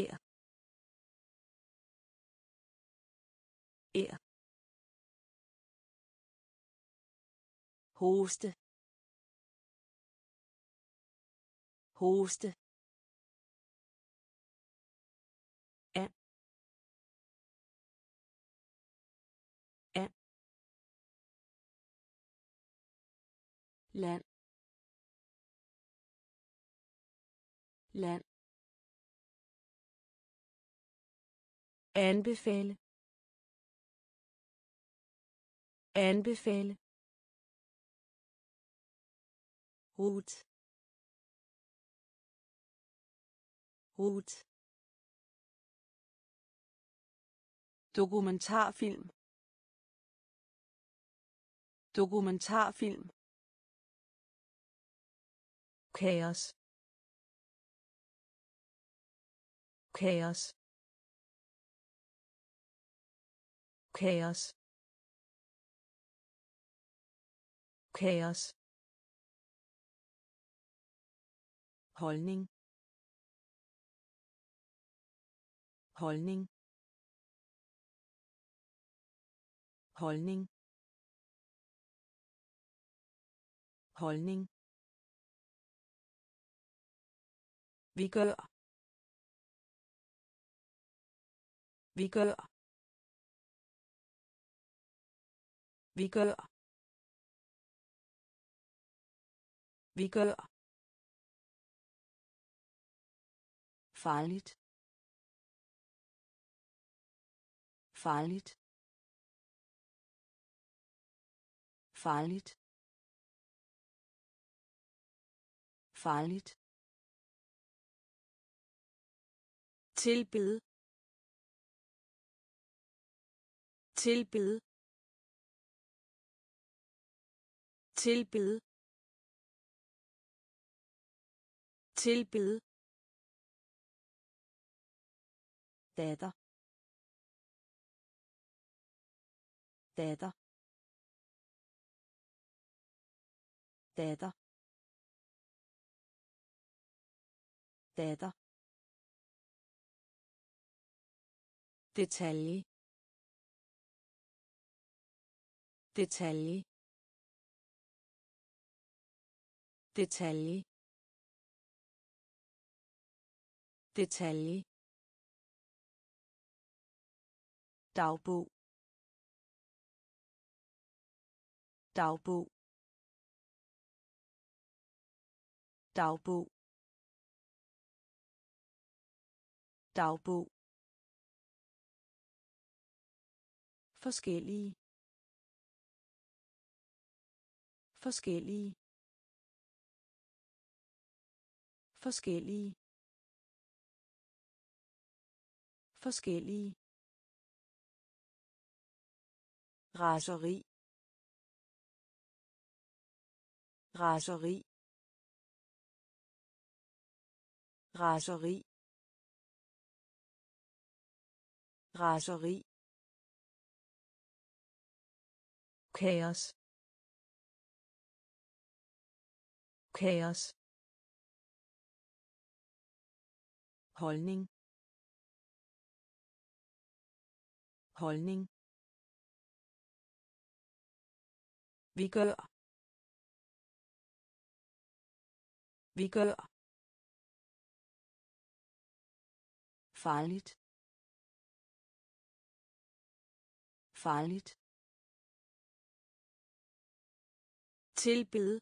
Speaker 1: er hoste hoste land land anbefale anbefale Rot. Rot. Dokumentarfilm. Dokumentarfilm. Kaos. Kaos. Kaos. Kaos. holdning holdning holdning holdning vi gør vi gør vi gør vi gør farligt farligt farligt farligt tilbede tilbede tilbede tilbede Data. Data. Data. Data. detalje detalje detalje detalje dagbog dagbog dagbog dagbog forskellige forskellige forskellige forskellige raseri raseri raseri raseri kaos kaos holdning holdning Vi gør. Vi gør. Farligt. Farligt. Tilbede.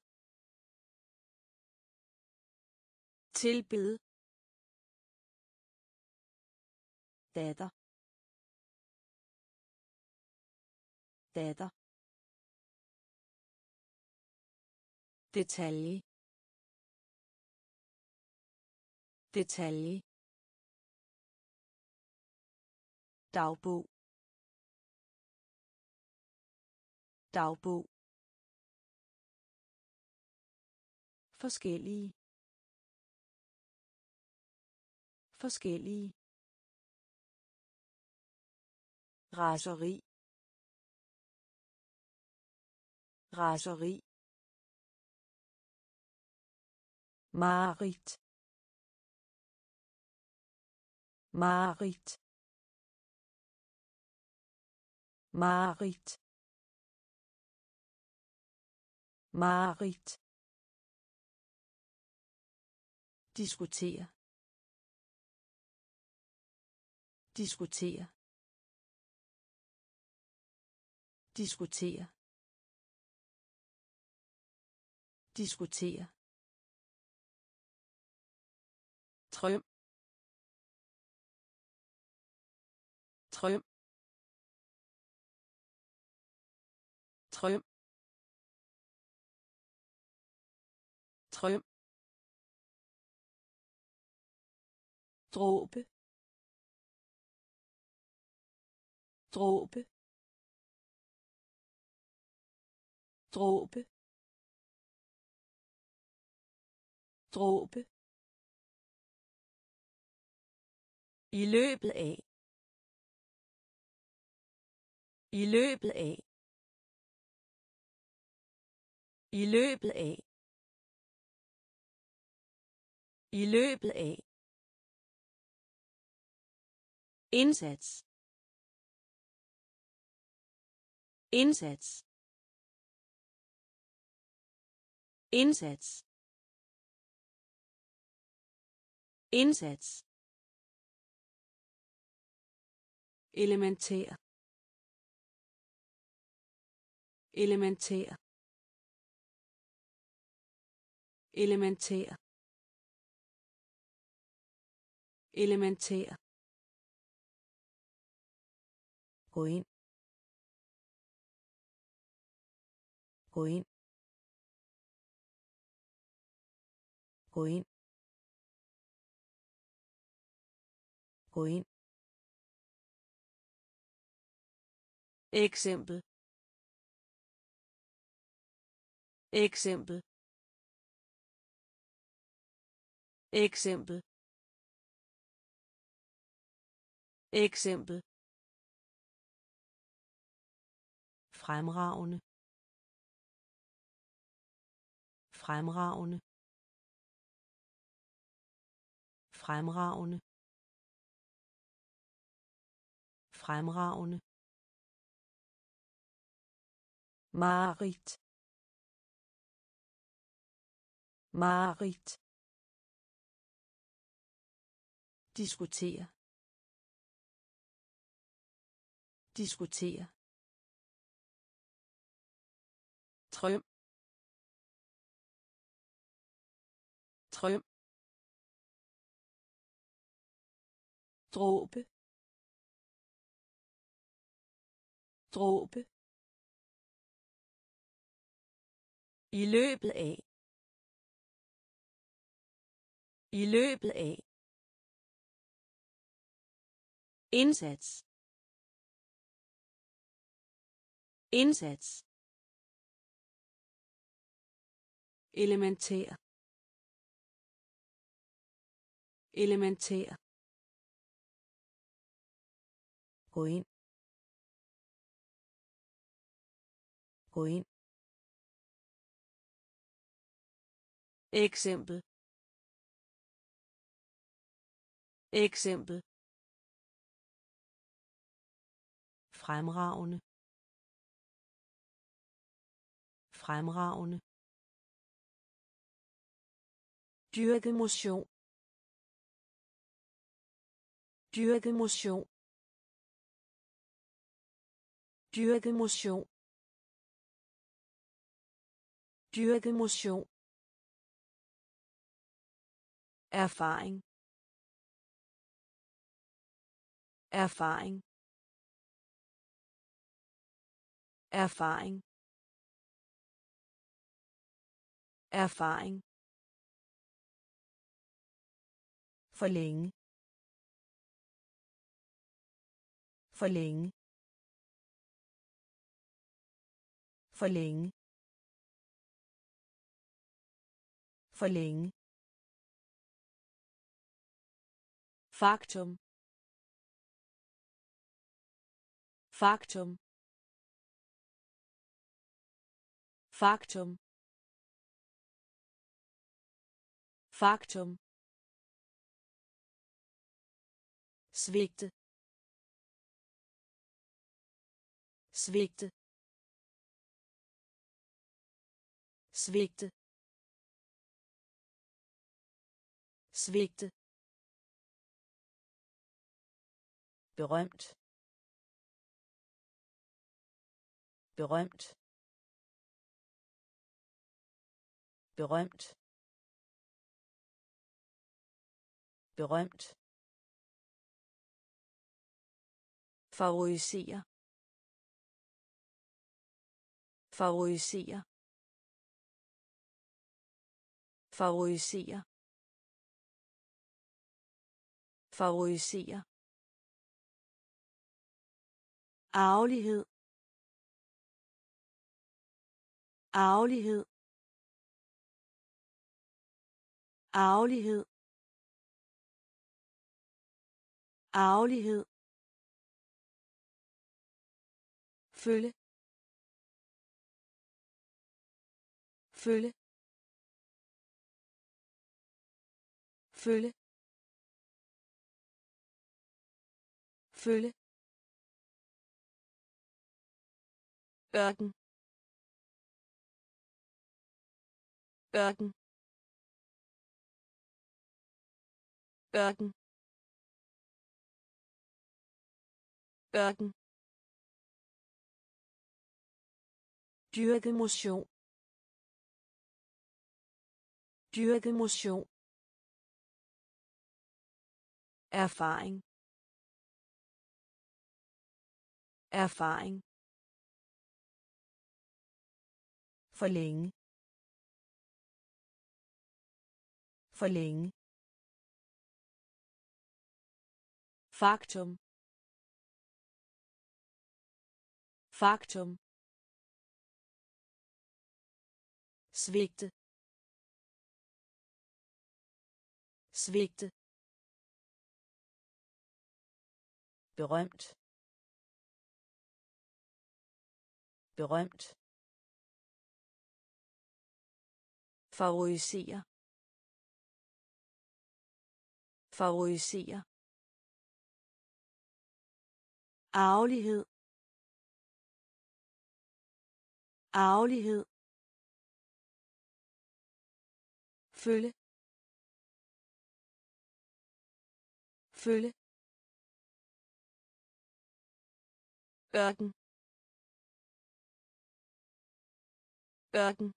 Speaker 1: Tilbede. Datter. Datter. detalje detalje dagbog dagbog forskellige forskellige raseri raseri Marit. Marit. Marit. Marit. Diskutere. Diskutere. Diskutere. Diskutere. Träum. Träum. Träum. Träum. dråbe dråbe dråbe dråbe I løbet af. I løbet af. I løbet af. I løbet af. Indsats. Indsats. Indsats. Indsats. elementær elementær elementær elementær gå ind gå ind gå ind gå ind Eksempel. Eksempel. Eksempel. Eksempel. fremragende fremragende fremragende fremragende Marit. Marit. Diskutere. Diskutere. Trøm. Trøm. dråbe dråbe I løbet af. I løbet af. Indsats. Indsats. Elementær. Elementær. Gå ind. Gå ind. Eksempel. Eksempel. Fremragende. Fremragende. Dyrke motion. Dyrke motion. Dyrke motion. Dyrke motion erfaring erfaring erfaring erfaring forlænge forlænge forlænge forlænge Faktum. Faktum. Faktum. Faktum. svigte svigte svigte svigte berømt berømt berømt berømt favorisere favorisere favorisere favorisere Aflighed. Aflighed. Aflighed. Arvelighed. Følge. Følge. Følge. Følge. ørken ørken ørken ørken dyrke motion dyrke motion erfaring erfaring Verlänge. Verlänge. Faktum. Faktum. svigte svigte berømt berømt favorisere favorisere arvelighed arvelighed følge følge ørken ørken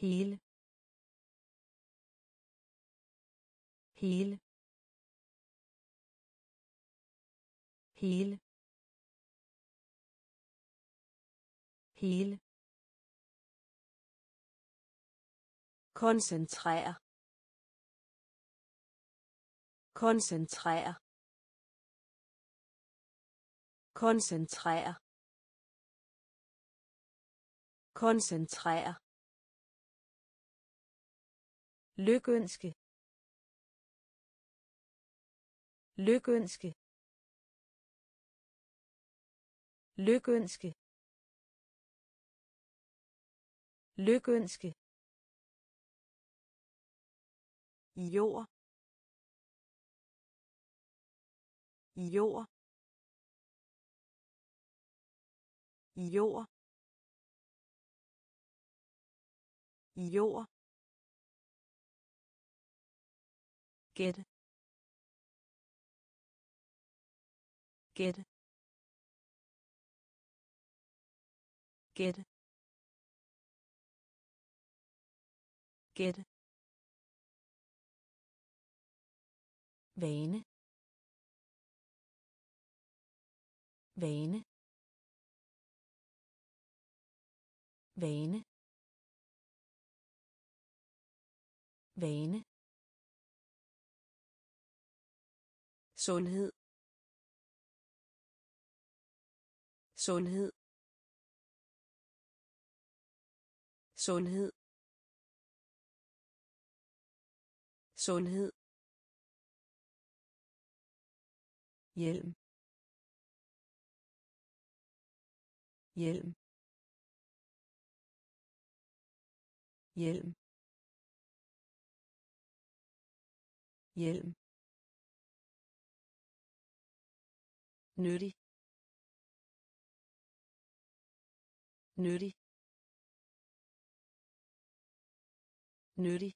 Speaker 1: hele hele hele hele koncentrere koncentrere koncentrere koncentrere lykønske lykønske lykønske lykønske jord i jord i jord i jord gætte gætte gætte gætte vane vane vane vane sundhed sundhed sundhed sundhed hjelm hjelm hjelm hjelm nyttig nyttig nyttig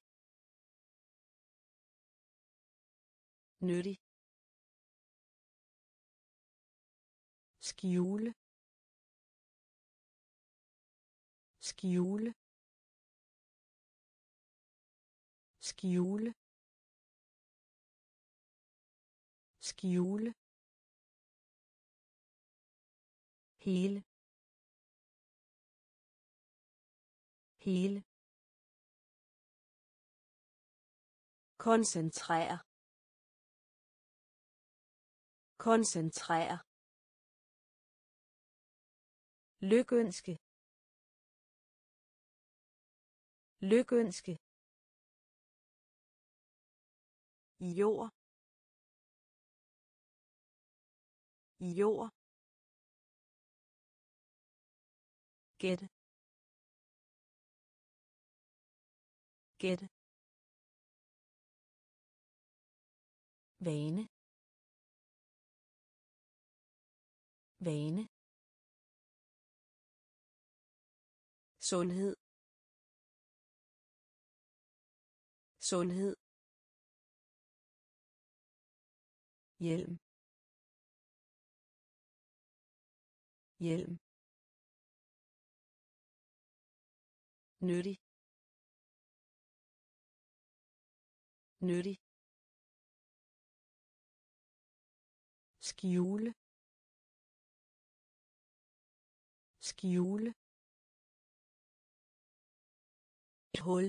Speaker 1: nyttig skjule skjule skjule skjule hele hele koncentrere koncentrere lykønske lykønske jord jord get get vane vane sundhed sundhed hjelm hjelm nyttig nyttig skjule skjule hul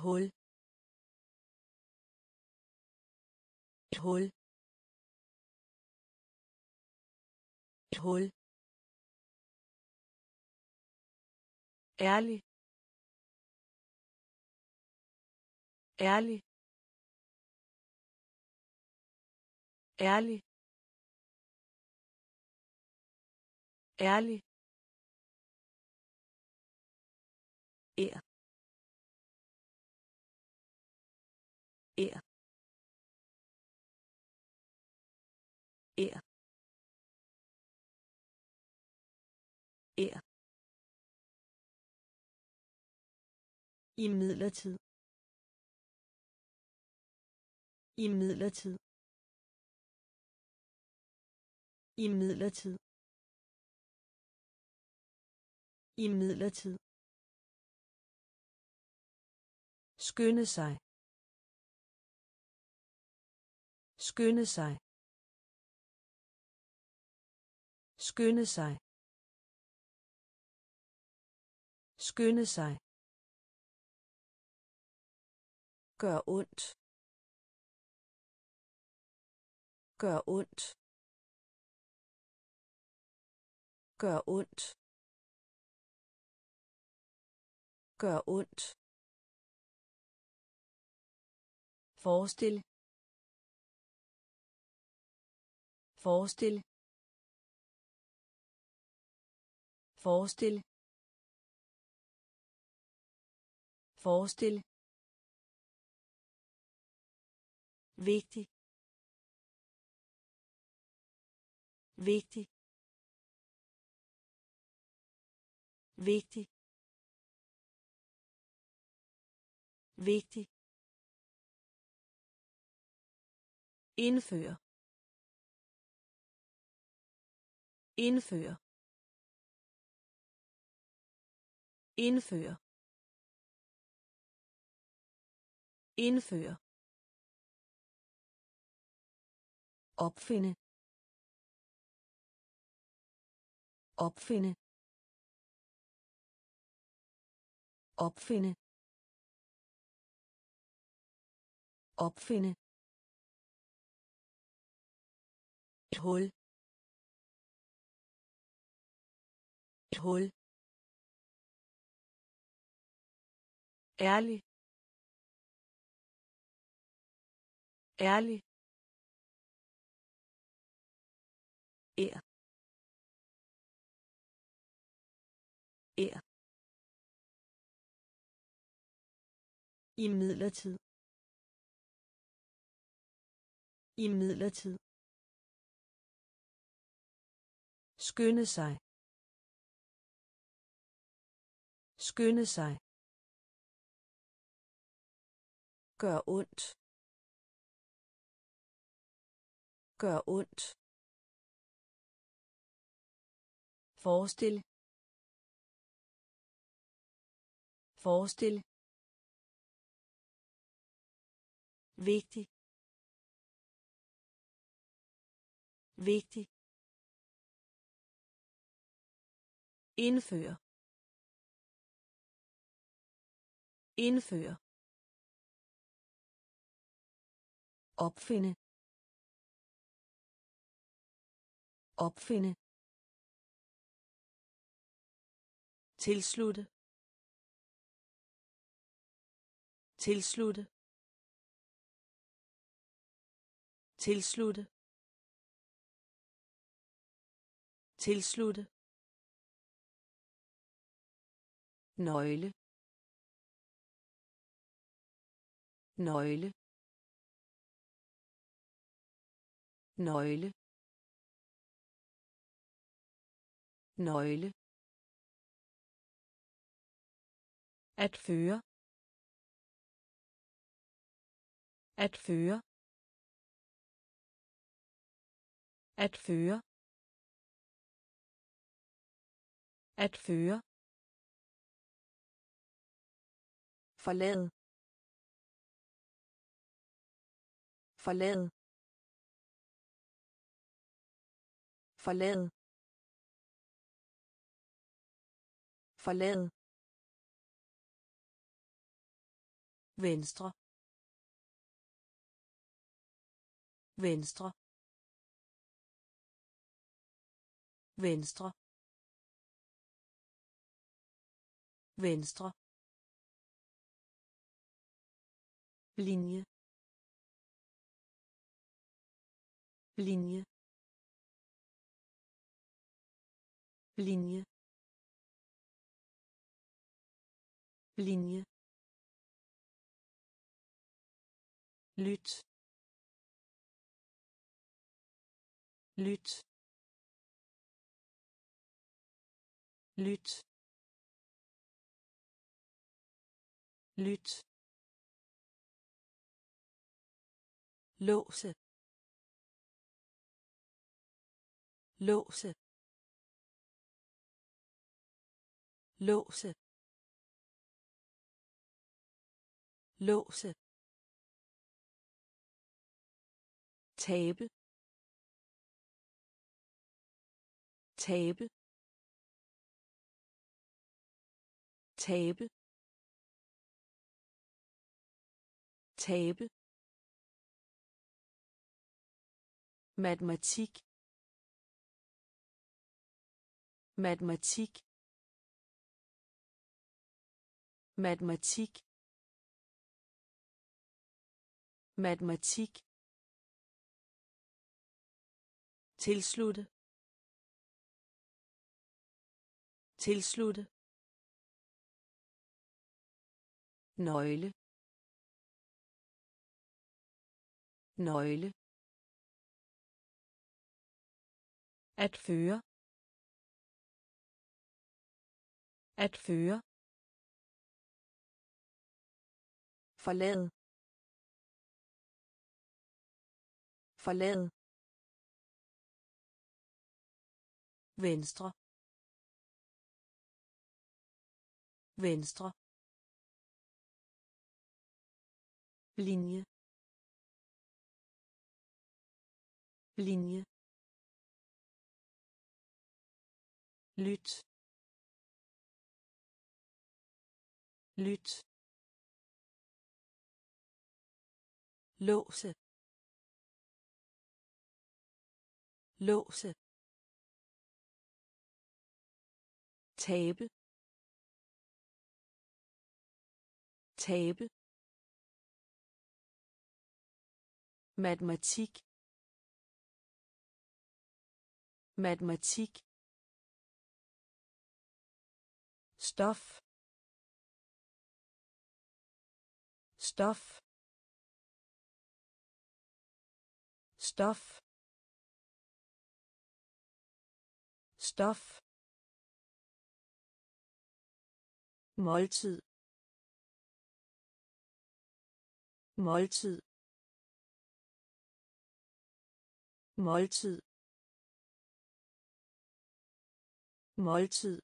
Speaker 1: hul hul hul ærlig ærlig ærlig ærlig Ær. Ær. Ær. Ær. i i i midlertid i midlertid skynde sig skynde sig skynde sig skynde sig Gør ondt. Gør ondt. Gør ondt. Gør ondt. Forestil. Forestil. Forestil. Forestil. vigtig vigtig vigtig vigtig indføre indføre indføre indføre opfinde opfinde opfinde opfinde hul hul ærlig ærlig i i midlertid skynde sig skynde sig gør ondt gør ondt forestil forestil vigtig vigtig indføre indføre opfinde opfinde tilslutte tilslutte tilslutte tilslutte nøgle nøgle nøgle nøgle at føre at føre At føre. At føre. Forlade. Forlade. Forlade. Forlade. Venstre. Venstre. venstre venstre linje linje linje linje lyt lyt Lyt. Lyt. Låse. Låse. Låse. Låse. tabe tabe tabe tabe matematik matematik matematik matematik tilslutte tilslutte nøgle nøgle At føre. At føre. Forlad. Forlad. Venstre. Venstre. linje linje lyt lyt låse låse tabe tabe matematik matematik stof stof stof stof måltid måltid måltid måltid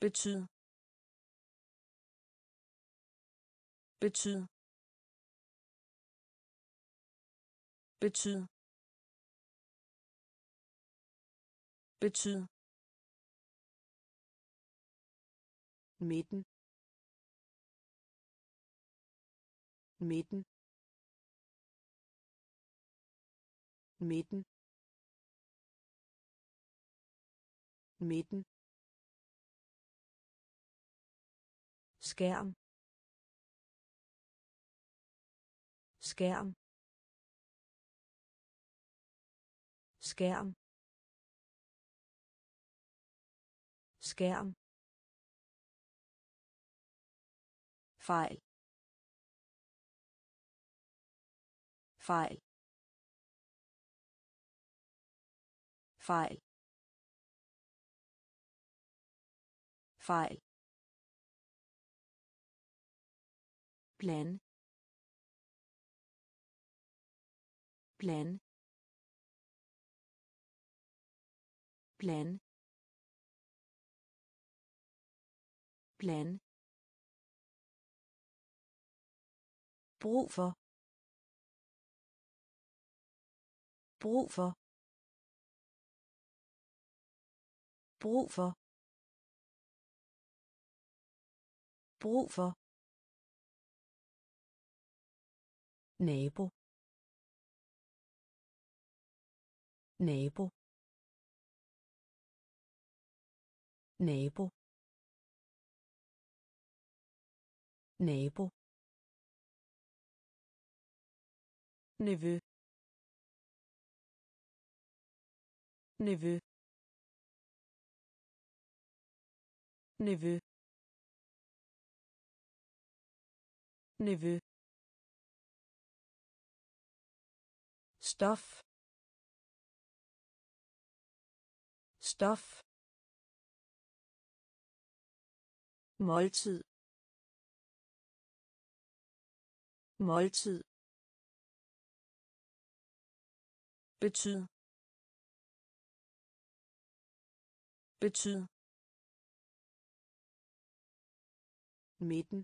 Speaker 1: betyd betyd betyd betyd midten midten midten midten skærm skærm skærm skærm fejl fejl fejl fejl plan plan plan plan brug for brug for brug for brug for
Speaker 2: nabo nabo
Speaker 1: nabo nabo nevø nevø nevø nevø stof stof måltid måltid betyd betyd midten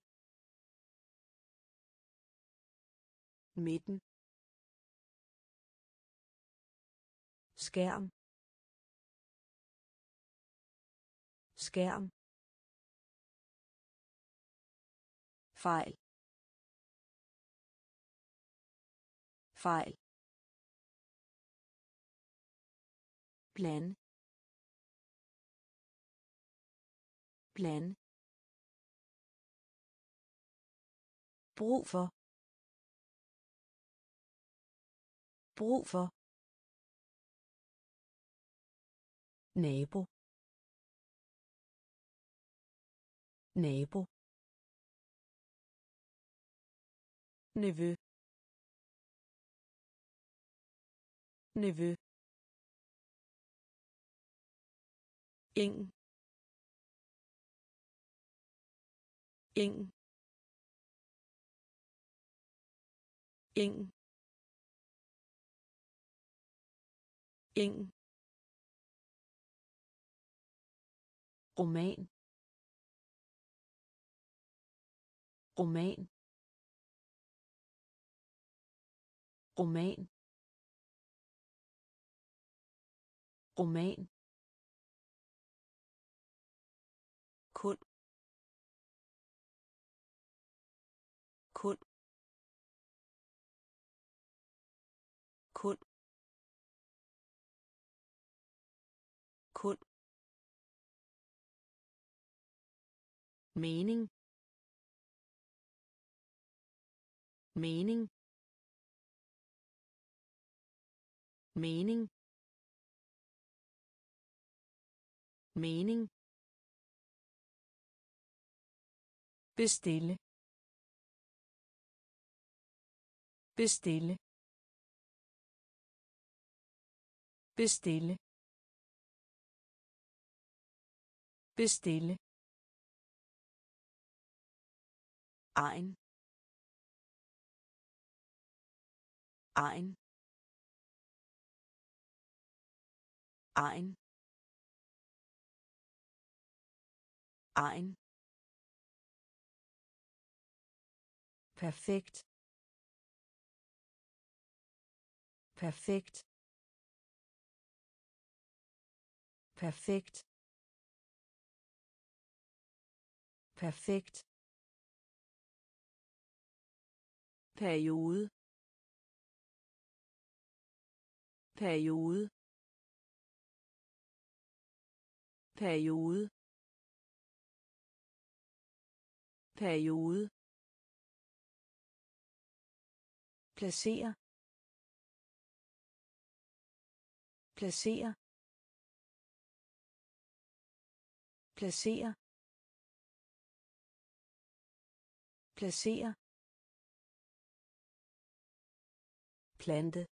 Speaker 1: midten skærm skærm fejl fejl plan plan brug for brug for nabo nabo nevø nevø ingen ingen ingen ingen roman roman roman roman mening mening mening mening bestille bestille bestille bestille ein ein ein ein perfekt perfekt perfekt perfekt periode periode periode periode placere placere placere placere plante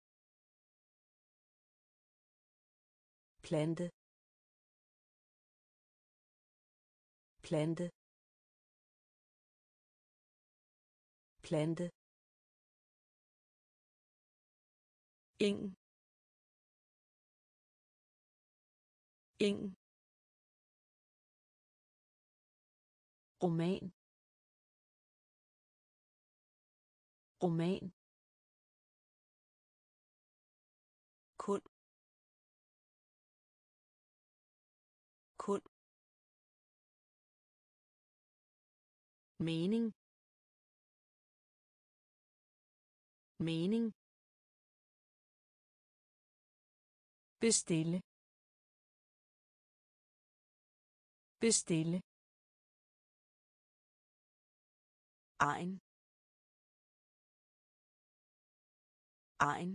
Speaker 1: plante plante plante ing ing roman roman mening mening bestille bestille ein ein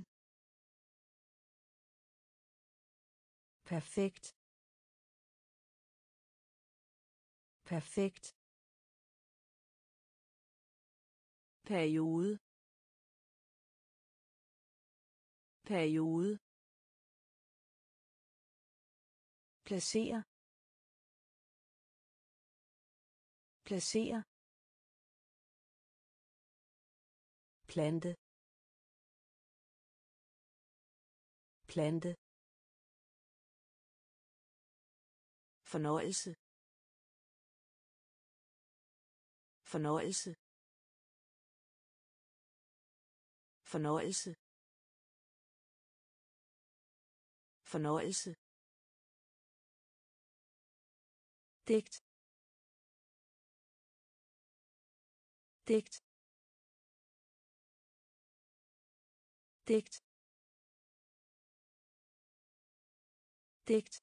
Speaker 1: perfekt perfekt periode periode placere placere plante plante fornøjelse fornøjelse fornøjelse fornøjelse digt digt digt digt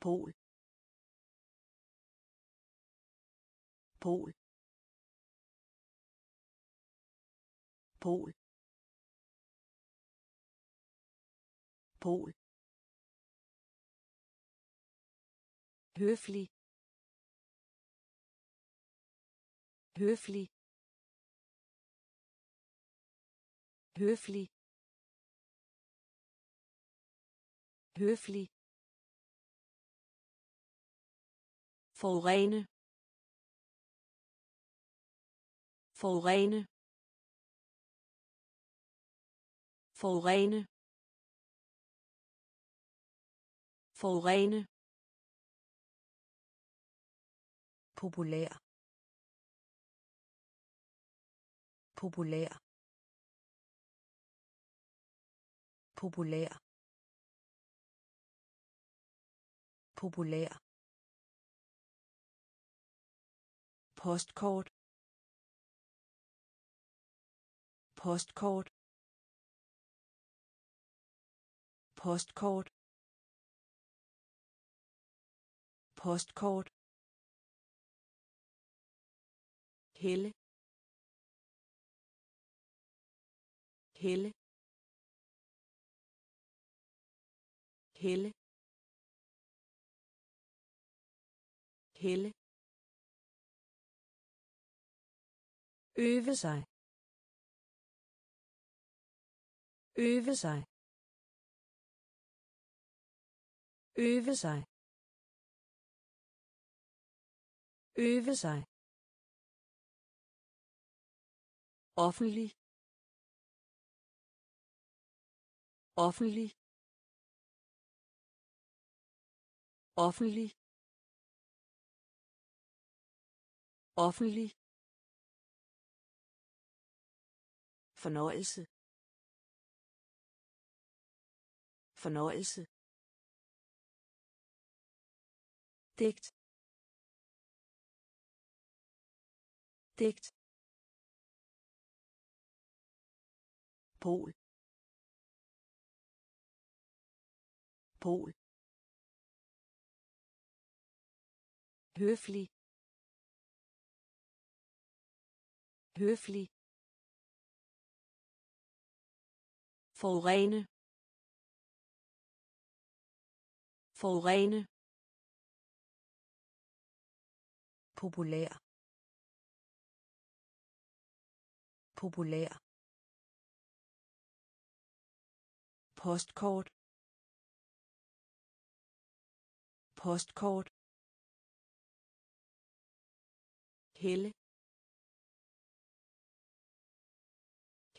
Speaker 1: pol pol Pol. Pol. Høflig. Høflig. Høflig. Høflig. forurene forurene forurene forurene populær populær populær populær postkort postkort postkort postkort helle helle helle helle øve sig øve sig øve sig øve sig offentlig offentlig offentlig offentlig fornøjelse fornøjelse digt digt pol pol høflig høflig forurene forurene populær populær postkort postkort helle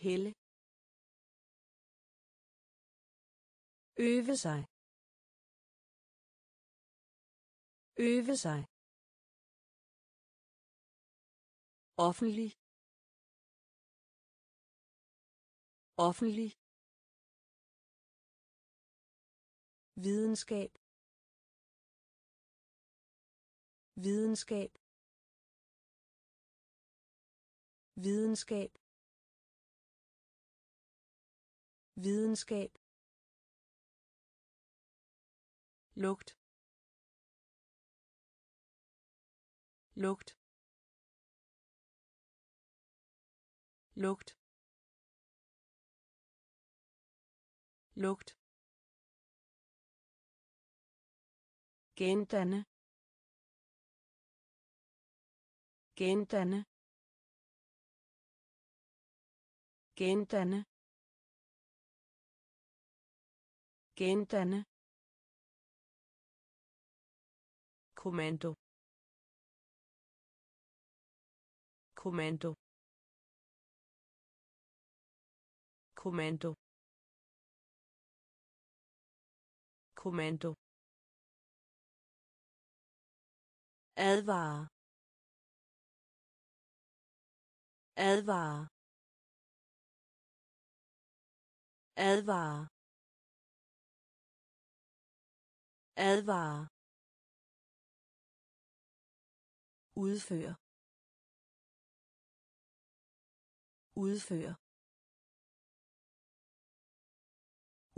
Speaker 1: helle øve sig øve sig offentlig offentlig videnskab videnskab videnskab videnskab lugt lugt lugt lugt gendanne gendanne gendanne gendanne Kommando Kommando kommando kommando advare advare advare advare udfør udfør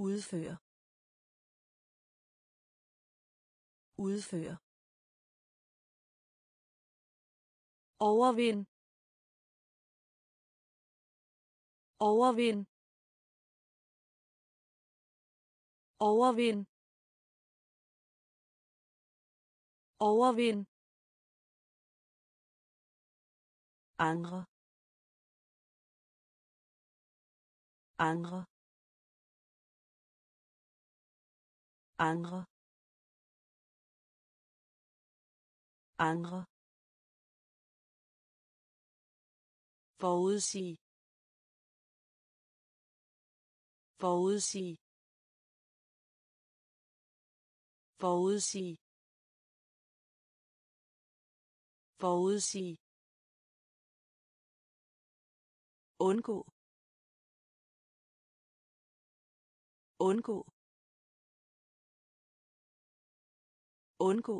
Speaker 1: udføre udføre overvind overvind overvind overvind angre angre angre angre Forudsig. Forudsig. Forudsig. Forudsig. undgå undgå undgå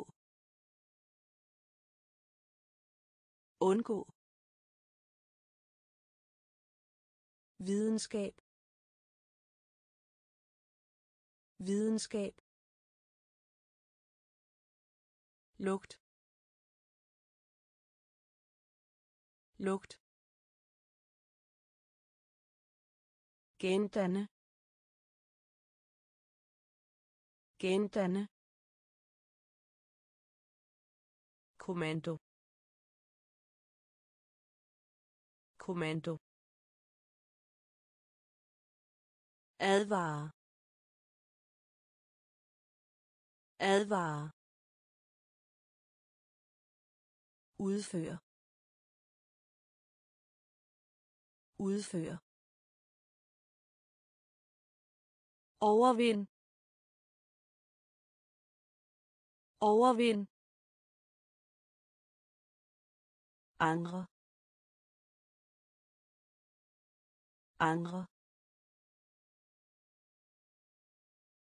Speaker 1: undgå videnskab videnskab lugt lugt gendanne gendanne kommando kommando advare advare Udfør. Udfør. overvind overvind angre angre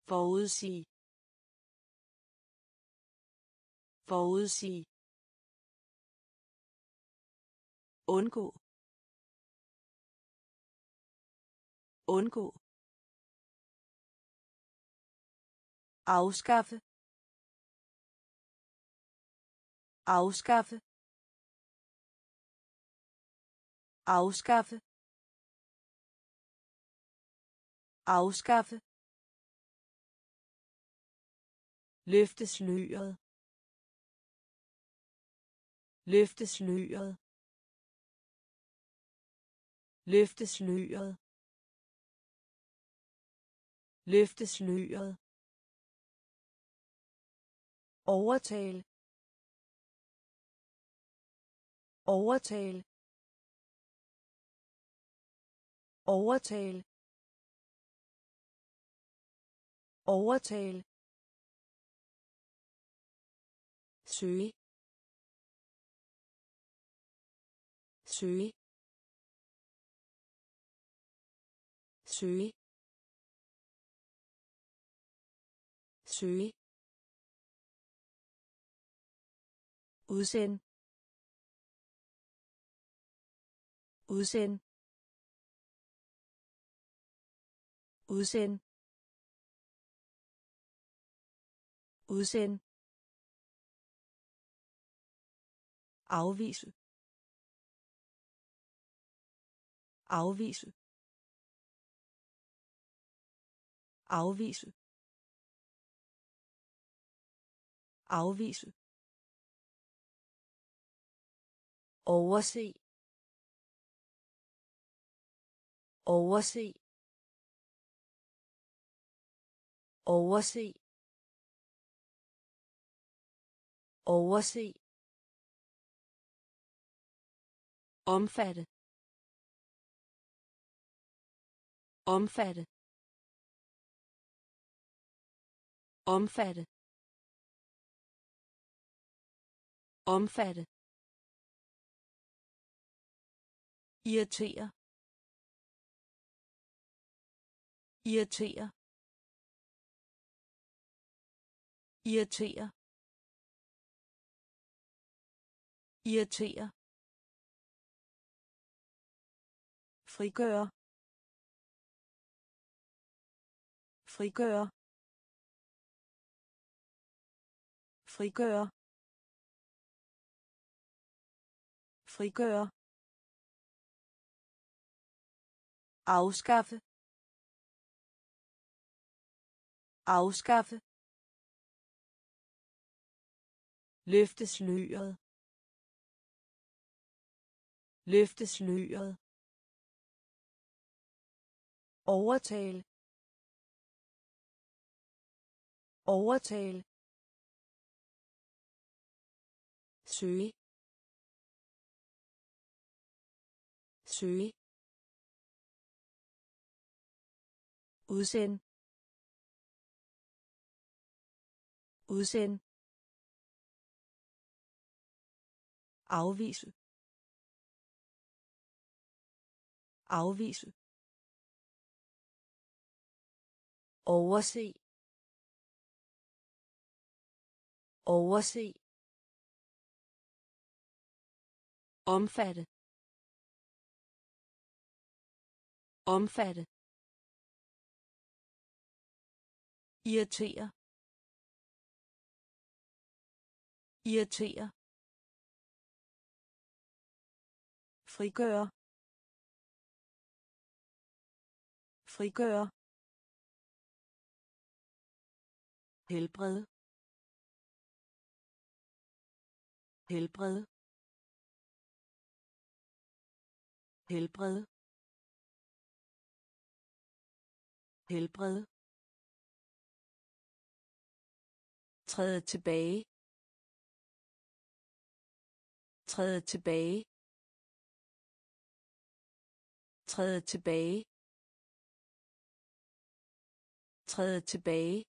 Speaker 1: Forudsig. Forudsig. undgå undgå afskaffe afskaffe afskaffe afskaffe løftes løret løftes løret løftes løret løftes løret overtale overtale overtale overtale søge søge søge søge udsend udsend udsend udsend afvise afvise afvise afvise overse overse overse overse omfatte omfatte omfatte omfatte irritere irritere irritere irritere frigøre frigøre frigøre frigøre afskaffe afskaffe Løfte sløret. Løfte sløret. Overtale. Overtale. Søge. Søge. Udsend. Udsend. afvise afvise overse overse omfatte omfatte irritere irritere frigøre frigøre helbred helbred helbred helbred træde tilbage træde tilbage træde tilbage træde tilbage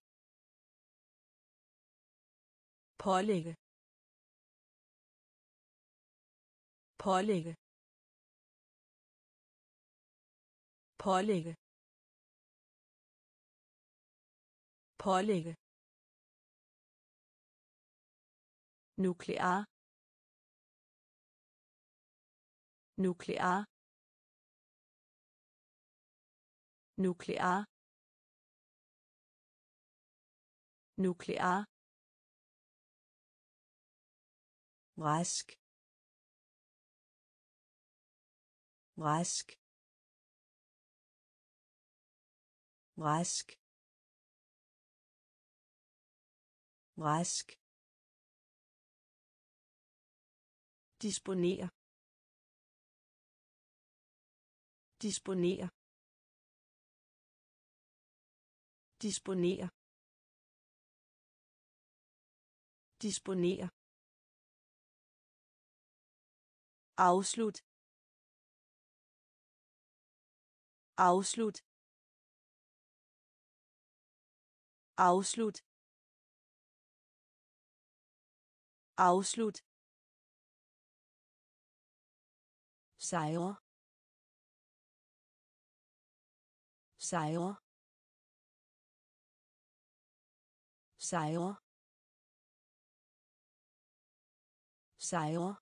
Speaker 1: pålægge pålægge pålægge pålægge nuklear nuklear nuklear nuklear rask rask rask rask disponere disponere disponere disponere afslut afslut afslut afslut sejre sejre sejre sejre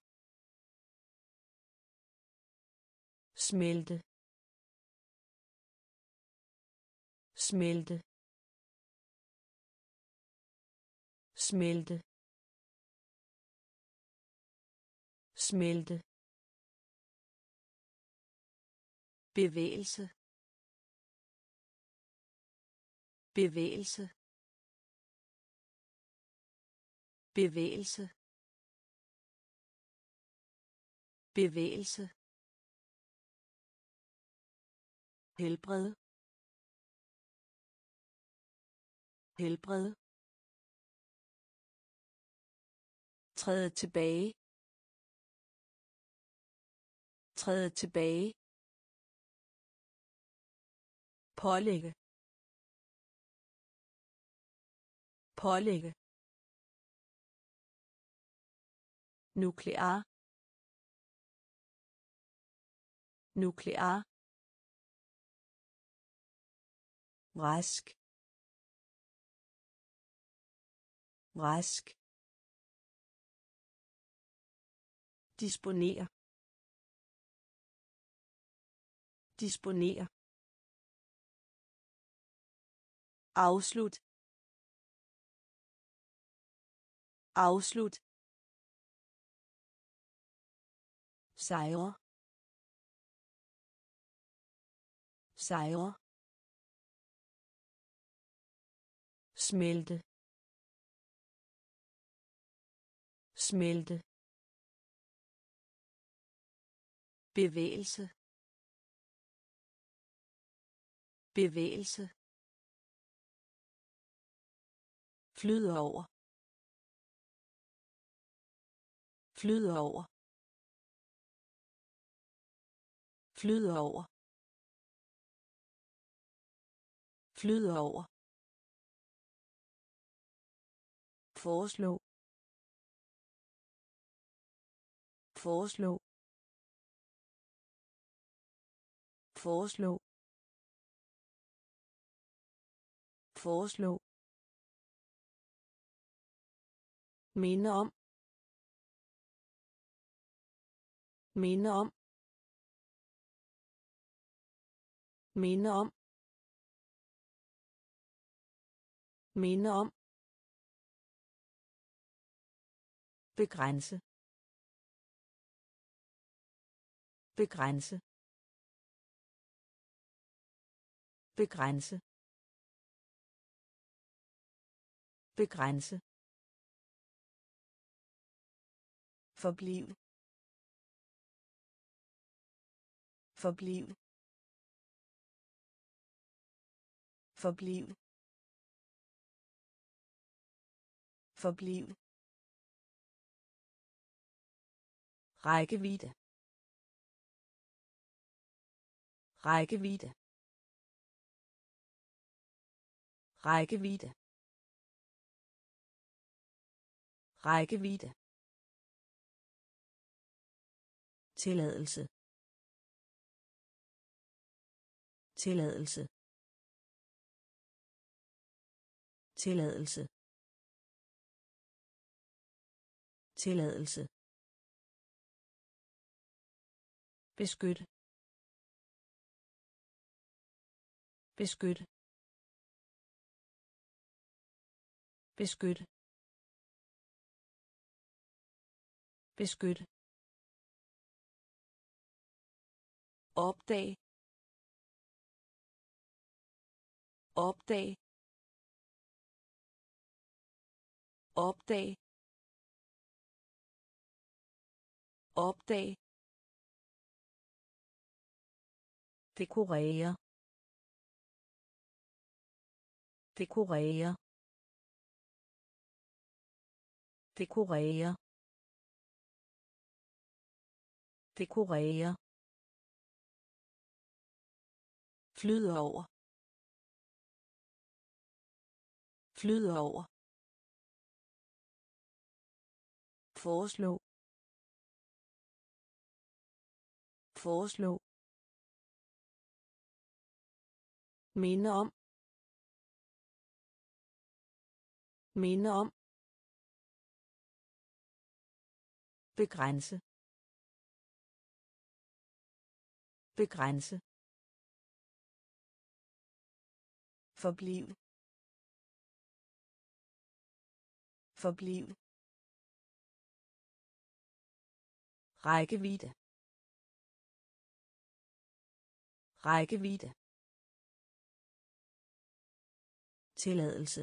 Speaker 1: smelte smelte smelte smelte bevægelse bevægelse bevægelse bevægelse helbred helbred træde tilbage træde tilbage pålægge pålægge nuklear nuklear rask rask disponere disponere afslut afslut sejre sejre smelte smelte bevægelse bevægelse flyder over flyder over flyder over flyder over foreslå foreslå foreslå foreslå minde om minde om minde om minde om begrænse begrænse begrænse begrænse forbliv forbliv Forbliv. Forbliv. Rækkevidde. Rækkevidde. Rækkevidde. Rækkevidde. Tilladelse. Tilladelse. tilladelse tilladelse beskyt beskyt beskyt beskyt opdag opdag opdag opdag dekorere dekorere dekorere dekorere flyder over flyder over foreslå foreslå minde om minde om begrænse begrænse forbliv forbliv rækkevidde rækkevidde tilladelse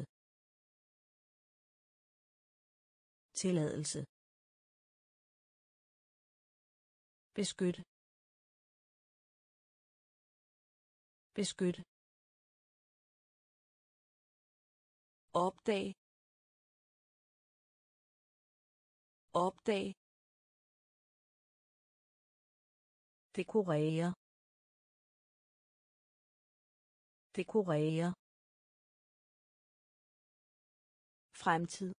Speaker 1: tilladelse beskytte beskyt opdag opdag dekorere dekorere fremtid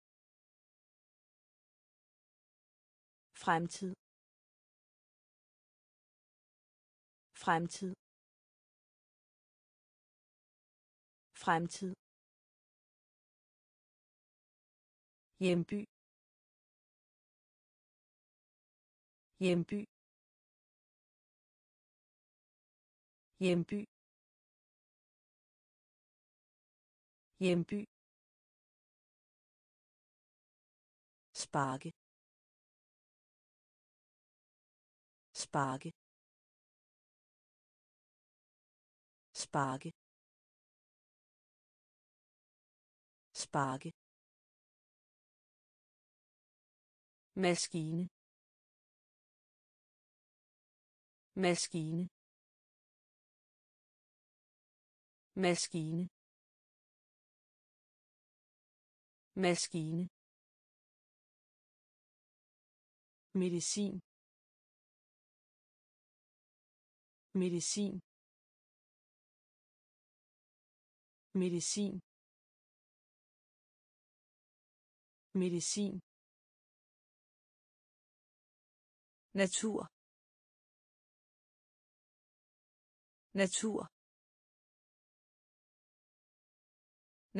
Speaker 1: fremtid fremtid fremtid hjemby hjemby Hjemby. Hjemby. Sparke. Sparke. Sparke. Sparke. Maskine. Maskine. maskine maskine medicin medicin medicin medicin natur natur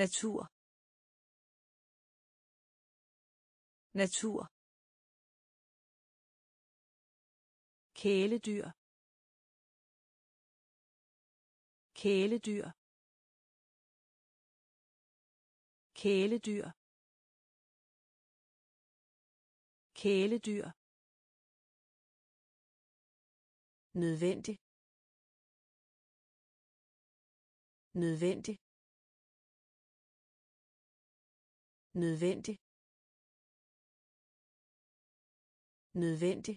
Speaker 1: natur natur kæledyr kæledyr kæledyr kæledyr nødvendig nødvendig nødvendig nødvendig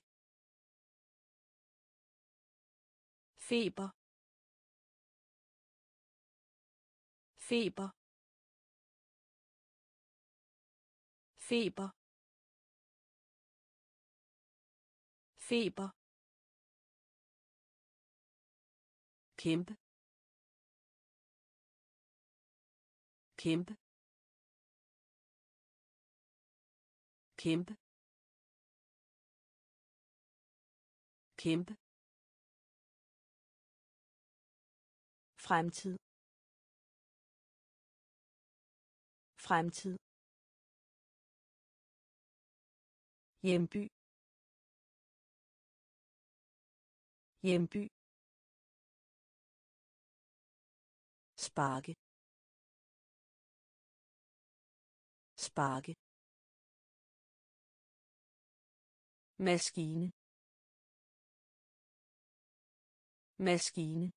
Speaker 1: feber feber feber feber kæmpe kæmpe kæmpe kæmpe fremtid fremtid hjemby hjemby sparke sparke maskine maskine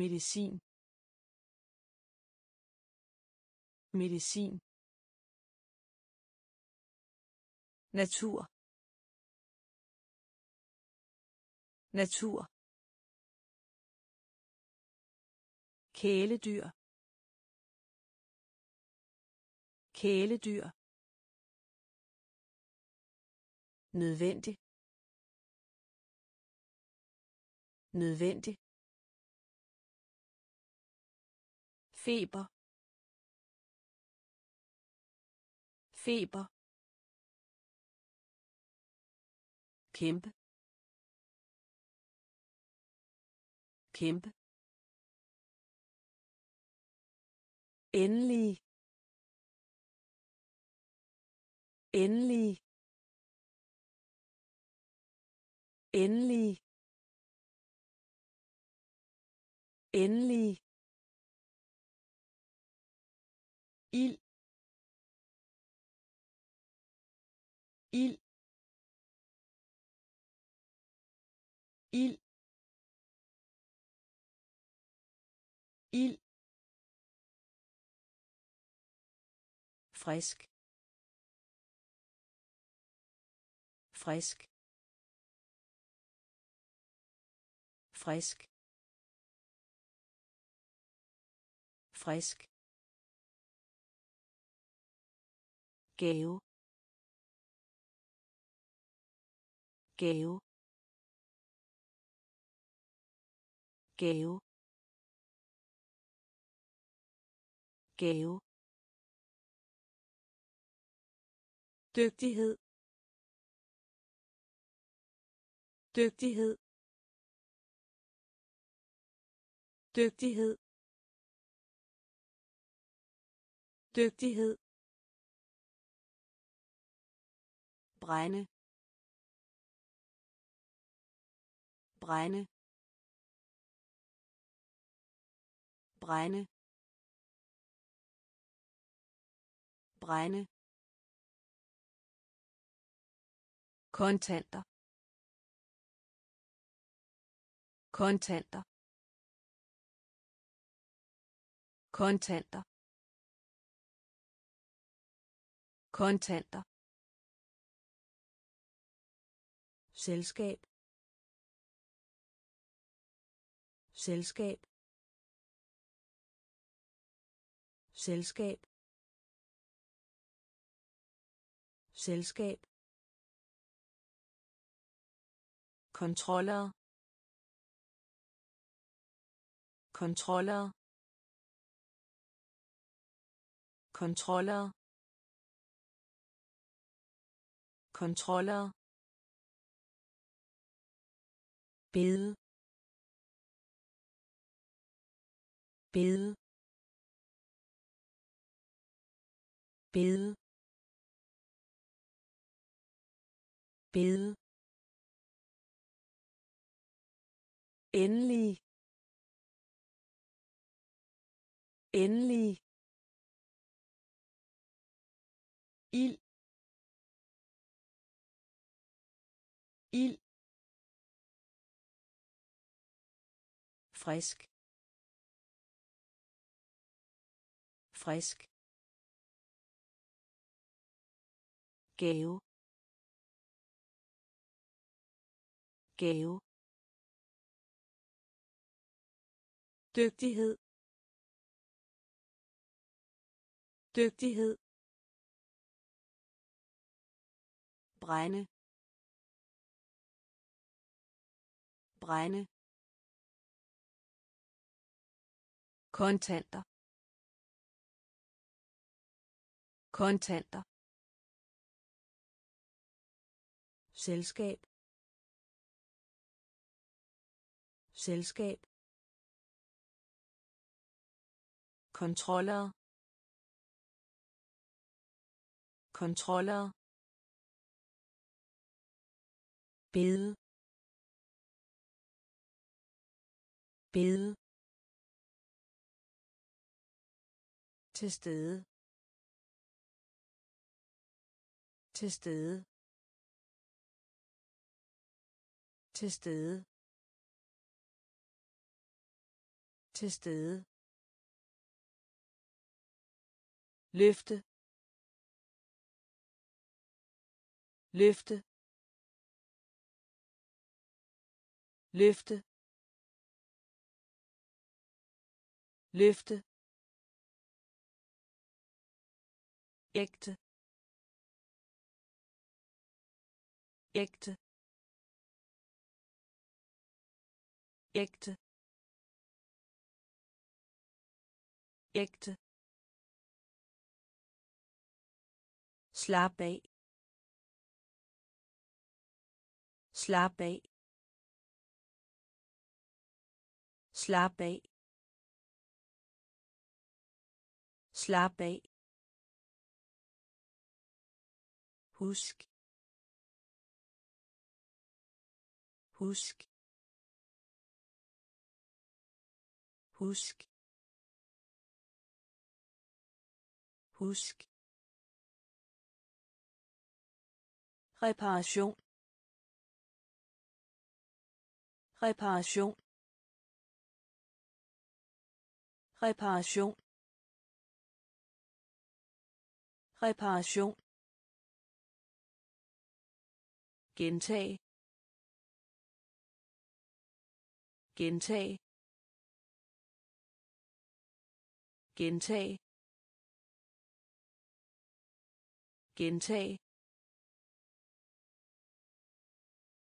Speaker 1: medicin medicin natur natur kæledyr kæledyr nødvendig nødvendig feber feber kæmpe kæmpe endelig endelig endelig endelig il il il il frisk frisk frisk frisk gave gave gave gave dygtighed dygtighed dygtighed dygtighed brænde brænde brænde brænde kontanter kontanter kontanter kontanter selskab selskab selskab selskab kontroller kontroller kontroller kontroller bede bede bede bede endelig endelig Il. Il. Frisk. Frisk. gave gave dygtighed dygtighed brænde brænde kontanter kontanter selskab selskab kontroller kontroller bede bede til stede til stede til stede til stede løfte løfte Lifte, lifte, ekte ekte ekte ekte slaap bij slaap bij Slap af. Slap af. Husk. Husk. Husk. Husk. Reparation. Reparation. reparation reparation gentag gentag gentag gentag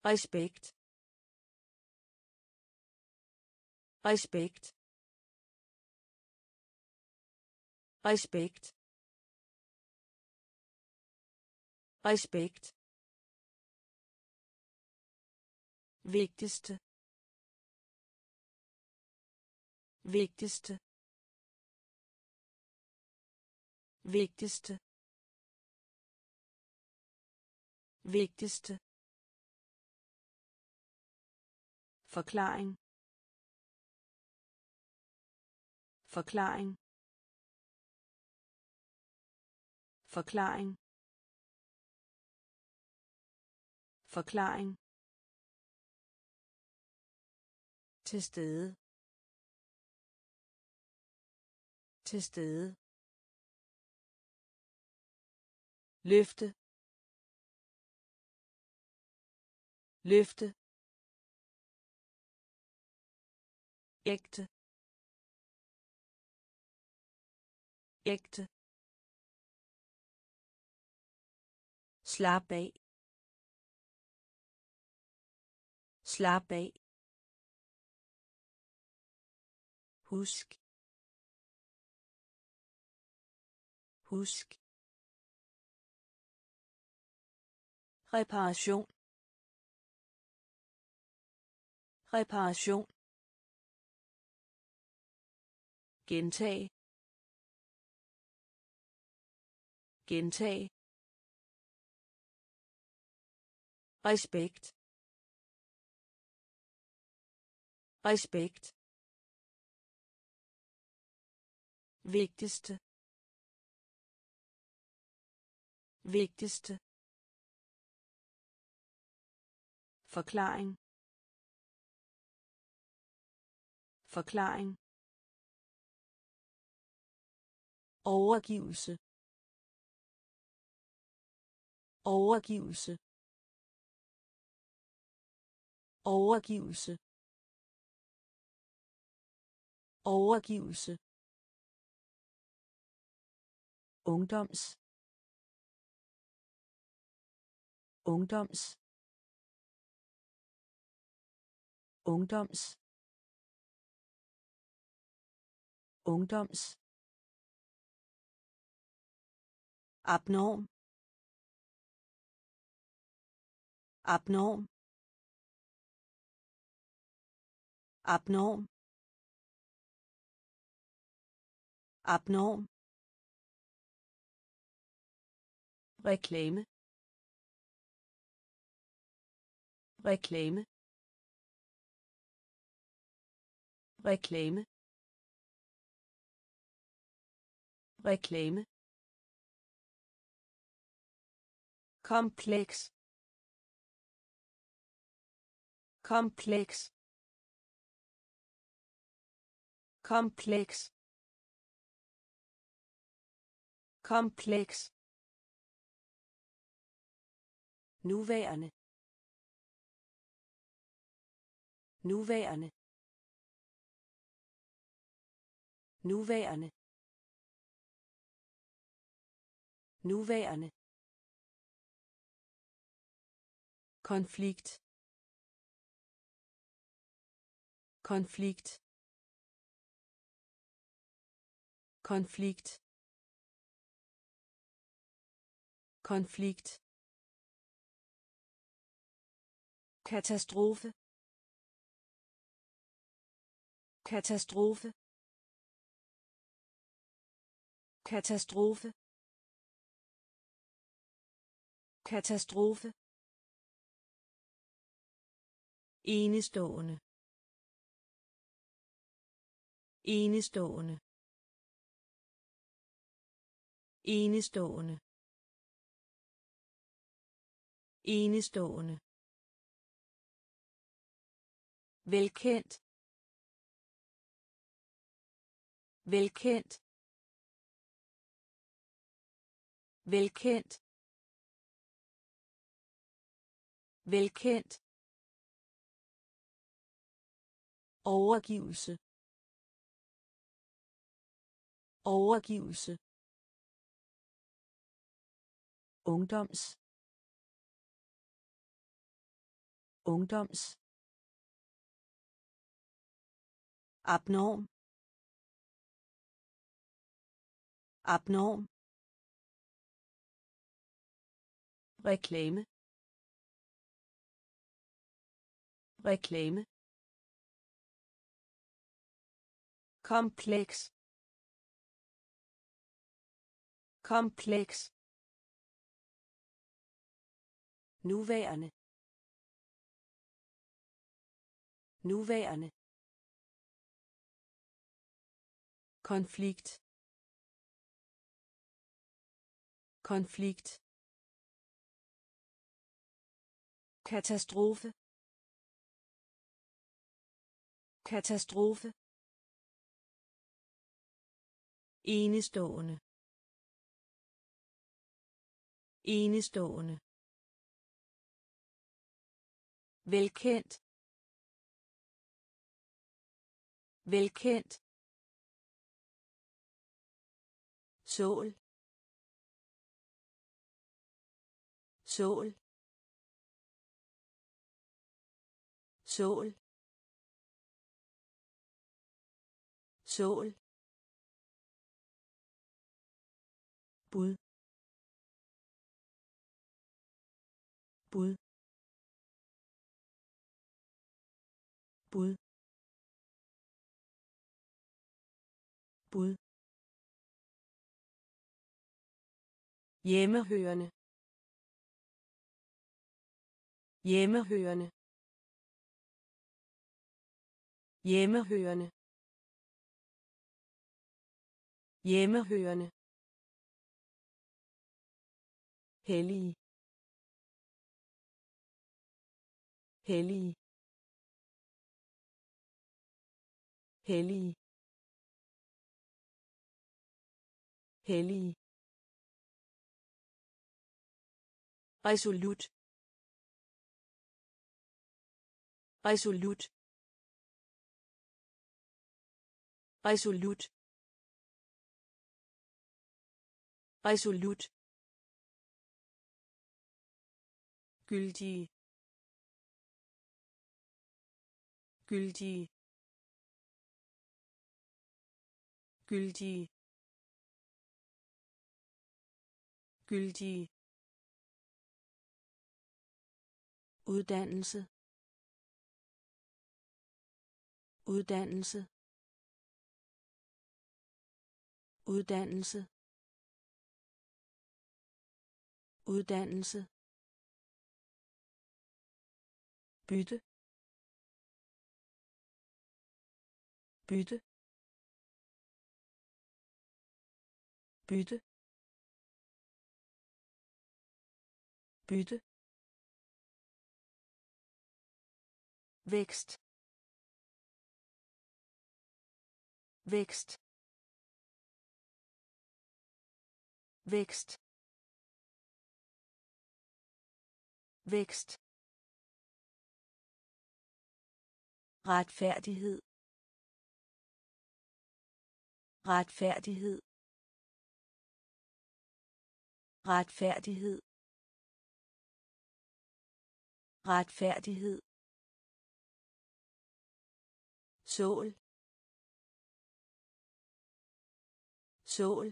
Speaker 1: Respekt. Respekt. respekt respekt vigtigste vigtigste vigtigste vigtigste forklaring forklaring Forklaring. Forklaring. Til stede. Til stede. Løfte. Løfte. ægte ægte Slap af. Slap af. Husk. Husk. Reparation. Reparation. Gentag. Gentag. respekt respekt vigtigste vigtigste forklaring forklaring overgivelse overgivelse overgivelse overgivelse ungdoms ungdoms ungdoms ungdoms abnorm abnorm abnorm abnorm reklame reklame reklame reklame kompleks kompleks kompleks kompleks nuværende nuværende nuværende nuværende konflikt konflikt konflikt konflikt katastrofe katastrofe katastrofe katastrofe enestående enestående enestående enestående velkendt velkendt velkendt velkendt overgivelse overgivelse ungdoms ungdoms abnorm abnorm reklame reklame kompleks kompleks nuværende nuværende konflikt konflikt katastrofe katastrofe enestående enestående velkendt velkendt sol sol sol sol bud bud bud bud hjemmehørende hjemmehørende hjemmehørende hjemmehørende hellig hellig hellig hellig resolut resolut resolut resolut gyldige gyldige gyldige gyldige uddannelse uddannelse uddannelse uddannelse bytte bytte bytte bytte vækst vækst vækst vækst retfærdighed retfærdighed retfærdighed retfærdighed sol sol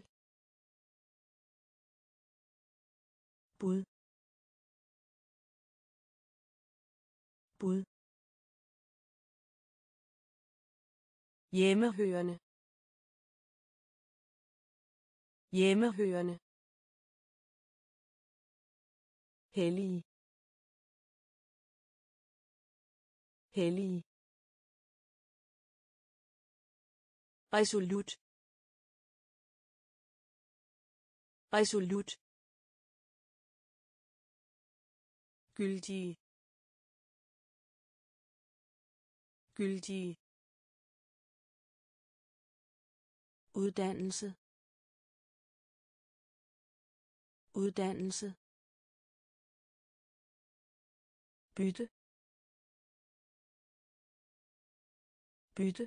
Speaker 1: bud bud hjemmehørende hjemmehørende hellig hellig resolut resolut gyldige gyldige uddannelse uddannelse bytte bytte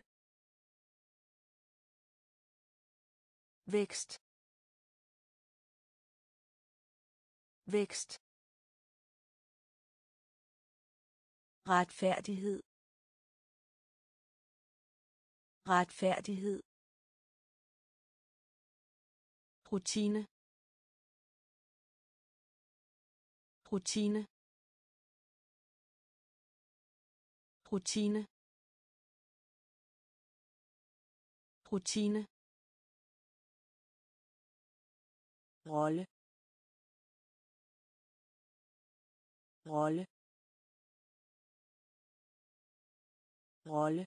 Speaker 1: vækst vækst retfærdighed retfærdighed rutine rutine rutine rutine rolle rolle rolle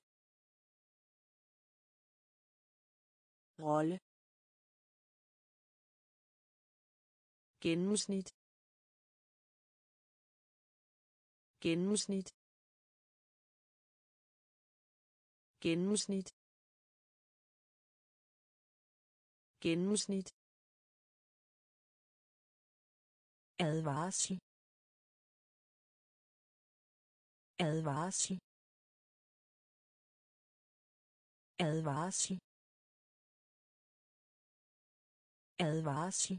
Speaker 1: rolle gennemsnit gennemsnit gennemsnit gennemsnit advarsel advarsel advarsel advarsel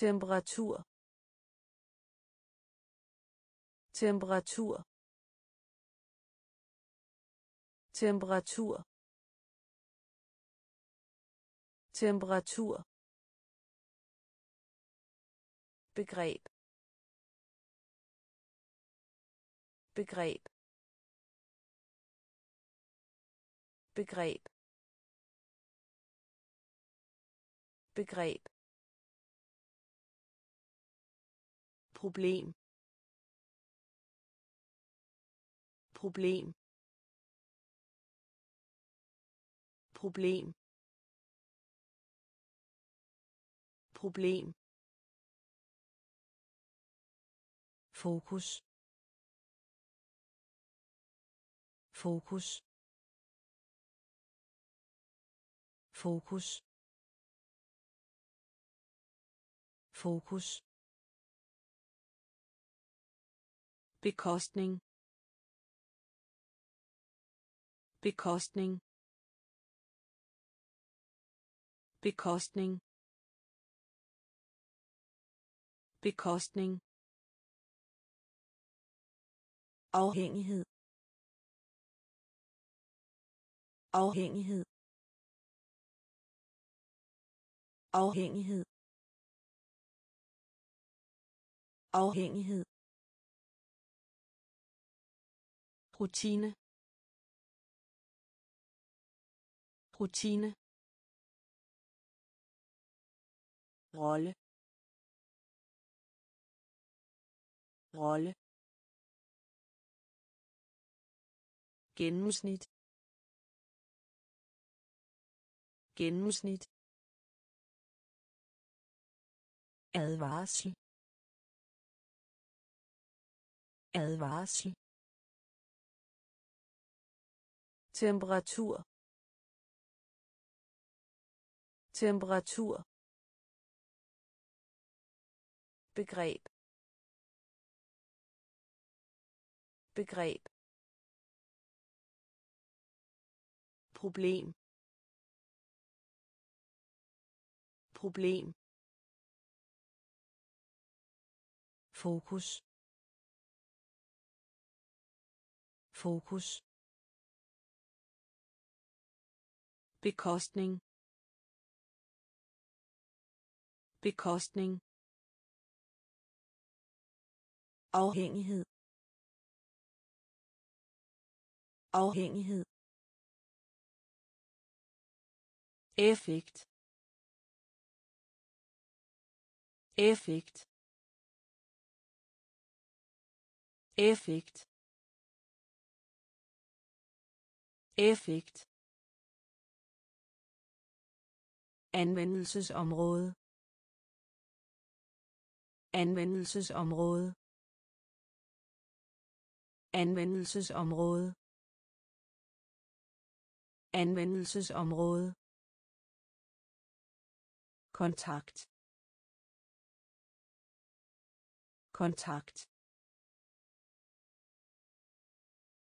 Speaker 1: temperatur temperatur temperatur temperatur begreb begreb begreb begreb problem problem problem problem fokus fokus fokus fokus bekostning bekostning bekostning bekostning afhængighed afhængighed afhængighed afhængighed rutine rutine rolle rolle gennemsnit gennemsnit advarsel advarsel temperatur temperatur begreb begreb problem problem fokus fokus bekostning bekostning afhængighed afhængighed effekt effekt effekt effekt anvendelsesområde anvendelsesområde anvendelsesområde anvendelsesområde kontakt kontakt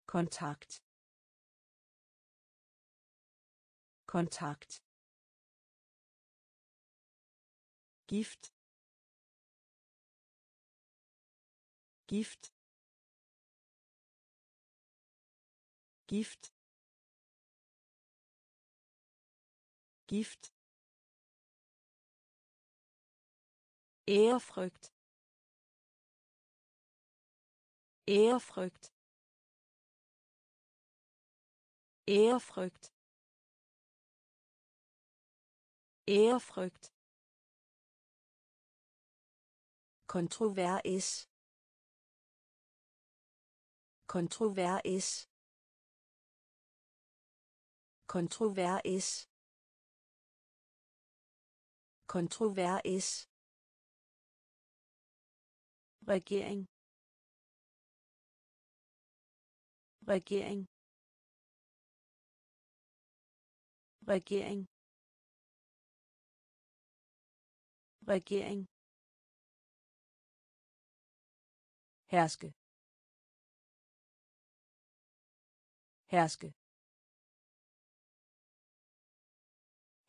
Speaker 1: kontakt kontakt gift gift gift gift ærefrygt ærefrygt ærefrygt ærefrygt kontrovers kontrovers kontrovers kontrovers regering regering regering regering herske herske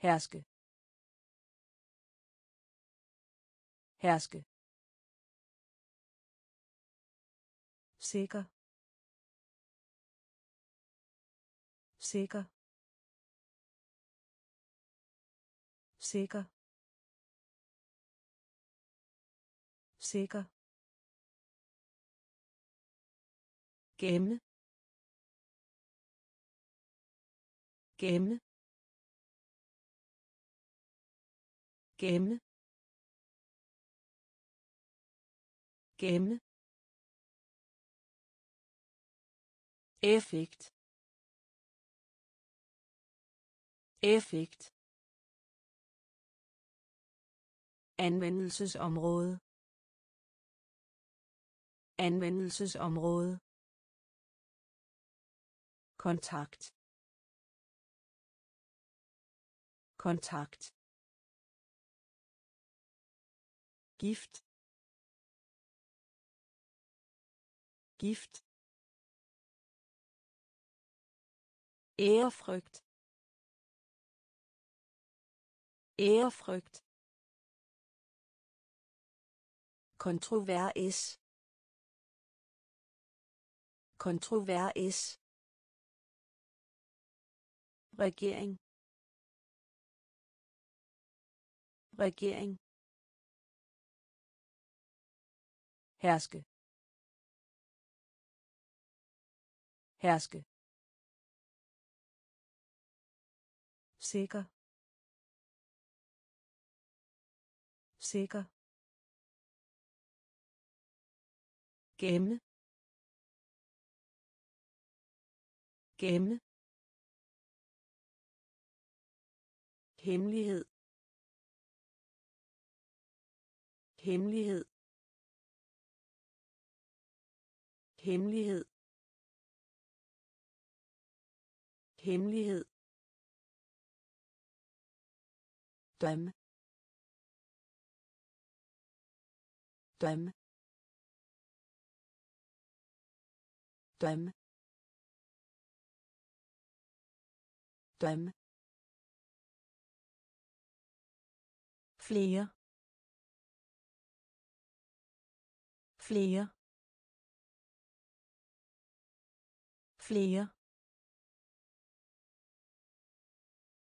Speaker 1: herske herske sikker sikker sikker sikker gemme gemme gemme gemme effekt effekt anvendelsesområde anvendelsesområde kontakt kontakt gift gift ærefrygt ærefrygt kontrovers kontrovers regering regering herske herske sikker sikker gemme gemme hemmelighed hemmelighed hemmelighed hemmelighed dem dem dem dem flere flere flere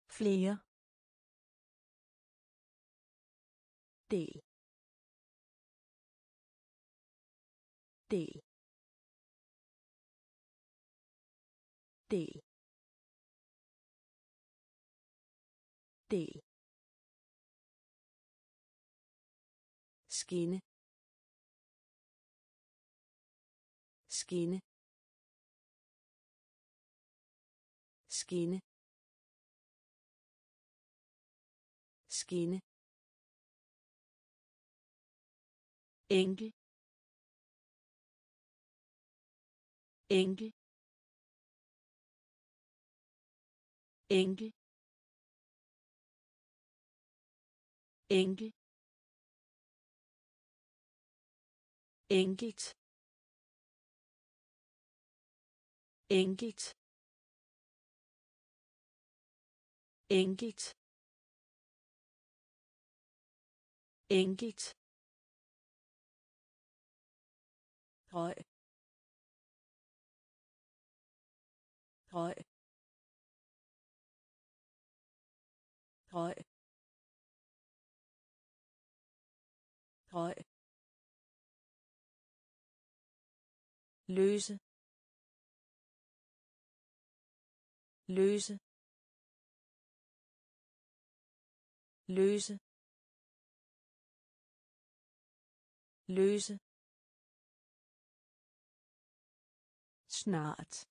Speaker 1: flere del del del del skinne skinne skinne skinne enkel enkel enkel enkel enkelt enkelt enkelt enkelt røg røg røg røg løse løse løse løse snart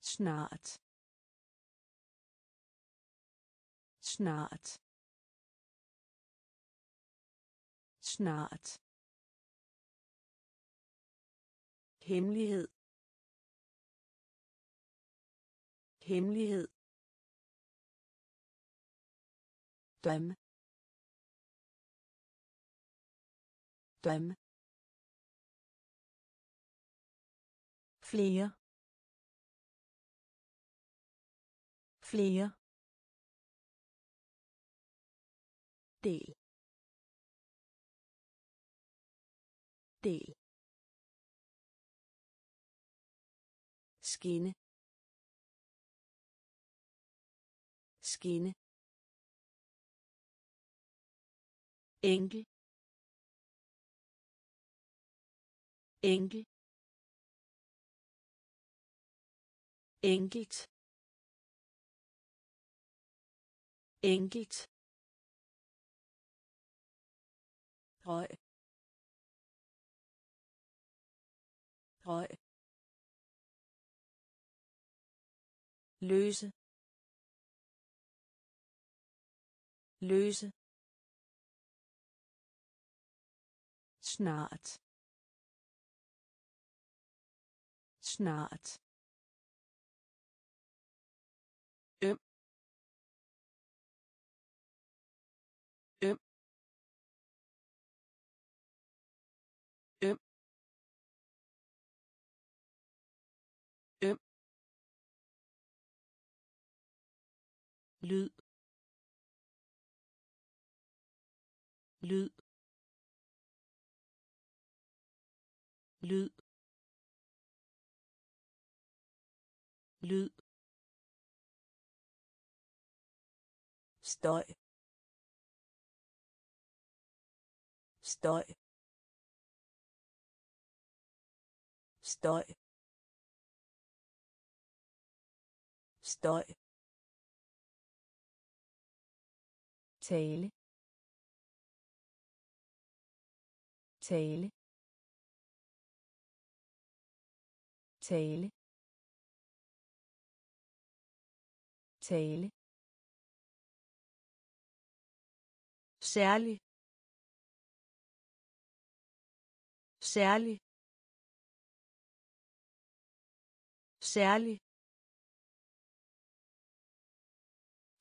Speaker 1: snart snart snart hemmelighed hemmelighed Dømme. Dømme. flere flere del del skinne skinne enkel enkel enkelt enkelt røg røg løse løse snart snart øm øm øm øm lyd lyd lyd lyd støj støj støj støj tale tale tale tale særlig særlig særlig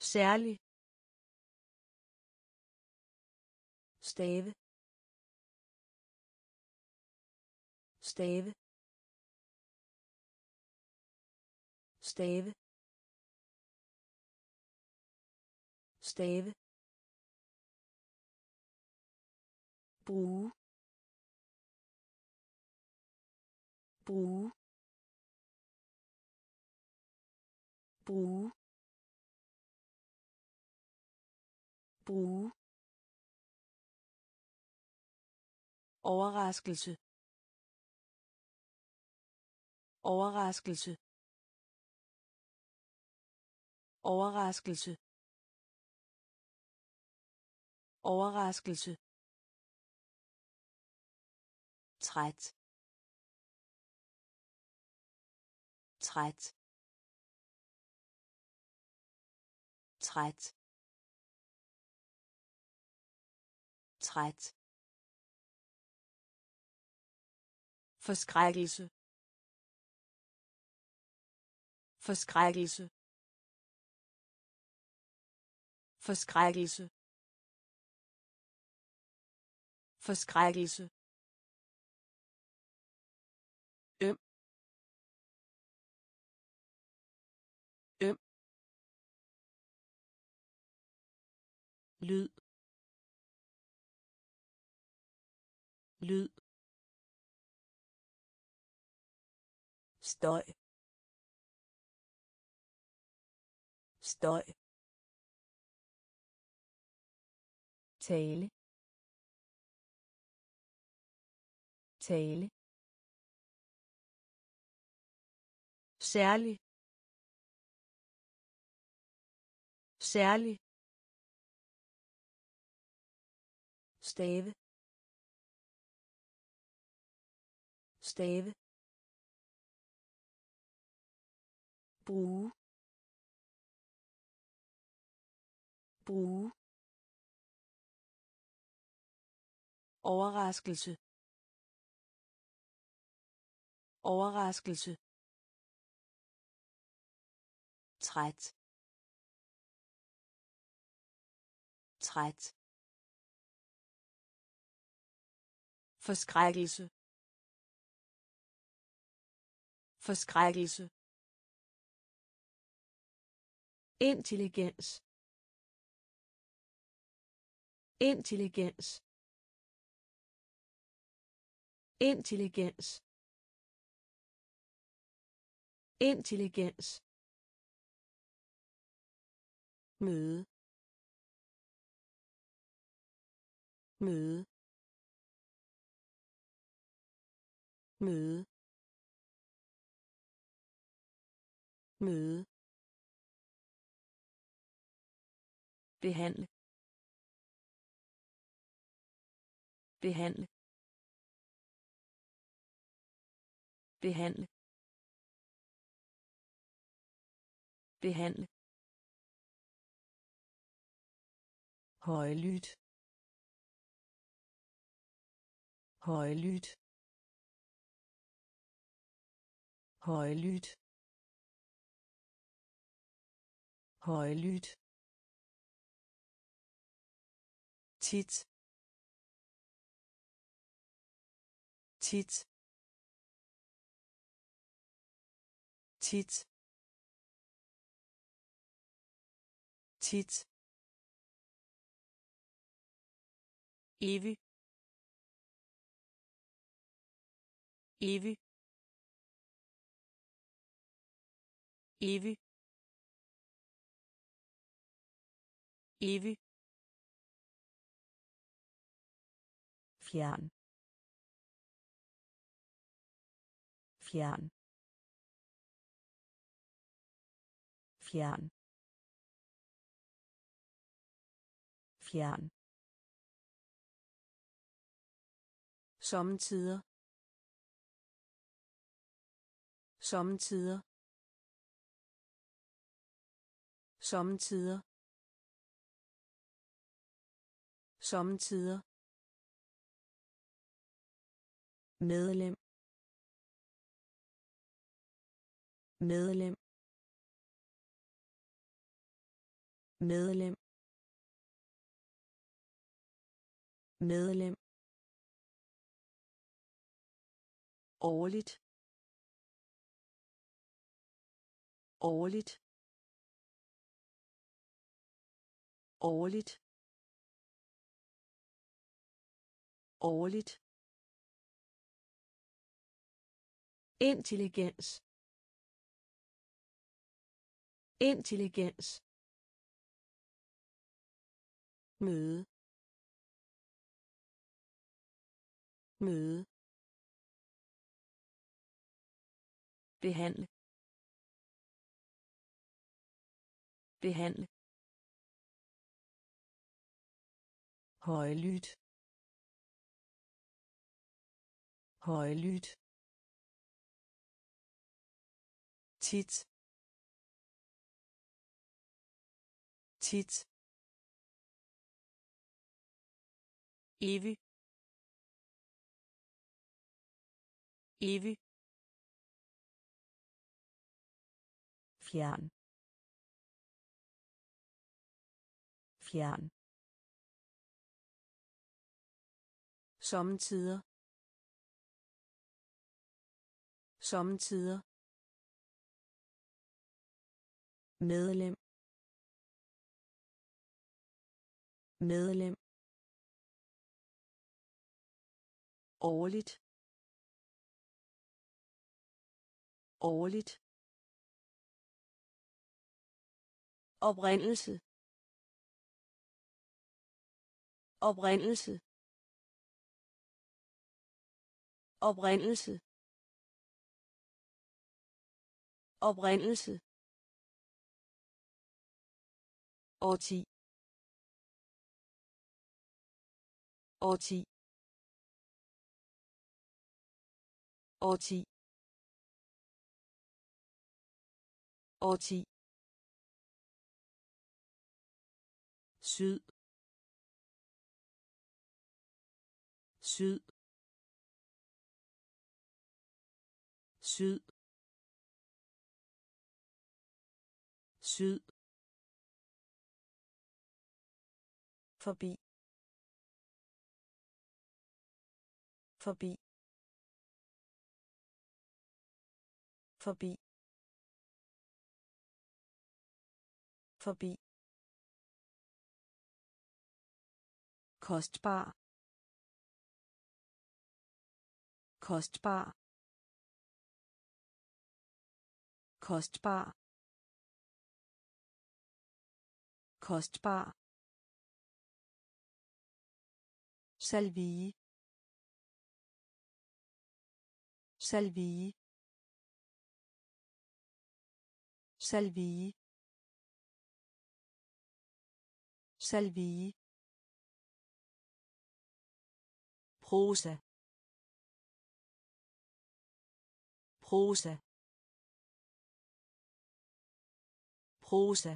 Speaker 1: særlig stave stave stave stave bruge bruge bruge bruge overraskelse overraskelse Overraskelse. Overraskelse. Træt. Træt. Træt. Træt. Forskrækkelse. Forskrækkelse. Forskrækkelse. Forskrækkelse. Øm. Øm. Lyd. Lyd. Støj. Støj. tale tale særlig særlig stave stave bruge bruge Overraskelse. Overraskelse. Træt. Træt. Forskrækkelse. Forskrækkelse. Intelligens. Intelligens intelligens intelligens møde møde møde møde behandle behandle behandle behandle højlyt højlyt højlyt højlyt tit tit tit tit evig evig evig evig fjern fjern fjern fjern sommetider sommetider sommetider sommetider medlem medlem medlem medlem årligt årligt årligt årligt intelligens intelligens møde møde behandle behandle højlydt højlydt tit tit Evi. Evi. fjern fjern sommetider sommetider medlem medlem årligt årligt oprindelse oprindelse oprindelse oprindelse årti årti årti årti syd syd syd syd forbi forbi forbi forbi kostbar kostbar kostbar kostbar salvie salvie Salvie. Salvie. Prosa. Prosa. Prosa.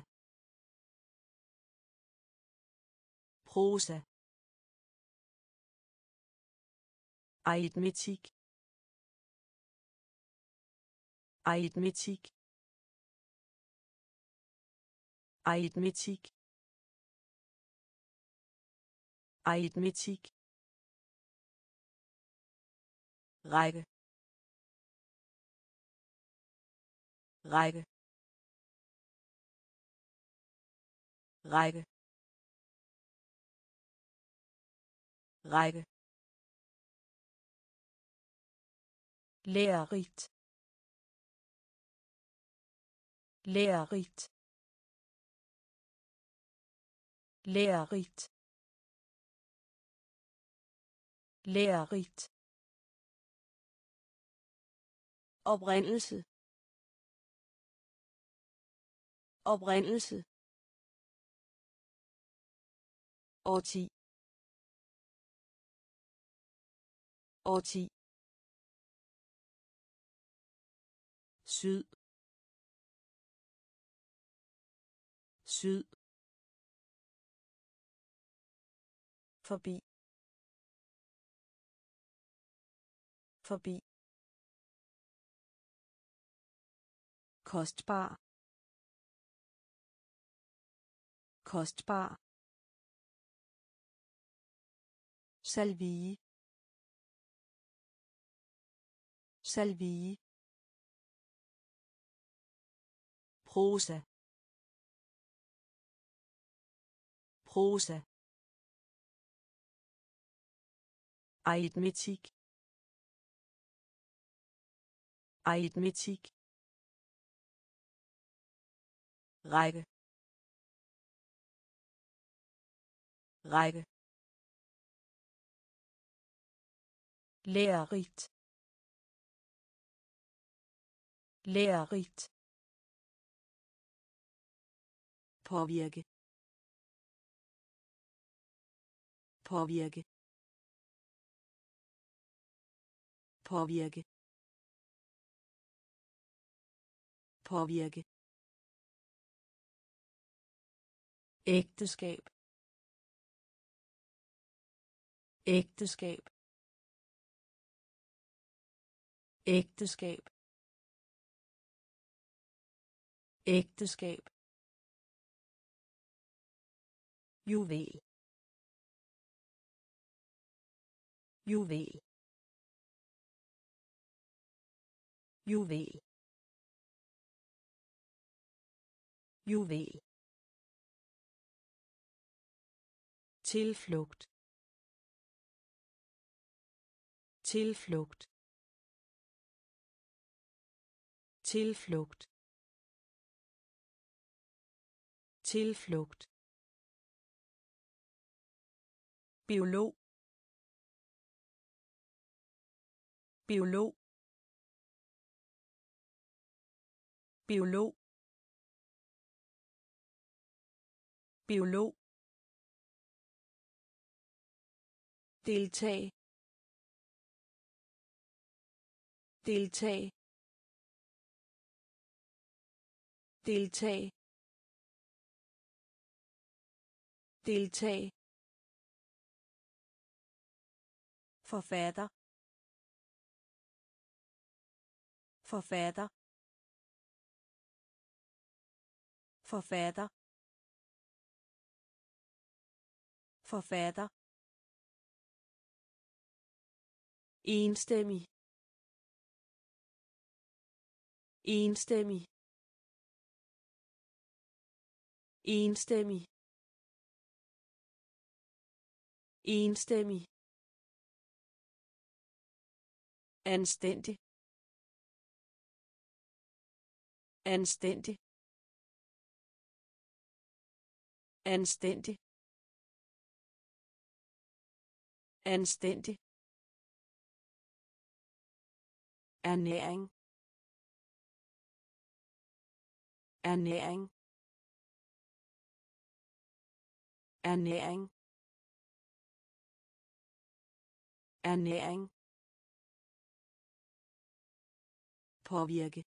Speaker 1: Prosa. aritmetik aritmetik Eidmäßig. Eidmäßig. Reihe. Reihe. Reihe. Reihe. Lehrricht. Lehrricht. lærerigt lærerigt oprindelse oprindelse årti årti syd syd forbi forbi kostbar kostbar salvie salvie prosa prosa aritmetik aritmetik række række lærerigt lærerigt påvirke påvirke påvirke påvirke ægteskab ægteskab ægteskab ægteskab juvel juvel juvel juvel tilflugt tilflugt tilflugt tilflugt biolog biolog biolog biolog deltag deltag deltag deltag forfatter forfatter forfatter forfatter enstemmig enstemmig enstemmig enstemmig anstændig anstændig anstændig anstændig ernæring ernæring ernæring ernæring påvirke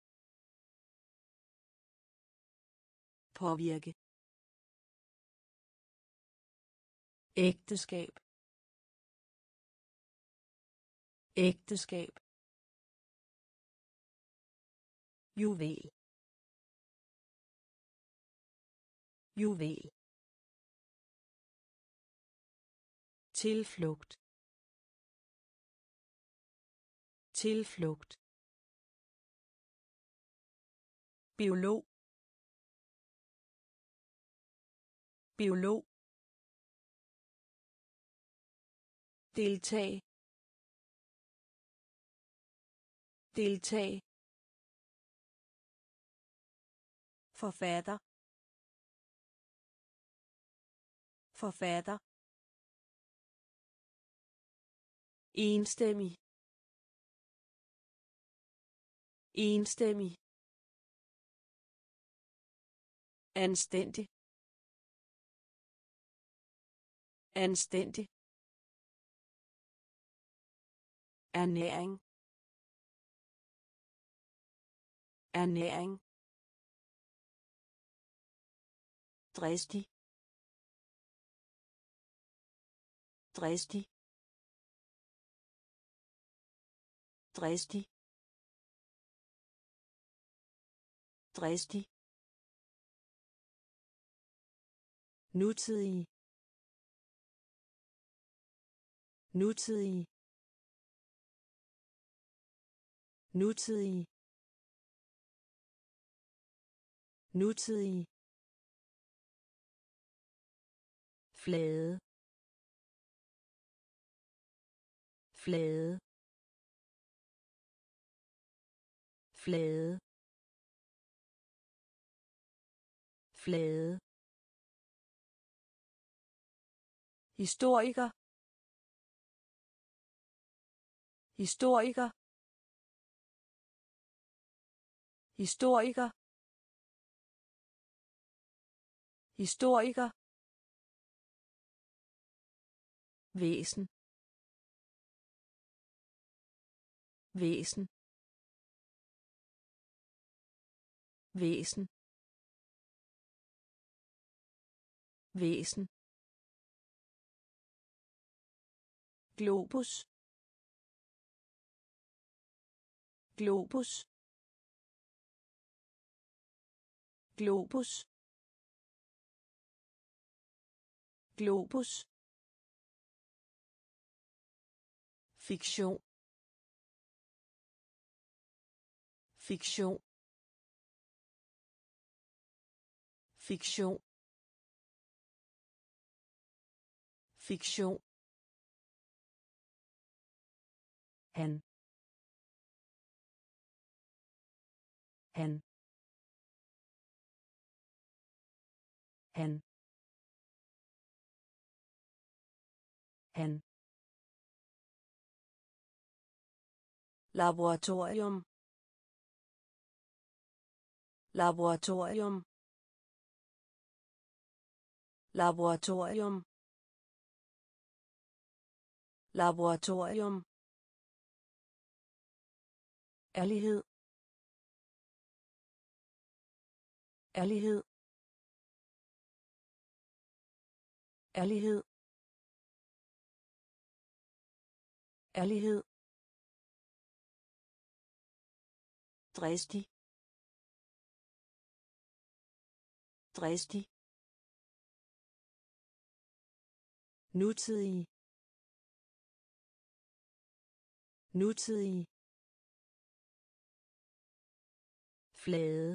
Speaker 1: påvirke ægteskab ægteskab juvel juvel tilflugt tilflugt biolog biolog deltag deltag forfatter forfatter enstemmig enstemmig anstændig anstændig ernæring ernæring dristig dristig dristig dristig nutidig nutidig nutidig nutidig flade flade flade flade historiker historiker historiker historiker væsen væsen væsen væsen globus globus globus globus fiktion fiktion fiktion fiktion han han Han. Han. Laboratorium. Laboratorium. Laboratorium. Laboratorium. Ærlighed. Ærlighed. Ærlighed. Ærlighed. Dristig. Dristig. nutidig nutidig flade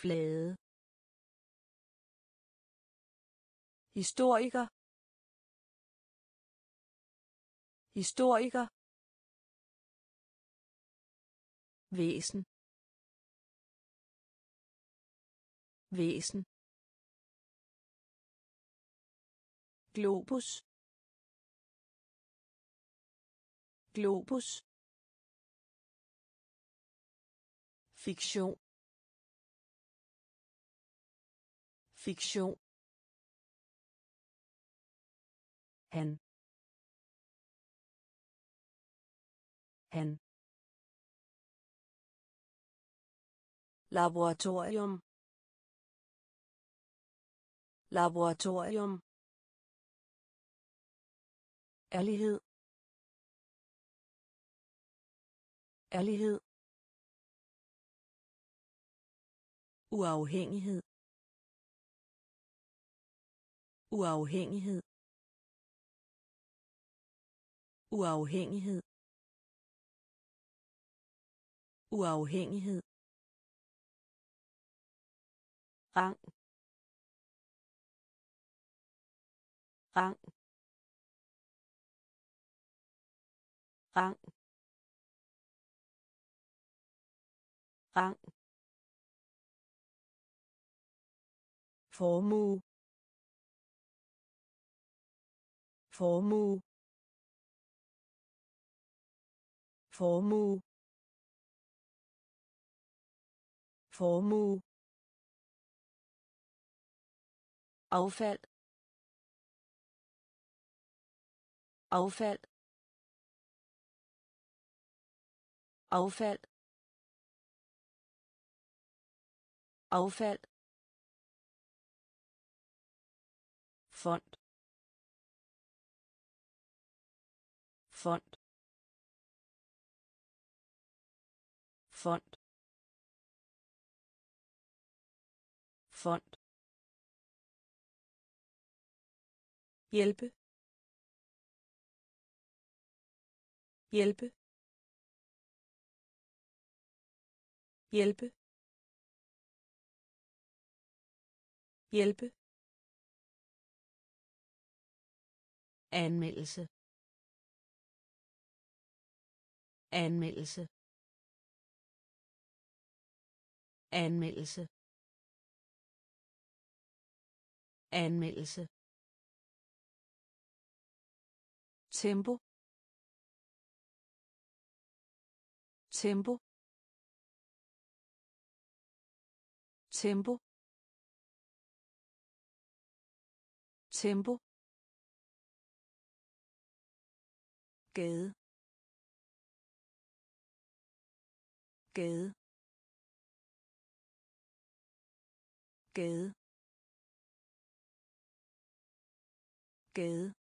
Speaker 1: flade historiker historiker væsen væsen globus globus fiktion fiktion Han. Han. Laboratorium. Laboratorium. Ærlighed. Ærlighed. Uafhængighed. Uafhængighed uafhængighed uafhængighed rang rang rang rang formue formue formue formue affald affald affald affald hjælpe hjælpe hjælpe hjælpe anmeldelse anmeldelse anmeldelse anmeldelse tempo tempo tempo tempo gade gade gade gade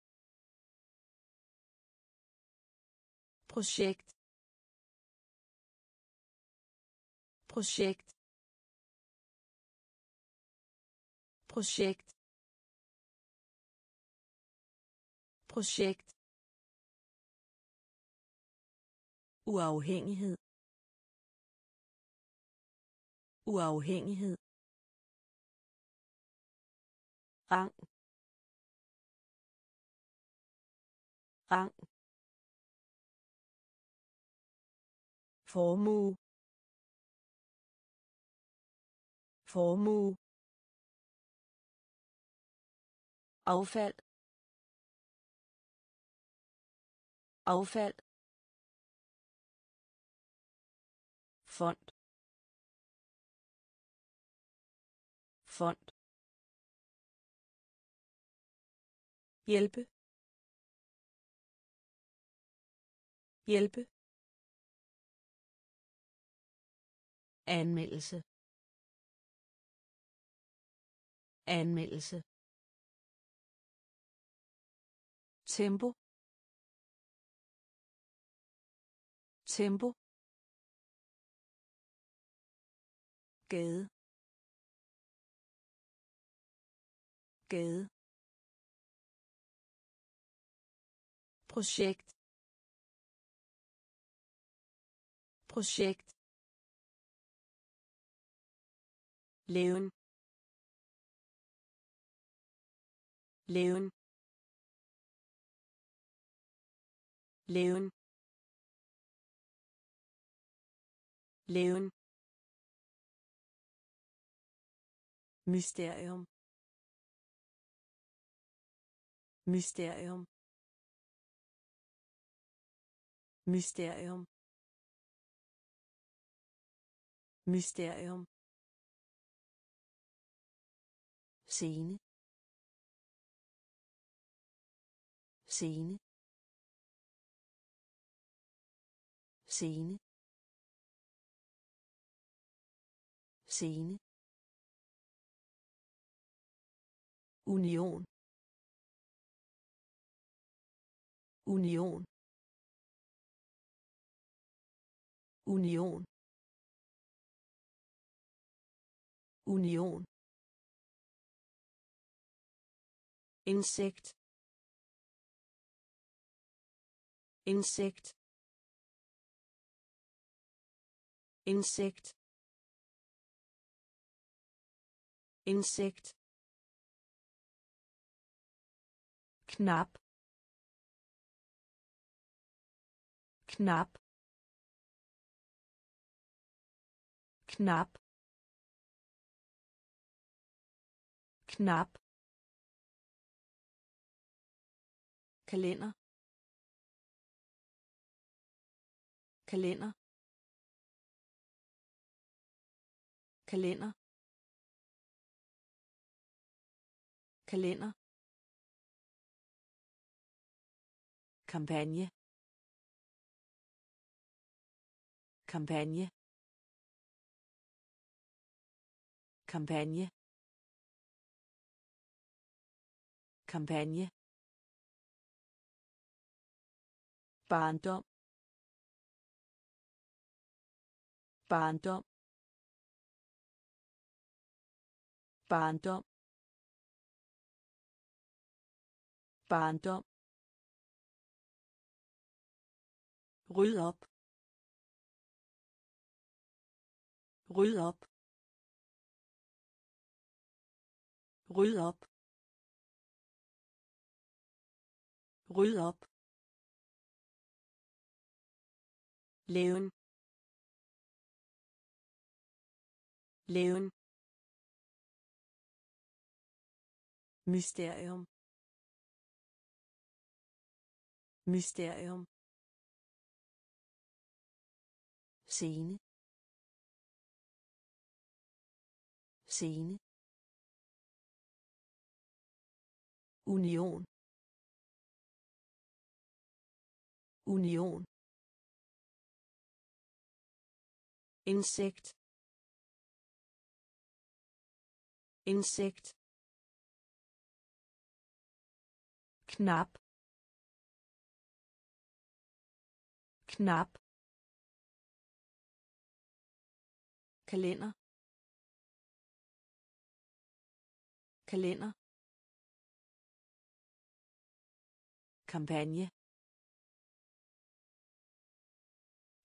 Speaker 1: projekt projekt projekt projekt uafhængighed uafhængighed rang rang formue formue affald affald fond fond hjælpe hjælpe anmeldelse anmeldelse tempo tempo gade gade projekt projekt Leven. Leven. Leven. Leven. Mysterium. Mysterium. Mysterium. Mysterium. scene scene scene scene union union union union insect insect insect insect Knap, knap, knap, knap. kalender kalender kalender kalender kampagne kampagne kampagne kampagne Panto. Panto. Panto. Panto. Ryd op. Ryd op. Ryd op. Ryd op. Leven. Leven. Mysterium. Mysterium. scene scene union union Insekt Insekt knapp knapp kalender kalender kampagne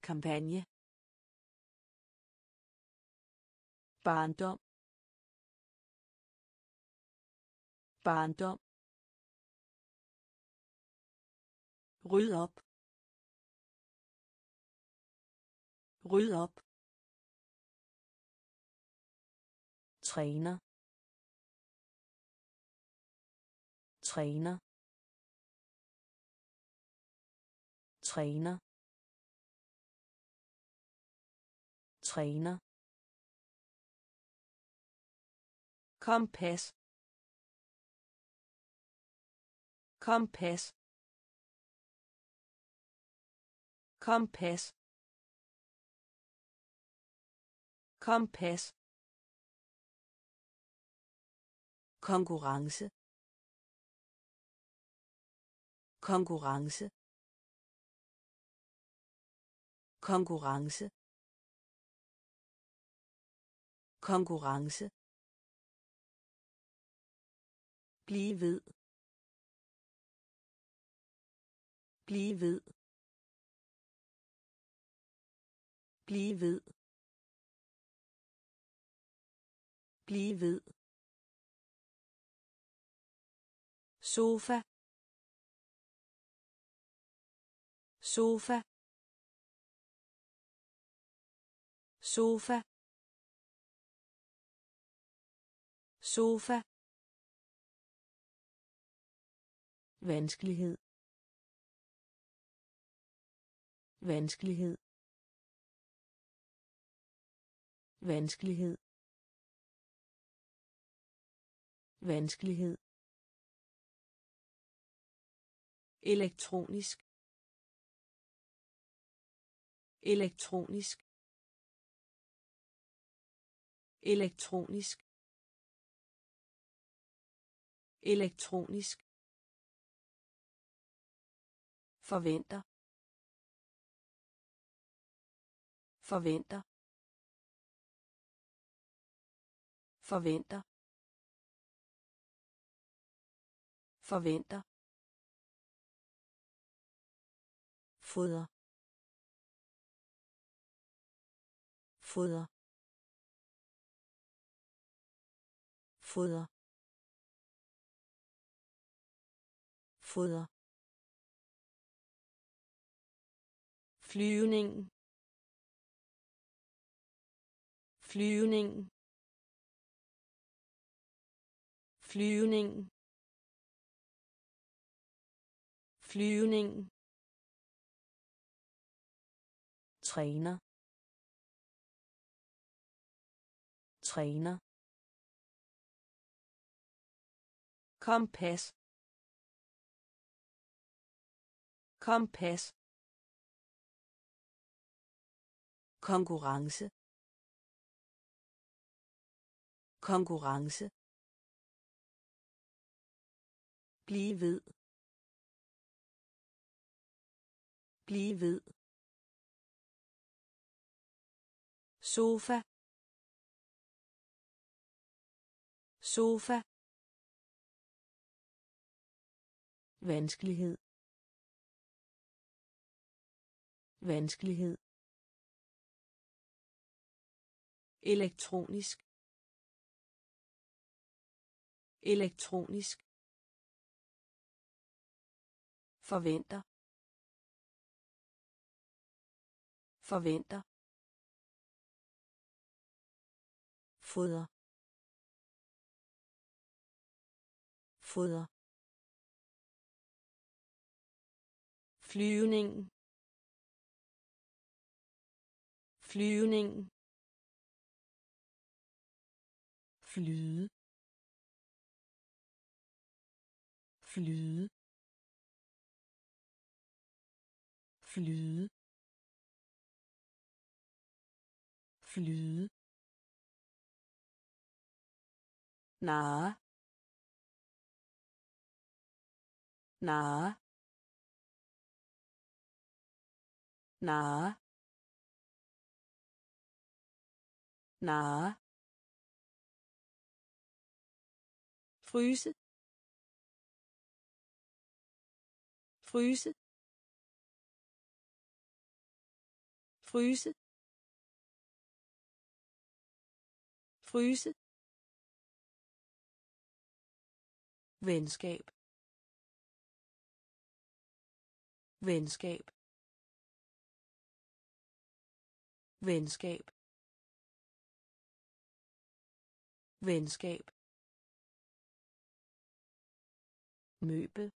Speaker 1: kampagne barndom barndom ryd op ryd op træner træner træner træner Compass. Compass. Compass. Compass. konkurrence konkurrence konkurrence konkurrence Blive ved. Blive ved. Blive ved. Blive ved. sofa sofa sofa sofa vanskelighed vanskelighed vanskelighed vanskelighed elektronisk elektronisk elektronisk elektronisk Forventer. Forventer. Forventer. Forventer. Foder. Foder. Foder. Foder. flyvningen flyvningen flyvningen flyvningen træner træner kompas kompas konkurrence konkurrence blive ved blive ved sofa sofa vanskelighed vanskelighed elektronisk elektronisk forventer forventer foder foder flyvningen flyvningen flyde flyde flyde flyde na na na na fryse fryse fryse fryse venskab venskab venskab venskab Möbel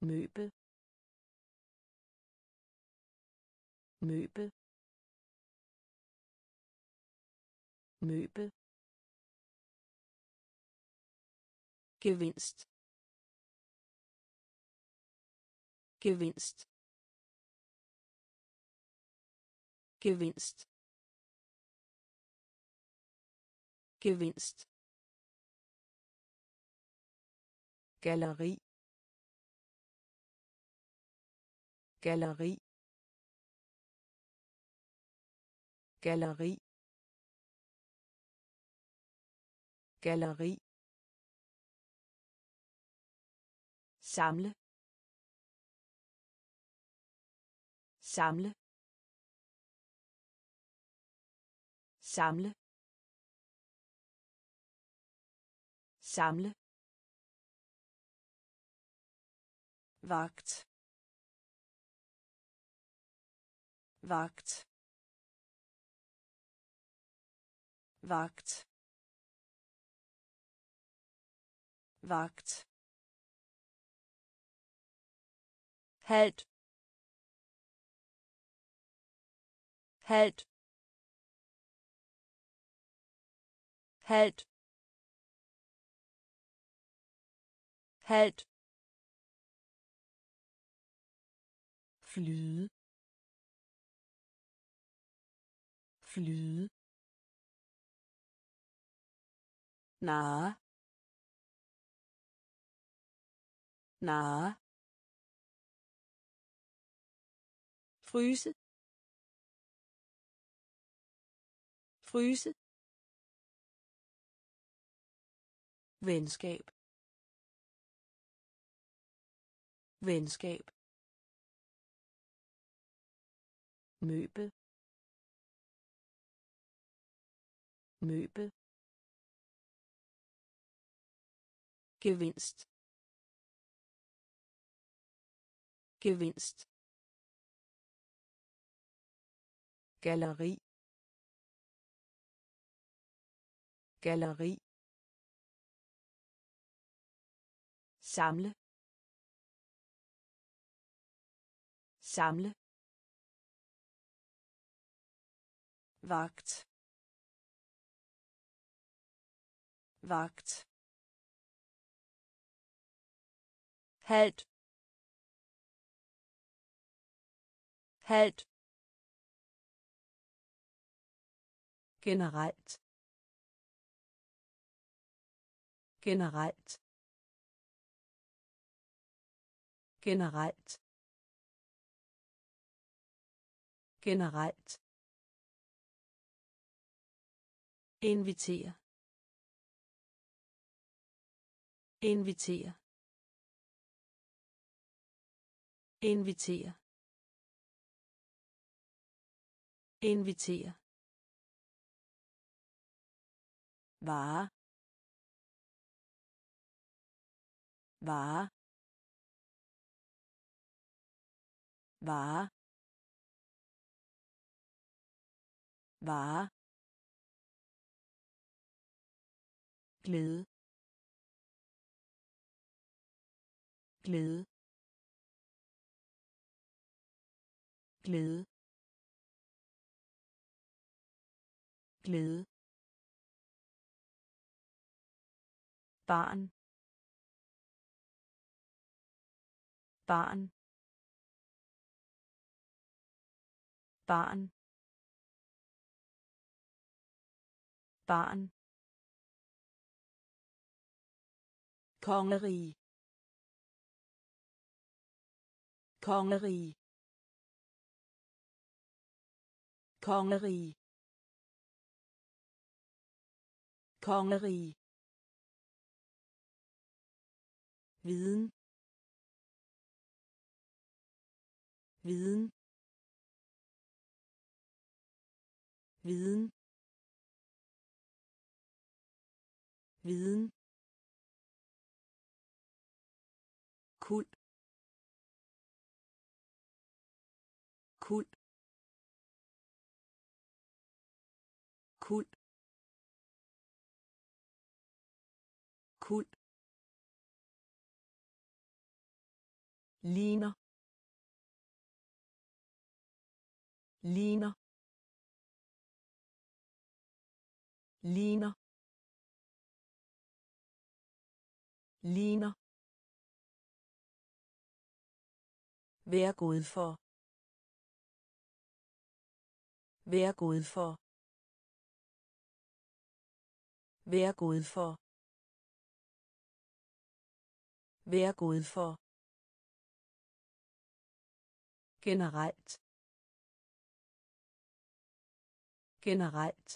Speaker 1: Möbel Möbel Möbel gewinnst gewinnst gewinnst gewinnst Galeri. Galeri. Galeri. Galeri. Samle. Samle. Samle. Samle. wagt wagt wagt wagt hält hält hält hält flyde flyde na na fryse fryse venskab venskab møbel møbel gevinst gevinst Galleri. Galleri. samle samle wagt wagt hält hält generalt generalt generalt generalt Inviter. Inviter. Inviter. Inviter. Vare. Vare. Vare. Vare. glæde glæde glæde glæde barn barn barn barn kongerige kongerige kongerige kongerige viden viden viden viden ligner ligner ligner ligner vær god for vær god for vær god for vær god for generelt generelt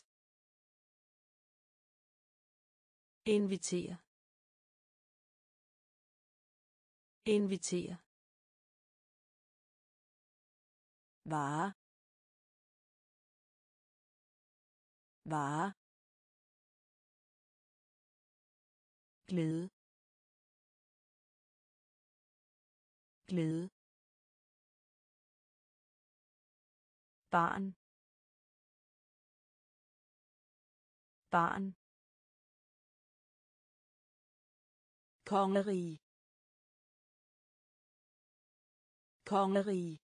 Speaker 1: invitere invitere vare vare glæde glæde barn barn kongerige kongerige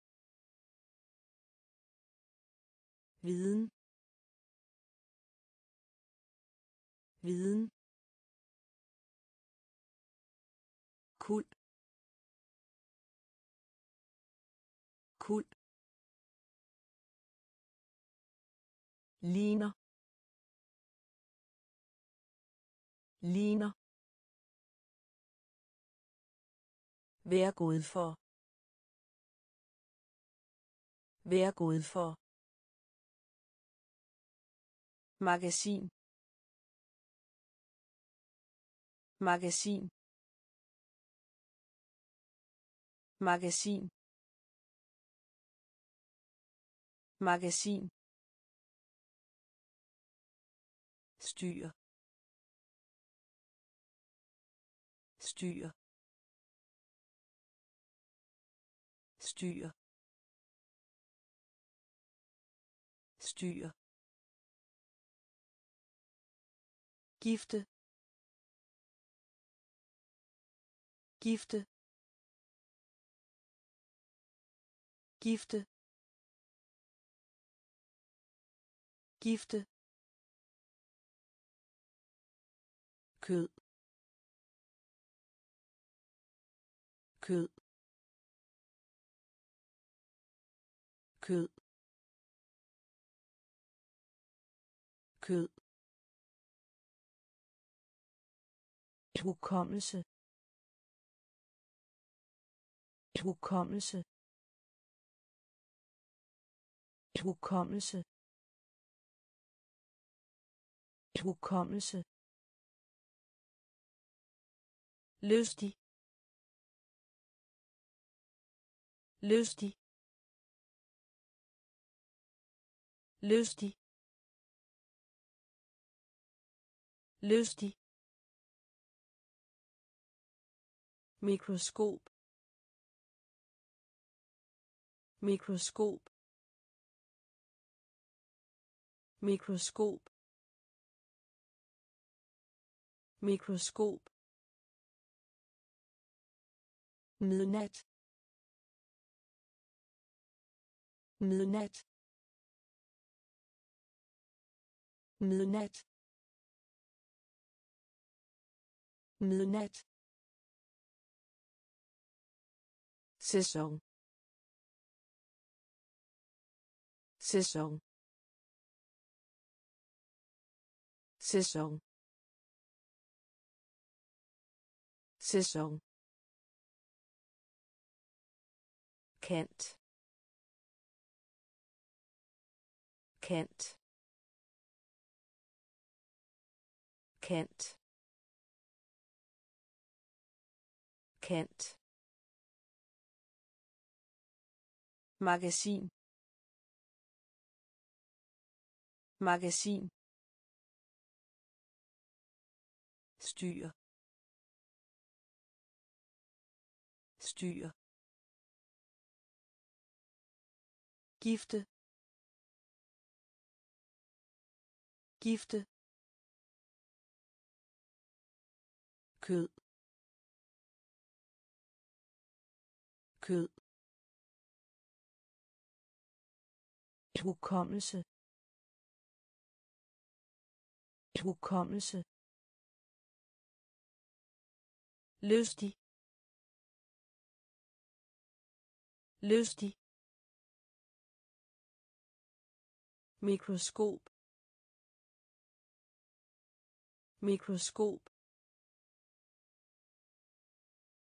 Speaker 1: viden viden ligner ligner vær god for vær god for magasin magasin magasin magasin styr styr styr styr gifte gifte gifte gifte kød kød kød kød hukommelse hukommelse hukommelse hukommelse Lystig. Lystig. Lystig. Lystig. mikroskop mikroskop mikroskop mikroskop Menette. Menette. Menette. Menette. Saison. Saison. Saison. Saison. kendt kendt kendt kendt magasin magasin styr styr gifte gifte kød kød hukommelse hukommelse lystig lystig mikroskop mikroskop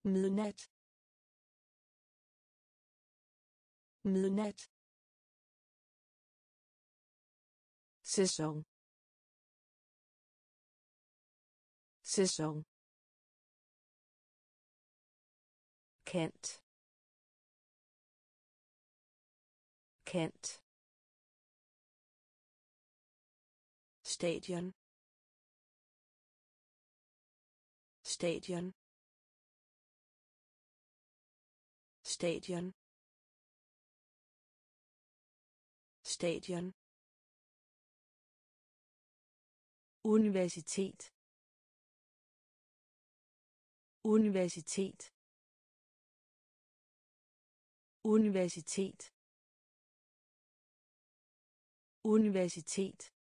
Speaker 1: midnat midnat sæson sæson Kent Kent stadion stadion stadion stadion universitet universitet universitet universitet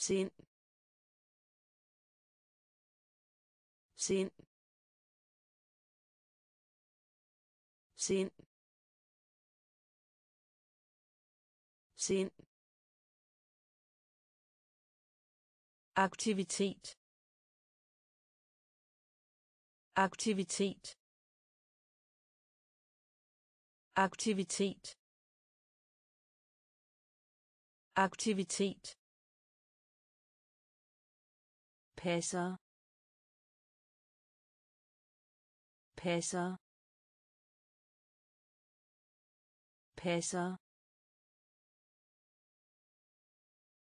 Speaker 1: sind sind sind sind aktivitet aktivitet aktivitet aktivitet Pesa. Pesa. Pesa.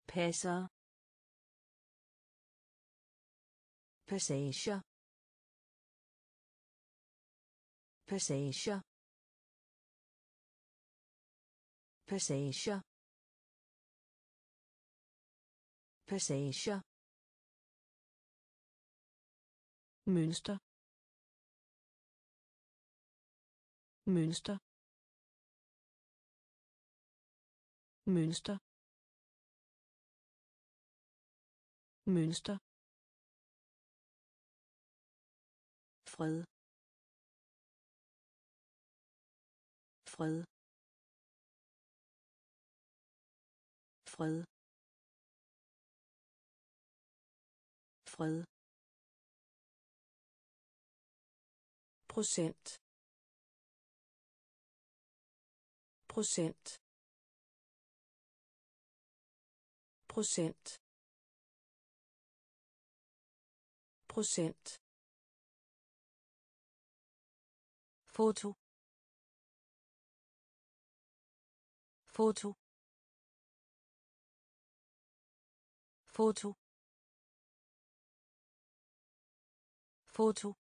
Speaker 1: Pesa. passager passager passager passager mønster mønster mønster mønster fred fred fred fred procent procent procent procent foto foto foto foto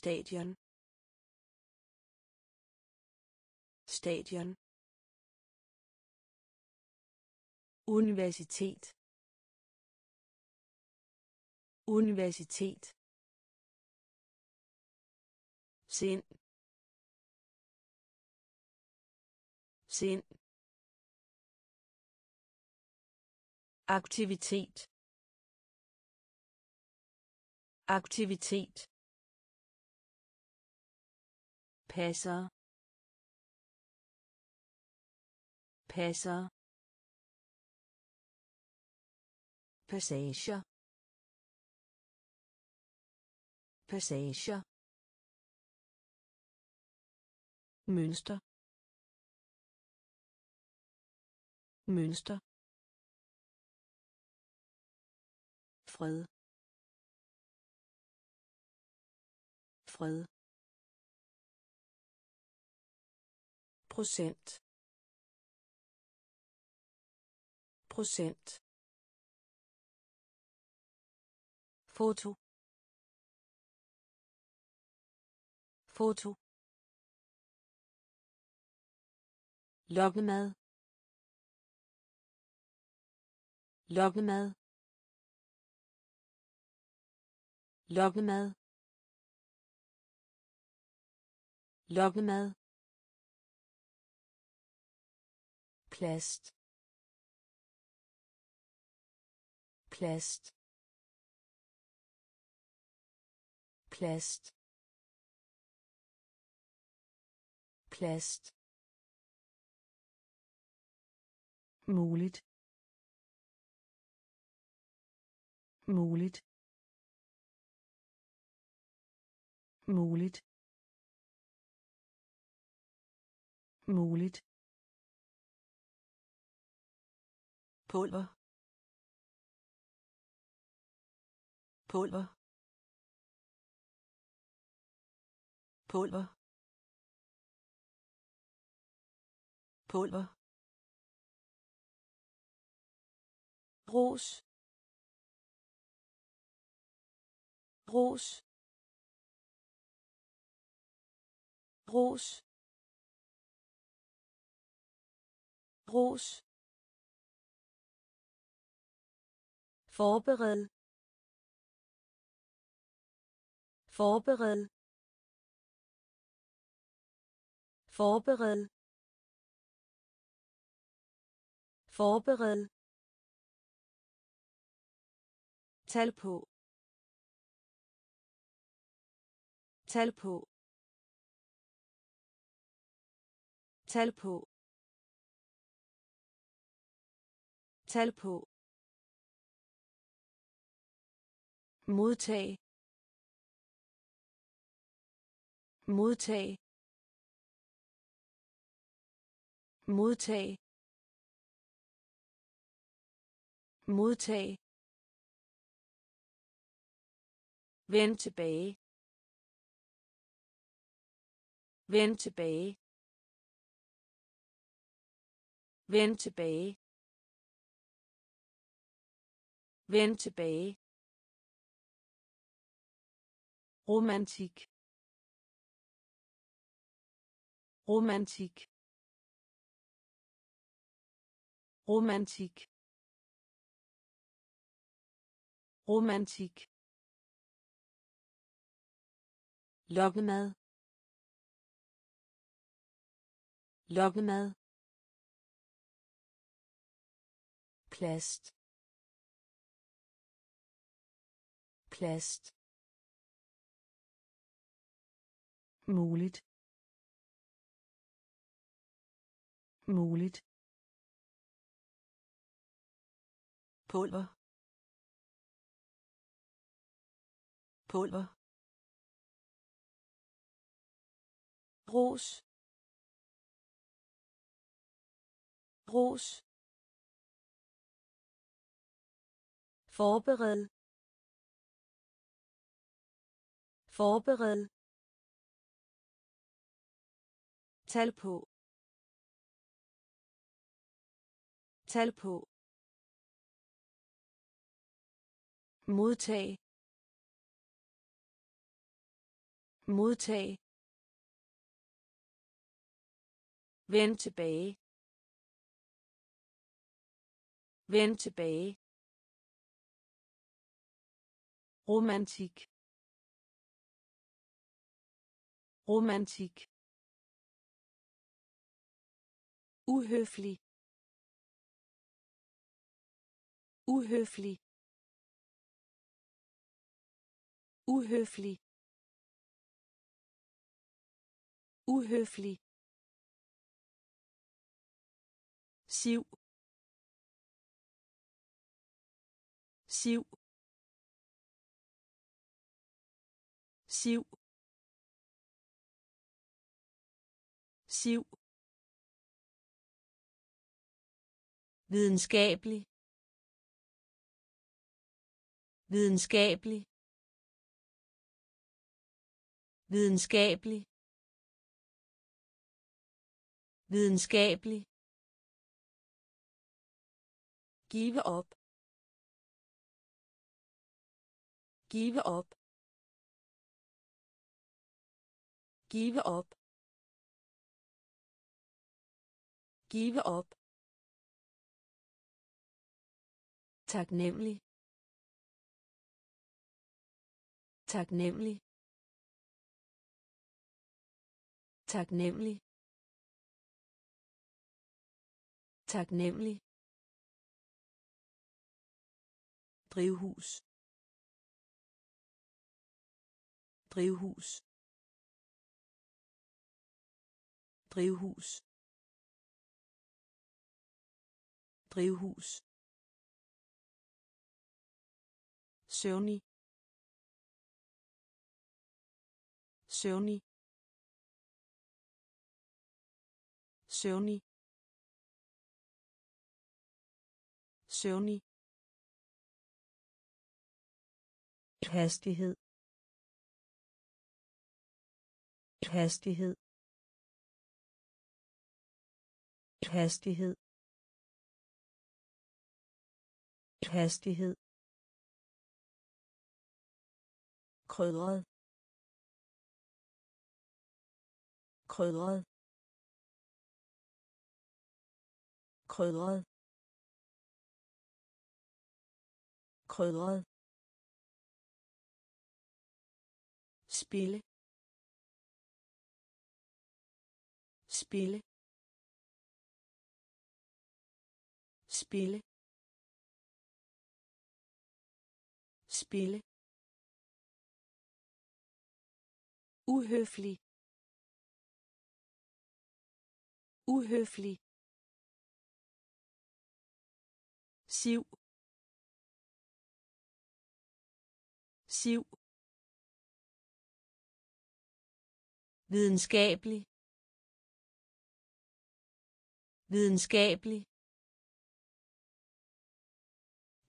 Speaker 1: stadion stadion universitet universitet sind sind aktivitet aktivitet passer passer passager passager mønster mønster fred fred procent procent foto foto lokkemad lokkemad lokkemad lokkemad Pläst. Pläst. Pläst. Pläst. muligt muligt muligt muligt pulver pulver pulver pulver ros ros ros ros Forbered. Forbered. Forbered. Forbered. Tal på. Tal på. Tal på. Tal på. modtag modtag modtag modtag Vend tilbage. Vend tilbage. Vend tilbage. Vend tilbage. romantik romantik romantik romantik lokkemad lokkemad plast plast muligt muligt pulver pulver ros ros forbered forbered Tal på. Tal på. modtag modtag vend tilbage vend tilbage romantik romantik uhøflig uhøflig uhøflig uhøflig siv siv siv siv videnskabelig videnskabelig videnskabelig videnskabelig give op give op give op give op taknemmelig taknemmelig taknemmelig taknemmelig drivhus drivhus drivhus drivhus søvnig søvnig søvnig søvnig hastighed hastighed hastighed hastighed krydret krydret krydret krydret spille spille spille spille uhøflig uhøflig siv siv videnskabelig videnskabelig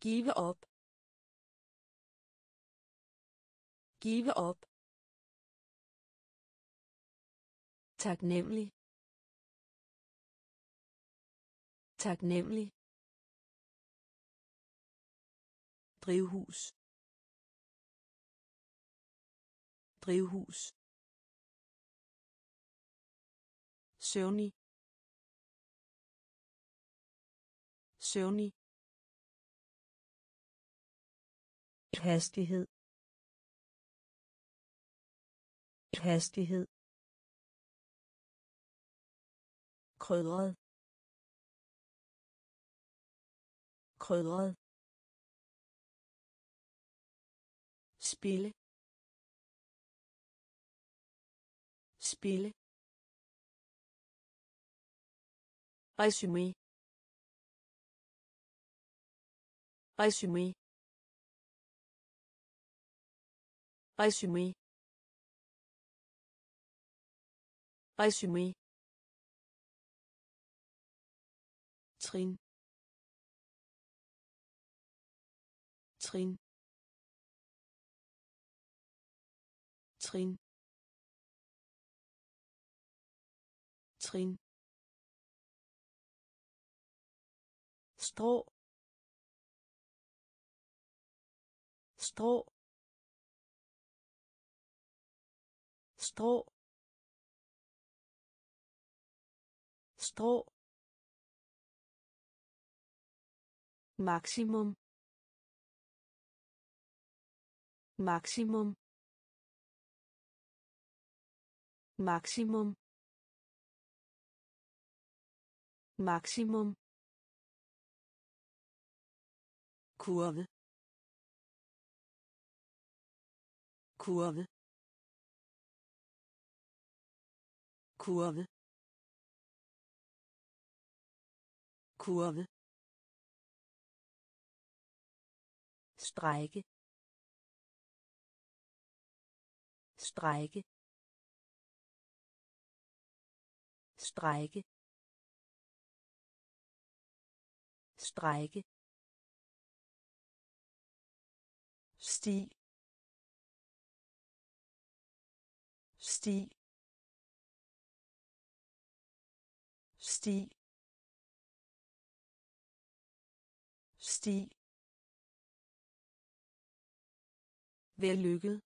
Speaker 1: give op give op taknemmelig taknemmelig drivhus drivhus søvnig søvnig hastighed hastighed krydret krydret spille spille Resumé. Resumé. Resumé. Resumé. Zrin. Zrin. Zrin. Zrin. Stroh. Stroh. Stroh. Stroh. maximum maximum maximum maximum kurve kurve kurve kurve strække strække strække strække sti sti sti sti Vær Vær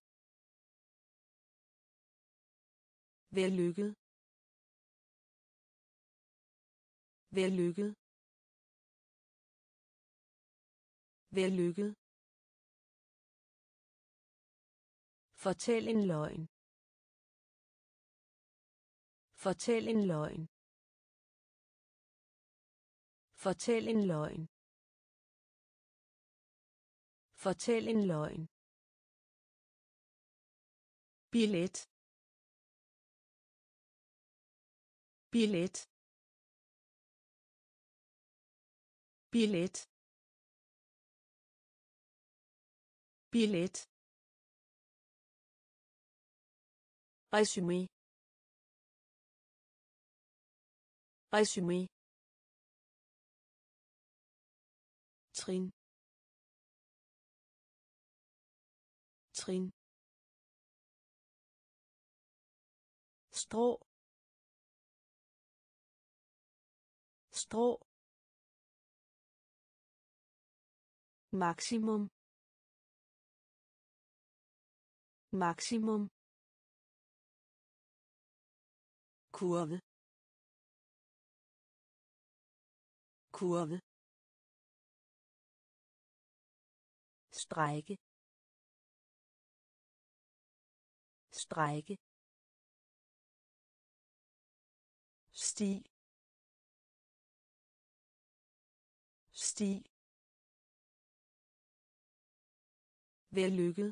Speaker 1: Vær lykket. Vær lykket. Fortæl en løgn. Fortæl en løgn. Fortæl en løgn. Fortæl en løgn billet billet billet billet Resumé. Resumé. trin trin strå strå maksimum maksimum kurve kurve strække strække sti sti vær lykket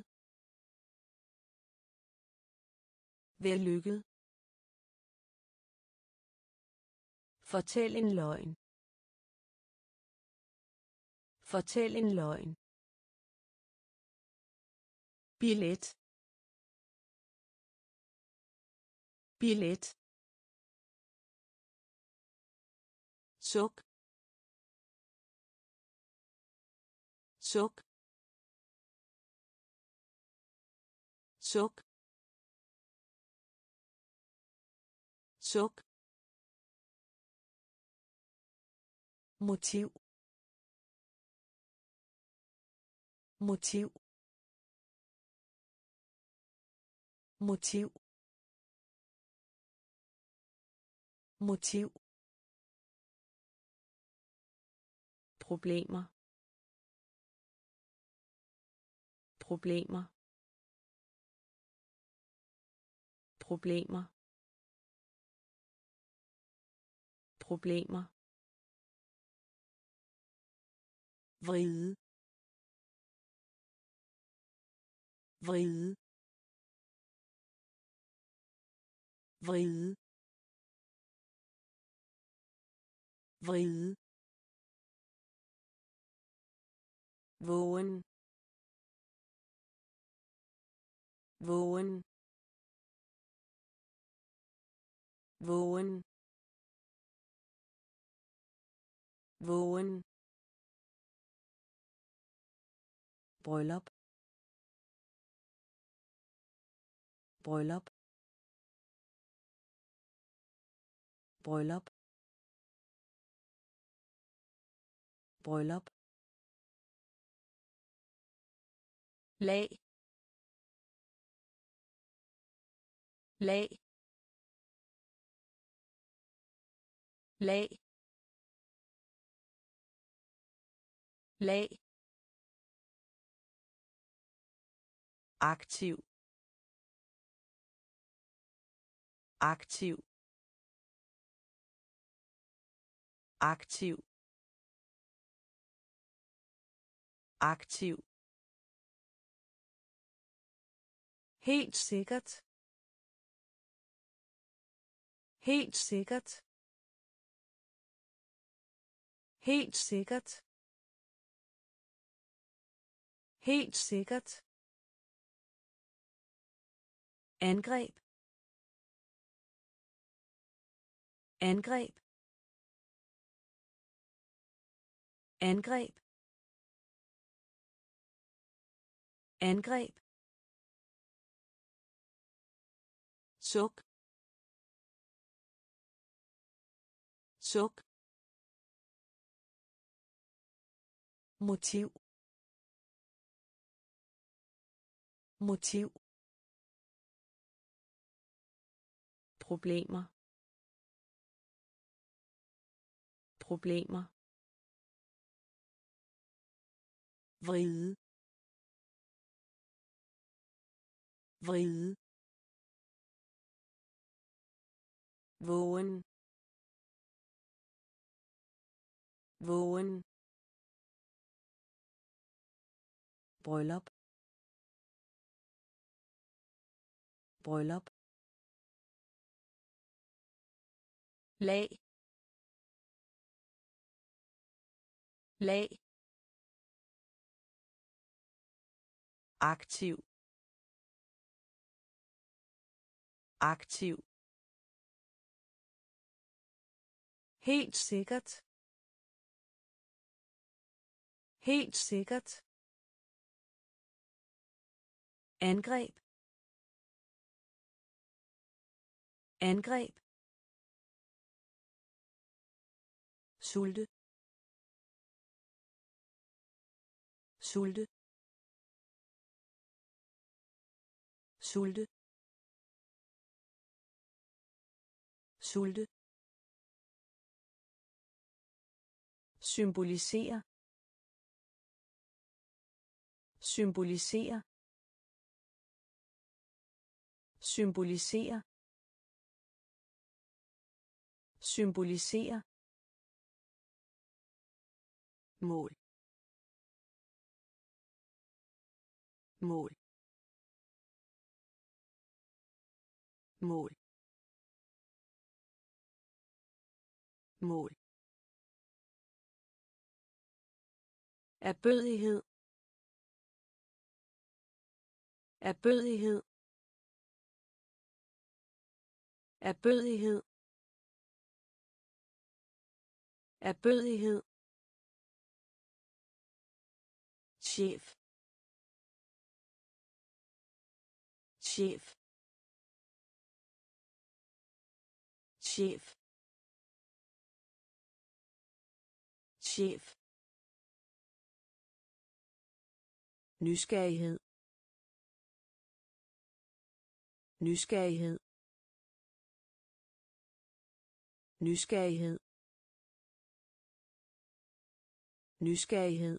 Speaker 1: fortæl en løgn fortæl en løgn billet billet sok sok sok sok motiv motiv motiv motiv problemer problemer problemer problemer vride vride vride vride vågen vågen vågen vågen bryllup bryllup bryllup bryllup lag lag lag lag aktiv aktiv aktiv aktiv Helt sikkert. Helt sikkert. Helt sikkert. Helt sikkert. Angreb. Angreb. Angreb. Angreb. suk suk motiv motiv problemer problemer vride vride vågen vågen bryllup bryllup lag lag aktiv aktiv Helt sikkert. Helt sikkert. Angreb. Angreb. Sulte. Sulte. Sulte. Sulte. symbolisere symbolisere symbolisere symbolisere mål mål mål mål Erbødighed. Erbødighed. Erbødighed. Erbødighed. chef chef chef chef nysgerrighed nysgerrighed nysgerrighed nysgerrighed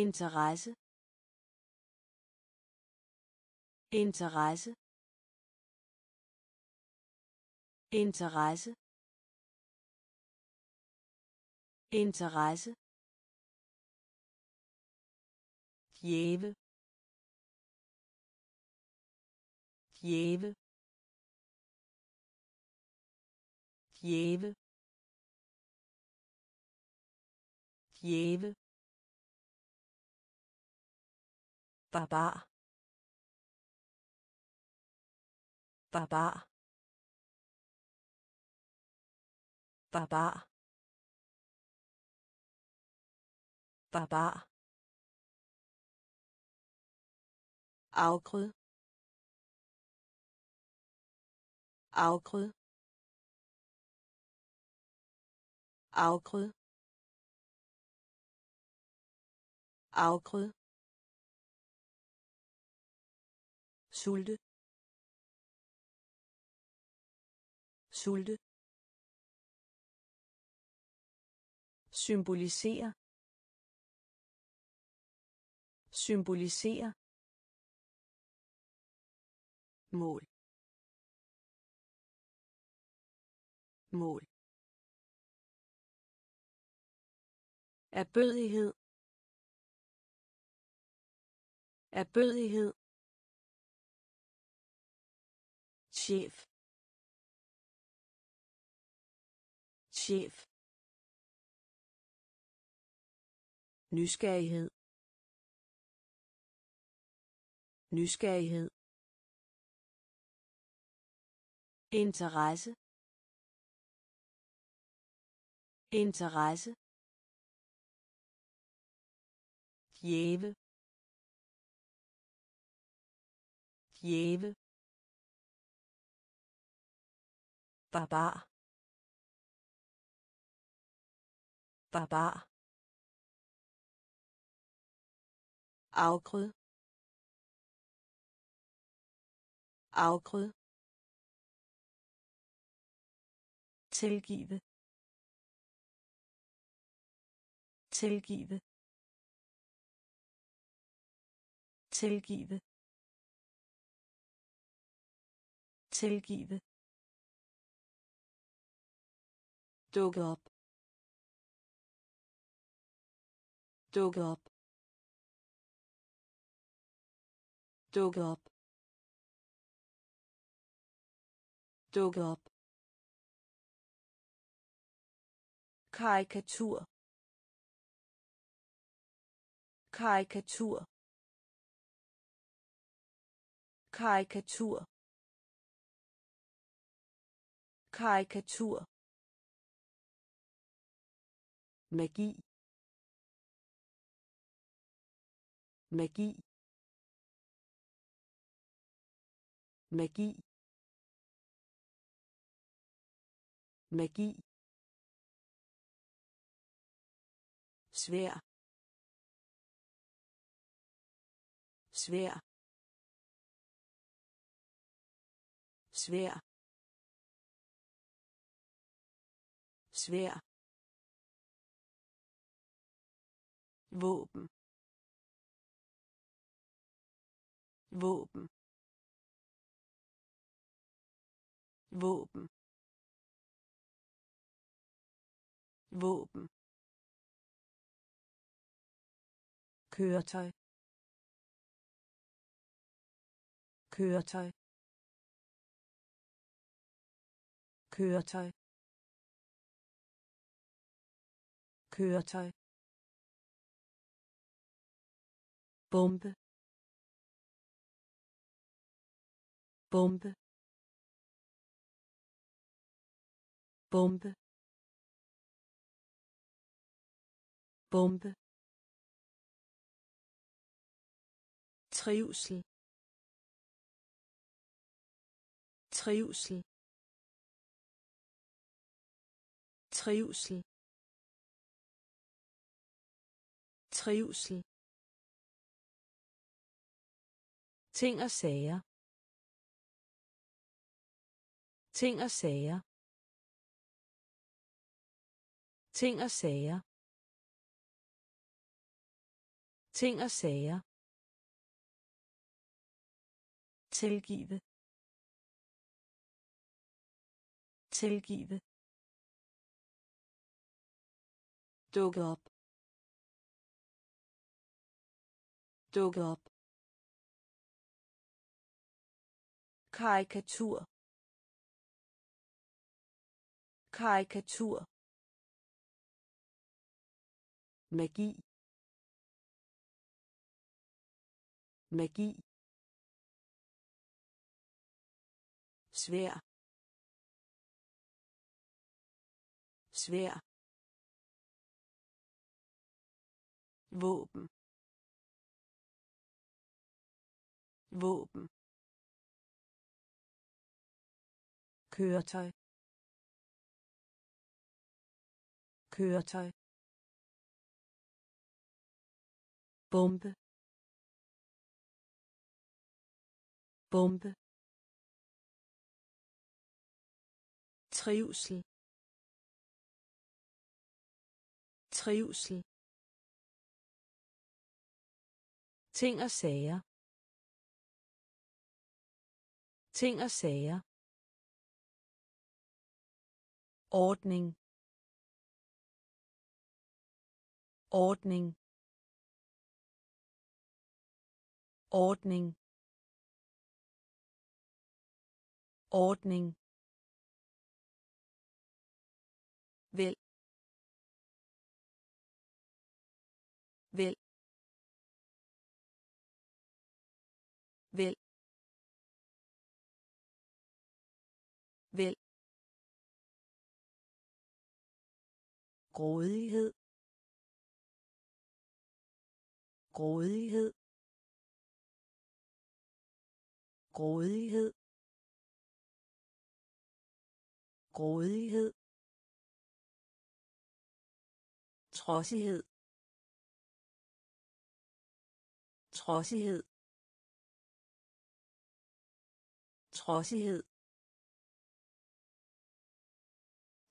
Speaker 1: interesse interesse interesse interesse Kiev. Kiev. Kiev. Kiev. Baba. Baba. Baba. Baba. afgrød afgrød afgrød afgrød sulte sulte symbolisere symbolisere mål mål erbødighed erbødighed chef chef nysgerrighed nysgerrighed interesse interesse djæve djæve barbar barbar afgrød afgrød tilgive tilgive tilgive tilgive dukke op dukke op dukke op dukke op karikatur karikatur karikatur karikatur magi magi magi magi schwer schwer schwer schwer Woben. Woben. Woben. Woben. körtøj køretøj køretøj køretøj bombe bombe bombe bombe trivsel trivsel trivsel trivsel ting og sager ting og sager ting og sager ting og sager tilgive tilgive dukke op dukke op karikatur karikatur magi magi svær svær våben våben køretøj køretøj bombe bombe trivsel trivsel ting og sager ting og sager ordning ordning ordning ordning vælg vælg vælg vælg grådighed grådighed grådighed grådighed Trosehed. Trosehed. Trosehed.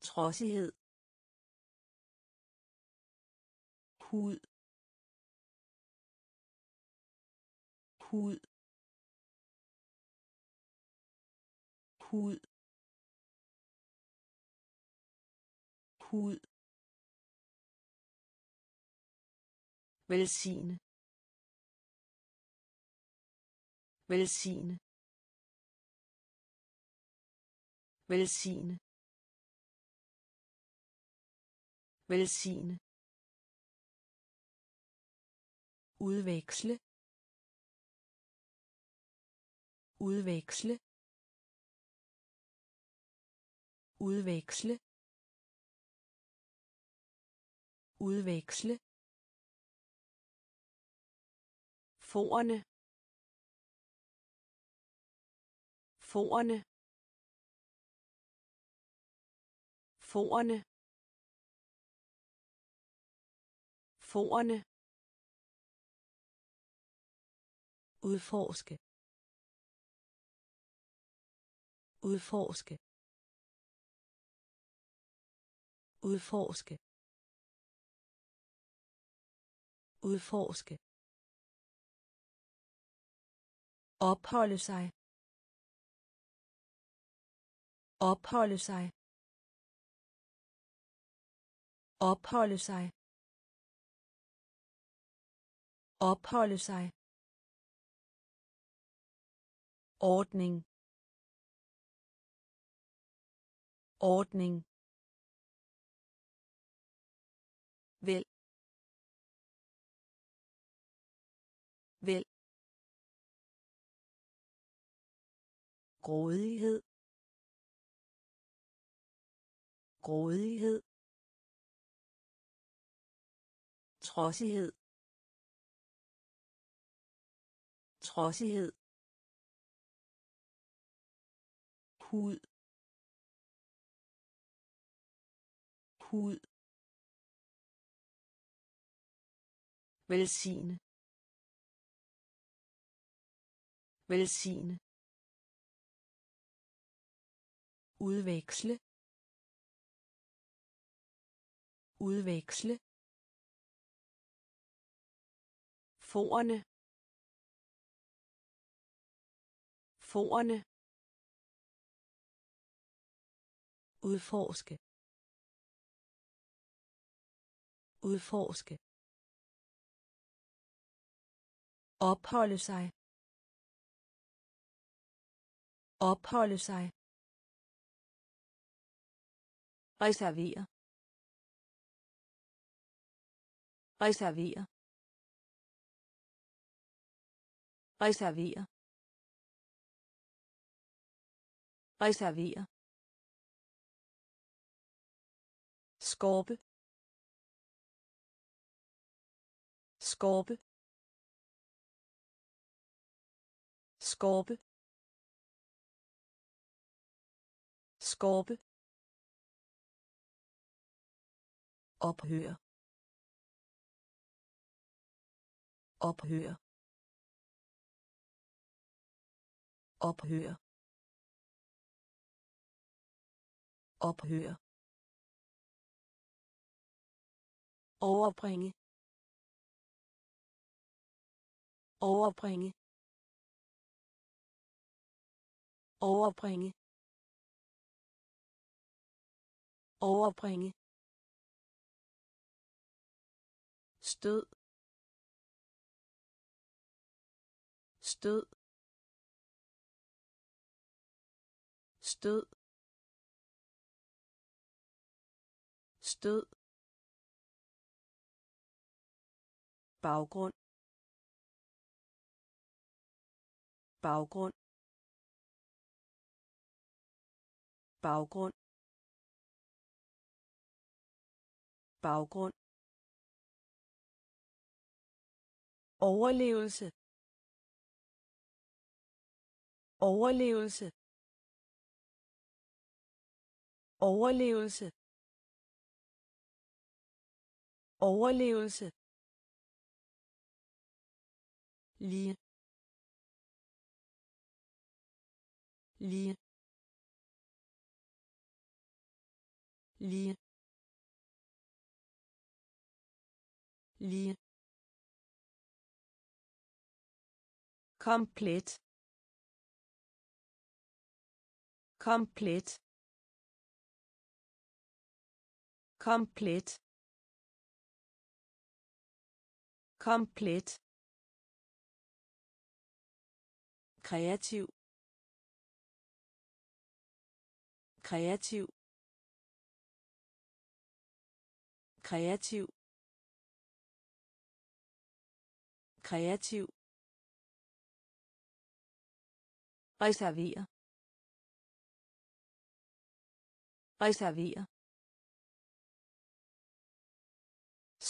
Speaker 1: Trosehed. Hud. Hud. Hud. Hud. Velsigne. Velsigne. Velsigne. Velsigne. udveksle udveksle udveksle udveksle Forerne. Forerne. Forerne. Forerne. Udforske. Udforske. Udforske. Udforske. opholde sig opholde sig opholde sig opholde sig ordning ordning vil vil grådighed grådighed trodsighed trodsighed hud hud velsigne velsigne udveksle udveksle forerne forerne udforske udforske opholde sig opholde sig reservere reservere reservere reservere skorpe skorpe skorpe skorpe ophør ophør ophør ophør overbringe overbringe overbringe overbringe stød stød stød stød baggrund baggrund baggrund baggrund overlevelse overlevelse overlevelse overlevelse lige lige lige lige komplet komplet komplet komplet kreativ kreativ kreativ kreativ reservere reservere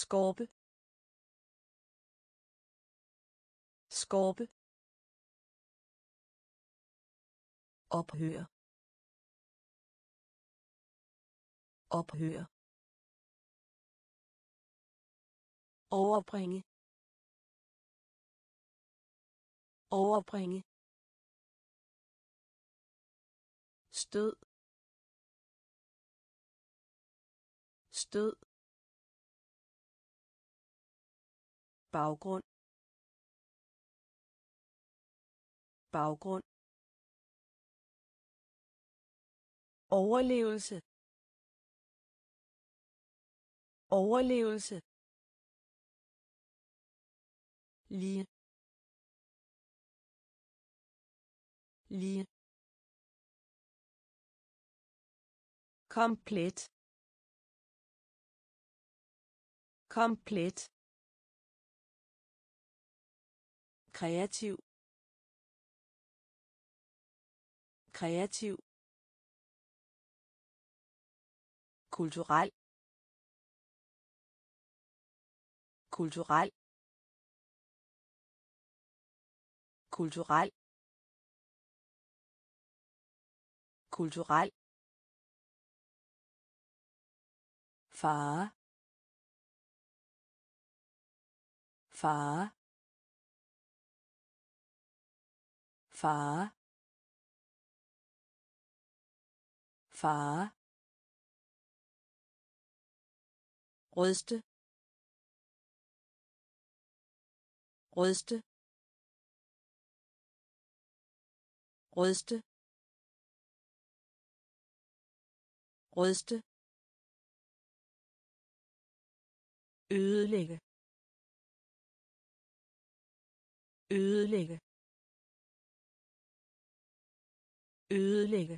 Speaker 1: skorpe skorpe ophør ophør overbringe overbringe stød stød baggrund baggrund overlevelse overlevelse lige lige komplet komplet kreativ kreativ kulturel kulturel kulturel kulturel fare fare fare fare rødste rødste rødste rødste ødelægge ødelægge ødelægge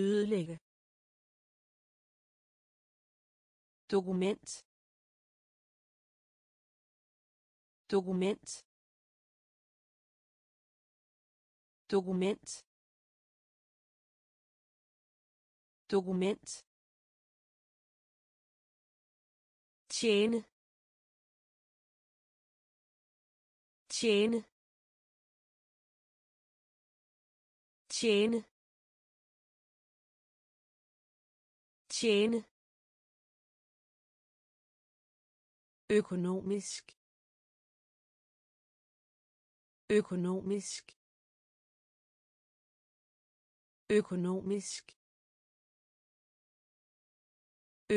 Speaker 1: ødelægge dokument dokument dokument dokument tjene tjene tjene tjene økonomisk økonomisk økonomisk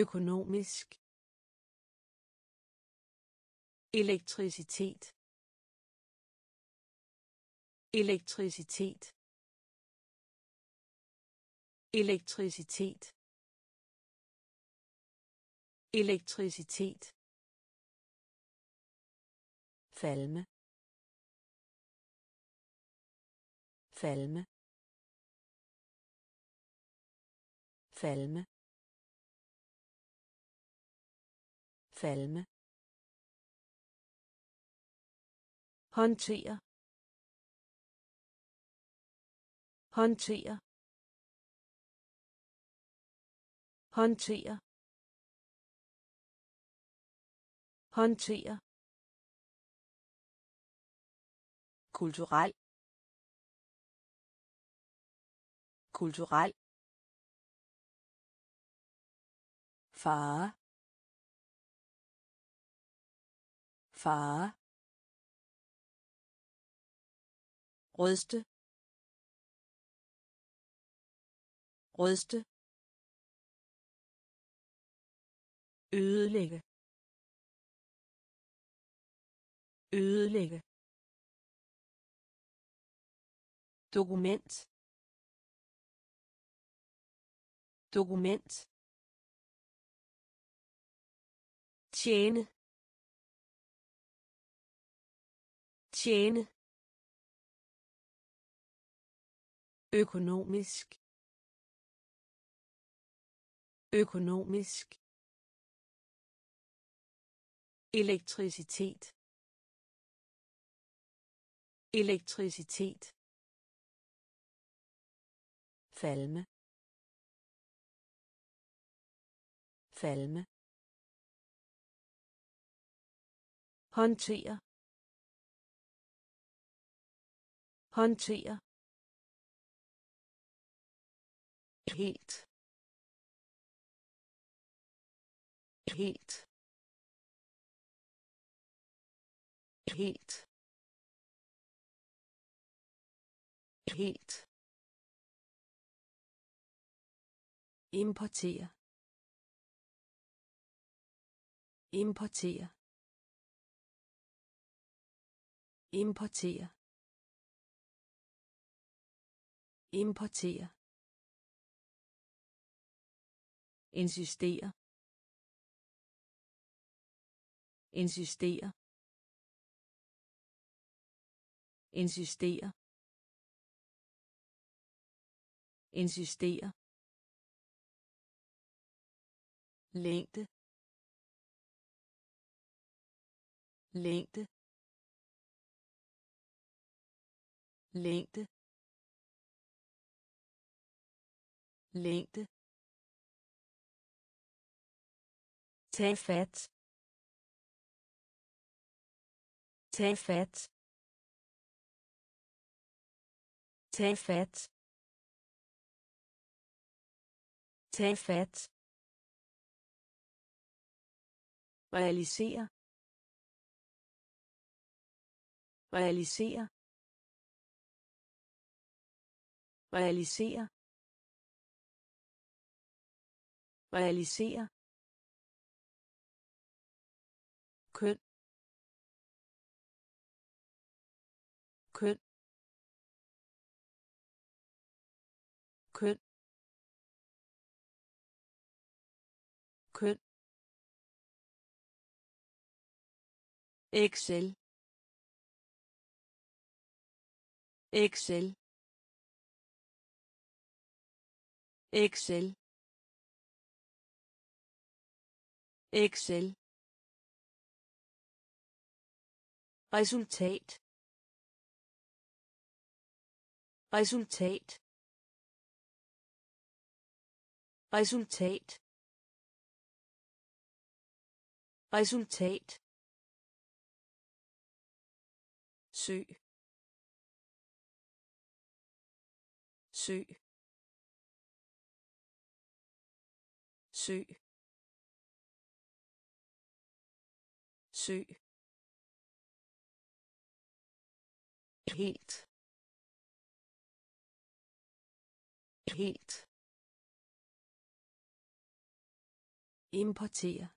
Speaker 1: økonomisk elektricitet elektricitet elektricitet elektricitet falme falme falme falme håndtere håndtere håndtere håndtere kulturel kulturel far far rødste rødste ødelægge ødelægge dokument dokument tjene tjene økonomisk økonomisk elektricitet elektricitet falme falme håndtere håndtere Heat. Heat. Heat. Heat. importere importere importere importere insistere insistere insistere insistere længde længde længde længde Tag fat. Tag fat. Tag fat. Tag fat. Realisere. Realisere. Realisere. Realisere. Excel. Excel. Excel. Excel. Resultat. Resultat. Resultat. Resultat. sø sø sø sø helt helt importere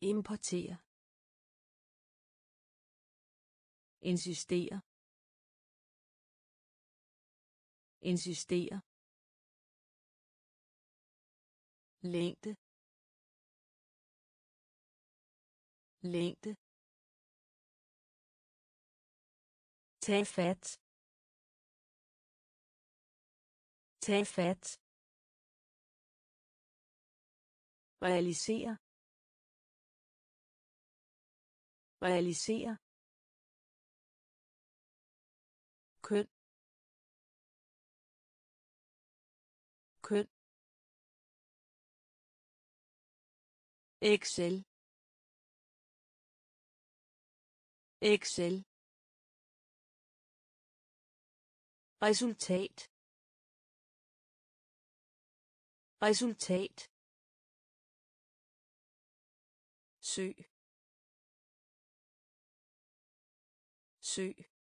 Speaker 1: importere insistere insistere længde længde tag fat tag fat realisere realisere Excel. Excel. Resultat. Resultat. Søg. Søg.